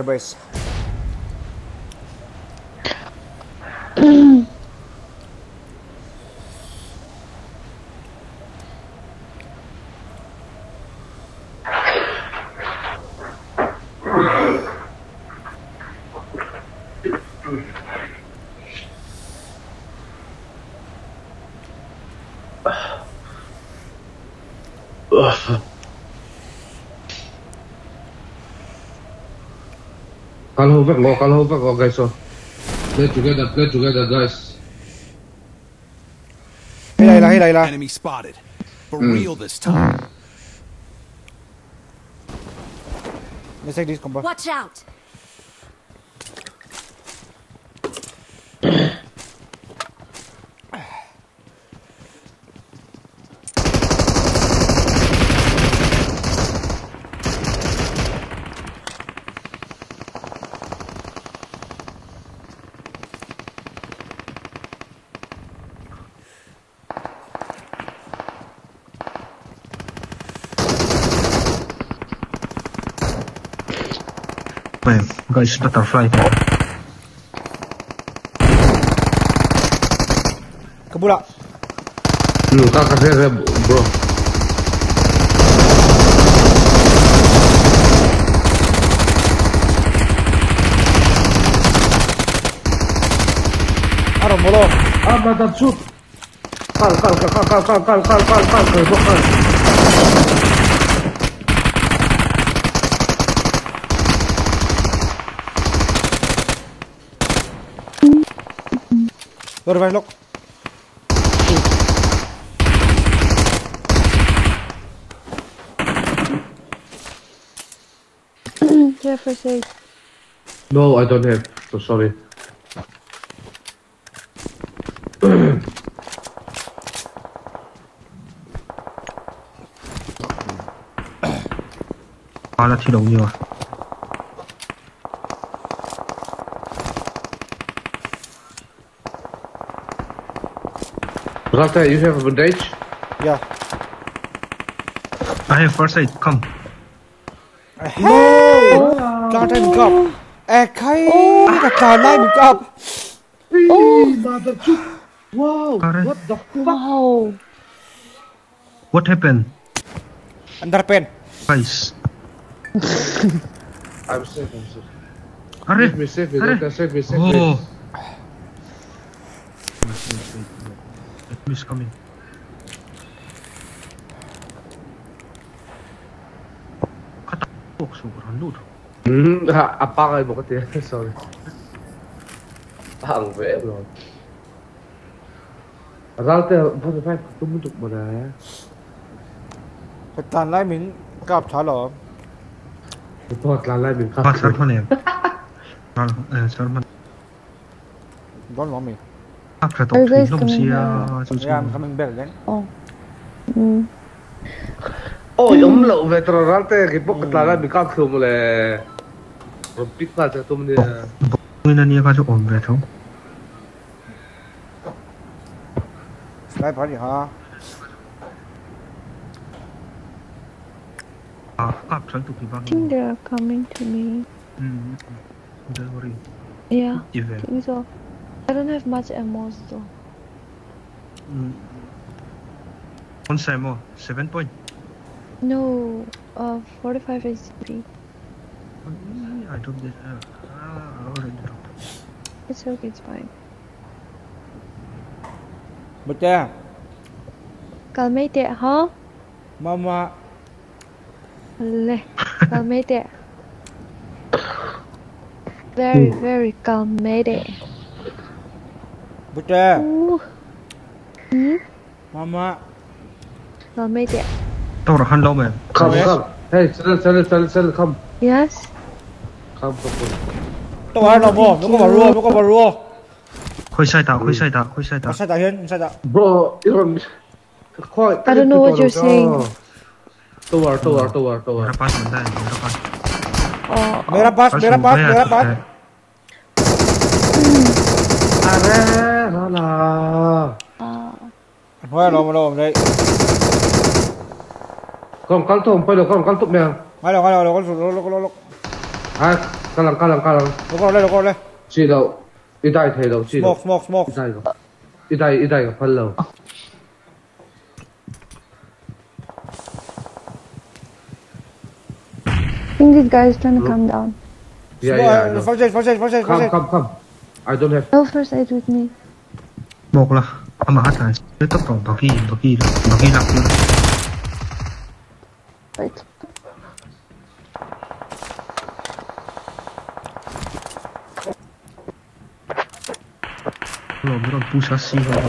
Turbos military base. Call over, go, call over, go, guys. So, play together, play together, guys. Hey, đây là, hey, đây. Enemy spotted. For Mm. real this time. Let's take this combo. Watch out! Guys, butterfly. Kabula. Lu kasih saya, bro. Aro, molo. Ah, mantap, shoot. Kal, kal, kal, kal, kal, kal, kal, kal, kal, kal, kal, kal, kal. What have I locked? Mm, Jeffrey safe. No, I don't have. So sorry. Đó là thi đấu nhiều à? Zlata, you have a bandage? Yeah. I have first aid, come. Hey! No! God, I'm gone. Eh, Kai, the car, I'm. Oh, mother Wow, what the fuck? Wow. What happened? Underpin. Guys. I'm safe, I'm safe. Are? Save me, save me, Are? save me, save me. Oh. Please come in. Katapoksukur on nudo. Hmm, apakay mo kati. Sorry. Ang web. Router, bota pa, tumutok mo na ya. Katan lai min kap cha lo. Ito at lai min kap. Pasar mo na yan. Sir man. Don't want me. Prato, Are you guys inom coming back? Yeah, I'm coming back again. Oh. Mm. Oh, yung lo vetro rata, kipok lalay min ka mo le. Rompit na sa tum niya. Ngayon na niya kaso ombre to. Snipe hả hả? Ah, ah, trying to keep I think they are coming to me. Hmm, don't worry. Yeah. Even. Think so. I don't have much ammo though. Mm. One more, seven point. No, uh, 45 HP. I don't get. Uh, ah, already dropped. It's okay, it's fine. Bật cha. Calmate, huh? Mama. Le, calmate. Very, very calmate. Bật cha. Ooh. Hmm? Mama. Calmate. Tao là hắn lâu mà. Come, come. Hey, settle, settle, settle, settle, come. Yes. Come, come, come. Tôi hay là bò, nó có vào rùa, nó có vào rùa. Khôi sai tạo, khôi sai tạo, khôi sai tạo. Sai tạo hiên, sai tạo. Bro, you're... Quite, I don't know what you're saying. Tower, tower, tower, tower. Mera pass. Mera pass, mera pass, mera pass. Are, rala. Thôi rồi, rồi, đây. Con cắn thùng, bây giờ con cắn thùng mèo. Ngay rồi, ngay rồi, con sụt, lốc, lốc, lốc. À, cắn lăng, cắn lăng, cắn lăng. Nó con đây, nó con đây. Chỉ đâu, ít đại thế đâu, chỉ đâu. Smoke, smoke, smoke. Ít đại đâu. Ít đại, ít đại, phân lầu. I think this guy is trying to come down. Yeah, yeah, I know. Come, come, come. I don't have. No first aid with me. บอกละอามาตายไม่ต้องต้องต้องพี่ต้องพี่ต้องพี่หนักนะ Wait. Bro, bro, push us see her.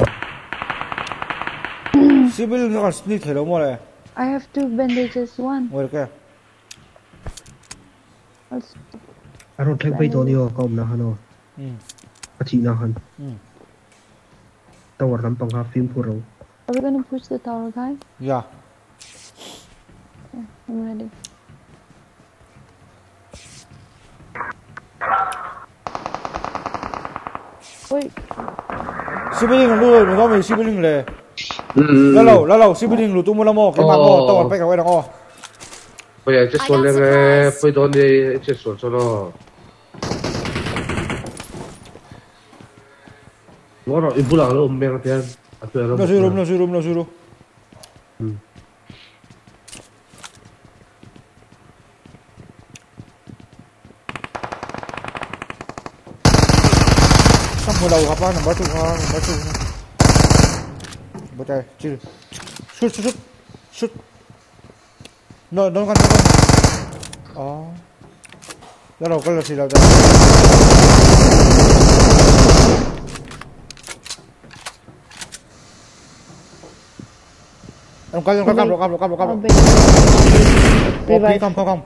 Sibyl no sneak hello more. I have two bandages, one. Where okay. I don't take by Tony or come now, hello. Mm. Athena mm. Tower Rampang half film for row. Are we gonna push the tower guy? Yeah. yeah I'm ready. Wait. Sibiling lu, mình có mình sibiling lệ. Lâu lâu, lâu lâu sibiling lu tu mua lắm ô, cái mạng ô, tao còn phải cả quay đằng ô. Bây giờ chết xuống lên nghe, bây giờ đi chết xuống cho nó. Nó nó tiền. À, tôi Nó suy rùm, nó suy rùm, nó suy rùm. Ừ. Sắp mùa đầu gặp á, nằm bá trụ, nằm bá trụ. Bố trời, chứ. Shoot, shoot. Shoot. No, don't con, don't con. Ồ. Lâu lâu, cái là đâu, Không có, không có, không có, không có, không có, không có. Ok, không, không, không.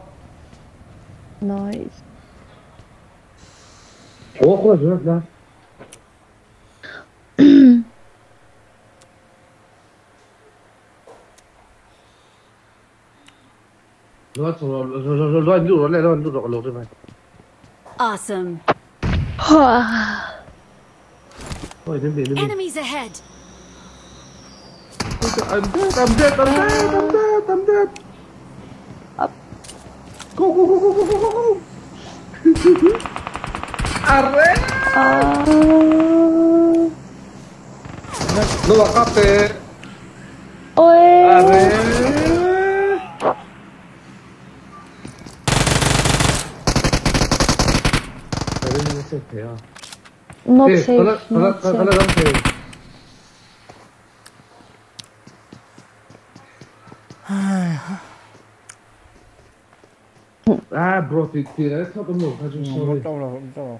Nice. Ủa, có gì đó. Awesome. Enemies ahead. I'm dead, I'm dead, I'm dead, I'm dead, I'm dead. Up. Go, go, go, go, go, go, go. Arre! Ah. Bajate. Arre! No se Eh, hola, hola, hola, hola, Không đâu rồi, không đâu rồi.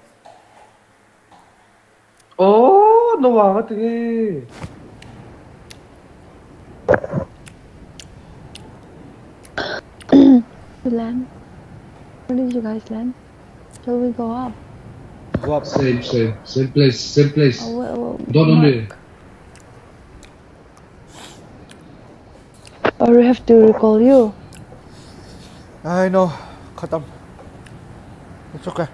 Oh, no va, tinggi. We land. Where did you guys land? Shall we go up? Go up. Same, same, same place, same place. Oh, well, well, Don't only. Or we have to recall you. I know. Khatam. It's okay.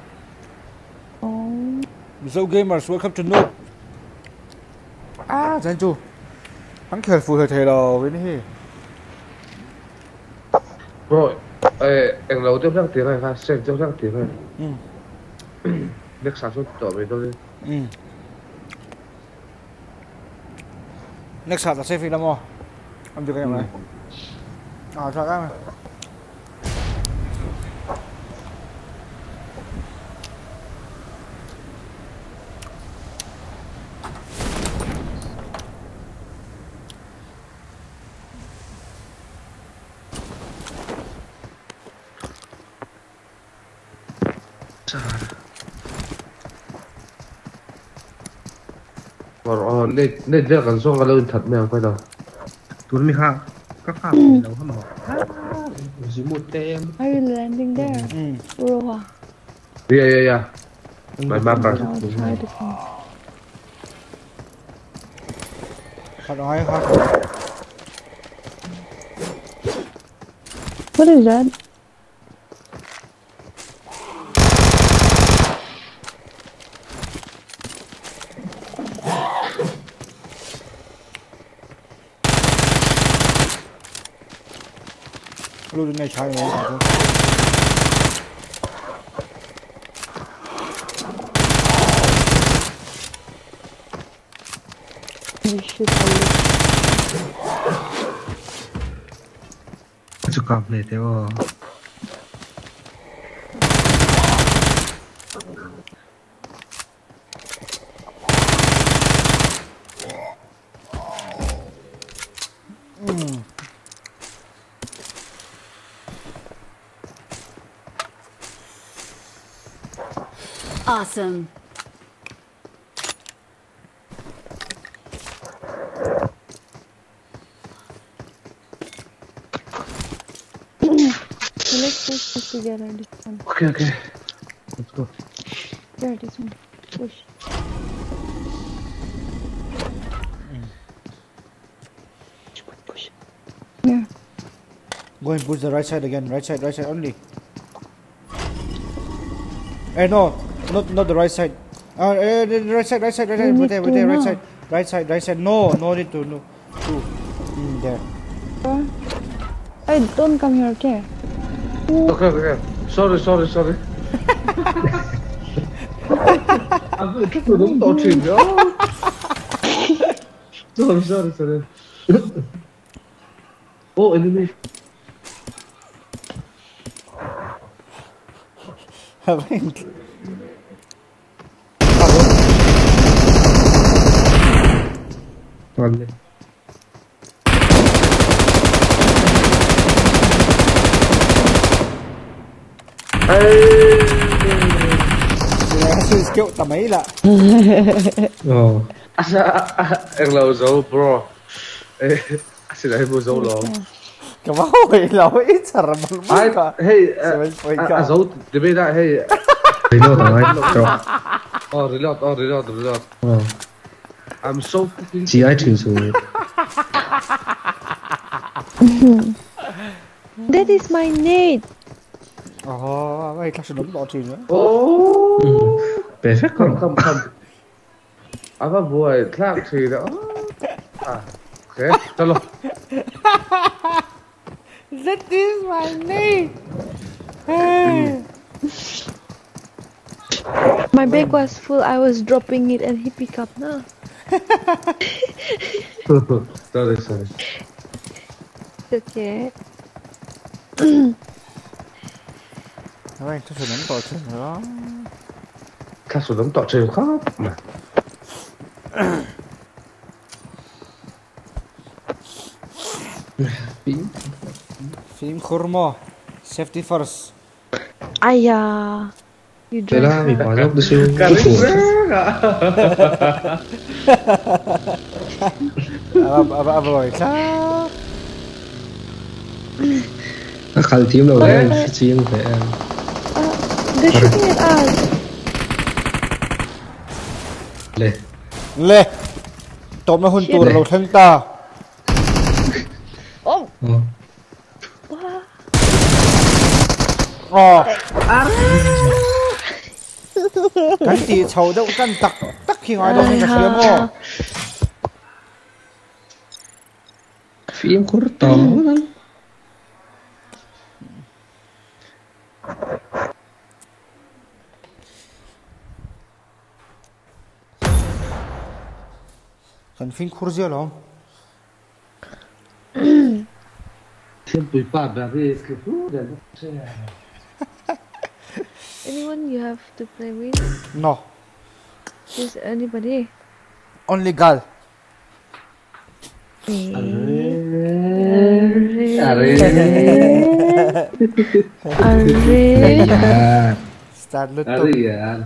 Oh. So gamers, welcome to noob. Ah, Zan Chu. Hắn kể phụ hơi thầy đầu với nhi. Rồi, ê, anh lâu tiếp răng tiếng này ha, xem tiếp răng tiếng này. Ừ. Biết sản xuất tỏ về tôi đi. Ừ. Next shot là sẽ phi lắm không? Em chưa cái này. À, sao các này? Rồi, nên nên rất gần xong là thật mèo quay đầu. Tuấn mi ha. Đâu hả mà. Chỉ một tem. Are you landing there? Uroha. Yeah, yeah, yeah. My map I'll try to come. Khát nói khát. What is that? 住那墙里面打针。你是他这？我就来的哦。Awesome. So let's push this together. This one. Okay, okay. Let's go. There, this one. Push. Yeah. Go and push the right side again. Right side, right side only. Eh, no, not not the right side. Uh, eh, the right side, right side, right side. need Right there, right there, right side, right side, right side. No, no need to, no. Two. Mm, there. Hey, don't come here, okay? Okay, okay. Sorry, sorry, sorry. À, cái người đúng tổ truyền đó. Sorry, sorry, sorry. Oh, enemy. Having. Lên. Sư kêu tầm ấy là. Ờ. Asa, en la usó, bro. Eh, xin lỗi dấu lo cái bao hồi lâu ít là một ai cả hey à cả. à dấu thì bây giờ hey Reload rồi, rồi. oh reload oh reload reload Ờ, I'm so fucking chỉ ai trừ số. That is my nade. ồ vậy chắc sẽ đúng bỏ chuyện nữa oh Perfect không không? không không à mà buổi khác thì đó à ok chalo that is my name hey. My bag was full. I was dropping it and he pick up now. Sorry sorry It's okay. vậy chắc sẽ đúng bỏ chuyện nữa khác số đống tọt trời khác mà phim khurmo safety first Ayah. You Thế drive là mình fast. bỏ dốc đi ra à à à rồi chắc. Nó khăn tím đâu em, cái chi em phải em. They're shooting at us. Lê. lê. Tôm nó hôn Lê. đầu thân ta. Oh. Ờ. ồ 赶紧抽到战斗，打起我来都成什么？飞鹰酷岛呢？咱飞鹰酷家了？嗯，全部一把把飞出去得了。Anyone you have to play with? no Is anybody? only girl Arre. Dạ start lướt Ở tục đây à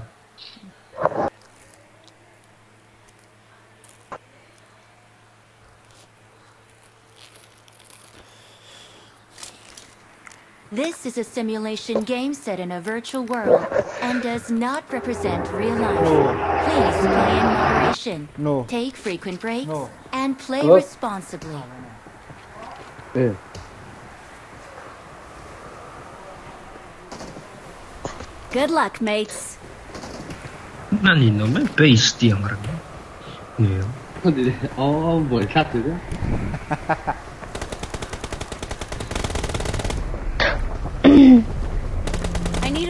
This is a simulation game set in a virtual world and does not represent real life. Please play in moderation. No. Take frequent breaks No. and play Hello? responsibly. Eh. Good luck, mates. Nó nhìn nó mới base tiếng rồi. Nhiều. Thôi đi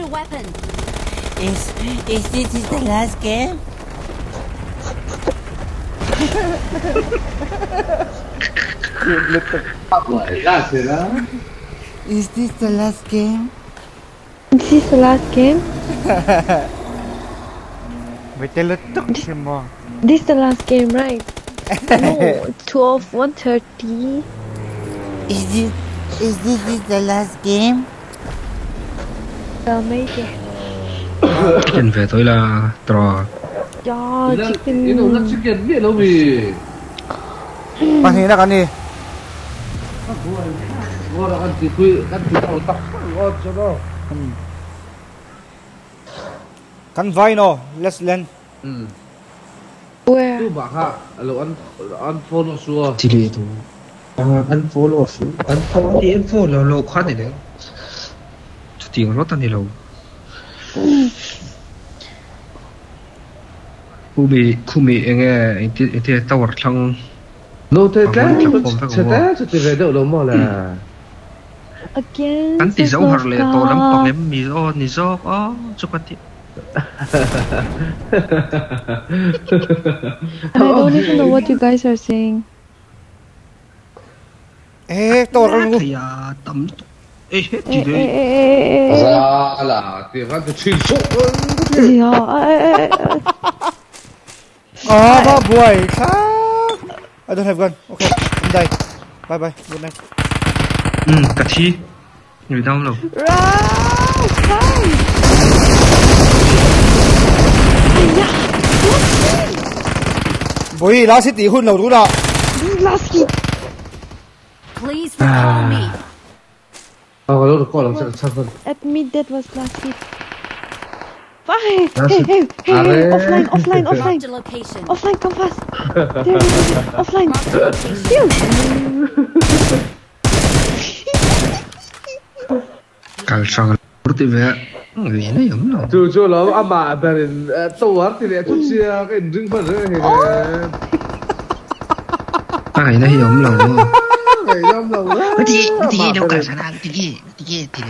Ồ buổi khác rồi đó I need a weapon. Is, is this is the last game? Buổi khác rồi đó Is this the last game? Is this the last game. vậy tên lướt tục xem mà This is the last game, right? No, 12, 130. Is this is this is the last game? Well, maybe. Tiền về tôi là trò. Nó- chicken. Cái đồ nó chicken biết đâu vì bạn thấy là cái gì Ngon là ăn thịt quy Ăn thịt tàu tóc Ngon cho nó căn vai nó let's lên Ừ Where? Cứ bảo hạ Lẩu ăn Ăn nó xua Chỉ lì thủ. À, ăn lô xuống. Ăn phố thì ăn là lô khoát này đấy. Vật trong Nô thế Ờ, thế vẫn chắc không phải Thế của thế Chứ thì về đâu đâu mà là Again. Dấu Sir hạt lệ tổ lắm Oscar. bằng em dô, ô, chúc anh tí. And I don't even know what you guys are saying. Eh, gì eh, đấy. eh, eh, từ chuyên số Yeah, eh, eh, eh, eh. à ba buổi khác I don't have gun okay I'm die bye bye good night Ừ, cả thi. Người đau right. buổi lá sẽ tỷ hun đầu đúng is last hit. Please recall me. Lúc có làm sao sao hơn. At mid, that was last hit. Hey, hey, hey, hey, offline, offline, offline. Offline, come fast. There, there, there. Offline. Phew. Calciano Porti về Vì nó giống nào Chú chú nó à mà bên in tàu á thì lại chút xíu cái rừng nom lang. Kuti, kuti daw ka sana. Tigi, don't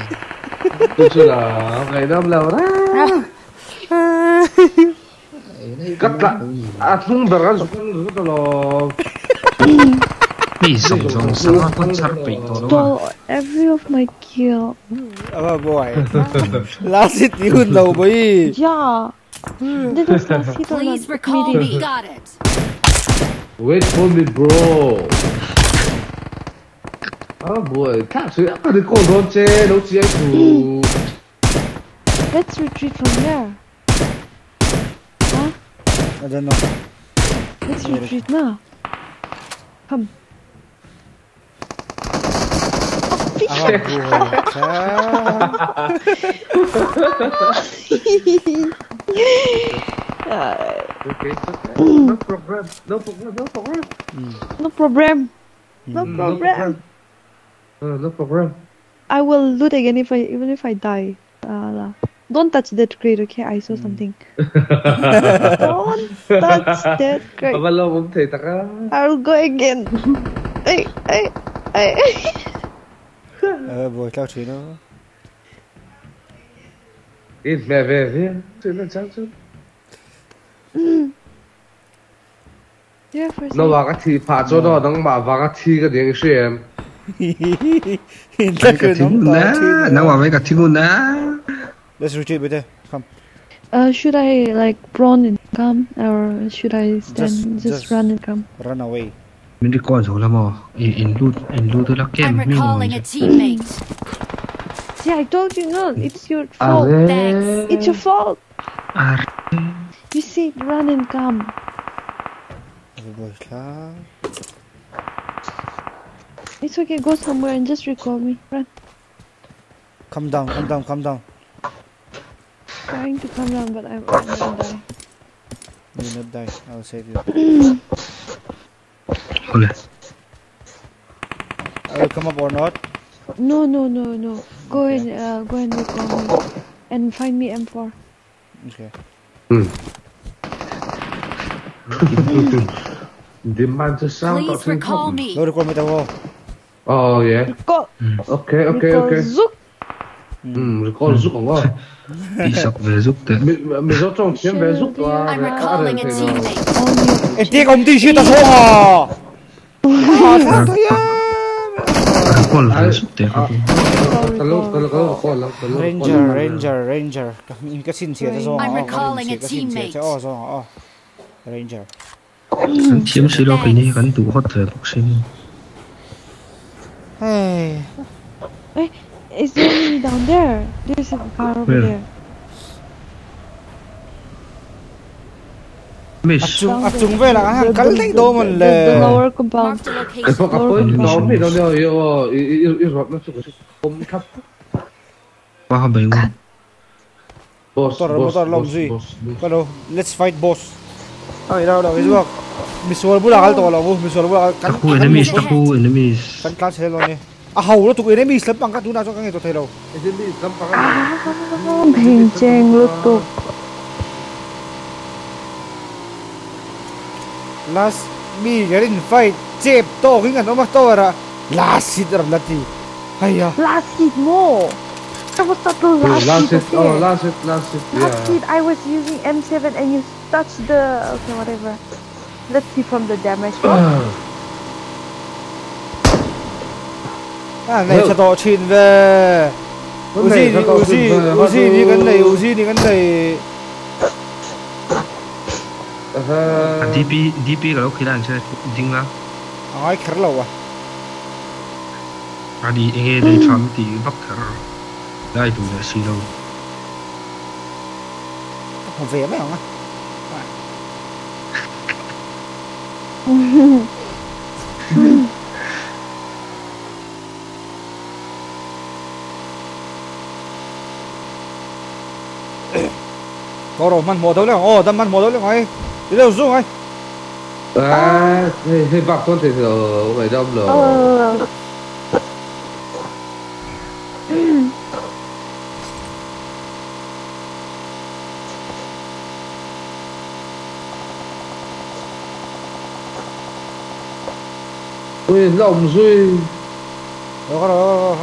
sama. Every of my kill. Apa boy? Lasit yun daw boy. Yeah. Please recall me. Got it. Wait for me, bro. 아 뭐야 탑수 약간 듣고 런체 런치 아이쿠 Let's retreat from here. Huh? I don't. Let's retreat now. Come. Oh, uh, okay, okay. No problem. No problem. No problem. No problem. No problem. Uh, no problem. I will loot again if I even if I die. Uh, don't touch that crate, okay? I saw something. don't touch that crate. Aba lo mong thầy ta ka. I'll go again. hey, hey, hey. Aba boy, tao chỉ nó. Mẹ về về. Sao chứ? Mm. Yeah, for Nó vào cái thì phá cho nó đang mà vào cái thì cái điện xem. Hindi Hintakönöm I wake up Let's retreat with her. Come. Uh, should I like run and come, or should I stand just, just, just run and come? Run away. I'm recalling a teammate. See, I told you not. It's your fault. Thanks. It's your fault. You see, run and come. Aba boy, la. It's okay. Go somewhere and just recall me. Run. Come down, come down, come down. Trying to come down, but I'm, I'm gonna die. You will not die. I'll save you. Okay I will come up or not? No, no, no, no. Go and uh, go and recall me, and find me M4. Okay. Demand to sound. Please recall me. No record me Oh yeah. Go. Okay, okay, Recall okay. Zook. Ừ, recall giúp của con. Đi sọc về giúp thế Mình mình có trong chiến về giúp của I'm recalling a teammate. Eh, à. À, à? Con là giúp thế không Cái lúc cái lúc cái lúc con lắm, cái lúc Ranger, Ranger, Ranger. Mình cái xin thiệt tao số. I'm recalling a teammate. Oh, so, oh. Ranger. Chiếm xí lo này Hắn đủ hot sinh Hey. Wait, is there any down there? There's a car over Where? there. Mish, I'm going the uh, lower compound. I'm Boss, boss, boss. Let's fight boss. Ay, daw, daw, isbak. Misual pula kal to, lawo. Misual pula kal. Taku enemies Taku enemies Kan class hello ni. Ah, hau lo tu enemies lep pangkat tu na so kang ito hello. Cái gì lắm bằng Oh, Bang Cheng Luto. Last mi garin fight. Chep to king ano mas to ara. Last hit ram lati. Haya. Last hit mo. I was not the last, Last hit. oh last hit, last hit, Last hit, I was using M7 and you touched the. Okay, whatever. Let's see from the damage. À, này cho to chin về. Uzi, Uzi, Uzi ni kan này, Uzi ni kan này. À, DP DP cái lúc khi đang chơi Dinh lắm Ai khэр lâu à. À đi nghe đây chọn thì bắt thở Đây đủ là lâu Không về mấy không á. có rồi mình mò đâu lên ô đâm mình mò đâu lên ngoài đi đâu xuống ấy à thì vạc con thì ở ngoài đông rồi quyền lòng duy. Đó đó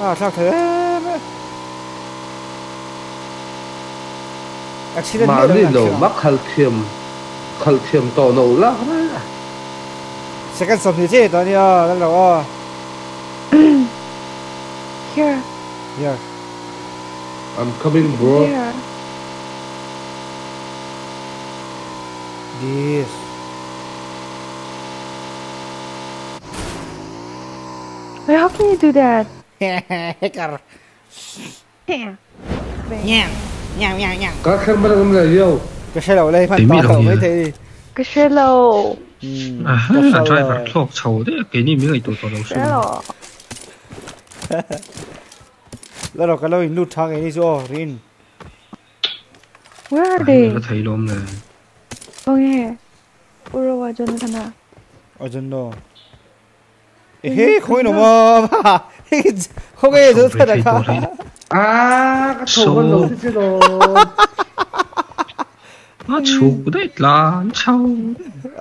à sao thế mà đi lộ mắc khẩn khiêm khẩn khiêm tổ nổ lắm đấy sẽ cần sống như thế đó nha đang đó yeah yeah I'm coming bro. Yeah Isso. Wait, how can you do that? Hicker. Yeah. Yeah. Yeah, yeah, yeah. Có khăn bắt ông này vô. Cái xe lẩu đây, phải tỏ mấy ừ, thế. Cái xe lẩu. À, là driver thuộc xấu đấy, cái này mấy người tụi tụi lẩu xe. Lỡ rồi cái lẩu nút thang cái này rồi, Rin. Where are they? Nó thấy lắm này. 멍해 올라와 저는 하나 어쩐노 에헤이 거의 넘어 봐 허가에 저사 나가 아 저건 넘치지도 아 죽으래 란 차오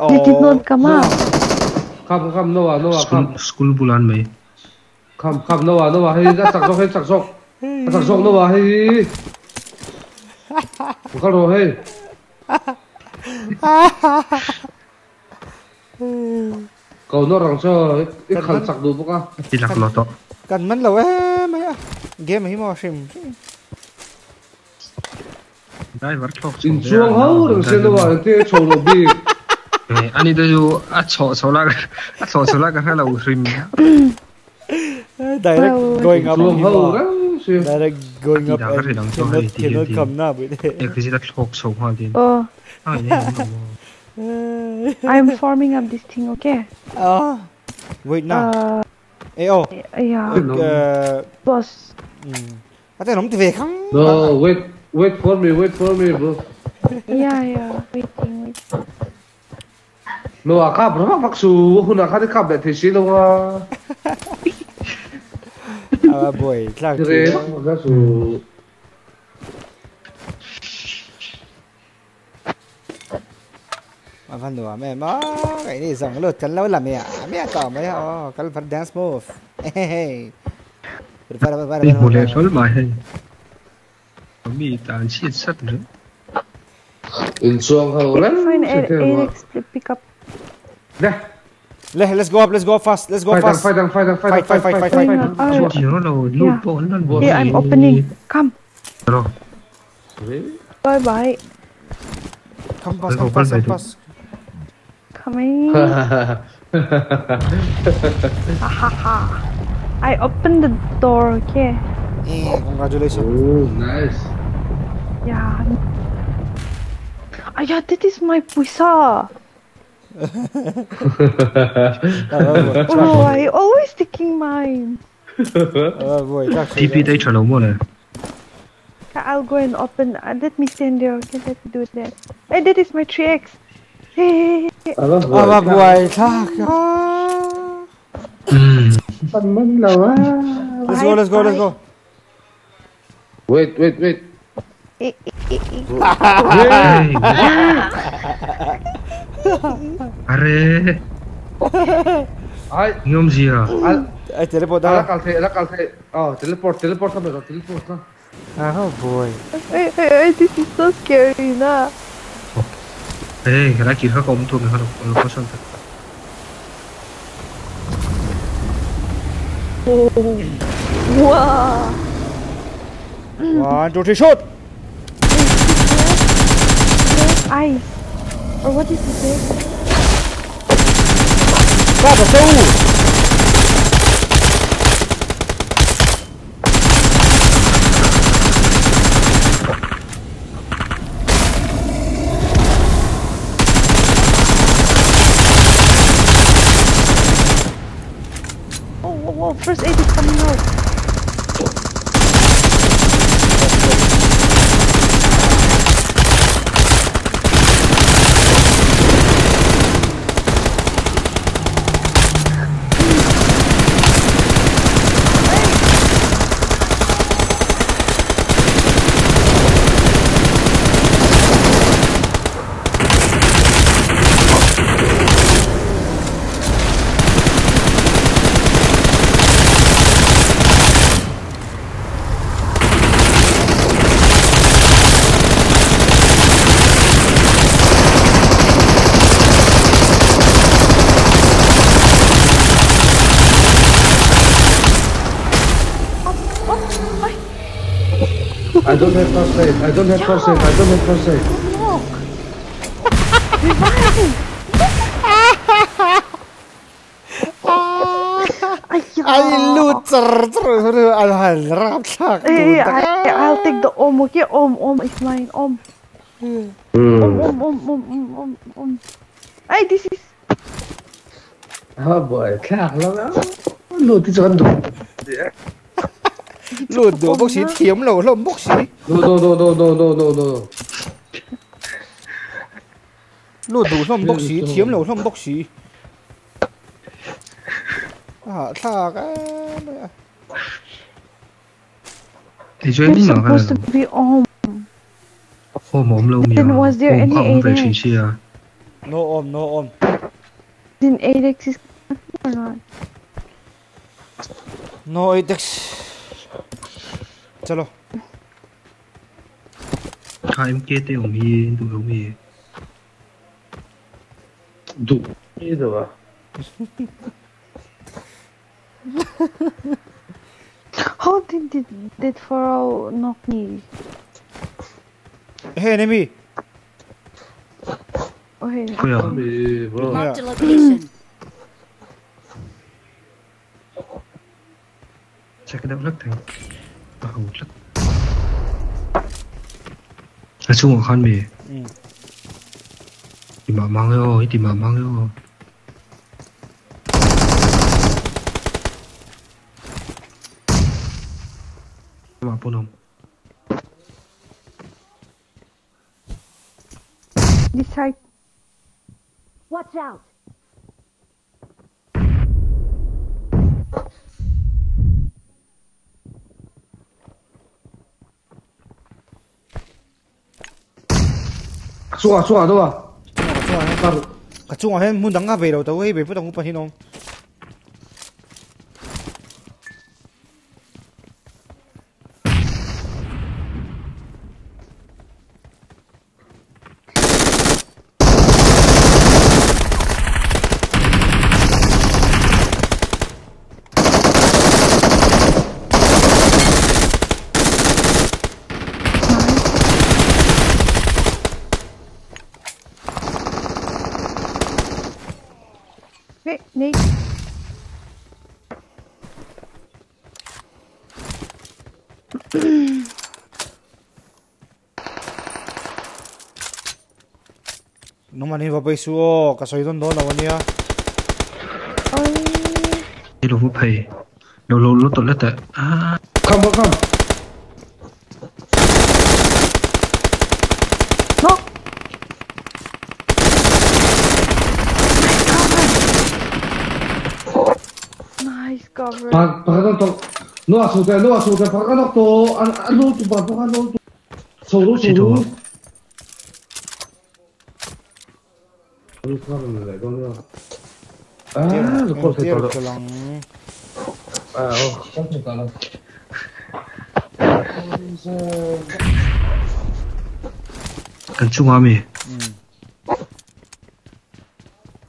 디디논 까마 kham kham noa noa kham school bulan mai kham kham noa noa hay ra sạc sọc hay sạc sọc sạc sọc noa hay khalo hay cầu nó rằng cho ít khẩn sạc đủ bốc à chỉ là lo to cần mẫn lâu em mấy game ấy mà xem. Đây vẫn chọc in xuống hấu đừng xem đâu mà thế chầu nó bị anh đi đây chú à chọ chọ lá à chọ chọ lá cái hay là rim direct going up direct going up and cannot, cannot come na oh. Ah, I'm forming up this thing okay? Oh wait now. uh, eh oh. yeah. Uh, boss. Mm. ate nom te vekhang no wait wait for me wait for me bro yeah yeah. Waiting waiting. lo à khắp nó mắc mắc su hun à khát thì khắp lại thế xí luôn à à buổi sáng thì mắc mắc su mà phần nữa mẹ má cái này giống lột chân lâu là mẹ. Mẹ tỏ mấy họ cái phần dance move. Vâng, vâng, vâng, Đi bộ lệ số mà hay. Mi tan chi sắt nữa. In chuông hầu lắm Eric pick up. Đây, Let, let's go up let's go fast let's go fight fast fight fight fight fight fight fight fight fight Going up. Oh, chỉ nó là lụt Yeah. bộ nó bộ here, I'm opening. Come. rồi Bye bye. come fast Let's come go fast come fast, fast Coming. I opened the door, okay? Eh, congratulations oh nice Yeah. Ah, yeah, that is my puisa. Oh, I always taking mine. ờ boy TP đây trở lâu mua I'll go and open. Uh, let me stand there. Okay, let me do that. Hey, that is my 3x. Hey. à vâng à boy chắc phần mân là quá let's go let's go let's go wait wait wait Eh, eh, eh, Are ai? Nhóm gì à ai teleport ala đó kal the ala kal the oh teleport teleport sama rồi teleport na à boy. Hey, hey, hey, this is so scary, na. ê cái này chỉ khác ông thôi mình không được có sân thật Wow. one two three shoot Ice. Or what did you say? Oh, whoa, whoa, first aid is coming out. don't have first aid. I don't have Yo. first aid. I don't have first aid. Look. Hij loetert terug en hij raapt Hij tikt de om, Okay, Om, om, is mine. om. Om, om, om, om, om, om. Hey, this is... Oh boy, klaar, laat me. Loot, oh, dit is wat doen. lột đồ bốc xí thiếm lẩu lồng bốc xí đồ đồ đồ đồ đồ đồ đồ đồ. Lột đồ lồng bốc xí thiếm lẩu lồng bốc xí à sao cái à. thì chuyện gì nào supposed to be om om om lâu nhiều then was there any no om no om. Didn't aid exist or not? No aid चलो हाँ एम के ते होंगी दो होंगी दो ये दो How did did did pharaoh knock me? Hey enemy. Oh hey. 뭐야? 뭐야? À. Check it out, look. À, hầu lắc. À, chung ở khăn mì. Ừ. Tìm mà mang yo, tìm mà mang yo. Mà bốn không? This side. Watch out. 做啊做啊，都啊？做啊做啊，那做啊，那木能啊，肥了都，那肥不懂我不听侬。mani va pai suo ka soi don don awania ai lo pai lo lo lo to le ta a ah. không không no. Nice cover. Pa pa to no asuka no asuka pa ka to an an lo tu anh pa ka lo tu. So lo so lo Konuşmadım bile konuş. Aaa kol setalı. Aaa kol setalı. Kanchung army. Mm.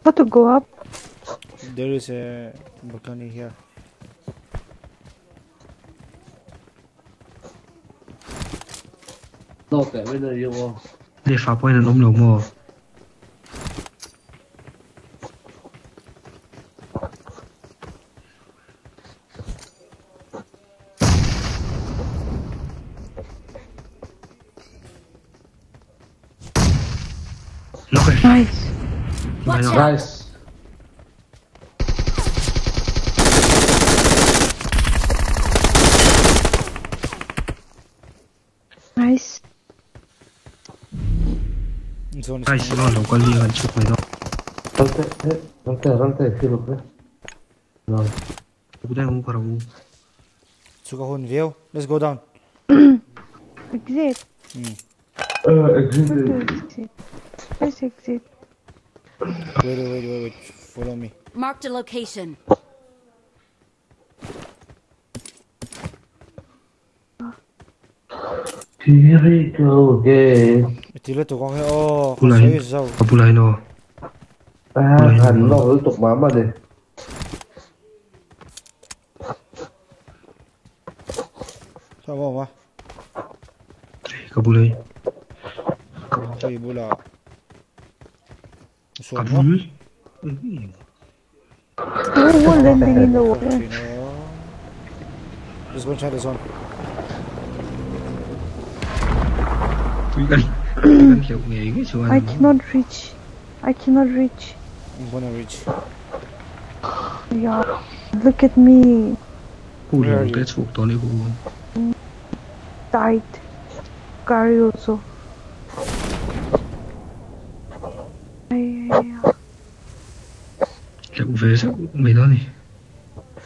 How to go up? There is a balcony here. Look, where are you? They are pointing on the wall. Watch out. Guys. Nice. Guys, no, no, qual lì non c'è poi no. Tante, eh, tante, tante, filo qui. No. Куда ему корову? Сука, он вел. Let's go down. exit. Mm. Exit. Let's exit. Wait wait wait wait follow me Marked a location. Here we go again. tilo to kong oh Pula kasoy hin. zau Pula hin oh. À, thành nó hữu tục mà mà đi. sao mà mà Kabulay. Chơi bula. Sur moi. Mm -hmm. in the water. Try this one. I cannot reach. I cannot reach. I'm gonna reach. Yeah. Look at me. Where are you? Died. Gary also.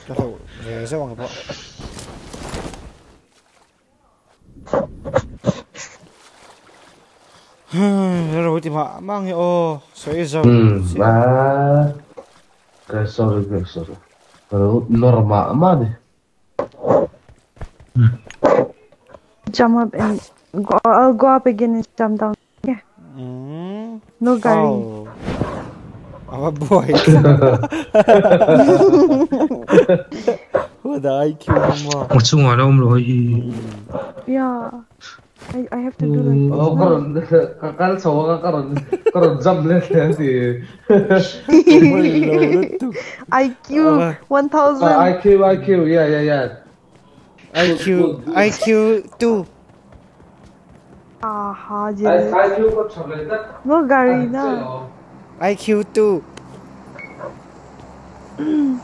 Cái đầu về sẽ bằng cái bộ. rồi tìm hạ mang hiệu ô xoay dầu Hmm, ma. Okay, sorry, guys, sorry. Pero normal ma deh. Jump up and go. I'll go up again and jump down. Yeah. No Gary. Oh. Tava boa aí. Who the IQ mo? What's wrong around bro? Yeah. I, I have to do like Oh, karon kakal sawa ka karon karon jam le si. IQ 1000. Uh, IQ IQ yeah yeah yeah. IQ IQ 2. Aha, जी. IQ को छोड़ देता. वो गाड़ी ना. IQ2. Mm.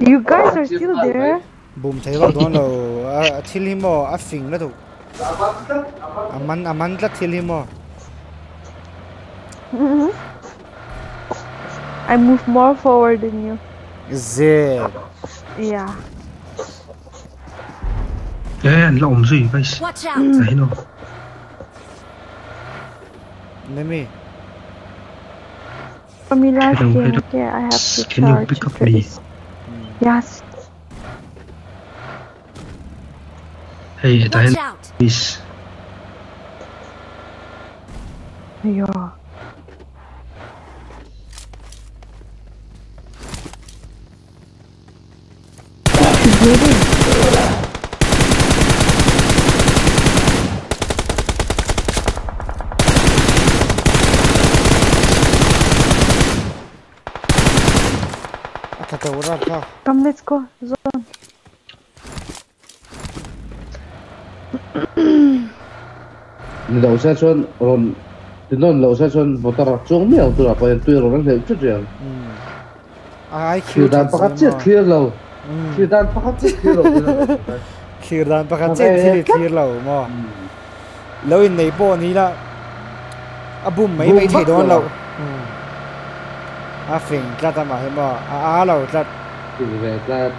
You guys are still there? Boom tayo don lo till him mo I think la do. Aman aman la till him mo. I move more forward than you. Z. Yeah. 예, 일로 엄수 이바이씨. 자, 이놈. Nemi. From your last game, okay, I have to Can you pick up me? this. Yes. Hey, Watch out! please. Yeah. Ra sao? Come, let's go. Zone. Đầu xe xuân rồi thì nó đầu xe xuân một tờ xuống miệng tôi là phải tôi rồi đang thấy chút chuyện. À Khi IQ đàn bắt chết clear lâu. Đàn bắt chết clear lâu. Khi đàn bắt chết thì clear lâu in này bộ ní là à boom mấy mấy thấy đó lâu. À phình ra tao mà hết mo. À à lâu ra. Thì về ra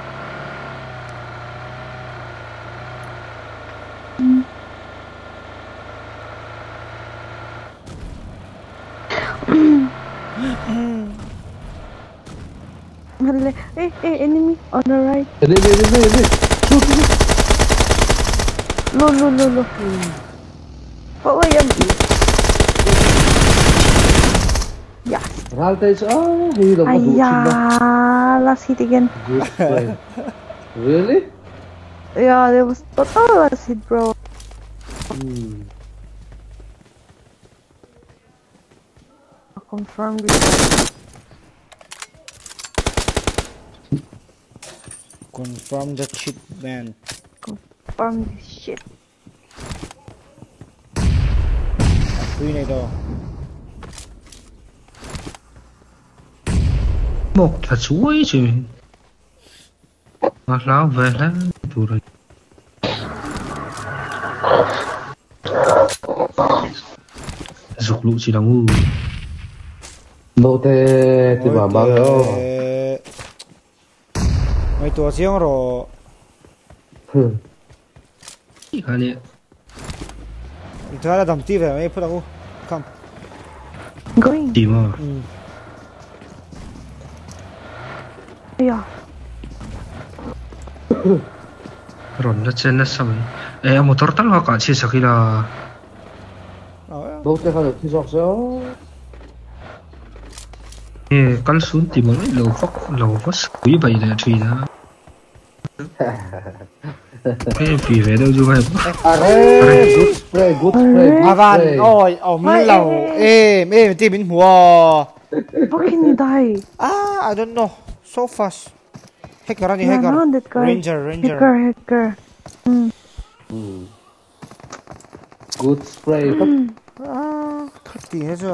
Hello. Hey, hey, enemy On the right. There, there, there, there, there. Shoot, shoot. No, no, no, no. Follow him. Yeah. Ralta is. Oh, he the one Aiyah, last hit again. Good really? Yeah, there was but total last hit, bro. Hmm. Confirmed. Confirm the shit man. Confirm this shit. Quy này đâu? Một là chuối chứ. Mà lão về lá tù rồi. Dục lụ chỉ đóng u. Nô tê thì mà mang đó. Mày tua chiang rồi. Cái này. Mình thấy là đầm tí về mày put đâu. Come. Going. Tìm à. Ừ. Yeah. Ron na chen na sa Eh, motor tal ka kasi sa kila. Nô tê khai được thì giọt sao? Ê, cắn xuống tìm một lầu phóc lầu phóc quý bảy là thủy đó Filho, do Arre, good spray, good spray. Avan, oi, ao milau. Eh, eh, ti min hua. Fucking you dai. Ah, I don't know. So fast. Hacker, ani hacker. Ranger, ranger. Hacker, hacker. Mm. Mm. Good spray. Ah, khati hai jo.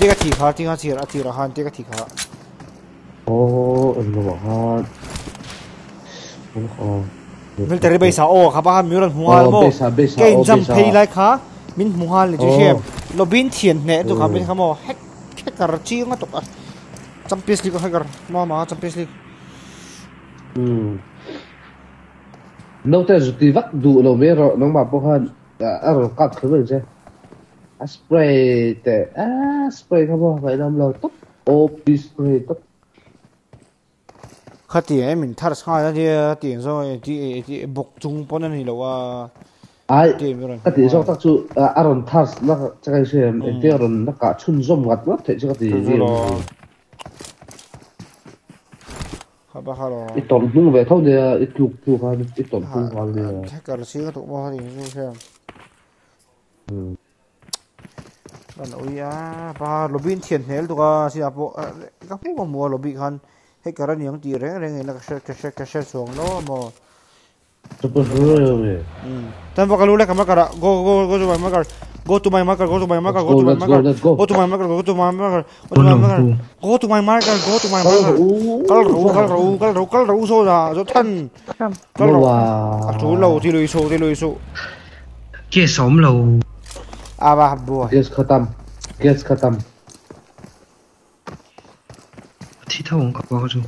Apa satu tepuk sekali loh, Bob. Oh iya, han nó ra, khá. Oh, ba Oh, Cái oh, jump lại khá, mình hungal le Oh. xem. Lo thiền nè, tu khá Ừ. bin khá mo. Hack, hacker chi ngắt tok. Champions League hacker, ma ma Champions League. Hmm. Nâu tay rụt đi vắt đủ lâu rồi nó mà bốc hơn ở rồi cắt thứ rồi chứ không bao vậy năm lâu tóc. Ô pi spray tóc. Khá tiền mình thar sai ra thì tiền rồi thì thì bốc chung pon này lo à. ai Tiền cái gì sau tắc chú à Aaron Tars nó chắc cái gì em em Aaron nó cả chun zoom ngặt mất thế chứ cái gì. rồi. Khá lo. ít tổn thương về thôi thì ít lục lục hơn ít tổn thương hơn thì Hacker chi ngắt tok mo thì ju xem. Ừ. Kan ui a pa lobin thian hel tu ka si apo ka pu mo lobby khan he karan yang ti reng reng na ka share ka share ka share song no mo super hero về tan ba kalula kama kara go go go to my marker go to my marker go to my marker go to my marker go. go. To my marker go to my marker go to my marker go to my marker go to my marker kal ru kal ru kal ru kal ru so da so than kal ru a chu lo ti lui so ti lui so Kia xóm lầu a ba bua Yes khatam Yes khatam Thì thầu không có bao giờ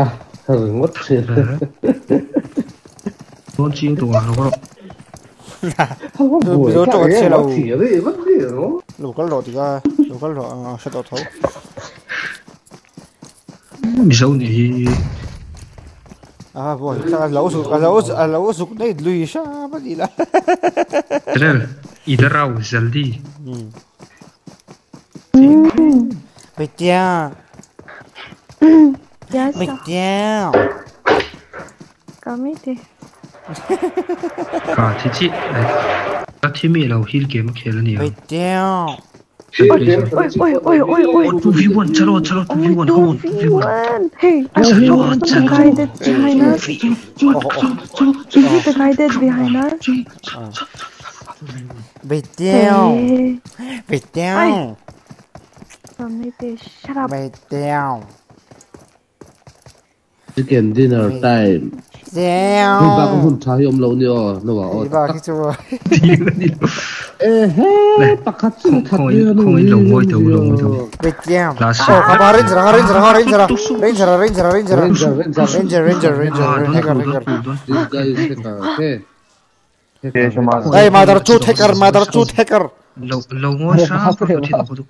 à thằng ngất xịt Con tụi nó có không có rồi, cả trộn xe nó đâu. chỉ đấy mất cái nó lu kal ro ti ka lu kal ro a sa to thau Bị sâu thì à bua ka lo su ka lo su a lo su nei lui sha ba di la ra rau Zaldi Bạch Tiêu Yes, Bạch Tiêu kami đi. Cả thế chị Các Oi, oi, oi, oi, oi. 1v1, chalo, chalo, 2v1, come on, 2v1. Hey, chalo, chalo. The guy that's behind us. Is it the guy that's behind us? Wait down. Wait down. Maybe shut up. Wait down. Chicken dinner time. Down. Hey, baka hunta yung law ni o. No, o. Iba, kito. Eh, he, pakatsun katyo. Kung ilaw mo ito, ilaw mo ito. Wait, yeah. Last shot. Oh, kaba, ranger, ha, ranger, ha, ranger, ha. Ranger, ranger, ranger. Ranger, ranger, ranger, ranger. Hacker, hacker. This guy is hacker, okay. Hey, mother tooth hacker, mother tooth hacker. Low, low motion.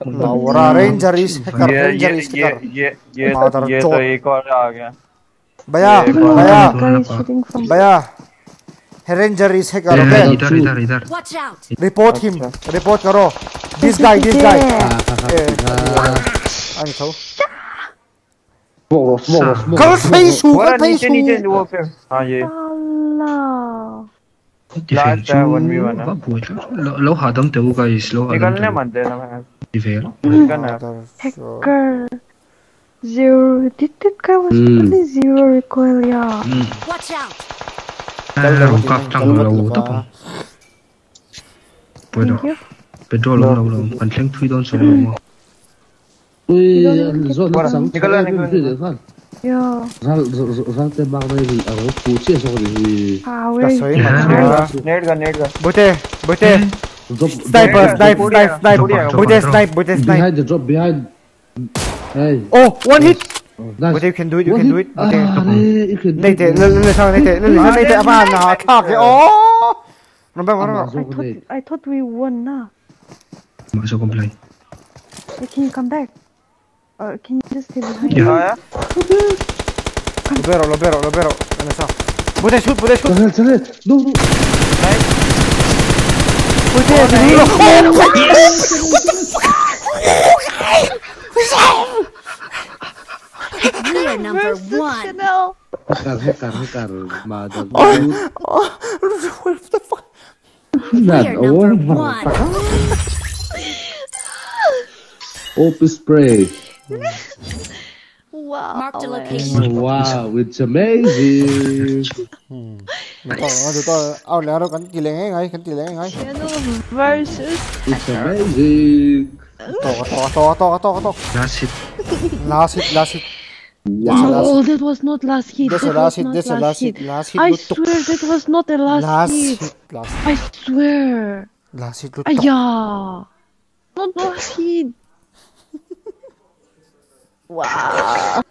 Laura, ranger is hacker, ranger is hacker. ये ये ये ये तो एक और आ गया भैया भैया भैया रेंजर इसे करो ओके इधर इधर इधर रिपोर्ट हिम रिपोर्ट करो this guy this guy I saw वो वो वो कल सही शू कल सही शू नीचे नीचे वो पे हाँ ये लास्ट 1v1 लो हादम तेवो गाइस लो निकलने मत देना मैं डिफेयर निकलना hacker Zero. Dittikawaz mm. pala zero recoil yeah Watch out. Hello, kaftang lo to pa. Pwede. Pwede lo lo lo. Kantleng tui don sa mo. Uy, zo na sang. Nikala na ko. Yo. Zal zal te bag na ni aro puchi so ni. Ah, wey. Kasoy na. Nerd ga nerd ga. Bote, bote. Sniper, sniper, sniper, sniper. Bote sniper, bote sniper. Behind the drop, behind. Hey. Oh, one hit! Oh, nice. But you can do it, you one can hit? do it. Okay. Ah, you can do it. Listen, listen, listen, listen, about now. Attack! Oh! Remember, remember. I thought, I thought we won now. Masuk comply. Hey, can you come back? Or can you just stay behind? Yeah. Okay. Lo vero, lo vero, lo vero. Ne sa. Bude shoot, bude shoot. Tell it, tell it. No, no. Right. Bude, oh, oh, yes! You're number one. Recarga, recarga, madam. oh, oh, where the fuck? That or Open spray. Wow. Mark the location. Wow, it's amazing. It's amazing. To, to, to, to, to, to. Last hit. Last hit, last hit. That's a last Oh, hit. that was not last hit. That's a last hit, not that's a last hit, last hit. I lu swear that was not a last, hit. Last hit. Last hit, I swear. last hit lu tuk. Not last hit. wow.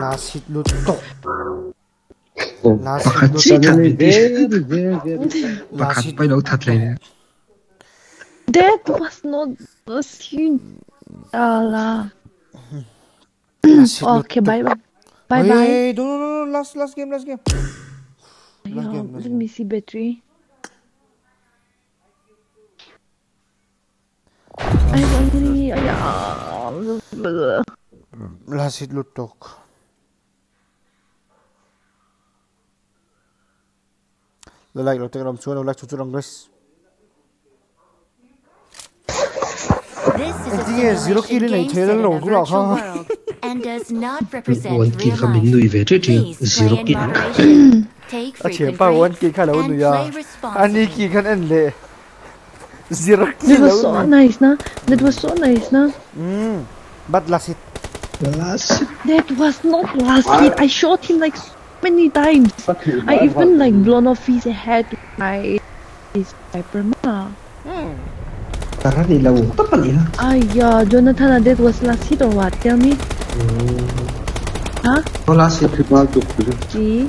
Last hit lu. Last hit Lasă-i duce Păcat, păi n-au uitat la. That was not bye bye. Bye bye. Hey, no, no, last, last game, last game. Let me see battery. I'm angry. Last hit loot. لله لو تقرأ بسهولة ولا تشوف انجلش 我给他名字为这句 zero gig，而且把我给看了我女呀，安妮给看恩嘞，zero gig。That was so nice That was so nice 呢。嗯，but last it，last that was not last it，I shot him like many times. I even like blown off his head with my his sniper, ma. Hmm. Tara ni lâu. Tất cả gì hả? Aya, Jonathan, that was last hit or what? Tell me. Huh? Có last hit. Triple to kill. See?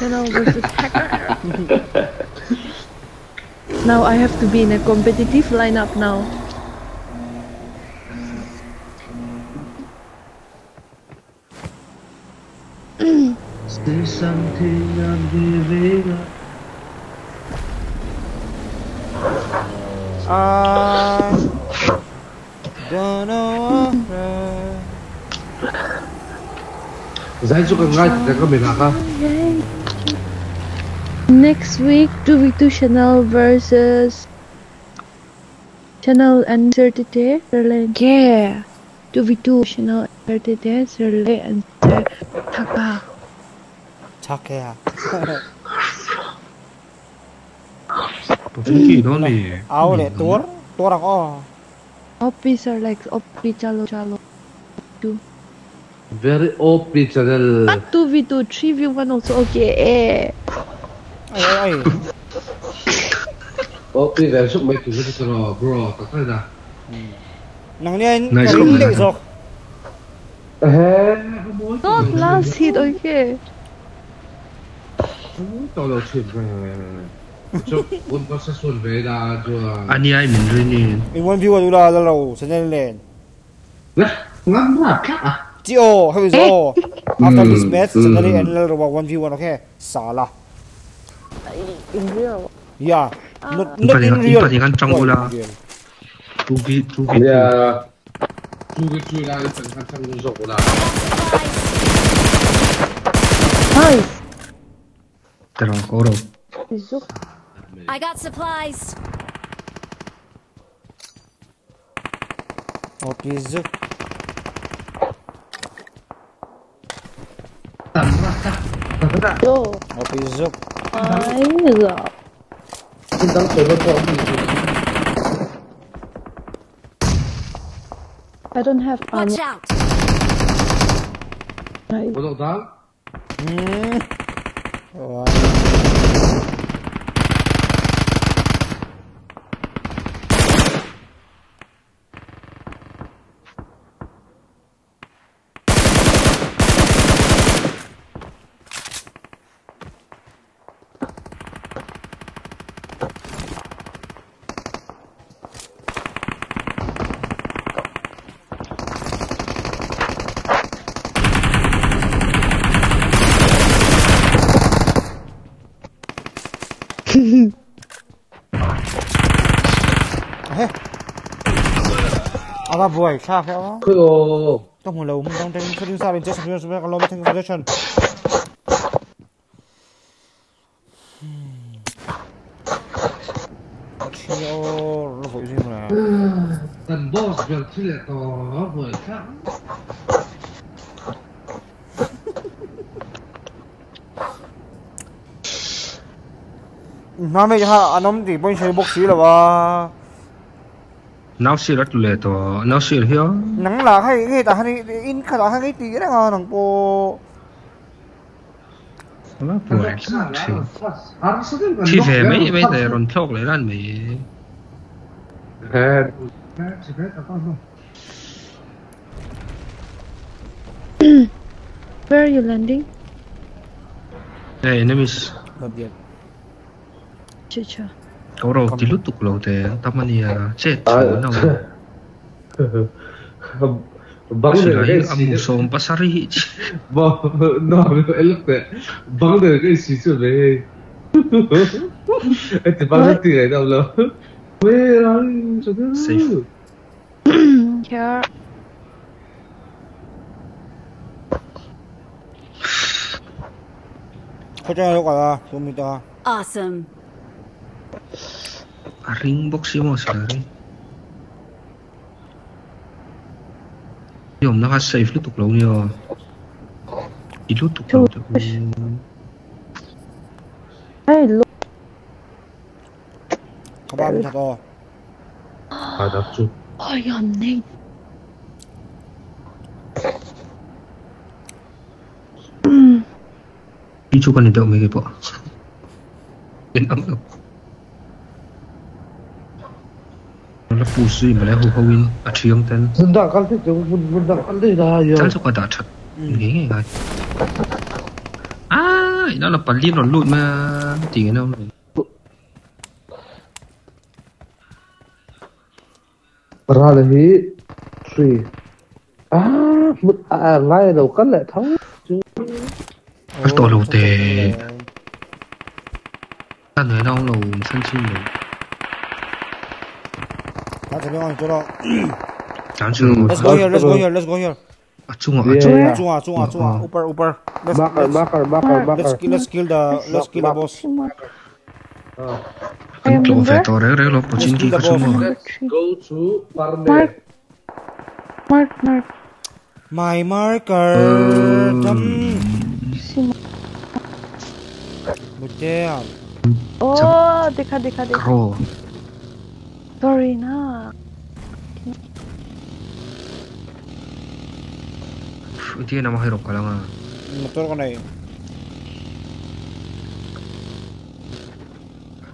Channel versus hacker. now I have to be in a competitive lineup now. Say something I'm giving up. I don't know what Giải cho con gái thì có mình hả? Yay. Next week, 2v2 Chanel versus Chanel and Certite Serle. Yeah. 2v2 Chanel Certite Serle and Taka. Chắc à. Tổ chức kỳ đó thì Áo lệ tua, tua rằng o. Oppi are like Oppi Chalo Chalo. Very OP channel. Not 2v2, 3v1 also okay. Eh. Ai ai. OP sức mấy cái rồi bro, tao thấy là. Nang ni anh Nice cái one. Rồi. Not last hit, okay. Tao đâu chuyện về. Cho quân có sẽ xuân về là cho. anh ấy mình rồi nè. In one view là là lâu, sẽ nên lên. Ngắm là khác à? Chị ô, hay là ô. After this Mm, match, sẽ mm. nên lên là one view okay. Sala. In real. Yeah. Not Chúng not in real. ngăn trong Ôi, là real. two v two v Yeah. 诸葛最大的本看不熟的。嗨。这种狗肉。你说。I got supplies. 我比如哟我哎呀 I don't have armor. Watch out! What's all down? Mm. Oh, Phải không? 그거 Trong một lầu, trong trên phía sau bên trên, phía sau bên lầu bên position. Nó vội gì mà. tần boss việc thì lại to với khác. Mà mày ha, anh ông thì bên chơi boxy là ba nấu xì rất lệ to nấu xì hiếu nắng là hay cái ta hay in khai là hay cái tí đấy ngon thằng bố mà bùa thì về mấy mấy này rồn thóc lấy lan mấy về Where are you landing? Hey, enemies. Object. Chicha. Chưa chưa. Cậu đầu tí lúc tục lâu thế, tâm anh à, chết À, chỗ nào. Bang Sila de yung cái amu so pasari. Bang, no, em lúc đấy. Bang de cái gì chứ về. Em thì bang thì này đâu lo. Where are you? Cho nó. Safe. Here. Có ring box yung mga sari yung naka-safe lutok lang niya ilutok lang ay lo eh, kapagod ako adapto oh, ay ya, ane ito ka nito umigay po ganyan ako là phù suy mà lại hù hâu in. Trí ông tên. Mình đã cắn thích chúng, mình mình đã cắn thích là giờ. Chắc cho quả đã thật. Nghĩ ngay ngay. À, nó là bản liên nó lụn mà. Thì cái nào này. Ra. À, một à ngay đầu cắn lại thắng. Chứ. Cái tổ lâu tề. Ta nói đâu lâu sân chim rồi. Chỗ đó. Chẳng chừng một. Let's go here, let's go here, let's go here. Chung à, à. À, Trung à, Trung à, upper, upper. Let's, Marker, let's, marker, marker, marker. let's, kill, let's kill the, let's kill the boss. Anh lộ về tổ đấy, đấy là một chính kỳ có chung mà. Go to Parme. Mark. Mark. My marker. Chấm. Một đeo. Oh, Sorry, nak. Hindi na mahirap ka. Motor ko na eh.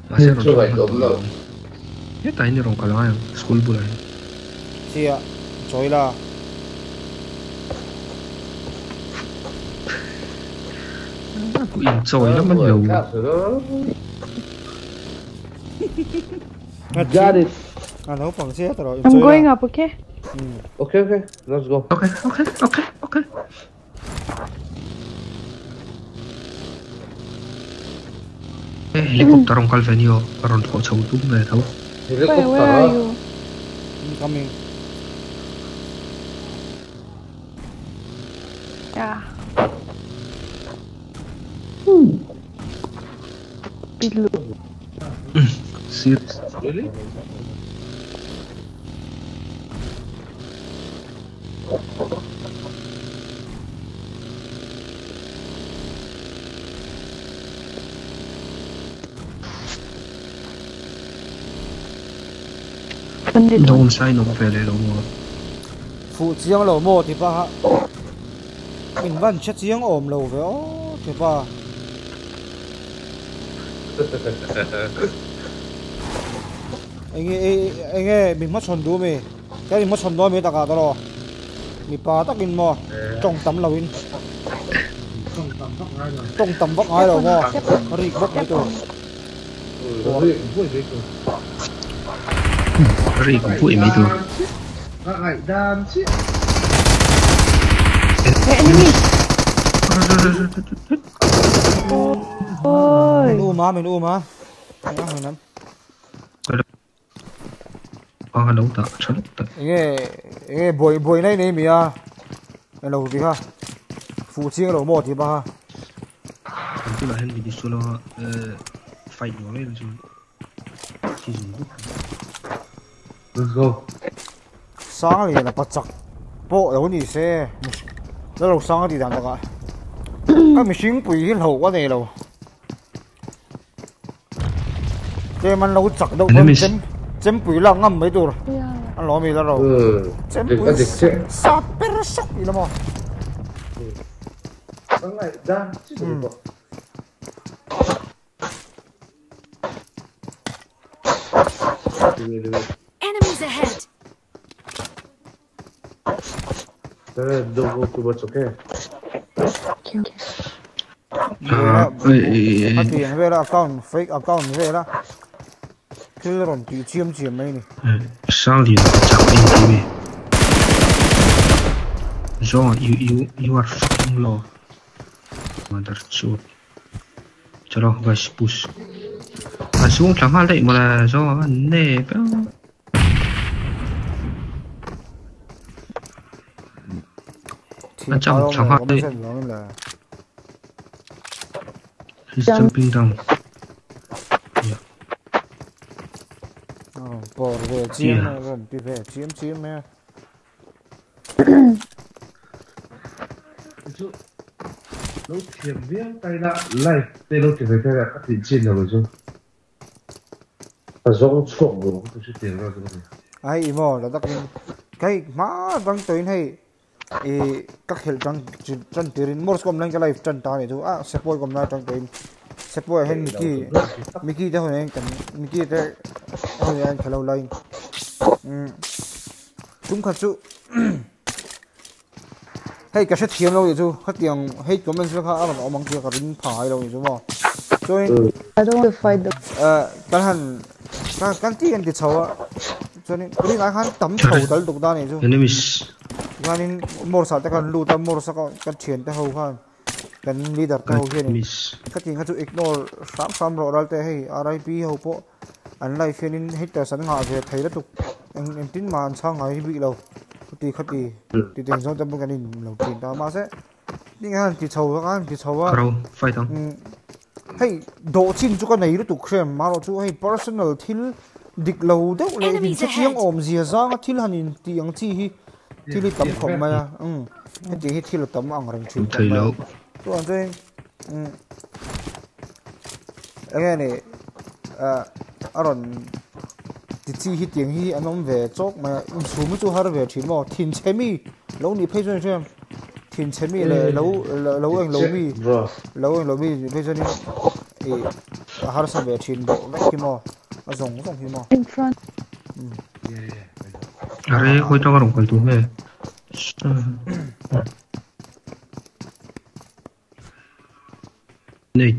Masa ron ka lang. Hindi tayo niron ka lang ha. School bula eh. Siya yun. Got it. Ano pang siya taro. I'm going up, okay? Okay, okay. Let's go. Okay, okay, okay, okay. Eh, helikopter ang kalven yo. Karon ko sa utong na ito. Where, where are you? Coming. Yeah. Below. Serious. Really? đâu sai nó về đây đâu mà phụ chiang lo mo thì ba mình vẫn chết chiang ôm lâu về ô thì ba anh ấy anh ấy mình mất sòn đu mì. Cái mình mất sòn đu mì ta cả đó mình ba tắc in mò. Trong tấm lâu in trong tấm bắc ai đâu mò rịt bắc cái tù rịt cũng vui mấy tù ai đam chứ enemy. ôi u má mình u má Hãy subscribe cho kênh Ghiền Mì à đâu ta sao ta nghe nghe bồi bồi này này mi anh lâu gì ha. Phụ chiang lo mo thì ba itu lah yang di solo eh, fight boleh langsung season book Let's go. Sáng thì là bắt chặt bộ đâu nhỉ xe. Nó thì làm được à cái mình xin bùi cái lầu quá này lầu cái mình lâu chặt đâu Anh em có mình- chém chém bùi là ngâm mấy là rồi Ừ chém Đừng bùi có dịch chứ sát bê ra sốc gì lắm mà Lại đàn chứ đừng có Enemies ahead! Uh, don't go too much, okay? à eh, phát tiền về là account fake account về là cái rồi bị chiếm chiếm mấy này eh, sang liền chạm in TV so you you you are fucking low. Mother chốt chalo guys push. À xuống chẳng hạn đấy mà là do nè béo. Tao chẳng mà hạn đấy he's jumping down bỏ về chiếm này rồi đi về chiếm chiếm mẹ Lúc thiềm viếng tay đã Này, đây lúc thiềm tay đã cắt thịt trên rồi chứ À giống chuộng rồi, tôi sẽ tiền ra rồi ai mà là đặc cái má đang tới này các hiệu trăng trăng tiền mua com lên cái live trăng ta này thôi à support com na trăng tiền support hen Mickey. Mickey đó hồi anh cần Mickey đó hồi anh phải lâu lên chúng khát chú hay cái sách thiam lâu vậy chú? Khát tiếng hay comment sẽ khá là ông mang kia cái ring phải lâu vậy chú mà cho nên I don't want to fight the ờ cái hẳn cái cái tí cái thầu á. Cho nên cái này hắn tấm thầu tới tục ta này chú. Enemies. Cái này mua sao ta cần lưu ta sao cái cái chuyện ta hầu khan cái leader ta hầu kia này. enemies cái tiếng chú ignore sám sám rồi đó thế. Hay RIP hầu po anh lại phiền in ngã về thấy đó tục. Anh anh tin mà anh sang bị lâu. Thì khát đi. Thì tiền xong tâm cái này lâu tiền ta mà sẽ. Đi ngang thì thầu cái thì thầu á. Crow fight on hay độ chín chú cái này nó tụ xem mà nó chú hay personal thil dik hình Enemies chất ahead. tiếng ôm gì ra cái thil hành in tiếng chi hi. Thil hi tấm khom mày à ừ. Cái tiếng hi thil tấm ang rang chin thấy lâu tu anh ừ cái này à aron ti chi hi tiếng hi anh ông về chok mà su mu chu har về chín mà thiên chế mi. Lâu ni phê cho xem thiên chế mi là lâu lâu anh lâu mi. Rồi lâu anh lâu mi phê cho nên e har sa về chín bộ vách hi mà à giống giống hi mà in front. Nei,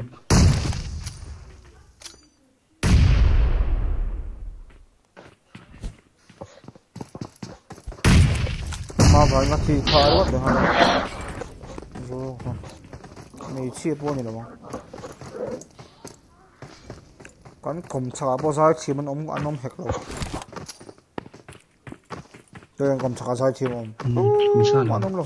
mà vào ngắt thì thoại quá được hả rồi này chia bua này là mà con cầm chả bao giờ chỉ mình ông anh ông hẹt rồi. Tôi cầm chả sai chỉ ông không sao mà nào. ông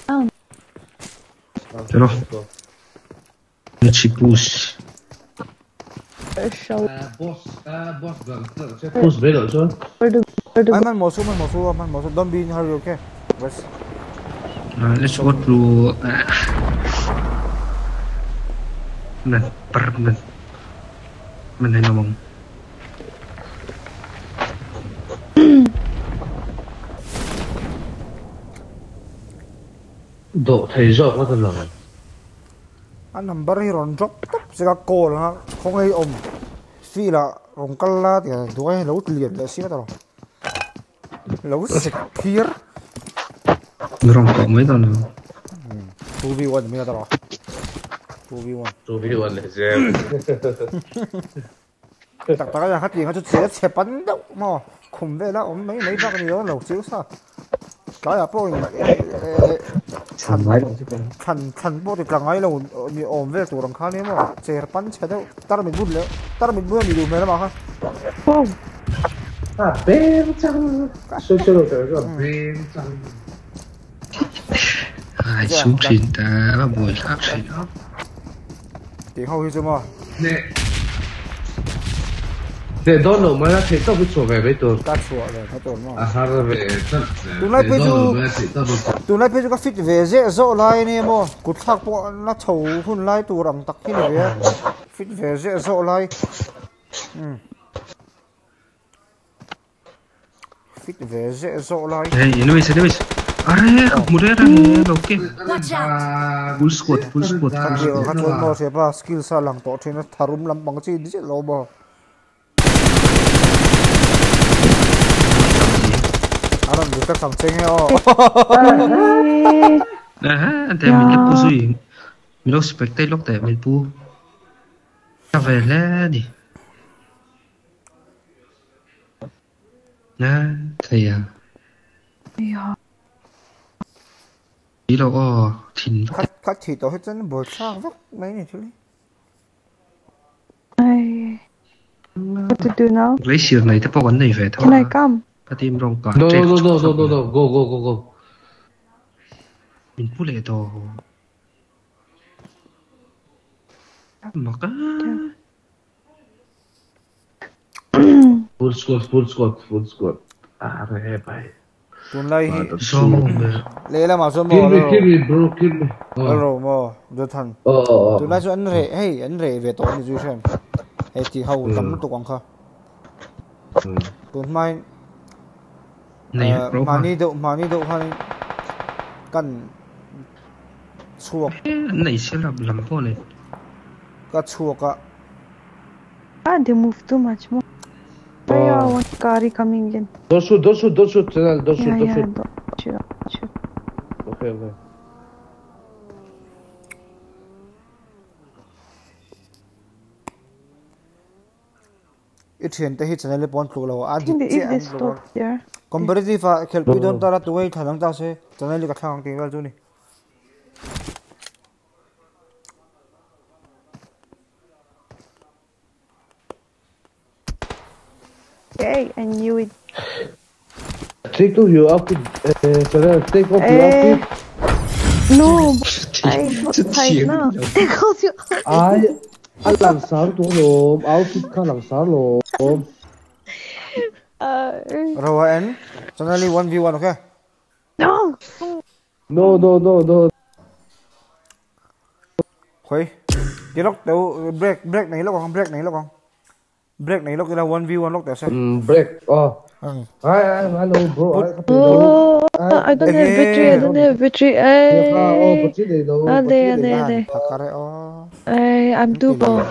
Però... Non ci pussi. boss, uh, boss gun. Boss bed also. I'm on Mosul, I'm on Mosul, I'm on Mosul. Don't be in a hurry, okay? West. Uh, let's go to... Uh, Nah, per... Nah, ngomong. Độ thấy rõ quá thân lòng. Anh number hi ron drop top sẽ có call ha, không ai om. Phi là rong kala thì tôi hay lâu liền là xí tao. Lâu secure. Ngerong kok mấy tao nào. 2v1 mình tao. 2v1. 2v1 là dễ. Tất cả các khách gì họ sẽ sẽ bắn đâu mà không về là ông mấy mấy bác khum ve la mấy mai mai bak ni lo chiu sa ka ya po in chan mai lo chan chan bo ti tlang ai lo ni om ve tu rang kha ni mo cher pan che de tar mi bul le tar mi bul mi lu me mà. Ha à bé chăng sơ sơ rồi. Rồi rồi bé chăng ai xuống xin ta là mùi khác xin đó. Thì hầu như thế mà. Nè nó mới là thấy tao bị sổ về với tôi. ta chua rồi ta chua mà À, ha ra về. Tụi này bây giờ- mới thấy tao bị tu nai pe ka fit ve ze zo lai ni mo kut thak po na chho hun lai tu ram tak ki ni ve fit ve ze zo lai um fit ve ze zo lai Hey, anyways, anyways. Are, kemudian kan, oke. Watch out! Full squad, full squad, ka full ki ka squad. chon mo se ba skill sa lang to thina tharum lam bang chi di aram du ka sang cheng he o Aha, ante mình cái pu suy. Mình đâu spectate lúc tại mình pu. Ta về lẽ đi. Nè, thầy à. Yeah. Ý đâu ờ, thìn ka ka thi to he chen bo chang vak mai ni thili I what to do now? glacier này ta bao vấn này về thôi. Can I Cái team rong cả. No, no, no, no, no, no, no. Go, go, go, go. Mình pu lệ đồ. Mà cái Full squad, full squad, full squad. À, rồi bài. tun lai hi số một người. le la ma zo mo Kill me, bro, kill me. Ờ, ro mo do than ờ, ờ. tu nai zo an re hey an re ve to ni ju shem he ti hau tam tu quang kha Ừ. tun mai Ờ, bro. mà ni do mà ni do han kan chuak Này sẽ làm làm po này. ka chuak ka Ah, they move too much more. Oh, yeah, one car is coming in. Don't shoot, don't shoot, don't shoot, Chanel, don't shoot, Yeah, don't yeah, shoot. don't shoot, don't shoot. Okay, okay. it hian te hi channel pon tlu lo a I think dik that che if they an lo stop there, Comparati khel pi don tara tuwei thanang ta se chanai li ka thang ting ra chu ni. I knew it. Take off your outfit, uh, Sarah, take off your eh, outfit. No, I got tired. Take off your outfit. I, I langsar tu lom, outfit ka langsar lom. Sao rồi. Uh, en channel 1v1 okay no. No, no, no, no. khoi cái lúc tàu break break này lúc con break này lúc con break này lúc là 1v1 lúc tàu xem Mm, break. Oh. Ừ. Hi, hi, hello, bro. Happy Oh, I don't have battery. I don't have oh, Hey, but you did, oh, Ah, but there, you did. there, there. thakare o Hey, I'm too low.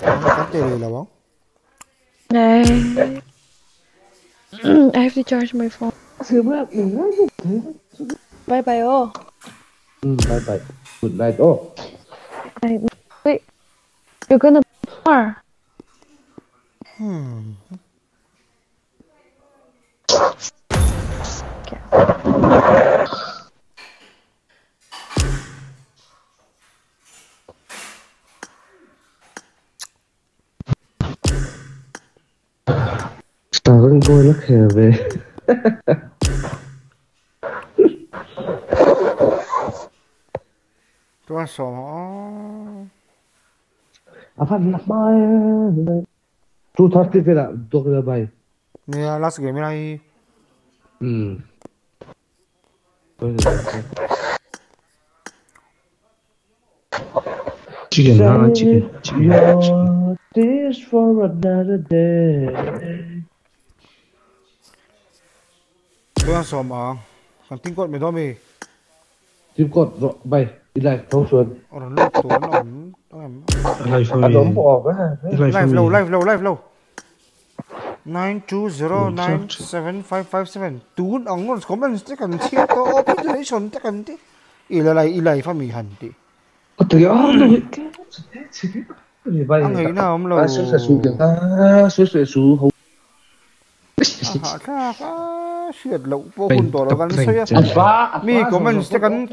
cái tiền là bóng Hey. I have to charge my phone. Bye bye. Oh, Mm, bye bye. Good night. Oh. I, wait. You're gonna bar. hmm. Sekarang Ôi nó khè về. tôi sợ À phát lạc bay. Tu thoát tiếp về là tôi cái bay. nè last game này Ừ. Chicken, chicken, chicken. This for another day. Tôi sợ mà còn tin cốt mình đó mi Tim cột rõ bay. Đi lại thấu xuân. ở lúc tôi nó ổn nó em Live for À me. đốm bỏ cái này. Live live for low me. live low live low nine two zero nine seven five five seven tuun ang ngon comments te kan thi to operation te kan ti ilai ilai fa mi han ti Có tự áo đâu. Ang ấy nào, ông lầu. À, suy suy suy được. À, suy suy suy không. ha ka shit lo po hun to lo kan pen- so ya pen- Apa? mi comments te kan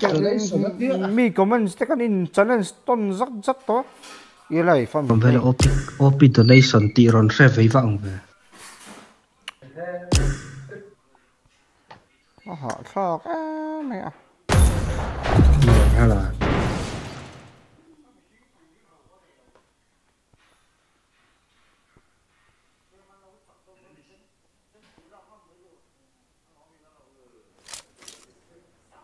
mi comments te kan in challenge ton zak zak to ilai fa mi Còn về là OP, OP donation tỷ ron xe với vọng về. ha ka ka mẹ Hay là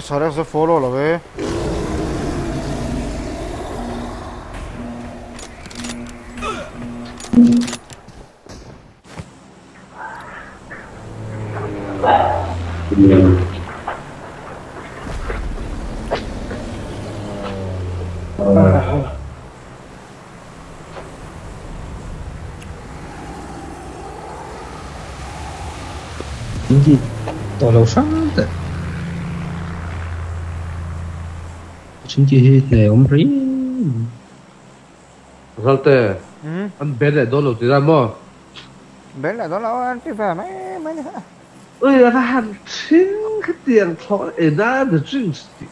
啥人说 follow 了呗？哎，兄弟，到了啥？Lo ve chính gì? Tổ lầu phát đấy. Chính gì hết này ông rí. Salte. Ừ. Anh bé lại đôi lột thì ra mò. bé là đó là anh cái về mấy mấy nữa Ôi là nó hẳn chính cái tiền thọ ở đó được chuyện gì.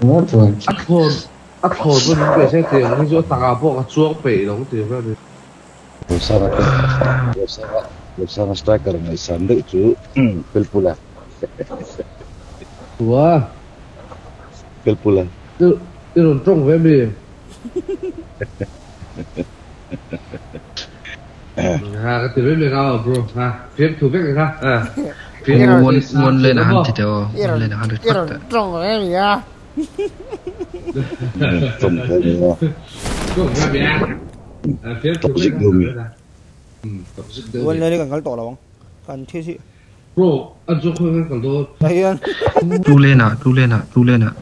What one? À thôn, à thôn vẫn bị xe tiền, cái chỗ tà bộ cái chuông bể đóng tiền ra đi. Bersama bersama bersama striker này sandu cu pil pula Ủa, pil pula cái cái đồn trông với đi, Ha, cái tiền với mình nào bro, ha, phía thủ biết cái ha, à. Phim Nguồn lên là hắn thì theo lên là hắn được phát đấy. trong cái gì à Tom tadi ya Trông với mình à. À, phim thủ biết Toxic ha. 嗯，问了里刚刚多了王，看天气。bro，按住会很多。哎呀，都练了，啊练了，啊练了。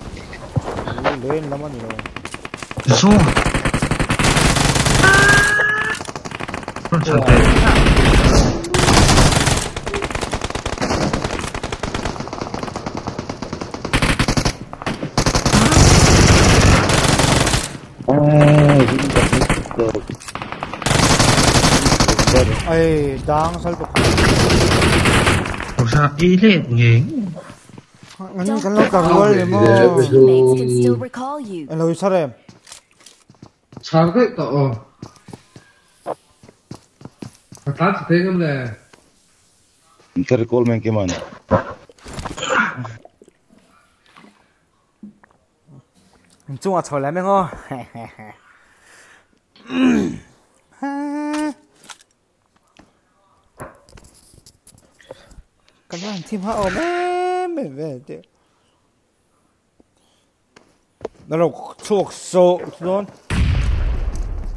练他妈的了。说。放枪！Ê, đang sao bực Ủa sao? Y liệt nhỉ? anh cái lâu cả rồi đấy mà Em lâu sao em? Sao cái cậu? Mà tát thì thế không nè? Thế là call mình kia mà Chúng ta trở lại mấy ngô Καλά, τι μα ο με βέτε. Nó là chuộc số luôn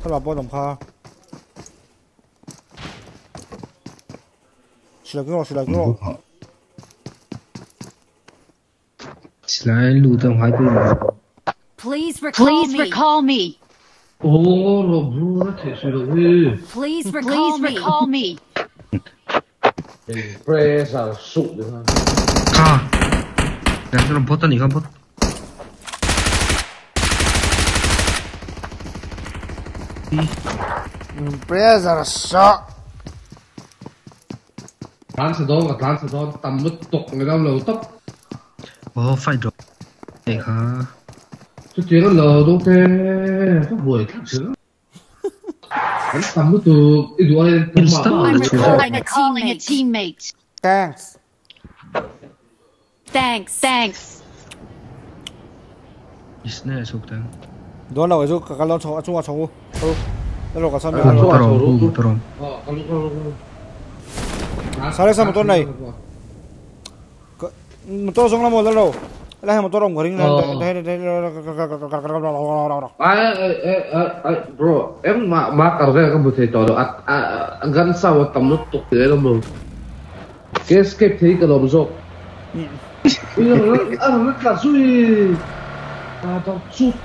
Thật là bọn đồng pha Chỉ là cái rồi, chỉ cái rồi Chỉ là lù tầm hai bên Please recall me. Please recall me. Oh, la bruna, te sei la Please recall me. Please recall me. Impresa, sụn được không? Kha Để cho nó bốt tân không? Bốt Impresa, sọ Lán sẽ đón, gặp lán sẽ đón, tầm mất tục người đang lầu tóc. Ồ, phải rồi. Để hả Chứ chuyện nó lầu đâu thế Có buổi thẳng sướng 아무것도 누가 Install it. Calling a teammate. Thanks. Thanks. Thanks. 있네 속다. 너나 왜 저까 갈라 저 중화 정우. 어. 내려 가서 면. 안 들어. 못 들어. 어, 안 들어. 잘했어 못 돌나이. 그, 또 정나 못 들어. lah mau turun goreng nanti dah bro em mak mak kerja gan dia teh kalau masuk iya ah cut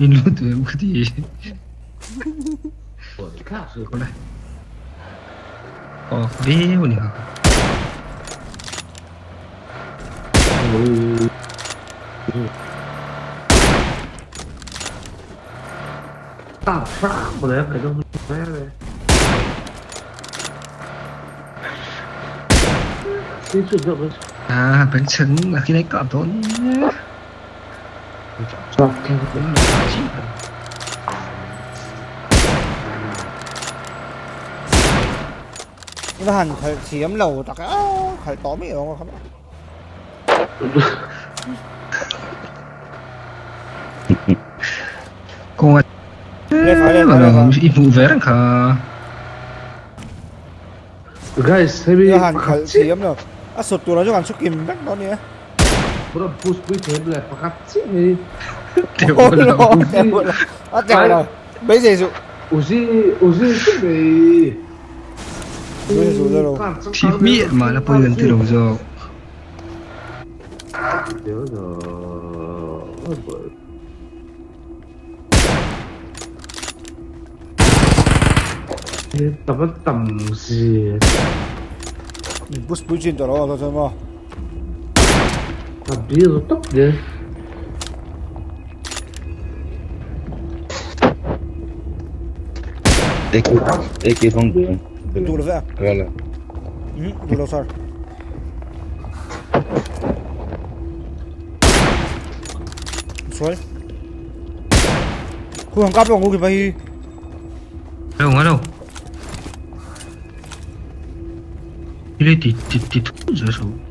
你路怼无的。我去看谁回来。哦，没有，你看看。嗯。大傻不来，反正不来呗。谁？啊，本城，那给搞到你。Cho cái nhưng mà hẳn phải chỉ ấm lầu tặc á phải tóm mẹ nó không Cô là phải ít vụ vé khá. Guys, bây mà hẳn chỉ ấm lầu. À sụt tụi nó cho hẳn xuất kim bách đó nè Bro, push push thế là là là là Uzi, Uzi cái này. bây giờ dụ ra đâu Thì miệng mà là bây giờ từ đầu giờ. Nhớ rồi. Tầm tầm gì? push push trên nó thôi thôi mà Cabelo, Top Gun. AK Van Gun. Tove? Voilà. Mm, dinosaur. Sorry. Khu hàng cắp rồi, khu kịp bay. Đâu, ở đâu? Ele é de, de, de tudo, Zé Saúl.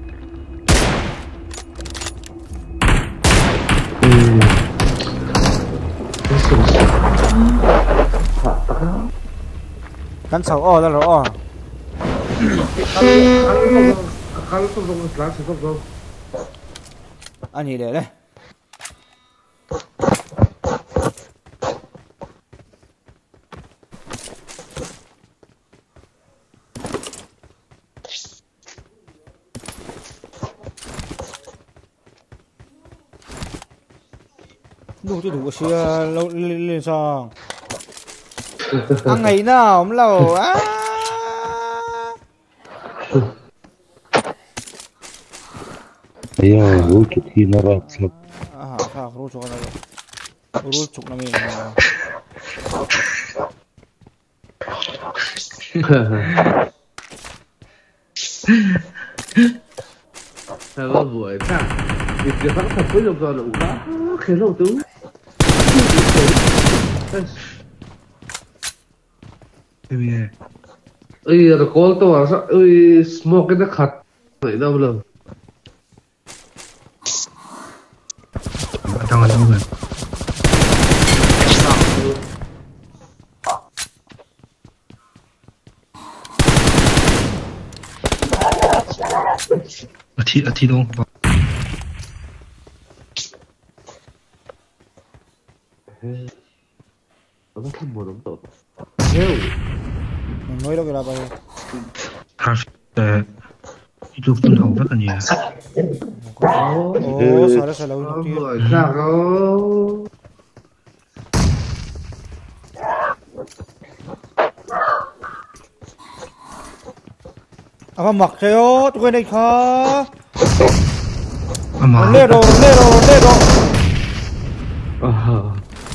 Cắn sầu o ra rồi o Kalau tu dong kelas itu dong. anh nhìn để đây đủ tôi അങ്ങൈനാ ഓംലോ ആ ايوه روتو كي نرى اطلب اه فاق روتو غدا روتو نمين Thế là buổi sáng Thì việc vẫn thật với đồng giờ là ủ đã Khiến đầu tứ Thế Emi. Ay recall to asa ay smoke na khat. Ay daw lang. Tanga lang ba. Ati ati dong. Ông không muốn đóng tàu. Ew. Mình mới đâu kìa là vậy. Crash giúp tuân hậu rất là nhiều. Ồ, ồ, ừ. sao đó sao lâu chút tiêu. Sao đó. 아마 막세요 누구네 가 아마 레로 레로 레로 아하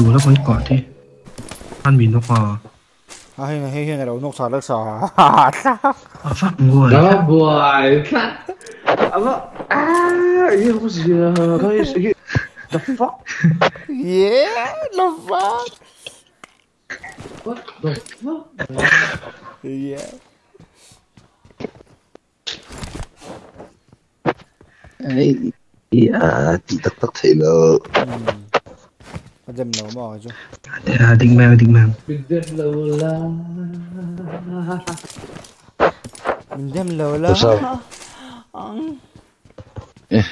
chủ nó còn cọ thế. Ăn mình nó hòa à hình này hình này đâu nóc sờ đất sờ à phát buồn đó buồn à vợ à yêu gì à, thôi the fuck? Yeah the fuck? What the fuck? Yeah. Ấy yeah chỉ tắc tắc thế rồi Dầm nó bỏ chứ à định mang định mang. Mình rất lâu la mình lỡ Tại sao? Ê,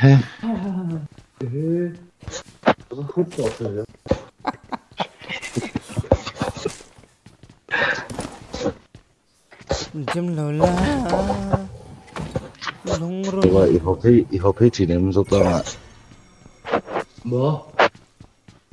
nó hút rồi mình dầm lỡ la Đúng rồi vậy học phí học phí chỉ nên giúp tao ạ bố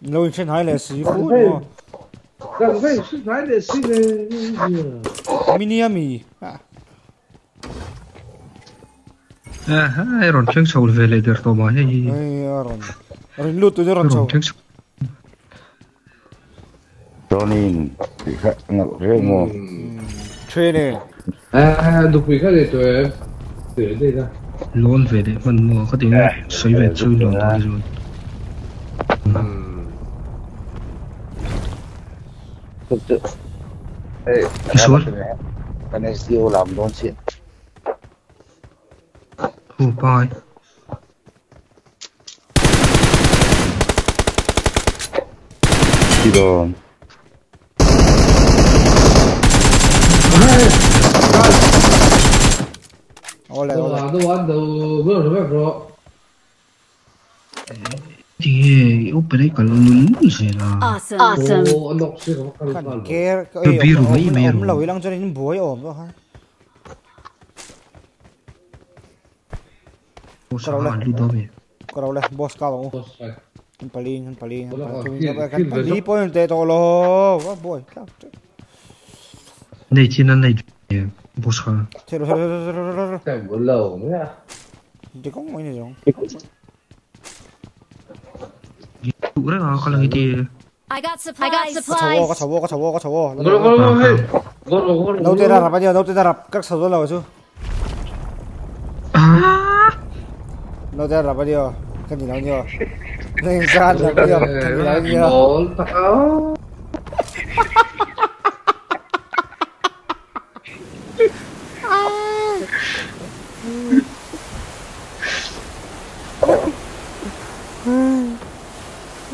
老先睇嚟師傅喎，但係先睇嚟先嘅。Mini 啊咪啊，啊係人傾數嘅嚟嘅，多嘛係。係啊，人人攞到啲人數。Ronin, pihak ngak remo. Cuy ni. Ah, duk pihak itu ya. Tidak, tidak luôn về đấy mình mua có tiếng sấy về chui luôn thôi rồi. Ừ. Thực sự. Ê, xuống. cái này siêu làm đón chuyện. Thu boy. đi rồi Ole, ole. Vado, vado, quello non è pro. Sì, io per quello non lo sarà. Awesome. Awesome. Oh, no, sì, non lo sarà. Che io biru, io biru. Non lo vedo ancora in buio, oh. Cosa lo vedo bene. Cosa lo vedo, boss cavo. Boss cavo. Ang pali, ang pali. Ang pali po yung teto ko lo. Boy. Này, chi nó này. 뭐야? 새로 새로 새로 새로 새로 그냥 올라오냐? 이제 꼭 뭐냐 그래 나 갈라 이디. I got supplies. 잡아가 잡아가 잡아가 잡아. 그럼 그럼 해. 그럼 그럼. 너 때라 라바디야 너 때라 깍 사도 나와줘. 너 때라 라바디야. cần gì đâu nhiều nên ra là nhiều cần gì đâu nhiều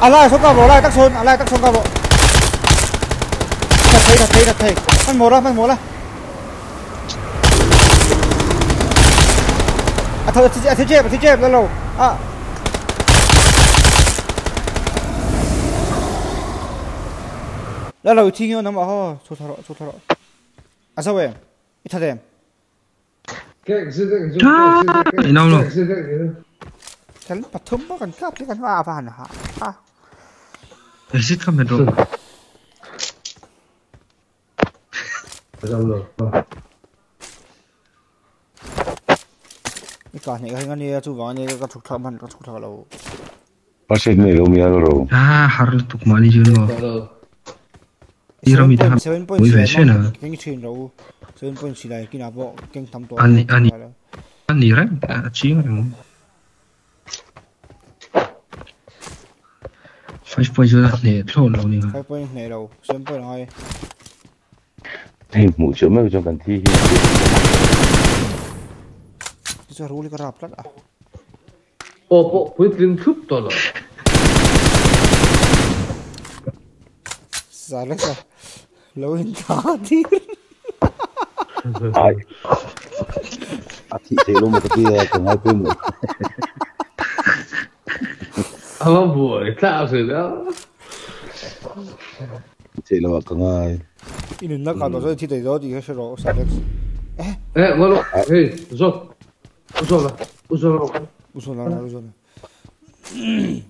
Alai số ka bro, alai tắc son, alai tắc son ka bro. Thật thấy thật thấy thật thấy.มันหมดละมันหมดละอ่ะเธออ่ะเธอเจ็บอ่ะเธอเจ็บแล้วเราอ่ะแล้วเราทิ้งเอาน้ำอ่ะฮะโชว์ทารโชว์ทารอ่ะสวัสดีอีท่าเดิม Kijk, zit ik. Zo, Ah, kijk, zit ik. nou, nou. Kijk, zit ik. ฉันปฐมกันครับที่กันว่าผ่านฮะอ่ะ Exit kan medro. Năm đồ. นี่ก่อนนี่ก็งั้นนี่จู่วันนี้ก็ถูกทำมันก็ถูกทำเรา Pasit ni lo mi aro. Ah, harus tuk mali juno. Iram sao vậy? Asa we, ita dem. Ai nong lo. Kan patum ba kan kap kan wa apa hana ha. Ha. Exit cái hendro. Asa lo. Ni ka ni ka ni này cái ni ka thuk tham han ka thuk tha lo. Pasir ni lo mi an lo. Ha har tuk mani jun lo iram ida mui ve se na king chin ro seven point si lai kina bo king tham to chi ngam five point zero ne thlo lo ni five point ne lo seven point hai thì mũ chữa mấy trong cần thi cái sao rú cái rạp lắm à ô bộ cuối tiếng chúc tôi rồi Zalesa. لو انت خاطير عطيت لهم كده كان هيكمل ربوي تعرفين chị là vợ cường ơi. Đi đến nó còn rồi thì đấy rồi thì sẽ rồi sao đấy eh eh ngolo hey rồi rồi là rồi là rồi là rồi là.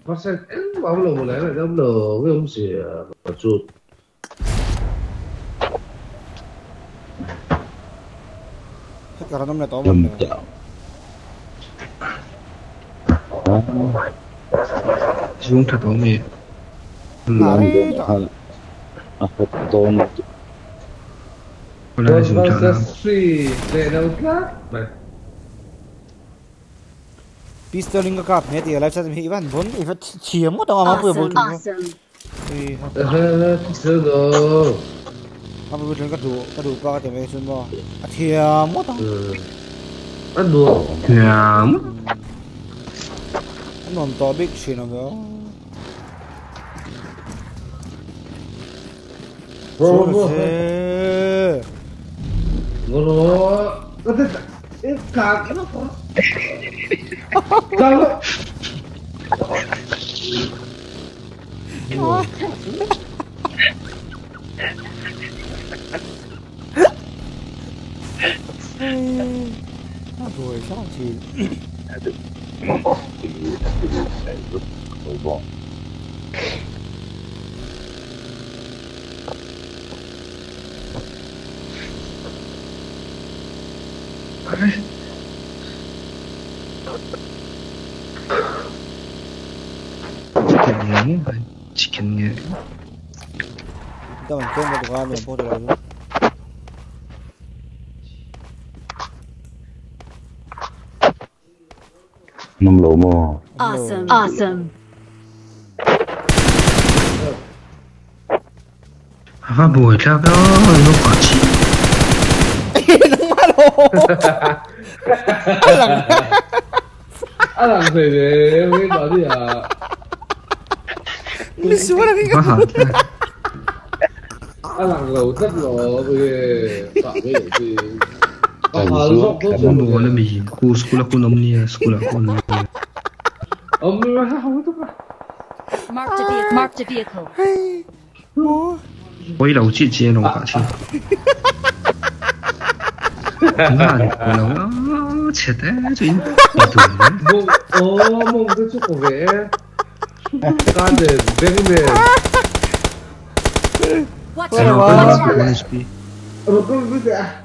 Phát sinh em bảo là một lẽ là đâm lửa với ông sỉa một chút 헷갈아놓네 또 맞네 진짜 지금도 너무 난 너무 원래 진짜 Pistolin ka kap net ya lapsa mi iban bon ifat chiemo ta ma pu bol ki. Awesome. Eh. Eh, สเตอร์ลิงก็กลับเนี่ยที่อะไรจะมีอีวันบนอีวันเฉียมก็ต้องเอามาเปิดบน Awesome. เฮ้ย Ờ, chưa rồi. เอาไปบนกระดูกกระดูกปลาแต่ไม่ซุนบ่เทียมก็ต้อง Ừ. Ăn đùa. Nyam. นอนต่อบิ๊กชินเอา Rồi, โซ่ rồi. เซ่ Ngon rồi. Có thể Em cả cái nó có. Sao vậy? น่ Aduh, siapa sih? Aduh. Aduh, bong. 치킨 여행? 치킨 여행? Tao bằng cơm vào tụi con, mình vô được rồi Nông lộ mò. Awesome, awesome. Hả bùi chắc đó, nó quả chị. Nó mắt hồ Anh lặng Anh lặng về về, không biết nói gì à. Mình xuống là cái góc về cả về thì Tại Ờ, vì dọc khả dọc năng Ano wala may ku ko nam niya skula ko nam. ông mới không có Marked a vehicle. Marked a vehicle. Oi lau chi chi no ka chi. Nga ni ko lau a che te chi. mong ô mong cái chút của vẻ ca đền bên đền Watch Ano out. ka Watch lang out. ko SP. rồi con biết gì à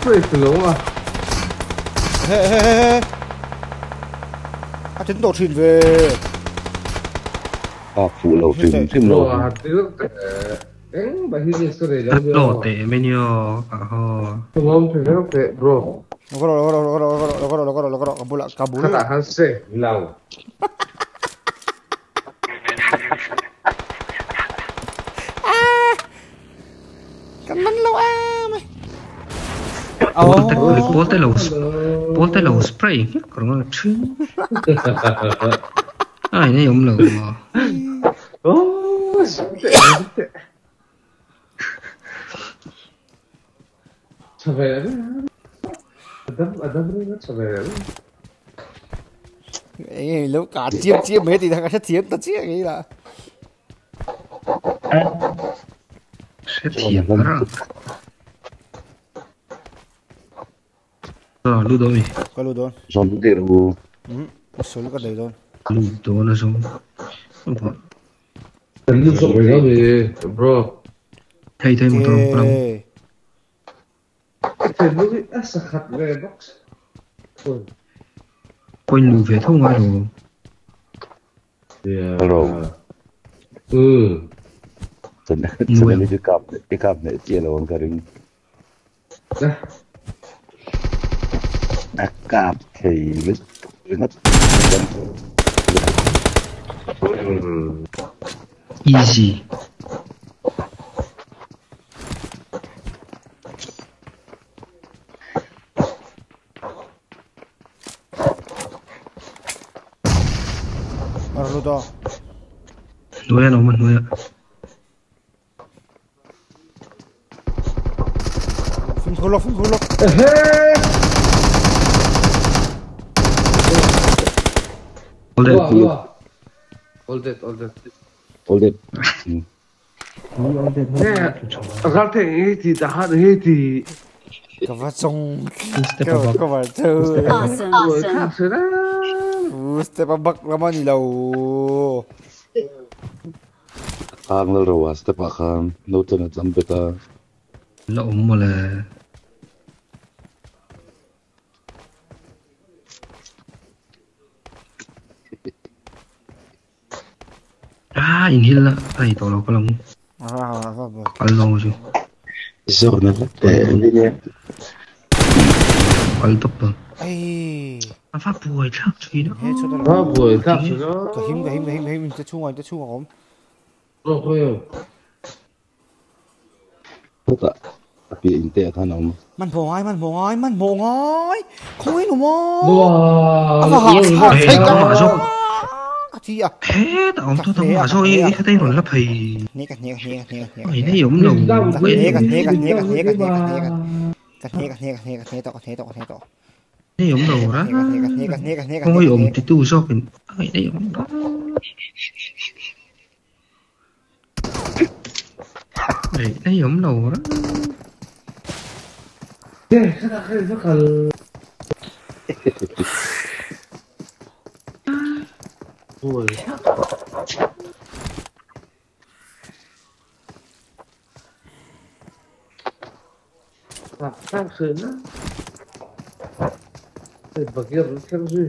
Straight từ lỗ à À tính tổ thuyền về à phụ lầu tìm thêm lầu rồi tiếng em bà hi gì sao để đâu do te menyo ka ho. không ông thì nó tệ bro Lo koro lo koro lo koro lo koro lo koro lo koro Kabul Kabul các bạn hắn sẽ lâu Kaman lo à mày Polte polte lau polte lau spray ko nga chi. Ai ne yom lau ma. ô tệ tệ sao về đấy Adam Adam nó về đấy Ê, lúc cả chiếm chiếm hết thì thằng cái chiếm ta chiếm cái là Se tiam ra. Rồi lu do mi. Có lưu đồn John đi đâu Ừ, số lúc cái đấy đồn Lu do na so. Đừng giúp rồi đó thì bro Thay thay một tông thì nó bị ác sạc hạt về box Quay lu về thông ai rồi. yeah. Rồi. ừ cho nên cho nên cái cặp cái cặp này อากาศเฉยหรือหรือนัดกัน Easy. مرة ضاع وين ومن وين فين كله فين كله All dead, all dead. all that Nè, ra thế thì đã hát thế thì Step Cái back. cái vật thơ Awesome. Awesome. step up back lama ni lâu khang lo rồi step back khang no to na tam beta La om wala. Ah, inhil na. Ay, tolo ko lang. À, à, à, Kalong ko siya. zo na te ni ne Kaltop ba? Ê Apa buhay lang. Sige na. Hết số Đó, buổi khác rồi đó. Cái hiếm cái hiếm cái hiếm cái hiếm Cái chung ngoài cái chung ngoài Rồi, thôi. ta tapi inte kan om มันโผล่ไอ้มันโผล่ไอ้มันโผล่ไอ้คุยหนูมั้ง Wow. Apa hak Yêu hak người saya đó. kan masuk. Kati à? Thế, tao không tao mà sao ý cái tay rồi lắp thì Nè cái nè cái nè cái nè cái nó giống đầu Cái nè cái nè cái nè cái nè cái nè cái nè cái nè cái nè cái nè to cái nè to cái nè to Nó giống đầu đó cái nè cái nè cái nè cái nè Không có dùng thì tu sao mình Mày nó giống đó. Mày nó. Giống đầu đó Yeah, Ôi. Khác khác rồi đó. Đây, bà kia nó khác rồi.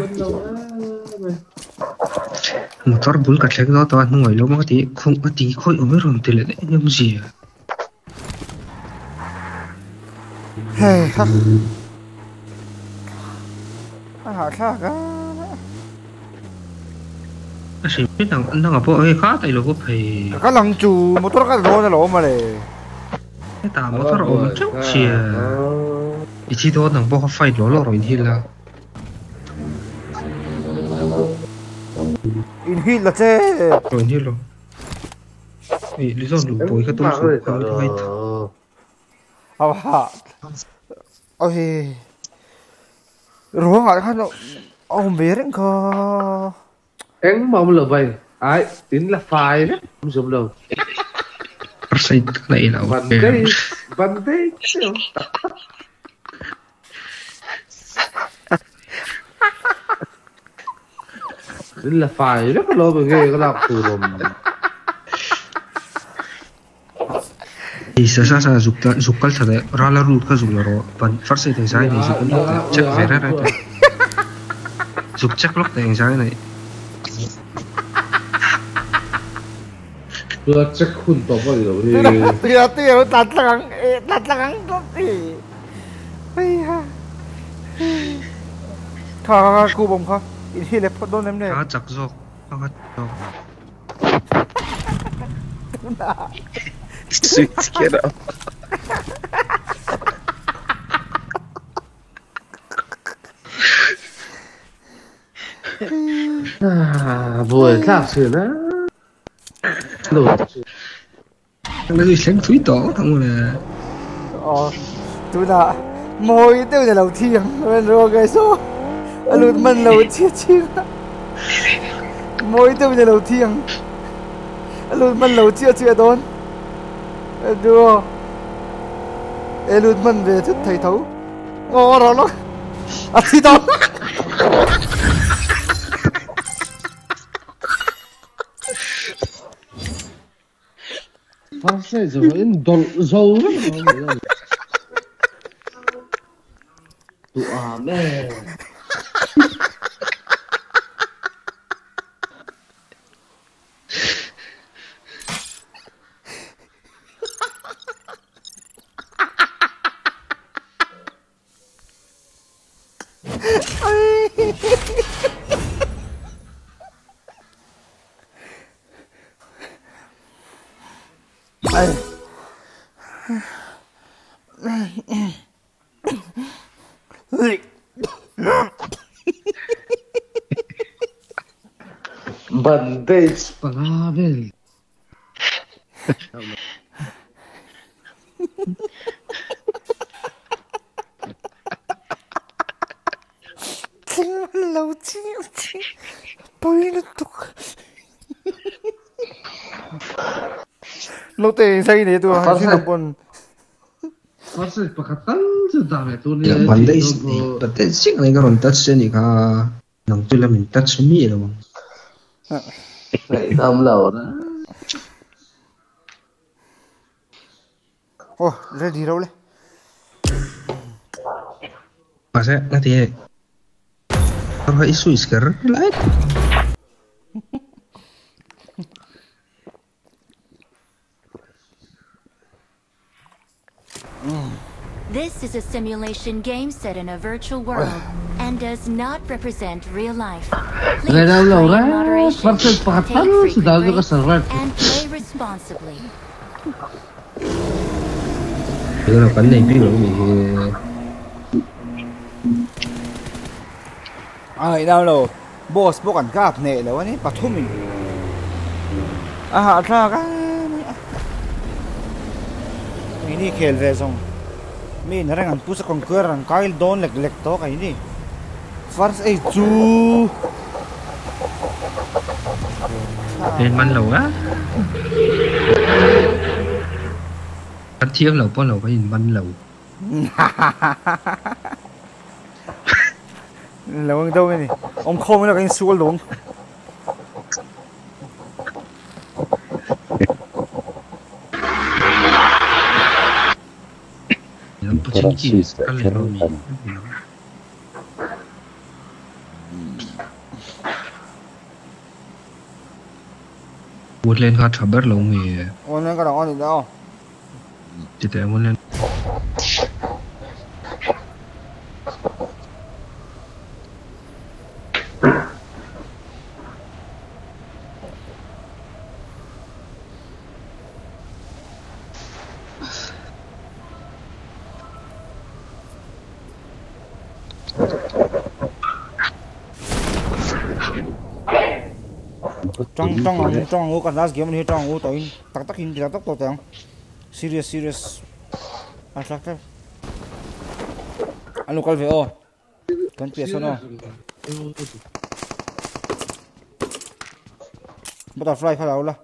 Bên đâu á, mày. Motor bul ka tlek do tawa nung lo ma ti khung a ti khoi o meron ti le hey ha à hả khác á. A si biết nang nang a po e kha tai lo ko phei cái lăng chủ motor cái đồ này lỗ mà này ta motor o ma chau chi i chi do nang bo ka fight lo lo ro in hila in hit là che rồi như rồi ấy lý do lũ bồi cái tôi xuống cái nó hay hào hạ ôi ruộng à khăn ông biết đấy cơ em mong là vậy ai tính là phải đấy không dùng đâu persen này là vấn đề vấn đề tính là phải rất là lâu bởi ghê cái lạc tù rồi thì sa sa sa dục ta dục kal thade rala root ka dục laro pan farse te sai ni dục lok check vera ra te dục check lok te sai này. Tôi check hun to bao giờ đi tiêu tiêu tạt lăng tạt lăng đó thì ây ha khá khu bông khá in hit là phát đôn em này ka chak zok ka chak Sweet up. à vừa làm sự đó đủ nó xem thúy tổ không là ờ tôi đã môi tiêu là đầu tiên rồi rồi cái số lụt mình đầu chia chia môi tiêu là đầu tiên lụt mình đầu chia chia đón đưa lụt mình về thức thầy thấu ngon rồi nó à thì tao phát sinh rồi em đồn dâu lắm. Tụi à mẹ. Bande spanavel. Tingnan lâu chi chi Bơi nó tục Lâu tệ say này tôi hay xin buồn phát sinh pakatan sa dami to ni ya banda is but then sing này karon touch ni ka nang tu la min touch mi lo Vậy tâm lầu đó Ồ, ready đâu lên Masa nanti Kalau isu iskar lain This is a simulation game set in a virtual world and does not represent real life. Please Vậy đâu play This is a simulation game set in a virtual world and does not represent real life. Please and play responsibly. Ai đâu đâu boss bốc ảnh cáp nè là anh ấy bắt thua mình. À hạ ra cái ini khel về xong mi nãy anh pusa con cửa anh cái don lek lek to cái ini first ấy chú. Nên man lâu á. Bắt thiếp lâu bao lâu phải nhìn man lâu lawang đâu này ông không là anh xuống luôn Francisco, muốn lên khát thở bớt lông mì muốn lên cái đó thì đâu chỉ để muốn lên trang trang ông trang ông cả lát game này trang ông tối tắc tắc hình tắc tắc tối trang serious serious à tắc tắc alo calveo con pieza no butterfly phải đâu là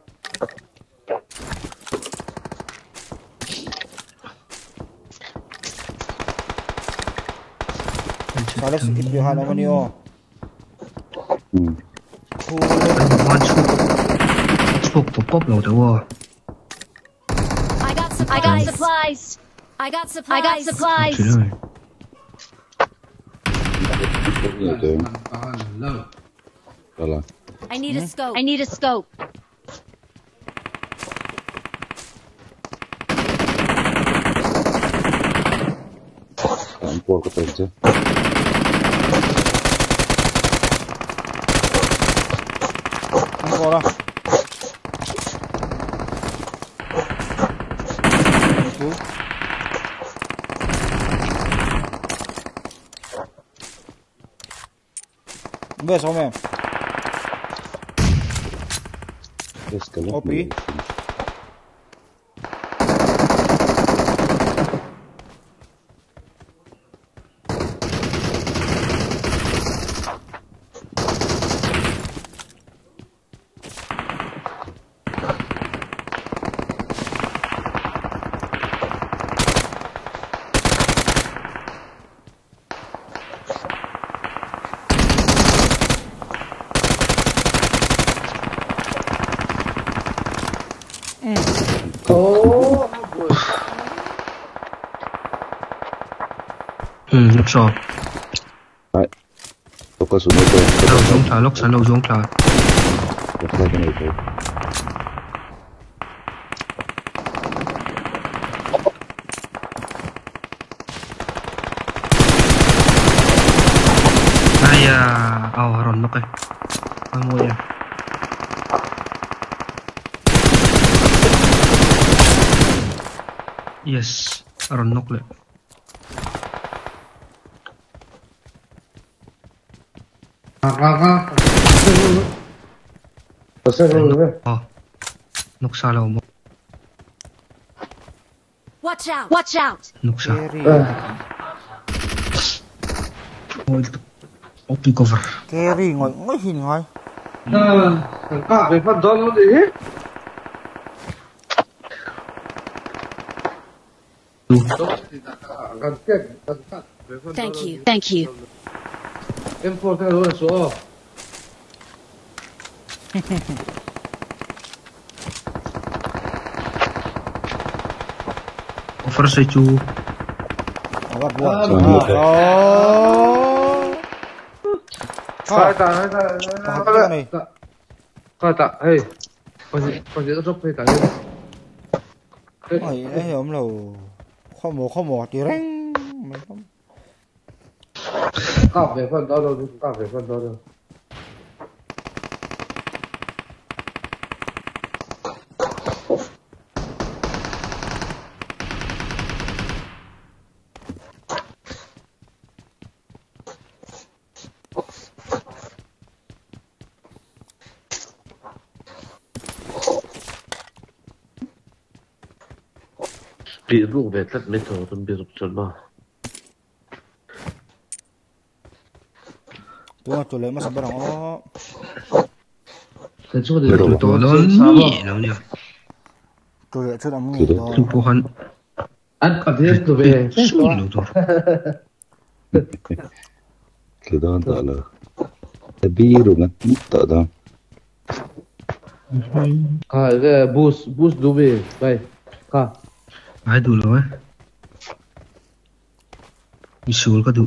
Alex if you had money oh One scoop. Scoop pop pop lâu đâu à. I got supplies. I got supplies. I got supplies. What you? Hello. I need a scope. I need a scope. I'm Un beso, hombre. Es que no. Sau. Đấy. Tôi có súng tôi. Lâu xuống trả lúc sáng lâu xuống trả. Tôi ra cái này thôi. Ay, ah, oh, haron no kay. Ang mo yan. Yes, haron Watch out! Watch out! open cover. Carry, ngồi ngồi hình here Ờ. Thank you. Thank you. Em phô theo rồi số Cover sa chu. Agak buat. Ah, betul. Oh. khai tạ khai tạ Bakit ka na eh? khai tạ hey còn gì tireng. Mày không. 大嘴放刀刀，大嘴放刀刀。别动别动，没头的别动车嘛。Cuatro, le hemos a oh. Pero bueno, Tôi chết lắm rồi. Tôi cố gắng. Ăn cả thế tôi về. Sụt luôn rồi. Thế đó đó là. Thế bi rồi ngắt mút tờ đó. À, cái bus bus đủ về, vậy. Cả. Ai đủ rồi? Mình sụt có đủ.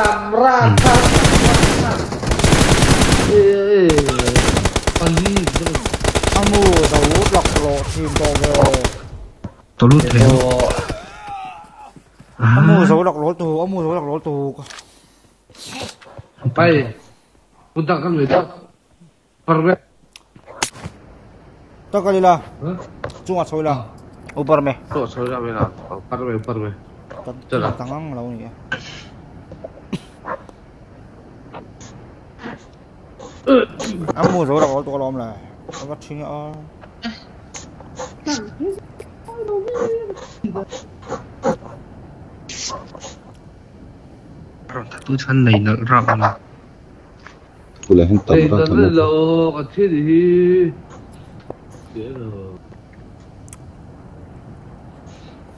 Camera, camera. amu đâu lọc lộ team to về Tôi lút thế. amu dấu lọc lỗ tù amu dấu lọc lỗ tù Bay. Punta kan kita. Perbe. to cái là chung à thôi là over me Tuh, sorry kami na. Perbe, perbe. Jalan. tangang lâu nhỉ amu dấu lọc lỗ tù lom là nó bắt chính ở Rồi tôi chân này nó rộng là Kula hen tam Hey, ra tan tam. lo, kacil di. Dia lo.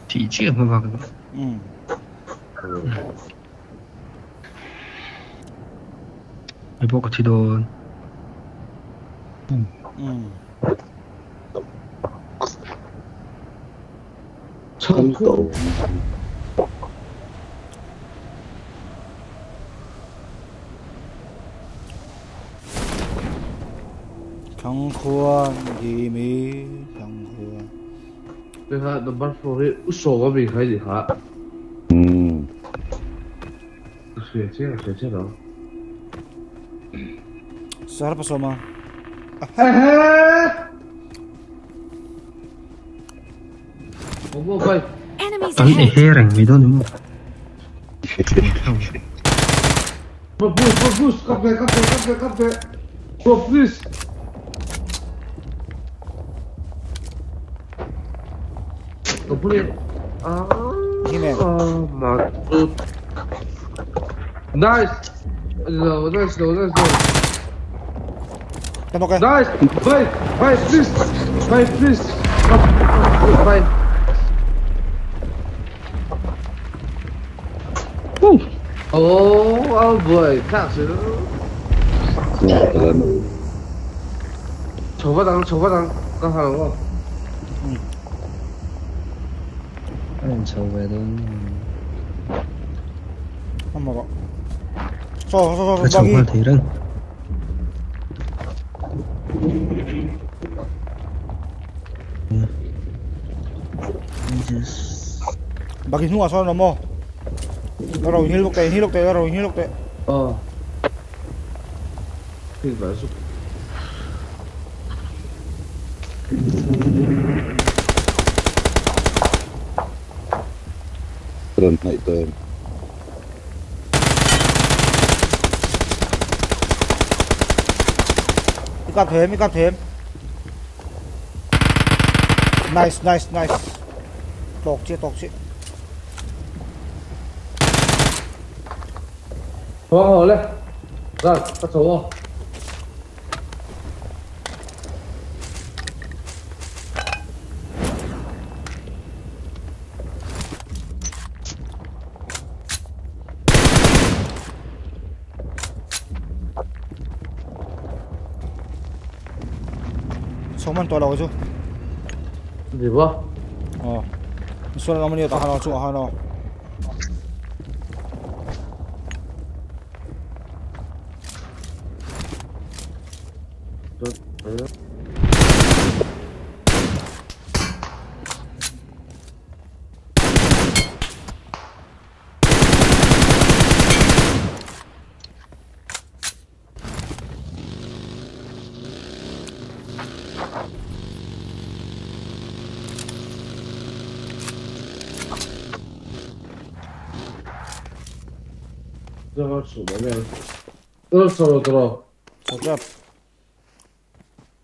chỉ chia mà vào cái ừ ừ Không tổ. thằng 嗯。嗯不是不是唱歌唱歌你没那过对说的说我没开机哈嗯。不是这样接了。种啥都不说吗？طلع هيرنج we don't move مبوس مبوس قبل قبل قبل قبل Bro please Complete Oh my god Nice No nice no nice no Tama ka. Nice. Bye, bye, please. Bye, please. Bye. Oh, oh boy, phát đăng, chỗ phát đăng. Có hàng không? Anh sâu về tôi không mà so so cái so sống bagi là thế đó bagi semua so no mo Rồi hilok teh, hilok teh, rồi hilok teh. Ờ. Thì phải giúp. Keren na ito. Mi cặp thêm, mi cặp thêm. Nice, nice, nice. Tộc chia, tộc chia. Lên. Rồi, bắt số vô. Sống man to lâu chứ. Gì vậy? Ờ. Xuân nó nhiều tao nó chua hai nó. Rồi,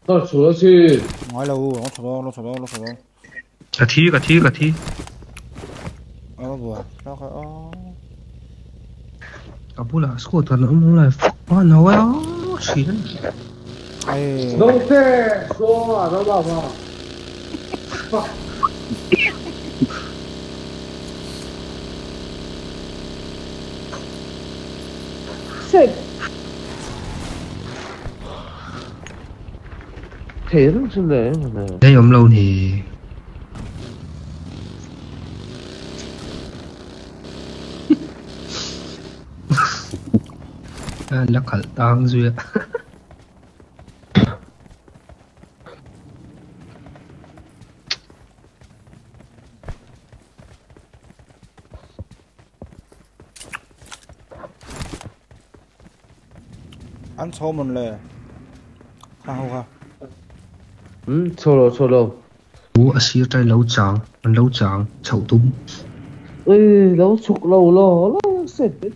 나이스 나이스 Allahu, on se va, on se va, on se va. 같이 같이 같이 Ah bah, alors, oh. ابولا اسكت انا ام لا انا ولا شيء 너무 세 좋아 너무 봐 대를 쓰네. 네. 내 염라운이. 야, 락할 땅수야. 안 처음은 레. 아, 와 ừ solo solo Ủa, ở xưa trai lâu chàng, lâu chàng, chậu túm. ơi lâu chục lâu lo lo sệt quay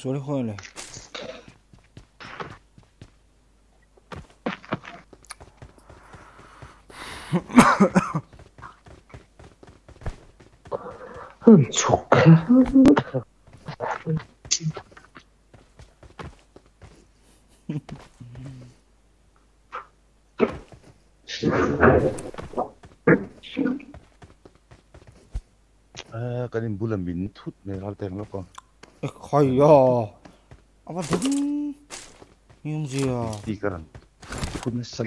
それ入れ、khỏi yo à mà đúng nhưng gì à đi cái này thút nó sẵn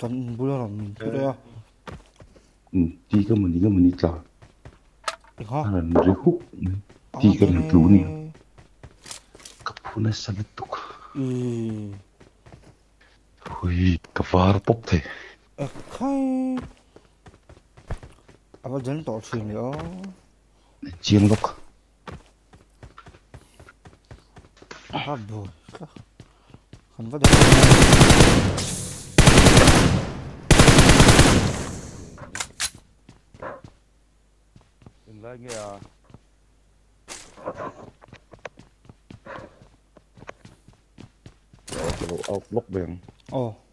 toàn bữa làm mình thôi đấy à ừ đi cái mình đi cái mình đi chợ được hả là nó hút đi cái này lú này cái phun nó sẵn tục ừ ui cái var bốc thế à khai à mà dân tỏ chuyện nữa chiên lúc حبه انفضح لا يا اطلق بين أوه.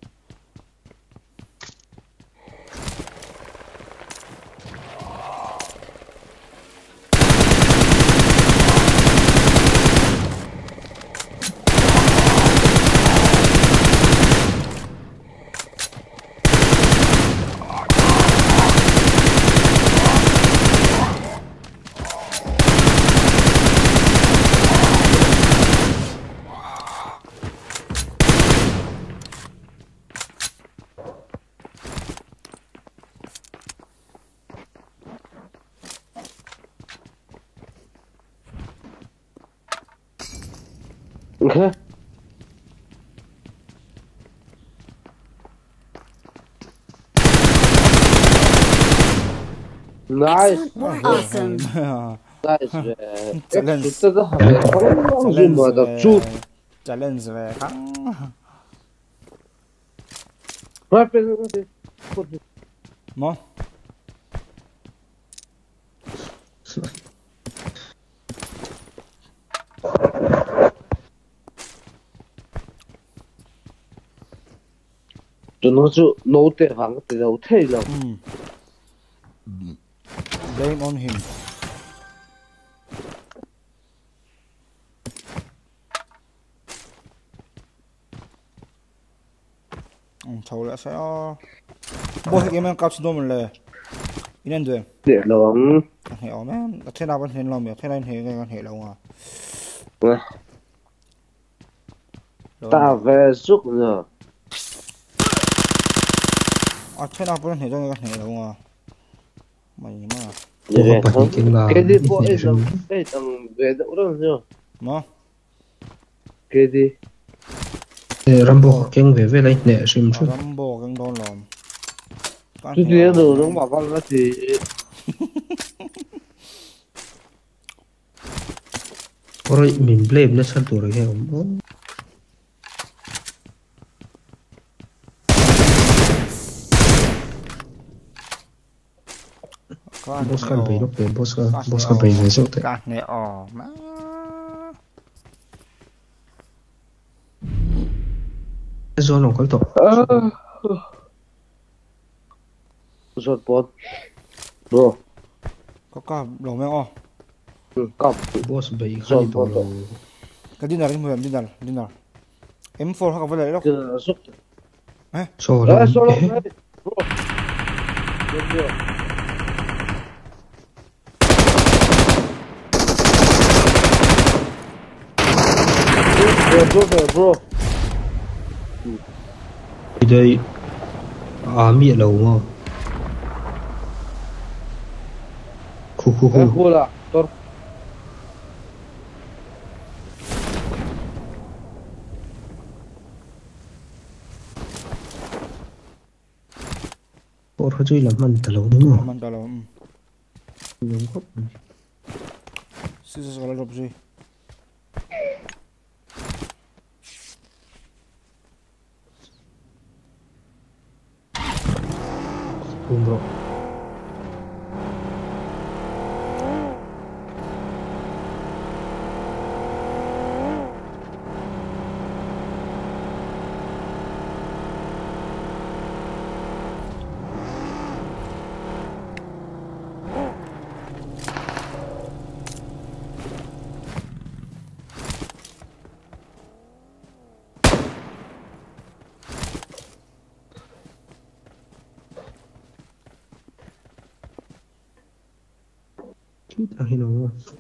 Nice. Awesome. Nice. man. Challenge. Hame. Không dùng mà tập chút. challenge về thắng Vai pegar você. Mo Tụi nó chú nấu tệ hàng thì đâu thế đâu blame on him ừ, thầu lại sẽ bố thì em cao trình độ mình là 이런 데 Để lòng. hệ ở mấy thế nào vẫn hệ lòng được thế này hệ cái hệ lòng à Nè. Ta về giúp nữa. à thế nào vẫn hệ cho cái hệ lòng à mày mà kinh là- Cái đi bộ ấy rồi. ấy thằng về đâu đó chưa? mà Cái đi. Ê, Rambo kiêng về về lấy nè xem chút. Rambo cái đó làm Chứ kia đồ nó bảo con nó thì Rồi mình blame nó sao tụi rồi không? boss kan bay lúc về boss ka boss ka bay về số thế cả này ồ má zone nó có tổ Zone bot. Bro. có cả lỗ mẹ ồ Cop. boss Zone khăn tổ bot. cái đi nào đi mượn đi nào đi nào M4 hoặc là đâu Cái xúc. so Ờ, là solo. Bro. Your brother, bro. Đi đây. À, miệng đầu mà. Khu khu khu. Khu là, tốt. Bộ thôi chơi là mình tà lấu đúng không? Mình tà lấu, ừ. Đúng không? Xin chào, là rộp gì? 工作。suite à Rhinovance.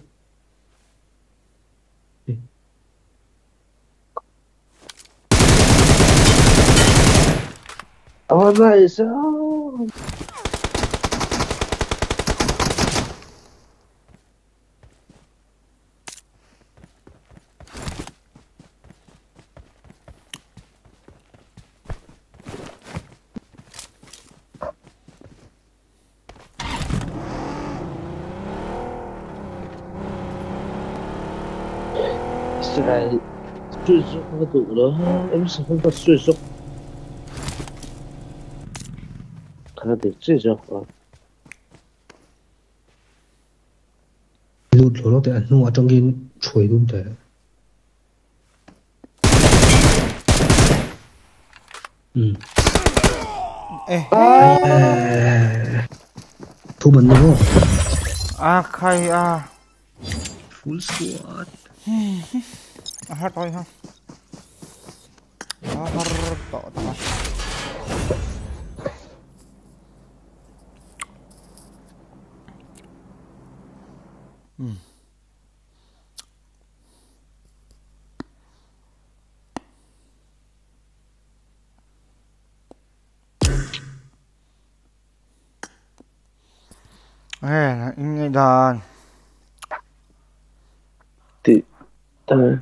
Ah bah, hein. Oh, này xuyên suốt cái tụ đó em sẽ không có xuyên suốt khả năng xuyên suốt à Lụt lỗ nó tại ăn nua trong cái chuối đúng thế. Ừ. ê. Thu mình đúng không? à khai à Full squad. À hát thôi ha. À hát tỏ tỏ ừ. Ê, là nghe đàn thì ờ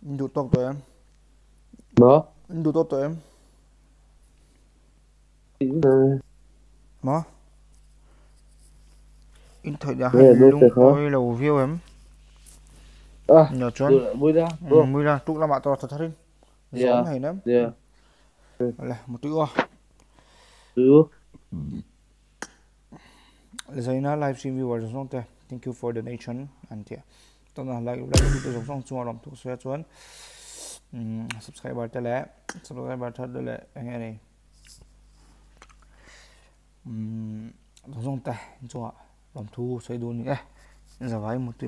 đủ tốt tụi em đó. Đủ tốt tụi em. Mà In thời đã hay lung hả? ôi lầu view em. À Nhỏ chuẩn. bữa ra, Ừ. Mùi ra, trúc là mạ tỏ thật thật Yeah. Giống hay nếm yeah Là một chữ à ừ Zaina livestream viewers trong te Thank you for donation. And yeah Tao là like like video giống trong chung lòng thuộc xoay chuan Ừm, Subscribe bar te lẽ Subscribe bar thật đôi này Ừm, Giống Lòng thu xoay đuôn nhé Giờ vay một tí